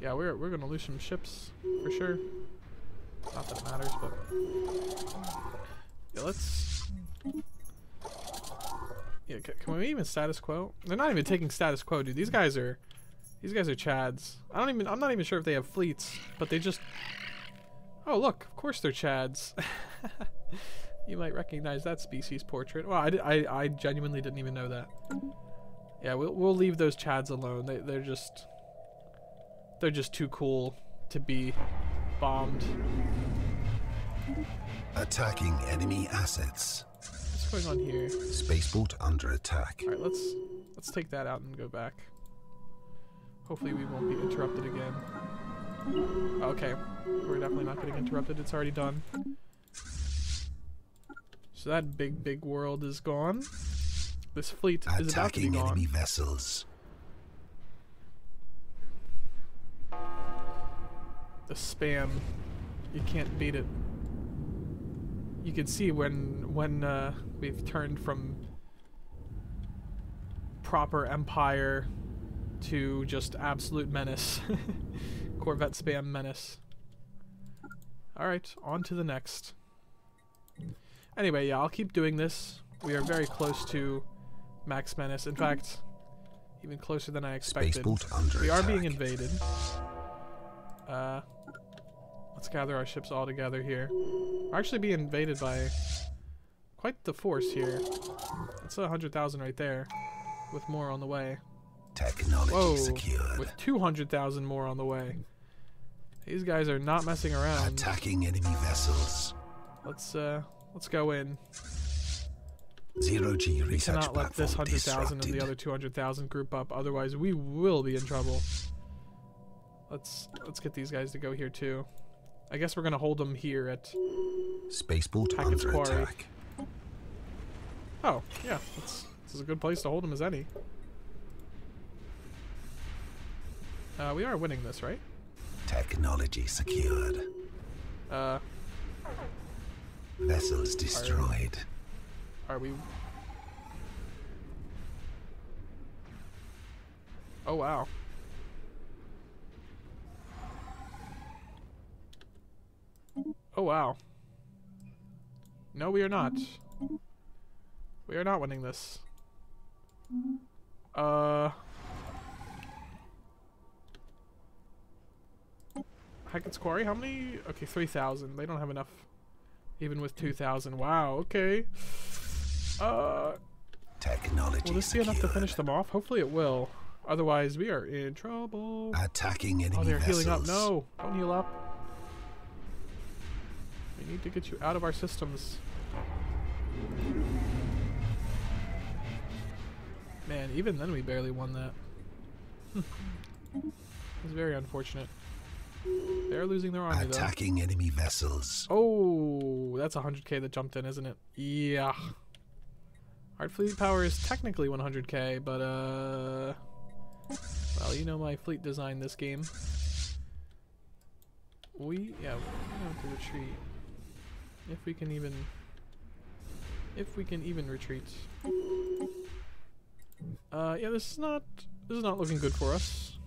Yeah, we're we're gonna lose some ships for sure. Not that it matters, but yeah, let's. Yeah, can we even status quo? They're not even taking status quo, dude. These guys are, these guys are chads. I don't even. I'm not even sure if they have fleets, but they just. Oh look, of course they're chads. <laughs> you might recognize that species portrait. Well, I, I, I genuinely didn't even know that. Yeah, we'll we'll leave those chads alone. They they're just they're just too cool to be bombed. Attacking enemy assets. What's going on here? Spaceport under attack. All right, let's let's take that out and go back. Hopefully we won't be interrupted again. Okay, we're definitely not getting interrupted. It's already done. So that big, big world is gone. This fleet is about to be Attacking gone. enemy vessels. the spam you can't beat it you can see when when uh, we've turned from proper empire to just absolute menace <laughs> corvette spam menace all right on to the next anyway yeah i'll keep doing this we are very close to max menace in fact even closer than i expected we are attack. being invaded. Uh, let's gather our ships all together here. We're actually being invaded by quite the force here. That's a hundred thousand right there, with more on the way. Technology Whoa, secured. with two hundred thousand more on the way. These guys are not messing around. Attacking enemy vessels. Let's uh, let's go in. Zero G We research cannot let this hundred thousand and the other two hundred thousand group up, otherwise we will be in trouble. Let's let's get these guys to go here too. I guess we're gonna hold them here at. Spaceport Hackett's under Quarry. attack. Oh yeah, that's this is a good place to hold them as any. Uh, we are winning this, right? Technology secured. Uh, Vessels destroyed. are we? Oh wow. Oh wow. No, we are not. We are not winning this. Uh. Hackett's Quarry, how many? Okay, 3,000. They don't have enough. Even with 2,000. Wow, okay. Uh, Technology will this be secured. enough to finish them off? Hopefully it will. Otherwise, we are in trouble. Attacking enemy Oh, they're vessels. healing up. No, don't heal up. We need to get you out of our systems. Man, even then we barely won that. it's very unfortunate. They're losing their army though. Attacking enemy vessels. Oh, that's 100k that jumped in, isn't it? Yeah. Our fleet power is technically 100k, but uh, well, you know my fleet design this game. We yeah, we have to retreat if we can even if we can even retreat. Uh, yeah, this is not this is not looking good for us.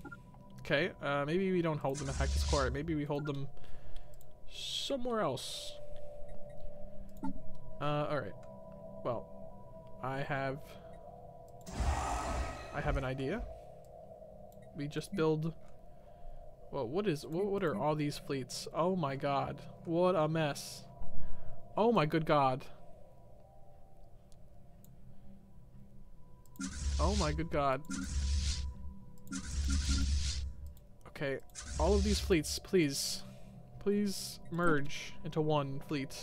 Okay, uh, maybe we don't hold them at Hackett's Quarry. Maybe we hold them somewhere else. Uh, alright. Well, I have... I have an idea. We just build... Well, what is... What, what are all these fleets? Oh my god. What a mess. Oh my good god. Oh my good god. Okay, all of these fleets, please. Please merge into one fleet.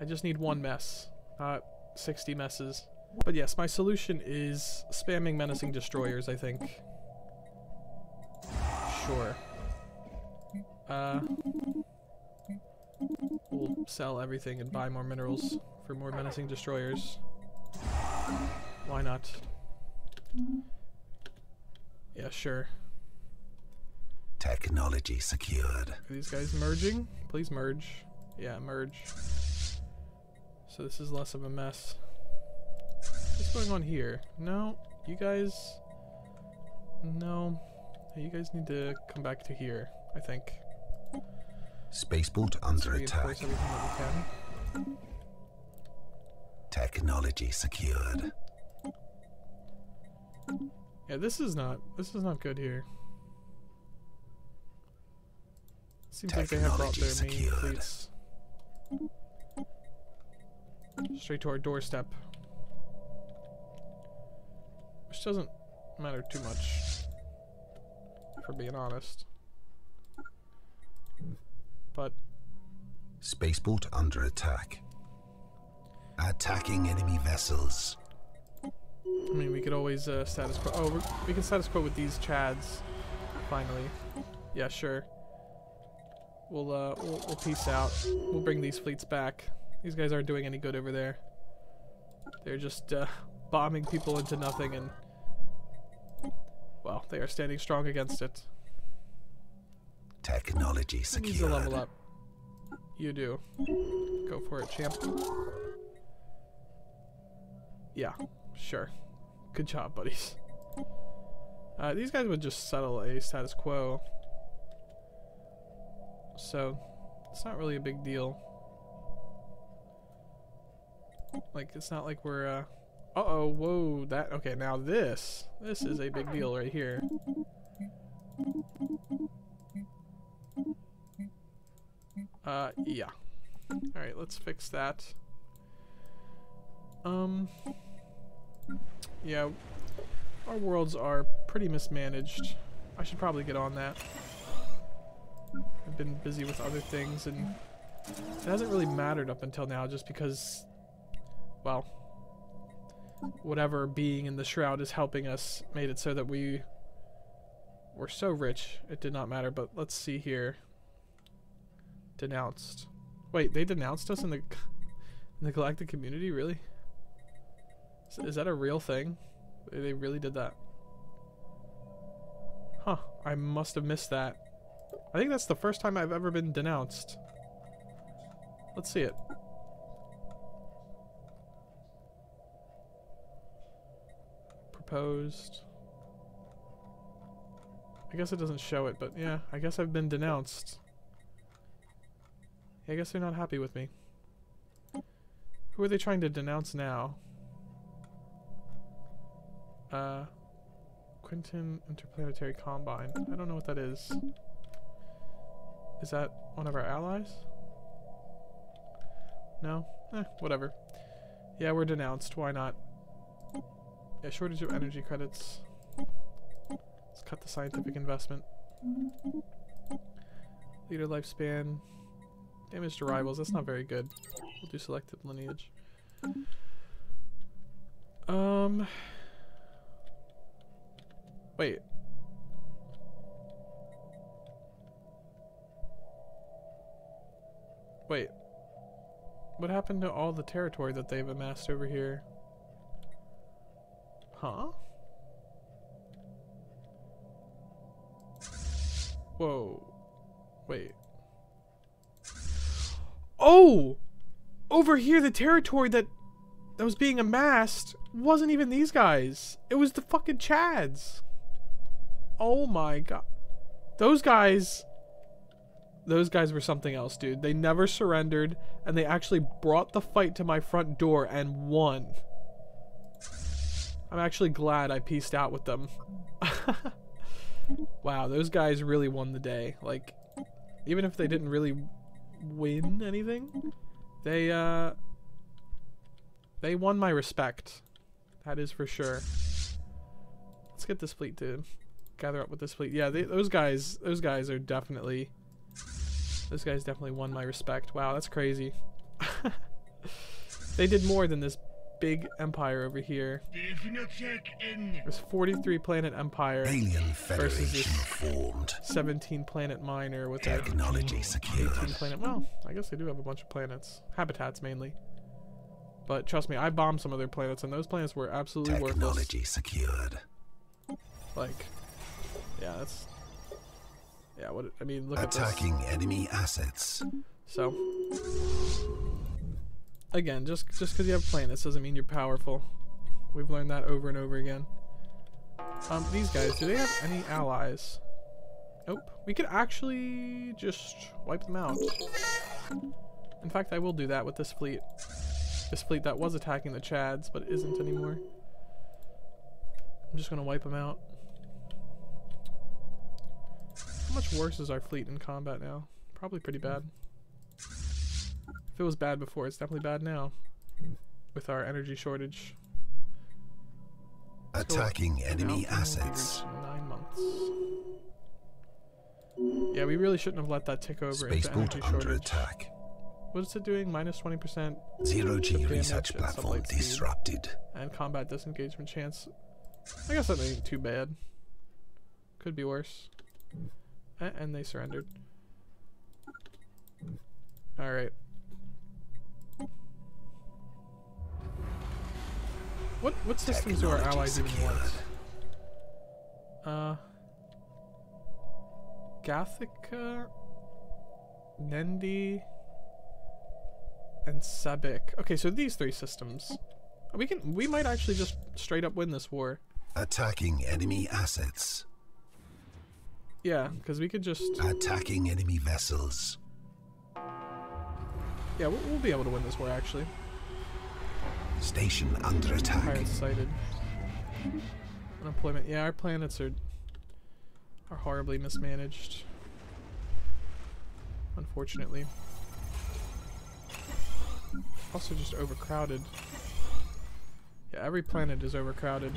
I just need one mess, not 60 messes. But yes, my solution is spamming menacing destroyers, I think. Sure. Uh, we'll sell everything and buy more minerals for more menacing destroyers. Why not? Yeah, sure. Technology secured. Are these guys merging? Please merge. Yeah, merge. So this is less of a mess. What's going on here? No, you guys. No, you guys need to come back to here. I think. Spaceport under attack. that we can. Technology secured. Yeah, this is not. This is not good here. Seems like they have brought their main Technology secured. fleets straight to our doorstep, which doesn't matter too much, for being honest. But Spaceport under attack. Attacking enemy vessels. I mean, we could always uh, status quo. Oh, we can status quo with these chads. Finally. Yeah, sure. We'll, uh, we'll, we'll peace out. We'll bring these fleets back. These guys aren't doing any good over there. They're just, uh, bombing people into nothing and... Well, they are standing strong against it. Technology needs to level up? You do. Go for it, champ. Yeah, sure. Good job, buddies. Uh, these guys would just settle a status quo. So, it's not really a big deal. Like, it's not like we're, uh... Uh-oh, whoa, that... Okay, now this. This is a big deal right here. Uh, yeah. Alright, let's fix that. Um... Yeah, our worlds are pretty mismanaged. I should probably get on that. I've been busy with other things and it hasn't really mattered up until now just because, well, whatever being in the shroud is helping us made it so that we were so rich it did not matter. But let's see here. Denounced. Wait, they denounced us in the in the galactic community, really? Is, is that a real thing? They they really did that. Huh, I must have missed that. I think that's the first time I've ever been denounced. Let's see it. Proposed. I guess it doesn't show it, but yeah, I guess I've been denounced. Yeah, I guess they're not happy with me. Who are they trying to denounce now? Uh, Quinton Interplanetary Combine. I don't know what that is. Is that one of our allies? No? Eh, whatever. Yeah, we're denounced. Why not? Yeah, shortage of energy credits. Let's cut the scientific investment. Leader lifespan. Damage to rivals. That's not very good. We'll do selected lineage. Um. Wait. Wait. What happened to all the territory that they've amassed over here? Huh? Whoa. Wait. Oh! Over here, the territory that that was being amassed wasn't even these guys. It was the fucking Chads. Oh my god. Those guys those guys were something else, dude. They never surrendered and they actually brought the fight to my front door and won. I'm actually glad I pieced out with them. <laughs> wow, those guys really won the day. Like even if they didn't really win anything, they uh they won my respect. That is for sure. Let's get this fleet to gather up with this fleet. Yeah, they, those guys, those guys are definitely, those guys definitely won my respect. Wow, that's crazy. <laughs> they did more than this big empire over here. There's 43 planet empire Alien versus this formed. 17 planet minor with Technology 18 secured. planet. Well, I guess they do have a bunch of planets, habitats mainly. But trust me, I bombed some of their planets, and those planets were absolutely worthless. Technology secured. Like, yeah, that's yeah. What I mean, look at Attacking enemy assets. So again, just just because you have planets doesn't mean you're powerful. We've learned that over and over again. Um, these guys, do they have any allies? Nope. We could actually just wipe them out. In fact, I will do that with this fleet. This fleet that was attacking the Chads, but isn't anymore. I'm just gonna wipe them out. How much worse is our fleet in combat now? Probably pretty bad. If it was bad before, it's definitely bad now. With our energy shortage. Let's Attacking enemy Now, we'll be assets. Nine months. Yeah, we really shouldn't have let that tick over into Spaceport energy under shortage. attack. What is it doing? Minus 20% Zero G research platform disrupted. and combat disengagement chance. I guess that ain't too bad. Could be worse. A- and they surrendered. Alright. What what systems do our allies even want? Uh Gathica Nendi and Sebek. Okay, so these three systems. We can we might actually just straight up win this war. Attacking enemy assets. Yeah, because we could just Attacking enemy vessels. yeah we'll, we'll be able to win this war actually. Station under attack. Pirates sighted. Unemployment. Yeah, our planets are are horribly mismanaged. Unfortunately. Also just overcrowded. Yeah, every planet is overcrowded.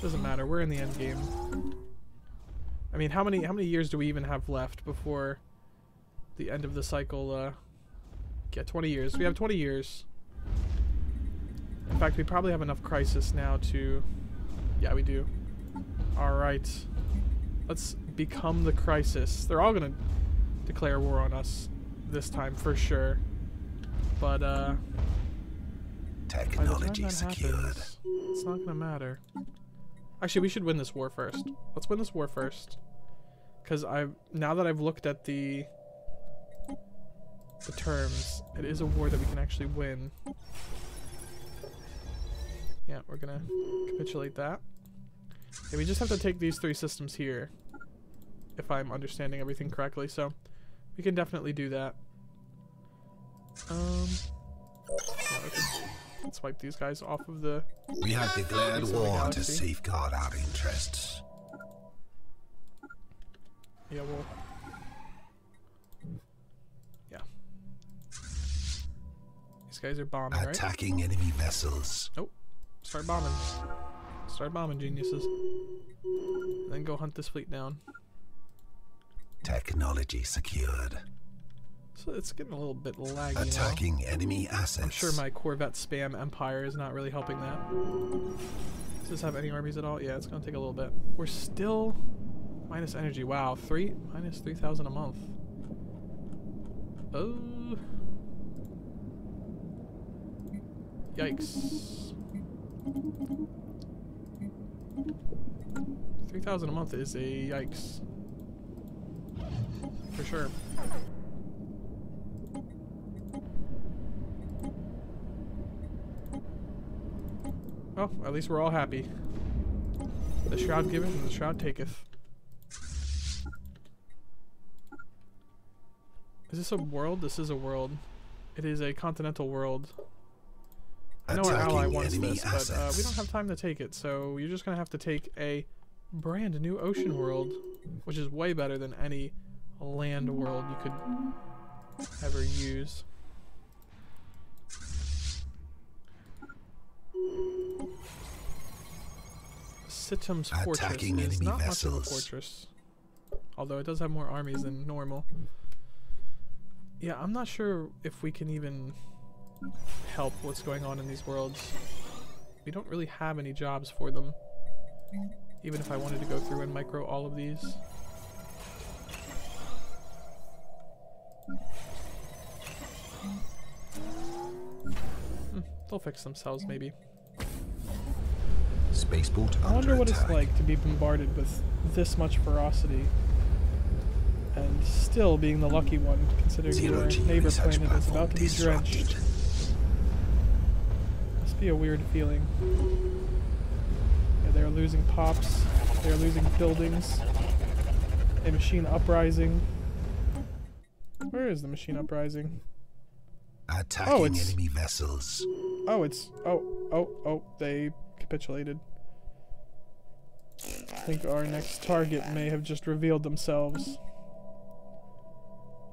Doesn't matter. We're in the end game. I mean, how many how many years do we even have left before the end of the cycle? Uh, yeah, 20 years. We have 20 years. In fact, we probably have enough crisis now to. Yeah, we do. All right, let's become the crisis. They're all gonna declare war on us this time for sure. But uh, by the time Technology secured. happens, it's not gonna matter. Actually, we should win this war first. Let's win this war first, because I now that I've looked at the the terms, it is a war that we can actually win. Yeah, we're gonna capitulate that. Yeah, we just have to take these three systems here, if I'm understanding everything correctly. So we can definitely do that. Um, yeah, let's, let's wipe these guys off of the We have declared war to safeguard our interests. Yeah, well. Yeah. These guys are bombing, right? Attacking enemy vessels. Start bombing. Start bombing, geniuses. And then go hunt this fleet down. Technology secured. So it's getting a little bit laggy now. Attacking enemy assets. I'm sure my Corvette spam Empire is not really helping that. Does this have any armies at all? Yeah, it's gonna take a little bit. We're still minus energy. Wow, three minus three thousand a month. Oh, yikes! Three thousand a month is a yikes for sure. Well, at least we're all happy. The shroud giveth and the shroud taketh. Is this a world? This is a world. It is a continental world. I know our ally wants this, but uh, we don't have time to take it, so you're just gonna have to take a brand new ocean world, which is way better than any land world you could ever use. Situm's fortress Attacking is enemy not much of a vessels. fortress, although it does have more armies than normal. Yeah, I'm not sure if we can even help what's going on in these worlds. We don't really have any jobs for them, even if I wanted to go through and micro all of these. Hmm, they'll fix themselves, maybe. Spaceport I wonder what it's like to be bombarded with this much ferocity. And still being the lucky one, considering Zero your neighbor planet is about to be drenched. Must be a weird feeling. Yeah, they're losing pops. They're losing buildings. A machine uprising. Where is the machine uprising? Attacking oh, it's- enemy vessels. Oh, it's oh oh oh. They capitulated. I think our next target may have just revealed themselves.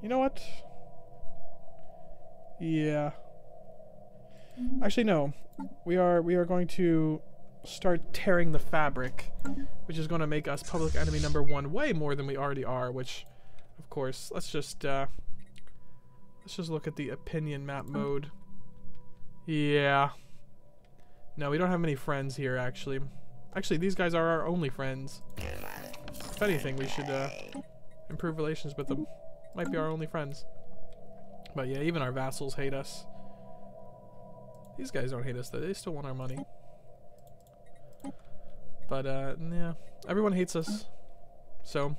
You know what? Yeah. Actually, no. We are we are going to start tearing the fabric, which is going to make us public enemy number one way more than we already are, which, of course, let's just, uh, let's just look at the opinion map mode. Yeah. No, we don't have many friends here, actually. Actually, these guys are our only friends. If anything, we should, uh, improve relations with them. Might be our only friends. But yeah, even our vassals hate us. These guys don't hate us though, they still want our money. But uh, yeah, everyone hates us. So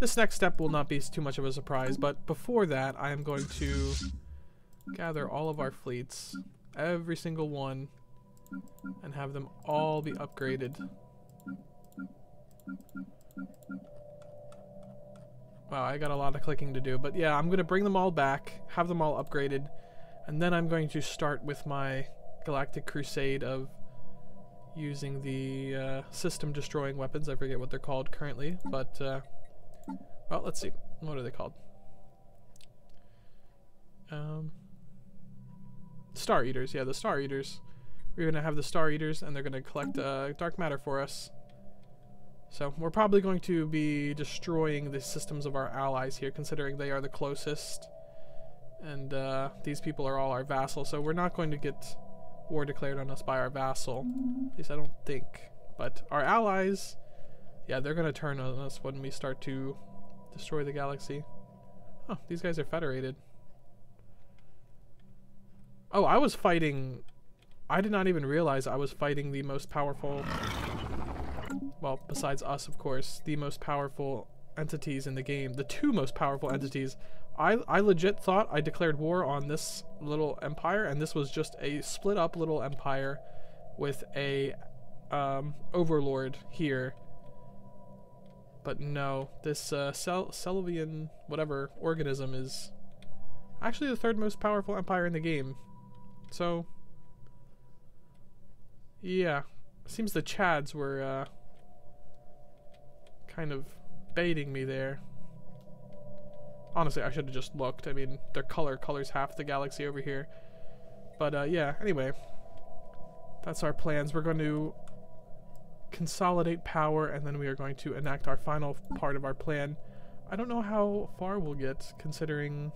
this next step will not be too much of a surprise, but before that I am going to gather all of our fleets, every single one, and have them all be upgraded. Wow, I got a lot of clicking to do, but yeah, I'm going to bring them all back, have them all upgraded, and then I'm going to start with my Galactic Crusade of using the uh, system destroying weapons. I forget what they're called currently, but uh, well, let's see. What are they called? Um, Star Eaters. Yeah, the Star Eaters. We're gonna have the Star Eaters, and they're gonna collect uh, dark matter for us. So we're probably going to be destroying the systems of our allies here, considering they are the closest. And uh, these people are all our vassals, so we're not going to get war declared on us by our vassal. At least I don't think. But our allies, yeah, they're going to turn on us when we start to destroy the galaxy. Oh, these guys are federated. Oh, I was fighting... I did not even realize I was fighting the most powerful well, besides us, of course, the most powerful entities in the game, the two most powerful entities. I, I legit thought I declared war on this little empire, and this was just a split up little empire with a um, overlord here. But no, this uh, Sel Selvian whatever organism is actually the third most powerful empire in the game. So, yeah, seems the Chads were uh, kind of baiting me there. Honestly, I should have just looked. I mean, their color colors half the galaxy over here. But uh, yeah, anyway. That's our plans. We're going to consolidate power and then we are going to enact our final part of our plan. I don't know how far we'll get considering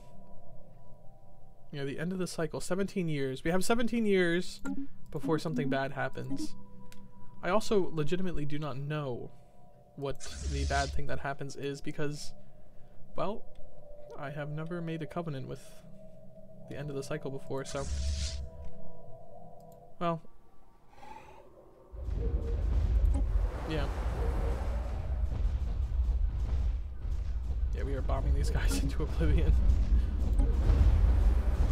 know, the end of the cycle. 17 years. We have 17 years before something bad happens. I also legitimately do not know what the bad thing that happens is because, well, I have never made a covenant with the end of the cycle before, so, well, yeah. Yeah, we are bombing these guys <laughs> into oblivion.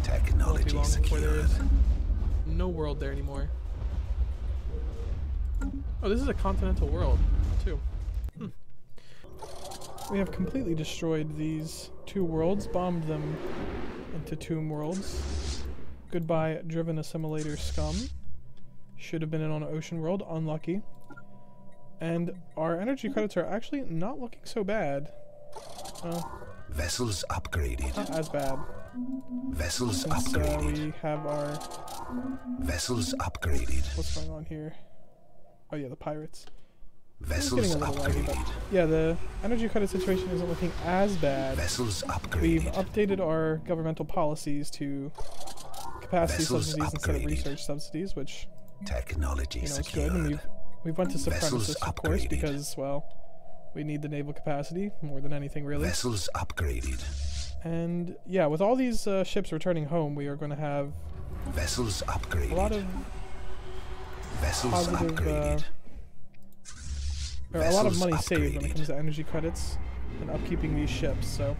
Technology secured. no world there anymore. Oh, this is a continental world, too. Hmm. We have completely destroyed these two worlds, bombed them into tomb worlds. Goodbye, driven assimilator scum. Should have been in on ocean world, unlucky. And our energy credits are actually not looking so bad. Well, Vessels upgraded. not as bad. Vessels upgraded. we have our Vessels upgraded. what's going on here? Oh yeah, the pirates. Vessels getting a little laggy, upgraded. yeah, the energy credit situation isn't looking as bad. Vessels upgraded. We've updated our governmental policies to capacity Vessels subsidies instead of research subsidies, which Technology you know is good. And we've we've went to supremacists, of course, because well, we need the naval capacity more than anything really. Vessels upgraded. And yeah, with all these uh, ships returning home, we are going to have Vessels upgraded. a lot of Vessels positive, uh, upgraded. or a lot of Vessels money saved when it comes to energy credits and upkeeping these ships. So,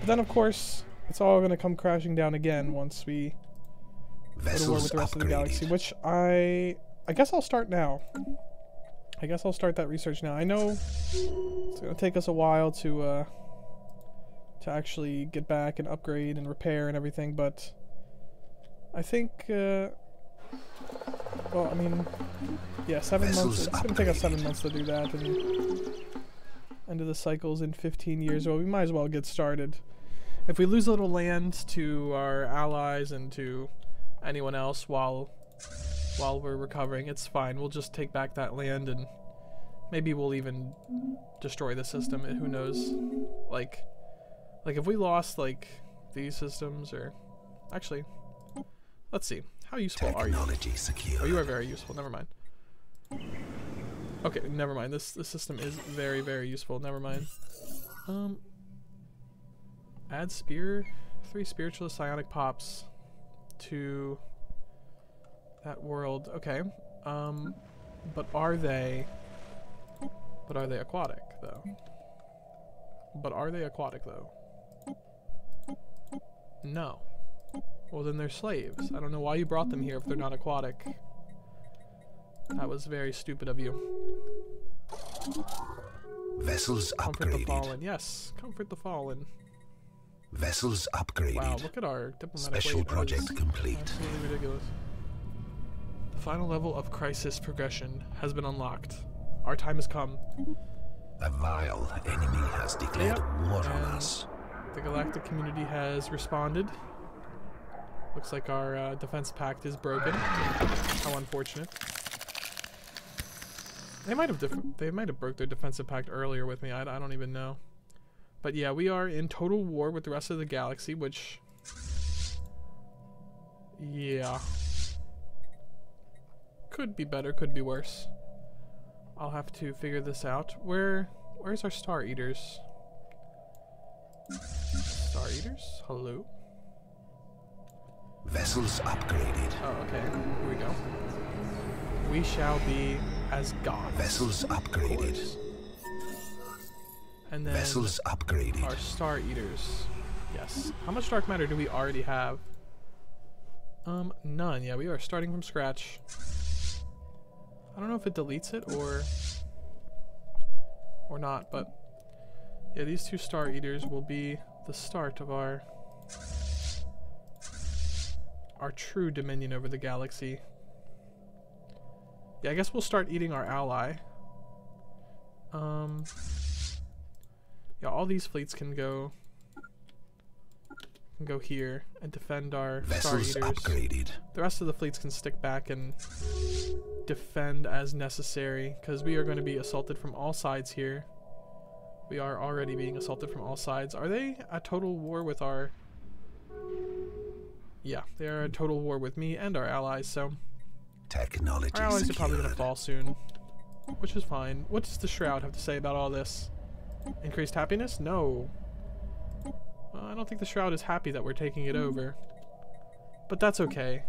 but then of course it's all going to come crashing down again once we go to war with the rest of the galaxy. Which I, I guess I'll start now. I guess I'll start that research now. I know it's going to take us a while to uh, to actually get back and upgrade and repair and everything, but I think. Uh, well, I mean, yeah, seven months. It's gonna take us seven months to do that, and end of the cycles in 15 years. Well, we might as well get started. If we lose a little land to our allies and to anyone else while while we're recovering. It's fine. We'll just take back that land and maybe we'll even destroy the system. Who knows? Like, like if we lost like these systems or actually, let's see. How useful are you? Technology secure. Oh, you are very useful. Never mind. Okay, never mind. This this system is very very useful. Never mind. Um. Add spear, three spiritual psionic pops to that world. Okay. Um, but are they? But are they aquatic though? But are they aquatic though? No. Well, then they're slaves. I don't know why you brought them here if they're not aquatic. That was very stupid of you. Vessels Comfort the fallen. Yes, comfort the fallen. Vessels upgraded. Wow, look at our diplomatic Special project complete. Absolutely ridiculous. The final level of crisis progression has been unlocked. Our time has come. A vile enemy has declared Yep, war on us. The galactic community has responded. Looks like our uh, defense pact is broken. How unfortunate. They might have they might have broke their defensive pact earlier with me. I, I don't even know. But yeah, we are in total war with the rest of the galaxy, which yeah could be better, could be worse. I'll have to figure this out. Where where's our star eaters? Star Eaters? Hello? Vessels upgraded. Oh, okay. Here we go. We shall be as gods. Vessels upgraded. And then Vessels upgraded. our Star Eaters. Yes. How much dark matter do we already have? Um, none. Yeah, we are starting from scratch. I don't know if it deletes it or or not, but yeah, these two Star Eaters will be the start of our our true dominion over the galaxy. Yeah, I guess we'll start eating our ally. Um Yeah, all these fleets can go can go here and defend our Star Vessels Eaters. upgraded. The rest of the fleets can stick back and defend as necessary because we are going to be assaulted from all sides here. We are already being assaulted from all sides. Are they a total war with our... Yeah, they are a total war with me and our allies, so Technology our allies are probably going to fall soon, which is fine. What does the Shroud have to say about all this? Increased happiness? No. Well, I don't think the Shroud is happy that we're taking it over. But that's okay.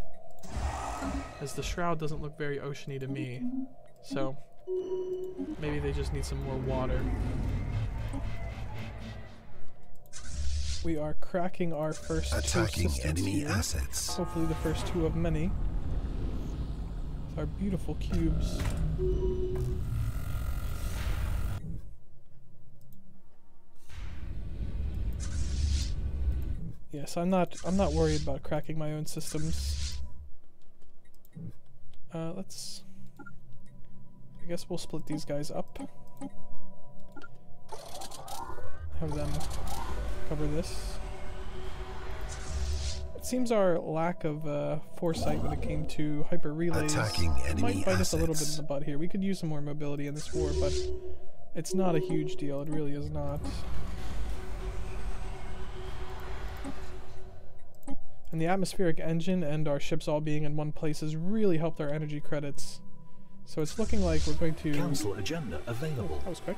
As the Shroud doesn't look very oceany to me. So, maybe they just need some more water. We are cracking our first two Attacking systems enemy here. assets. Hopefully the first two of many. With our beautiful cubes. Yes, I'm not I'm not worried about cracking my own systems. Uh, let's I guess we'll split these guys up. Have them cover this. It seems our lack of uh, foresight when it came to hyper relays might bite us a little bit in the butt here. We could use some more mobility in this war, but it's not a huge deal. It really is not. And the atmospheric engine and our ships all being in one place has really helped our energy credits. So it's looking like we're going to. Council agenda available. That was quick.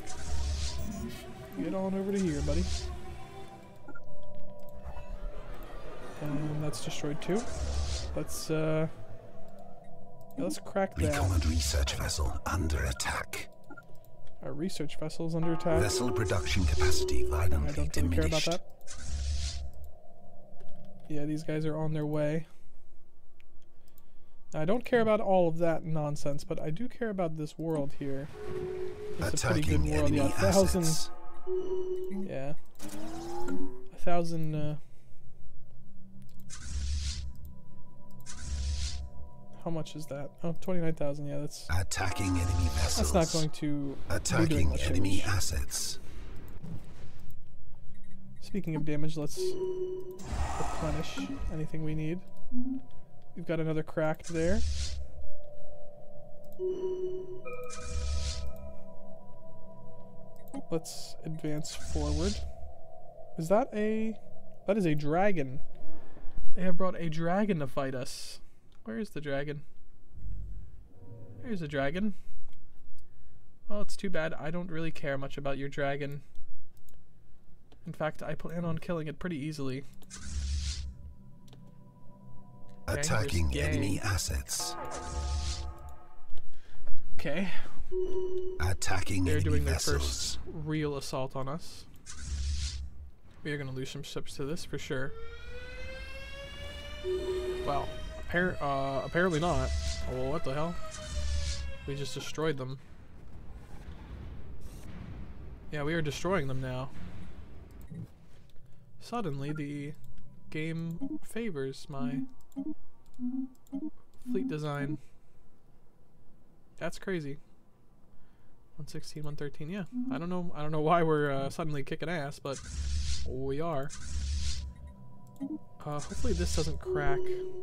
Get on over to here, buddy. And that's destroyed too. Let's uh yeah, let's crack that. Recon research vessel under attack. Our research vessel's under attack. Vessel production capacity violently I don't really care about that. Yeah, these guys are on their way. I don't care about all of that nonsense, but I do care about this world here. It's a pretty good world. Yeah, a thousand. assets. Yeah. A thousand, uh... How much is that? Oh, 29,000, yeah, that's... Attacking enemy vessels. That's not going to Attacking enemy damage. assets. Speaking of damage, let's replenish anything we need. We've got another cracked there. Let's advance forward. Is that a... That is a dragon. They have brought a dragon to fight us. Where is the dragon? There's a dragon. Well, it's too bad. I don't really care much about your dragon. In fact, I plan on killing it pretty easily. Attacking enemy assets. Okay, Attacking they're enemy doing their vessels. first real assault on us. We are gonna lose some ships to this for sure. Well, appar- uh, apparently not. Oh, well, what the hell? We just destroyed them. Yeah, we are destroying them now. Suddenly, the game favors my fleet design. That's crazy. 116, 113, yeah. I don't know I don't know why we're uh, suddenly kicking ass, but we are. Uh, hopefully this doesn't crack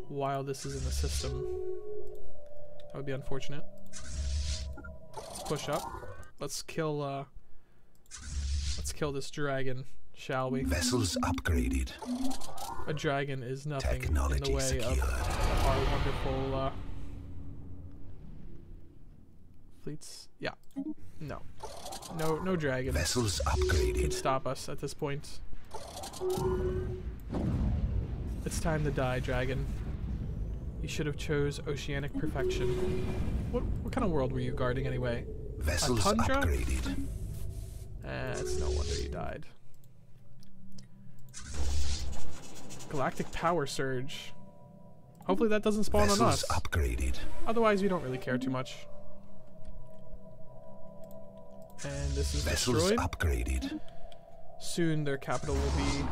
while this is in the system. That would be unfortunate. Let's push up. Let's kill uh Let's kill this dragon, shall we? Vessels upgraded. A dragon is nothing in Technology the way secured. of our wonderful uh, fleets. Yeah. No. No no dragon Vessels upgraded. can upgraded. stop us at this point. It's time to die, dragon. You should have chose oceanic perfection. What what kind of world were you guarding anyway? Vessels tundra? upgraded. Eh, it's no wonder you died. Galactic power surge. Hopefully that doesn't spawn on Vessels us. upgraded. Otherwise, we don't really care too much. And this is Vessels destroyed. upgraded. Soon their capital will be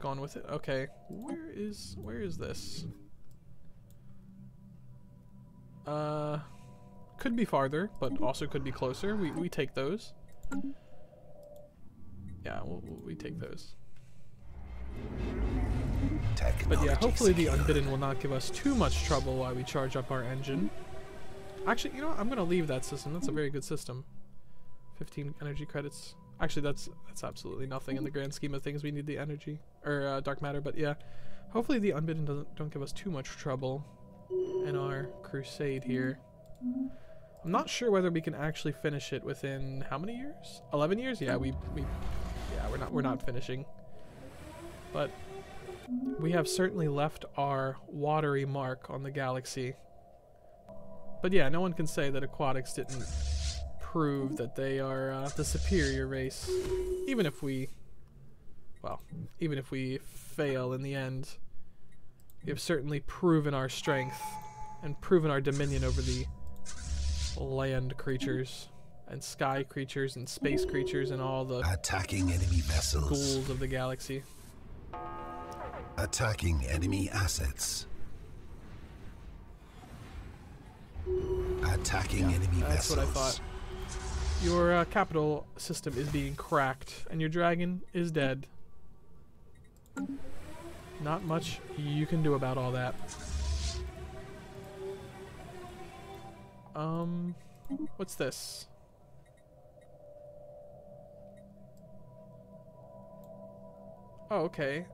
gone with it. Okay, where is where is this? Uh, could be farther, but also could be closer. We we take those. Yeah, we'll, we'll- we take those. But yeah, hopefully the. Unbidden will not give us too much trouble while we charge up our engine. Actually, you know what? I'm gonna leave that system. That's a very good system. 15 energy credits. Actually, that's that's absolutely nothing in the grand scheme of things. We need the energy or uh, dark matter. But yeah, hopefully the Unbidden doesn't don't give us too much trouble in our crusade here. I'm not sure whether we can actually finish it within how many years? 11 years? Yeah, we we yeah we're not we're not finishing. But we have certainly left our watery mark on the galaxy. But yeah, no one can say that aquatics didn't prove that they are uh, the superior race. Even if we, well, even if we fail in the end, we have certainly proven our strength and proven our dominion over the land creatures and sky creatures and space creatures and all the Attacking enemy vessels. ghouls of the galaxy. Attacking enemy assets. Attacking enemy That's vessels. what I thought. Your uh, capital system is being cracked, and your dragon is dead. Not much you can do about all that. Um, what's this? Oh, okay.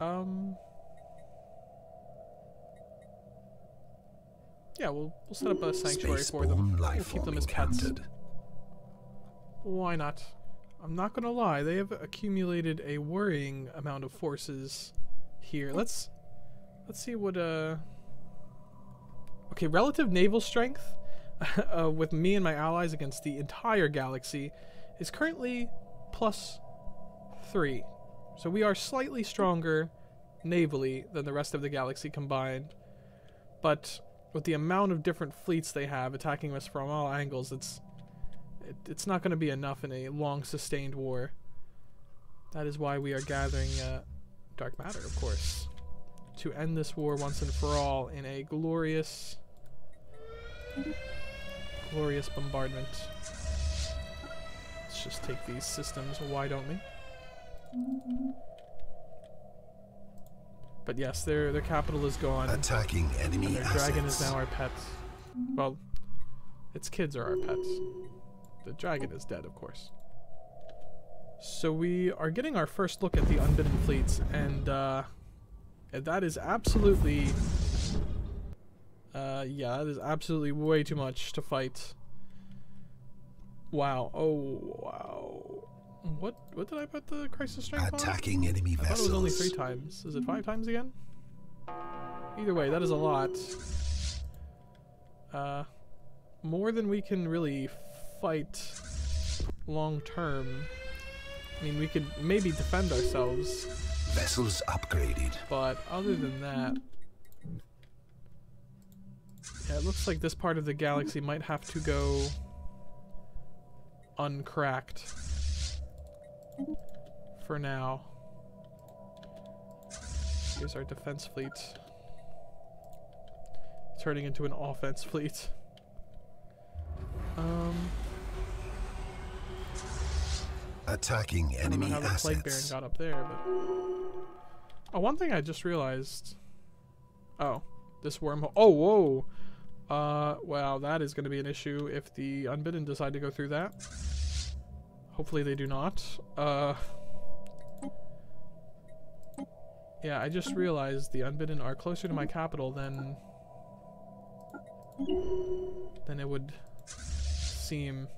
Um. Yeah, we'll we'll set up a sanctuary for them. We'll keep them as pets. Why not? I'm not gonna lie, they have accumulated a worrying amount of forces here. Let's let's see what uh Okay, relative naval strength <laughs> uh, with me and my allies against the entire galaxy is currently plus three. So we are slightly stronger navally than the rest of the galaxy combined. But with the amount of different fleets they have attacking us from all angles, it's it, it's not going to be enough in a long sustained war. That is why we are gathering uh, dark matter, of course, to end this war once and for all in a glorious, glorious bombardment. Let's just take these systems. Why don't we? But yes, their their capital is gone. Attacking enemy And their assets. dragon is now our pet. Well, its kids are our pets. The dragon is dead, of course. So we are getting our first look at the unbidden fleets, and uh, that is absolutely, uh, yeah, that is absolutely way too much to fight. Wow. Oh, wow. What what did I put the crisis strength on? Attacking enemy I thought it was only three times. Is it five times again? Either way, that is a lot. Uh, more than we can really fight long term. I mean, we could maybe defend ourselves, Vessels upgraded. but other than that, yeah, it looks like this part of the galaxy might have to go uncracked for now. Here's our defense fleet. Turning into an offense fleet. Um, Attacking I don't know enemy how the plague baron assets. got up there, but oh, one thing I just realized. Oh, this wormhole. Oh, whoa. Uh, wow, that is going to be an issue if the unbidden decide to go through that. Hopefully they do not. Uh, yeah, I just realized the unbidden are closer to my capital than than it would seem.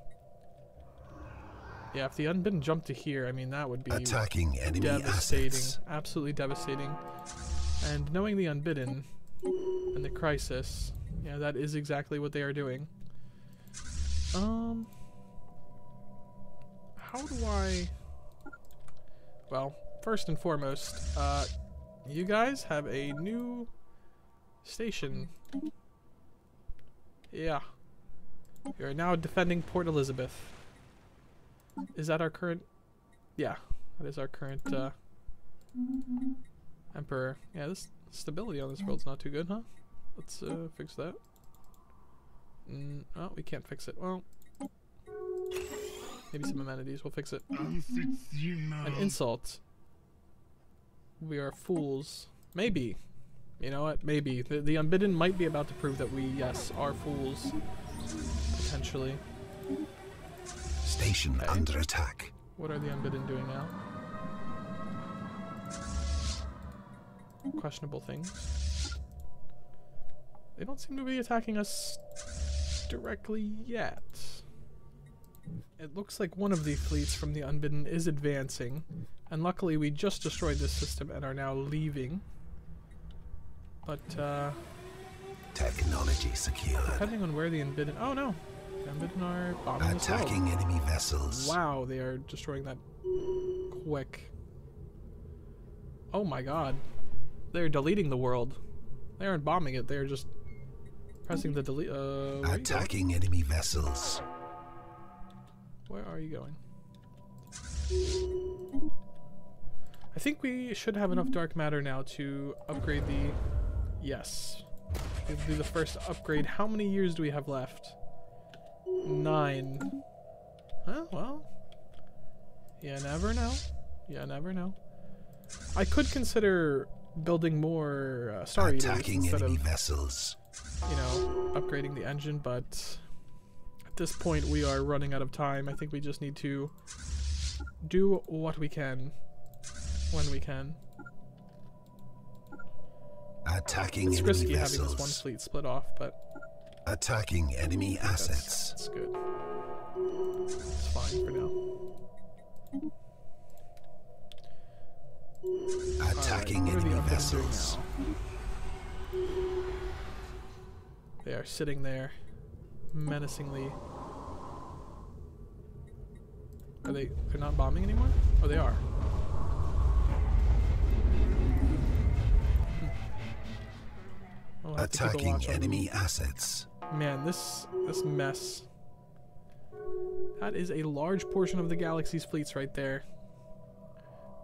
Yeah, if the unbidden jumped to here, I mean that would be Attacking enemy devastating, assets. absolutely devastating. And knowing the unbidden and the crisis, yeah, that is exactly what they are doing. Um, how do I? Well, first and foremost, uh, you guys have a new station. Yeah, you are now defending Port Elizabeth. Is that our current? Yeah, that is our current uh, emperor. Yeah, this stability on this world's not too good, huh? Let's uh, fix that. Mm, oh, we can't fix it. Well, maybe some amenities. We'll fix it. An insult. We are fools. Maybe. You know what? Maybe. The, the unbidden might be about to prove that we, yes, are fools. Potentially. Station Okay. under attack. What are the unbidden doing now? Questionable things. They don't seem to be attacking us directly yet. It looks like one of the fleets from the Unbidden is advancing, and luckily we just destroyed this system and are now leaving. But, uh, Technology secured. depending on where the Unbidden- oh no! Bombing. Attacking enemy vessels. Wow, they are destroying that quick. Oh my god. They're deleting the world. They aren't bombing it, they're just pressing the delete. Uh, where are you going? Attacking enemy vessels. Where are you going? I think we should have enough dark matter now to upgrade the. Yes. We'll do the first upgrade. How many years do we have left? Nine. Huh? Well. You never know. You never know. I could consider building more uh, Star Attacking instead enemy of vessels. you know, upgrading the engine, but at this point we are running out of time. I think we just need to do what we can when we can. Attacking It's risky having this one fleet split off, but Attacking enemy that's, assets. that's good. It's fine for now. Attacking Alright, what are the enemy vessels. They are sitting there menacingly. Are they they're not bombing anymore? Oh they are. Hmm. I'll have to keep a Attacking watch on them. enemy assets. Man, this this mess. That is a large portion of the galaxy's fleets right there.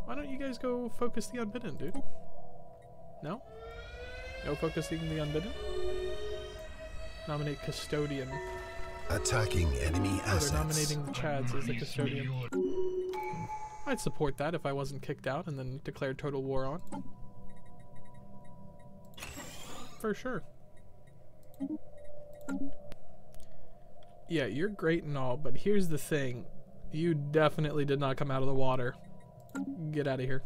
Why don't you guys go focus the unbidden, dude? No? No focusing the unbidden? Nominate custodian. Attacking enemy Oh, they're assets. nominating the Chads as the custodian. I'd support that if I wasn't kicked out and then declared total war on. For sure. Yeah, you're great and all, but here's the thing. You definitely did not come out of the water. Get out of here.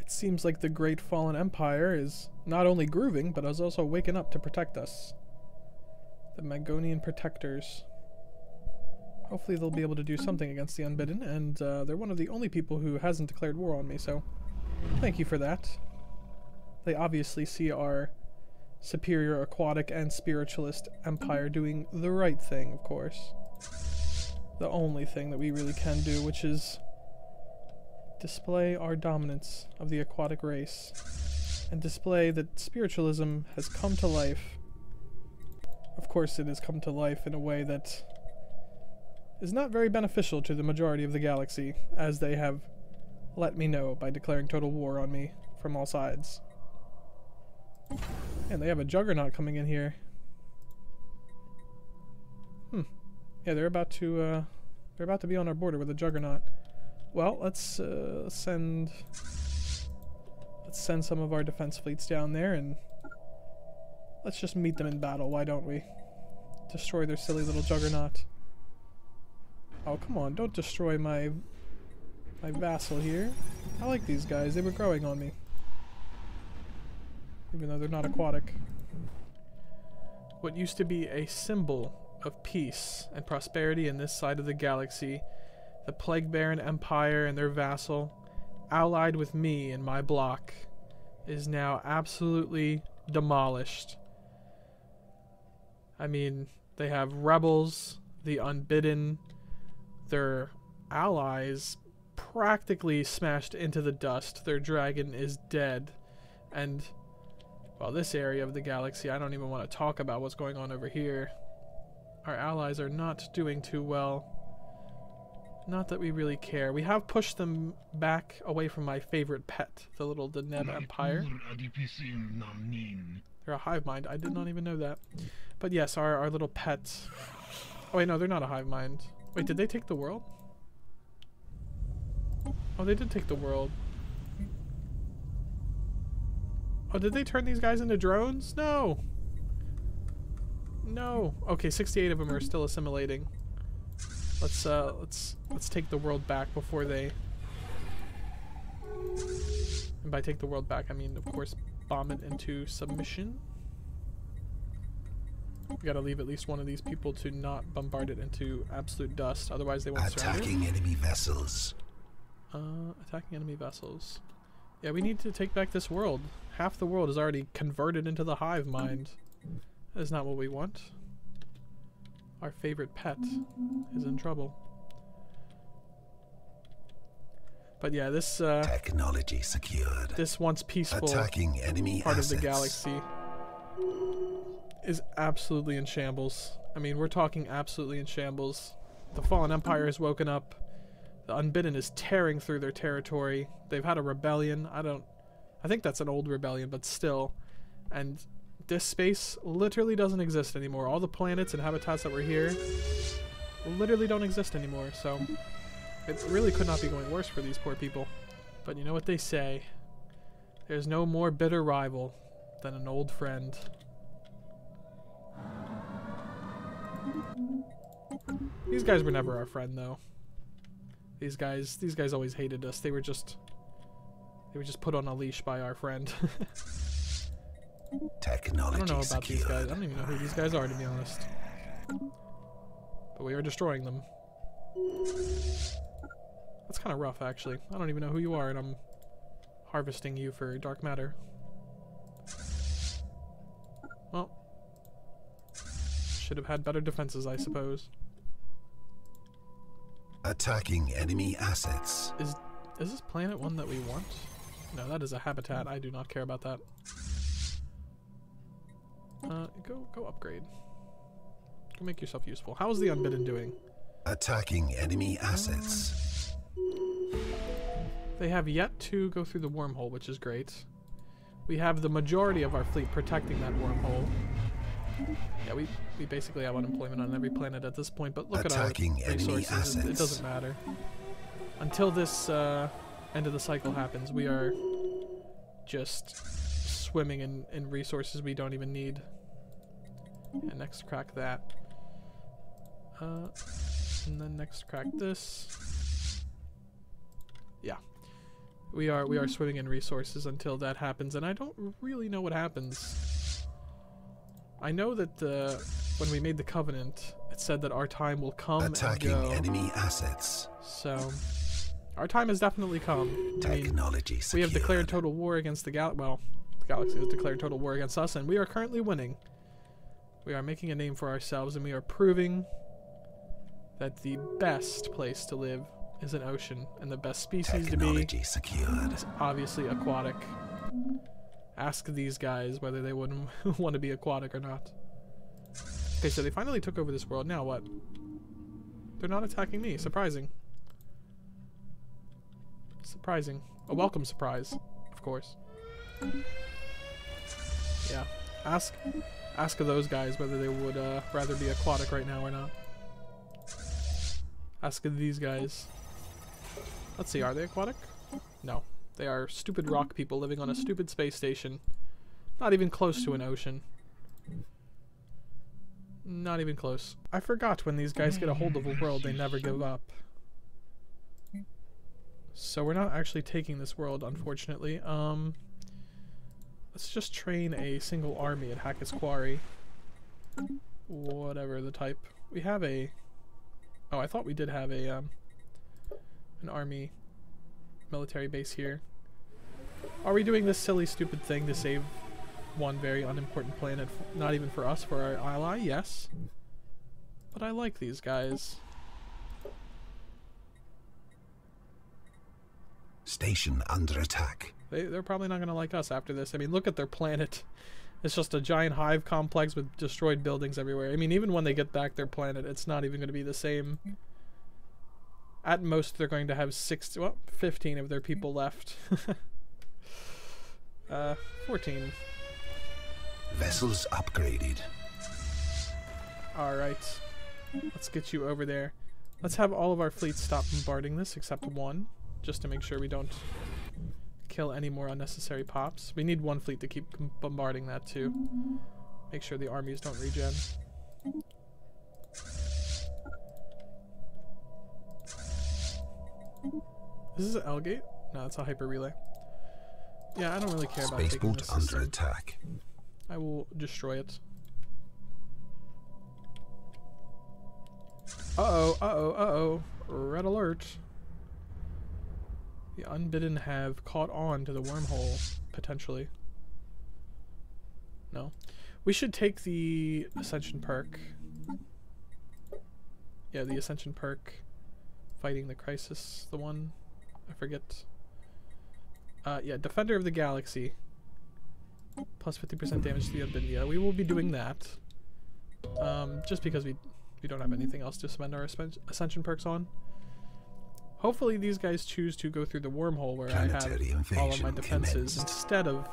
It seems like the Great Fallen Empire is not only grooving, but is also waking up to protect us. The Magonian Protectors. Hopefully they'll be able to do something against the Unbidden, and uh, they're one of the only people who hasn't declared war on me, so thank you for that. They obviously see our superior aquatic and spiritualist empire doing the right thing, of course. The only thing that we really can do, which is display our dominance of the aquatic race and display that spiritualism has come to life. Of course, it has come to life in a way that is not very beneficial to the majority of the galaxy, as they have let me know by declaring total war on me from all sides. And they have a juggernaut coming in here. Hmm. Yeah, they're about to uh they're about to be on our border with a juggernaut. Well, let's uh, send let's send some of our defense fleets down there and let's just meet them in battle, why don't we? Destroy their silly little juggernaut. Oh, come on, don't destroy my my vassal here. I like these guys, they were growing on me. Even though they're not aquatic. What used to be a symbol of peace and prosperity in this side of the galaxy, the Plague Baron Empire and their vassal, allied with me and my block, is now absolutely demolished. I mean, they have rebels, the unbidden, their allies practically smashed into the dust. Their dragon is dead. And, well, this area of the galaxy, I don't even want to talk about what's going on over here. Our allies are not doing too well. Not that we really care. We have pushed them back away from my favorite pet, the little Deneb Empire. They're a hive mind. I did not even know that. But yes, our, our little pets. Oh wait, no, they're not a hive mind. Wait, did they take the world? Oh, they did take the world. Oh, did they turn these guys into drones? No. No. Okay, 68 of them are still assimilating. Let's uh let's let's take the world back before they And by take the world back, I mean of course bomb it into submission. We gotta leave at least one of these people to not bombard it into absolute dust, otherwise they won't surrender. Attacking enemy vessels. Uh, attacking enemy vessels. Yeah, we need to take back this world. Half the world is already converted into the hive mind. That is not what we want. Our favorite pet is in trouble. But yeah, this uh, Technology secured. this once peaceful Attacking enemy part assets. of the galaxy is absolutely in shambles. I mean, we're talking absolutely in shambles. The Fallen Empire has woken up. The Unbidden is tearing through their territory. They've had a rebellion. I don't. I think that's an old rebellion, but still. And this space literally doesn't exist anymore. All the planets and habitats that were here literally don't exist anymore, so. It really could not be going worse for these poor people. But you know what they say there's no more bitter rival than an old friend. These guys were never our friend though. These guys these guys always hated us. They were just they were just put on a leash by our friend. Technology <laughs> I don't know about secured. these guys. I don't even know who these guys are to be honest. But we are destroying them. That's kind of rough actually. I don't even know who you are and I'm harvesting you for dark matter. Well, should have had better defenses, I suppose. Attacking enemy assets. Is is this planet one that we want? No, that is a habitat. I do not care about that. Uh, go go upgrade. Go make yourself useful. How is the Unbidden doing? Attacking enemy assets. They have yet to go through the wormhole, which is great. We have the majority of our fleet protecting that wormhole. Yeah, we, we basically have unemployment on every planet at this point, but look Attacking at our enemy resources. It, it doesn't matter. Until this uh, end of the cycle happens, we are just swimming in, in resources we don't even need. And next crack that. Uh, and then next crack this. Yeah. We are we are swimming in resources until that happens, and I don't really know what happens. I know that uh, when we made the covenant, it said that our time will come Attacking and go. enemy assets. So, our time has definitely come. I mean, we have declared total war against the gal. Well, the galaxy has declared total war against us, and we are currently winning. We are making a name for ourselves, and we are proving that the best place to live is an ocean, and the best species to be secured. is obviously aquatic. Ask these guys whether they would <laughs> want to be aquatic or not. Okay, so they finally took over this world. Now what? They're not attacking me. Surprising. Surprising. A welcome surprise, of course. Yeah. Ask ask of those guys whether they would uh, rather be aquatic right now or not. Ask of these guys. Let's see, are they aquatic? No. They are stupid rock people living on a stupid space station. Not even close to an ocean. Not even close. I forgot when these guys get a hold of a world, they never give up. So we're not actually taking this world, unfortunately. Um, let's just train a single army at Hackett's Quarry. Whatever the type. We have a... Oh, I thought we did have a, um, an army military base here. Are we doing this silly, stupid thing to save one very unimportant planet? Not even for us, for our ally? Yes. But I like these guys. Station under attack. They, they're probably not going to like us after this. I mean, look at their planet. It's just a giant hive complex with destroyed buildings everywhere. I mean, even when they get back their planet, it's not even going to be the same. At most, they're going to have six, well, 15 of their people left. <laughs> uh, 14. Vessels upgraded. Alright. Let's get you over there. Let's have all of our fleets stop bombarding this except one, just to make sure we don't kill any more unnecessary pops. We need one fleet to keep bombarding that too. Make sure the armies don't regen. This is an L gate? No, it's a hyper relay. Yeah, I don't really care about taking Spaceport this under attack. I will destroy it. Uh-oh, uh-oh, uh-oh. Red alert. The unbidden have caught on to the wormhole, potentially. No. We should take the Ascension perk. Yeah, the Ascension perk. Fighting the Crisis, the one. I forget. Uh, yeah, Defender of the Galaxy. Plus 50% damage to the unbidden. Yeah, we will be doing that. Um, just because we we don't have anything else to spend our ascension perks on. Hopefully these guys choose to go through the wormhole where I have all of my defenses commenced. instead of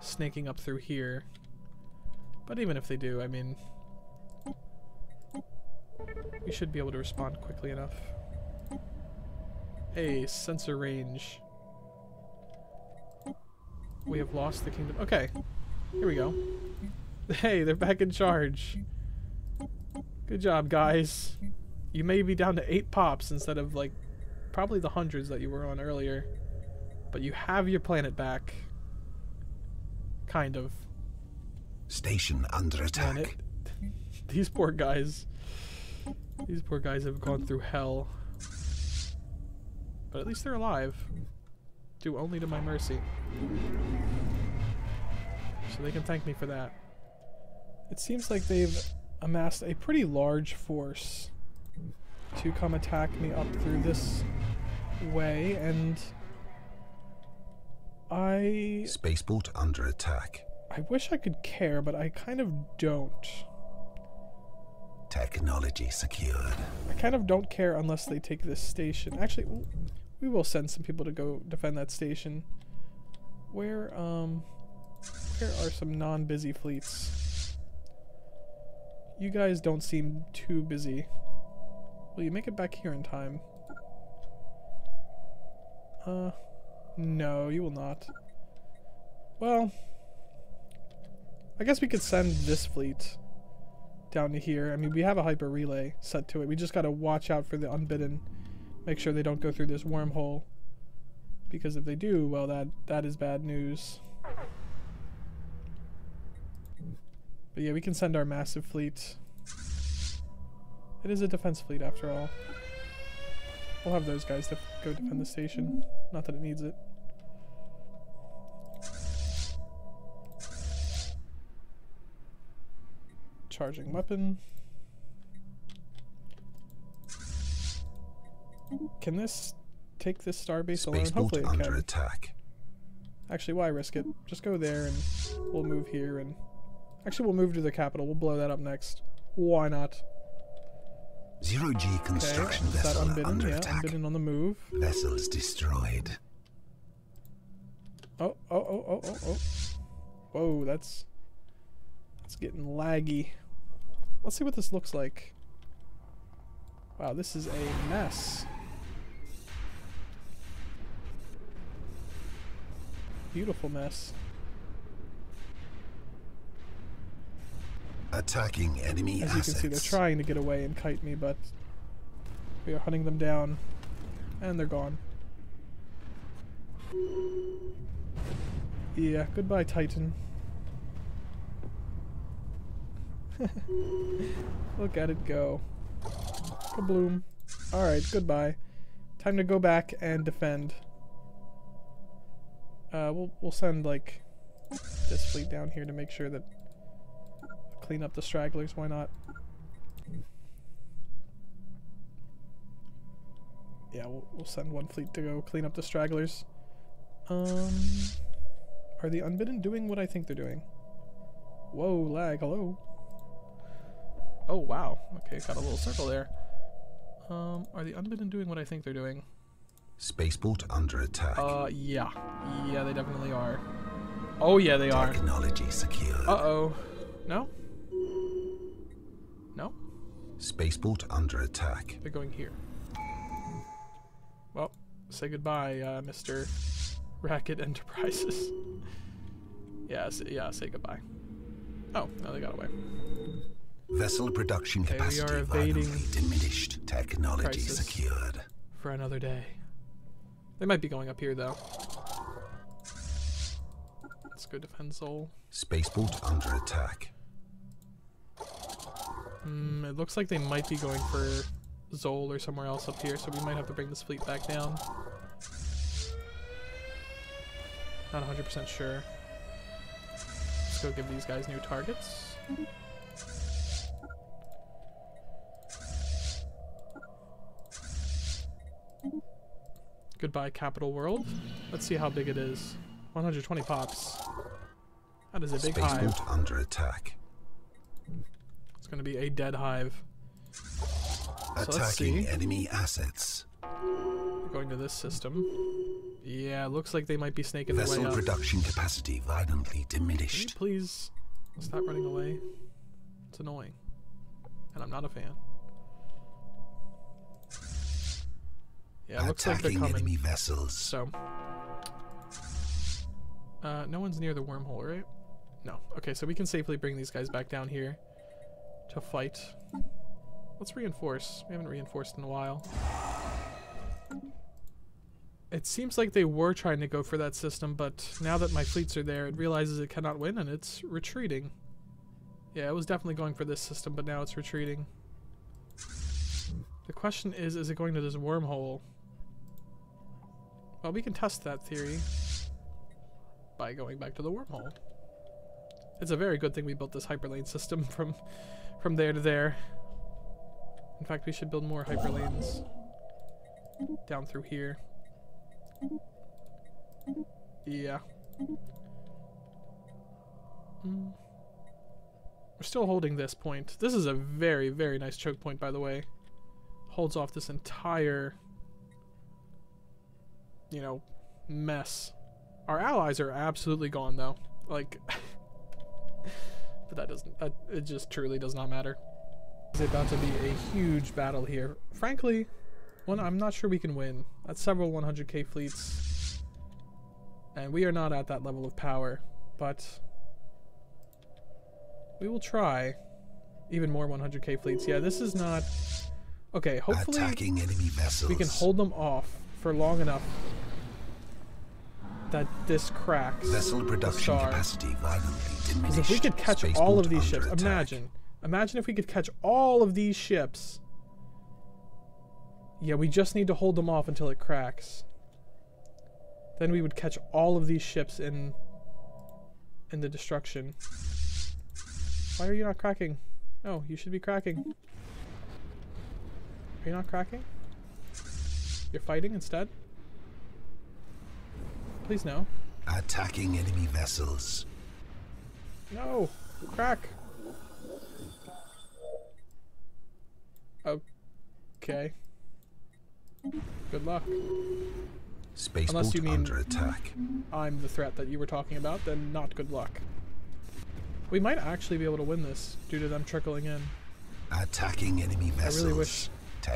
snaking up through here. But even if they do, I mean, we should be able to respond quickly enough. Hey, sensor range. We have lost the kingdom. Okay, here we go. Hey, they're back in charge. Good job, guys. You may be down to eight pops instead of like probably the hundreds that you were on earlier. But you have your planet back. Kind of. Station under attack. it, <laughs> these poor guys. These poor guys have gone through hell. But at least they're alive. Due only to my mercy. So they can thank me for that. It seems like they've amassed a pretty large force to come attack me up through this way, and I Spaceport under attack. I wish I could care, but I kind of don't. Technology secured. I kind of don't care unless they take this station. Actually, we will send some people to go defend that station. Where, um, where are some non-busy fleets? You guys don't seem too busy. Will you make it back here in time? Uh, no, you will not. Well, I guess we could send this fleet down to here. I mean, we have a hyper relay set to it. We just got to watch out for the unbidden. Make sure they don't go through this wormhole. Because if they do, well, that that is bad news. But yeah, we can send our massive fleet. It is a defense fleet after all. We'll have those guys def go defend the station. Not that it needs it. Charging weapon. Can this take this starbase alone? Hopefully it under can. attack. Actually, why risk it? Just go there and we'll move here and... Actually, we'll move to the capital. We'll blow that up next. Why not? Zero G construction that vessel unbidden? under Yeah, attack. unbidden on the move. Vessels destroyed. Oh, oh, oh, oh, oh, oh. Whoa, that's... That's getting laggy. Let's see what this looks like. Wow, this is a mess. Beautiful mess. Attacking enemy As you assets. can see, they're trying to get away and kite me, but we are hunting them down, and they're gone. Yeah, goodbye, Titan. <laughs> Look at it go. Kabloom. Alright, goodbye. Time to go back and defend. Uh, we'll, we'll send, like, this fleet down here to make sure that clean up the stragglers, why not? Yeah, we'll, we'll send one fleet to go clean up the stragglers. Um, are the unbidden doing what I think they're doing? Whoa, lag, hello. Oh, wow. Okay, got a little circle there. Um, are the unbidden doing what I think they're doing? Spaceport under attack. Uh, yeah. Yeah, they definitely are. Oh, yeah, they are. Technology secure. Uh-oh. No? No? Spaceport under attack. They're going here. Well, say goodbye, uh, Mr. Racket Enterprises. <laughs> yeah, say, yeah, say goodbye. Oh, no, they got away. Vessel production Okay, we capacity are evading violently diminished. Technology crisis. secured. For another day. They might be going up here, though. Let's go defend Sol. Spaceport under attack. Hmm, it looks like they might be going for Sol or somewhere else up here, so we might have to bring this fleet back down. Not 100% sure. Let's go give these guys new targets. Goodbye, Capital World. Let's see how big it is. 120 pops. That is a big hive. Spaceport under attack. Going to be a dead hive. Attacking see. enemy assets. We're going to this system. Yeah, looks like they might be snaking their way Vessel up. production capacity violently diminished. please stop running away? It's annoying. And I'm not a fan. Yeah, looks like they're Attacking coming. enemy vessels. So. Uh, no one's near the wormhole, right? No. Okay, so we can safely bring these guys back down here to fight. Let's reinforce. We haven't reinforced in a while. It seems like they were trying to go for that system, but now that my fleets are there, it realizes it cannot win and it's retreating. Yeah, it was definitely going for this system, but now it's retreating. The question is, is it going to this wormhole? Well, we can test that theory by going back to the wormhole. It's a very good thing we built this hyperlane system <laughs> from from there to there. In fact, we should build more hyperlanes down through here. Yeah. Mm. We're still holding this point. This is a very, very nice choke point, by the way. Holds off this entire, you know, mess. Our allies are absolutely gone, though. Like, <laughs> but that doesn't. That, it just truly does not matter. It's about to be a huge battle here. Frankly, one I'm not sure we can win. That's several 100k fleets, and we are not at that level of power. But we will try. Even more 100k fleets. Yeah, this is not... Okay, hopefully Attacking enemy vessels. we can hold them off for long enough that this cracks. Vessel production capacity violently diminished. Because if we could catch all of these ships, attack. imagine. Imagine if we could catch all of these ships. Yeah, we just need to hold them off until it cracks. Then we would catch all of these ships in in the destruction. Why are you not cracking? No, you should be cracking. Are you not cracking? You're fighting instead? Please no. Attacking enemy vessels. No! Crack! Okay. Good luck. Spaceport you mean- under attack. I'm the threat that you were talking about, then not good luck. We might actually be able to win this due to them trickling in. Attacking enemy vessels. really wish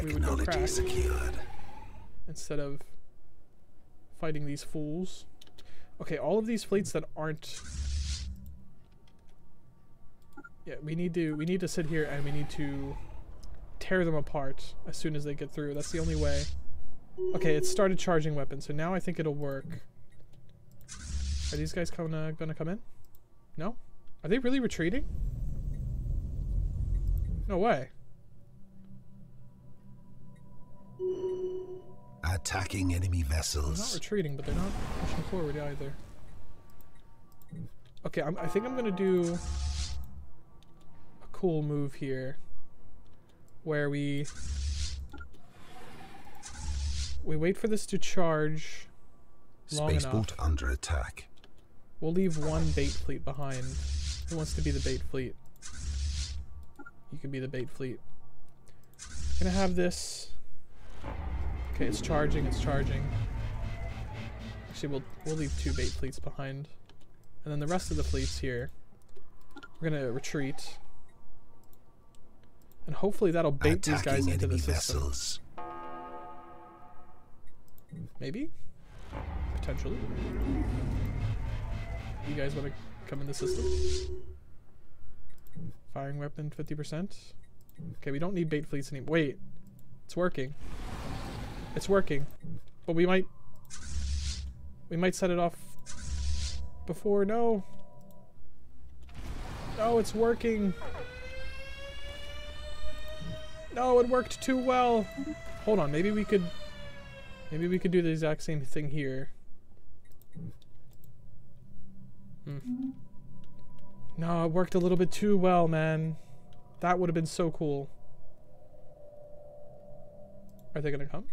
we would go Technology crack. secured. instead of fighting these fools. Okay, all of these fleets that aren't Yeah, we need to we need to sit here and we need to tear them apart as soon as they get through. That's the only way. Okay, it started charging weapons, so now I think it'll work. Are these guys gonna uh, gonna come in? No? Are they really retreating? No way. Attacking enemy They're not retreating, but they're not pushing forward either. Okay, I'm, I think I'm gonna do a cool move here, where we we wait for this to charge long enough. Under attack. We'll leave one bait fleet behind. Who wants to be the bait fleet? You can be the bait fleet. Gonna have this. Okay, it's charging. It's charging. Actually, we'll we'll leave two bait fleets behind, and then the rest of the fleets here. We're gonna retreat, and hopefully that'll bait these guys Attacking into the system. vessels. Maybe, potentially. You guys want to come in the system? Firing weapon 50%. Okay, we don't need bait fleets anymore. Wait, it's working. It's working, but we might we might set it off before. No. No, it's working. No, it worked too well. Hold on, maybe we could maybe we could do the exact same thing here. Hmm. No, it worked a little bit too well, man. That would have been so cool. Are they gonna come?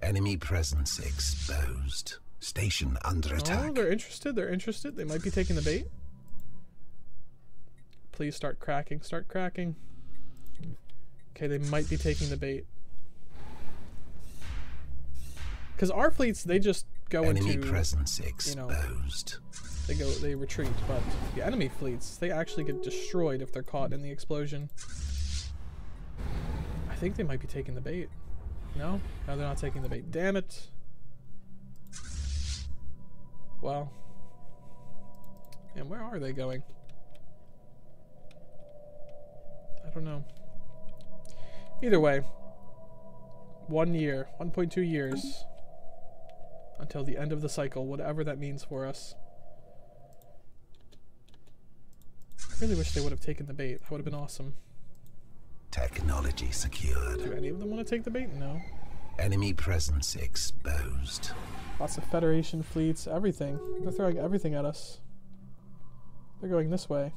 Enemy presence exposed. Station under attack. Oh, attack. they're interested. They're interested. They might be taking the bait. Please start cracking. Start cracking. Okay, they might be taking the bait. Because our fleets, they just go Enemy into presence you know, exposed. they go they retreat, but the enemy fleets they actually get destroyed if they're caught in the explosion. I think they might be taking the bait. No, no, they're not taking the bait. Damn it. Well, and where are they going? I don't know. Either way, one year, 1.2 years until the end of the cycle, whatever that means for us. I really wish they would have taken the bait. That would have been awesome. Technology secured. Do any of them want to take the bait? No. Enemy presence exposed. Lots of Federation fleets, everything. They're throwing everything at us. They're going this way.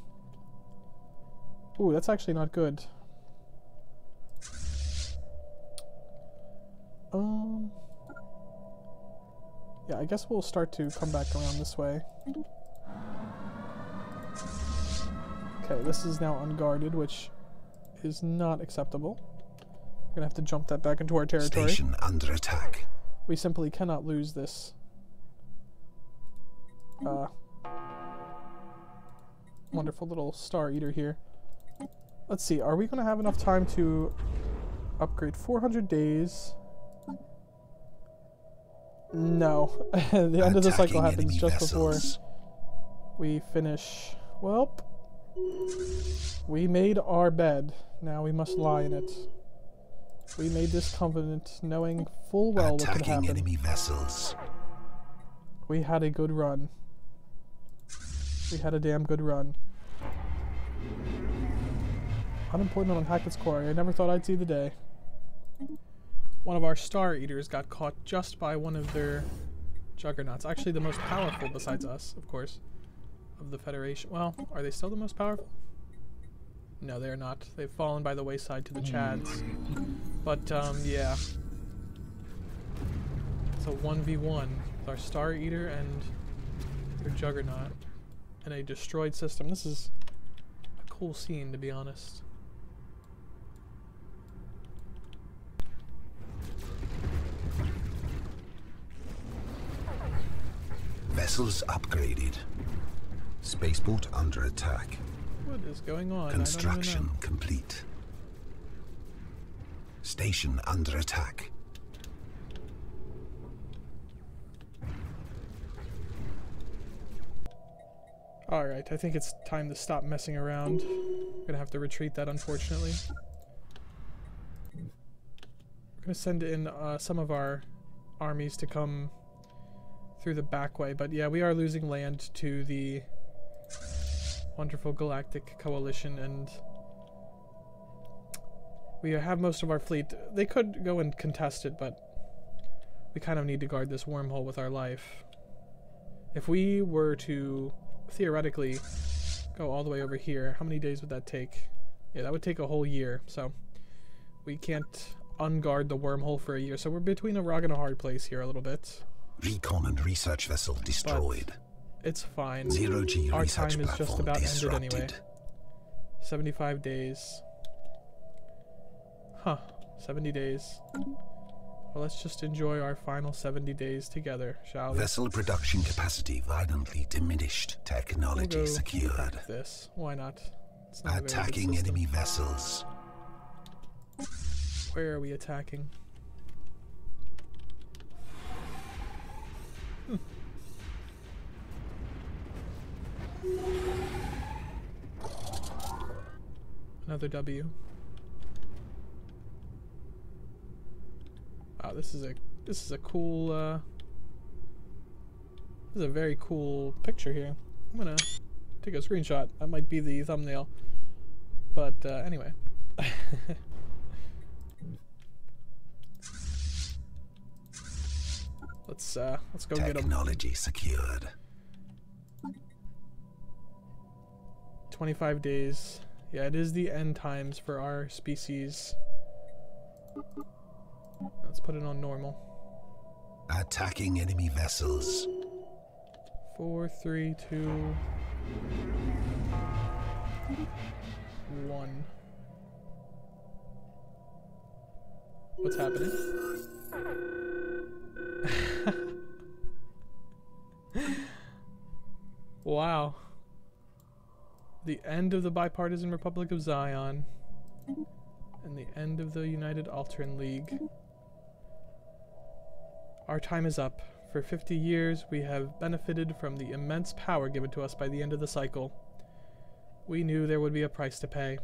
Ooh, that's actually not good. Um. Yeah, I guess we'll start to come back around this way. Okay, this is now unguarded, which is not acceptable. We're gonna have to jump that back into our territory. Station under attack. We simply cannot lose this. Uh, wonderful little star eater here. Let's see, are we going to have enough time to upgrade 400 days? No. <laughs> the end of the cycle happens just before we finish. Well, We made our bed. Now we must lie in it. We made this covenant knowing full well what could Attacking happen. enemy vessels. We had a good run. We had a damn good run. Unemployment on Hackett's Quarry. I never thought I'd see the day. One of our Star Eaters got caught just by one of their juggernauts. Actually, the most powerful, besides us, of course, of the Federation. Well, are they still the most powerful? No, they're not. They've fallen by the wayside to the Chads. But, um, yeah. It's a 1v1 with our Star Eater and their Juggernaut And a destroyed system. This is a cool scene, to be honest. Vessels upgraded. Spaceport under attack. What is going on? Construction I don't know. complete. Station under attack. Alright, I think it's time to stop messing around. We're gonna have to retreat that, unfortunately. We're gonna send in uh, some of our armies to come through the back way, but yeah, we are losing land to the wonderful Galactic Coalition, and we have most of our fleet. They could go and contest it, but we kind of need to guard this wormhole with our life. If we were to theoretically go all the way over here, how many days would that take? Yeah, that would take a whole year, so we can't unguard the wormhole for a year. So we're between a rock and a hard place here a little bit. Recon and research vessel destroyed. It's fine. Zero G Our time is just about ended disrupted. anyway. 75 days. Huh. 70 days. Well, let's just enjoy our final 70 days together, shall we? Vessel production capacity violently diminished. We'll Technology secured. this. Why not? It's not a very good Attacking enemy vessels. Where are we attacking? Another W. Wow, this is a this is a cool uh this is a very cool picture here. I'm gonna take a screenshot. That might be the thumbnail. But uh, anyway. <laughs> Let's uh let's go get 'em. Technology secured. 25 days. Yeah, it is the end times for our species. Let's put it on normal. Attacking enemy vessels. Four, three, two, one. What's happening? <laughs> wow. The end of the bipartisan Republic of Zion. And the end of the United Alteran League. Our time is up. For 50 years, we have benefited from the immense power given to us by the end of the cycle. We knew there would be a price to pay,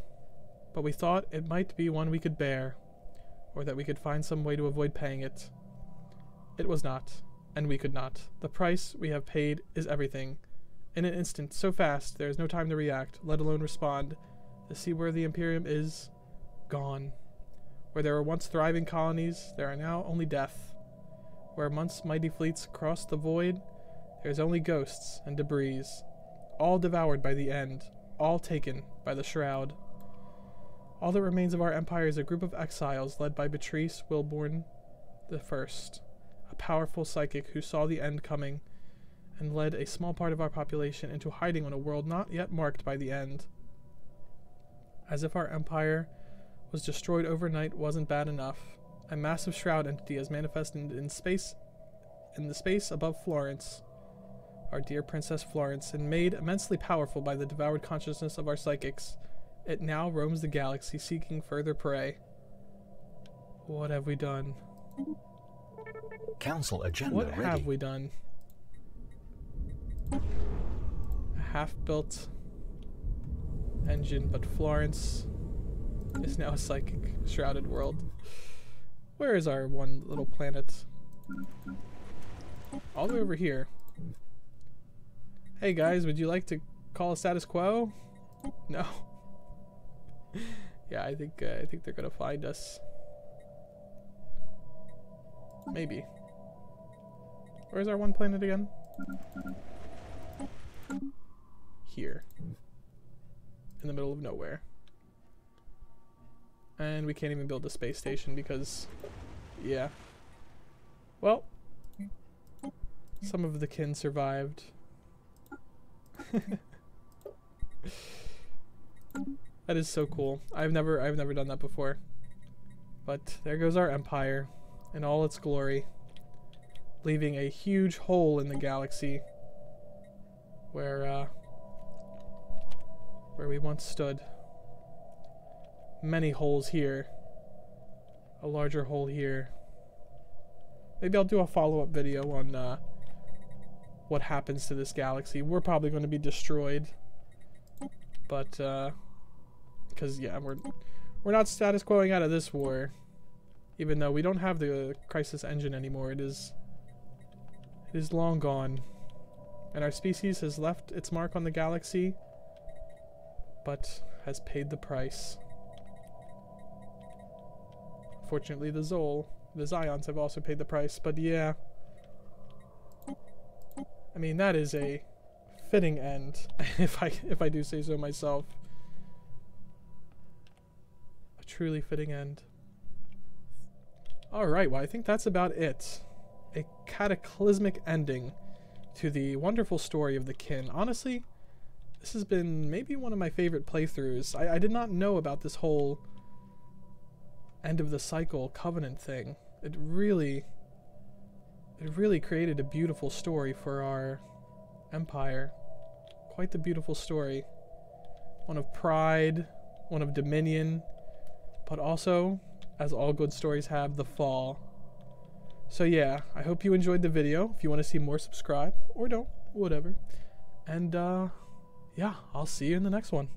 but we thought it might be one we could bear, or that we could find some way to avoid paying it. It was not, and we could not. The price we have paid is everything. In an instant, so fast, there is no time to react, let alone respond. The seaworthy Imperium is gone. Where there were once thriving colonies, there are now only death. Where once mighty fleets crossed the void, there is only ghosts and debris, all devoured by the end, all taken by the shroud. All that remains of our empire is a group of exiles led by Beatrice Wilborn the First, a powerful psychic who saw the end coming and led a small part of our population into hiding on a world not yet marked by the end. As if our empire was destroyed overnight wasn't bad enough, a massive shroud entity has manifested in space in the space above Florence, our dear Princess Florence, and made immensely powerful by the devoured consciousness of our psychics. It now roams the galaxy seeking further prey. What have we done? Council agenda What ready. have we done? A half built engine, but Florence is now a psychic shrouded world. Where is our one little planet? All the way over here. Hey guys, would you like to call a status quo? No. <laughs> yeah, I think uh, I think they're gonna find us. Maybe. Where's our one planet again? Here. In the middle of nowhere. And we can't even build a space station because, yeah. Well, some of the kin survived. <laughs> that is so cool. I've never I've never done that before. But there goes our empire in all its glory, leaving a huge hole in the galaxy where uh, where we once stood. Many holes here. A larger hole here. Maybe I'll do a follow-up video on uh, what happens to this galaxy. We're probably going to be destroyed. But, uh, because, yeah, we're, we're not status quoing out of this war. Even though we don't have the crisis engine anymore, it is, it is long gone. And our species has left its mark on the galaxy, but has paid the price. Fortunately, the Zol, the Zions have also paid the price, but yeah. I mean, that is a fitting end, <laughs> if I if I do say so myself. A truly fitting end. Alright, well I think that's about it. A cataclysmic ending to the wonderful story of the kin. Honestly, this has been maybe one of my favorite playthroughs. I, I did not know about this whole end of the cycle covenant thing. It really it really created a beautiful story for our empire. Quite the beautiful story. One of pride, one of dominion, but also, as all good stories have, the fall. So yeah, I hope you enjoyed the video. If you want to see more, subscribe, or don't, whatever. And uh, yeah, I'll see you in the next one.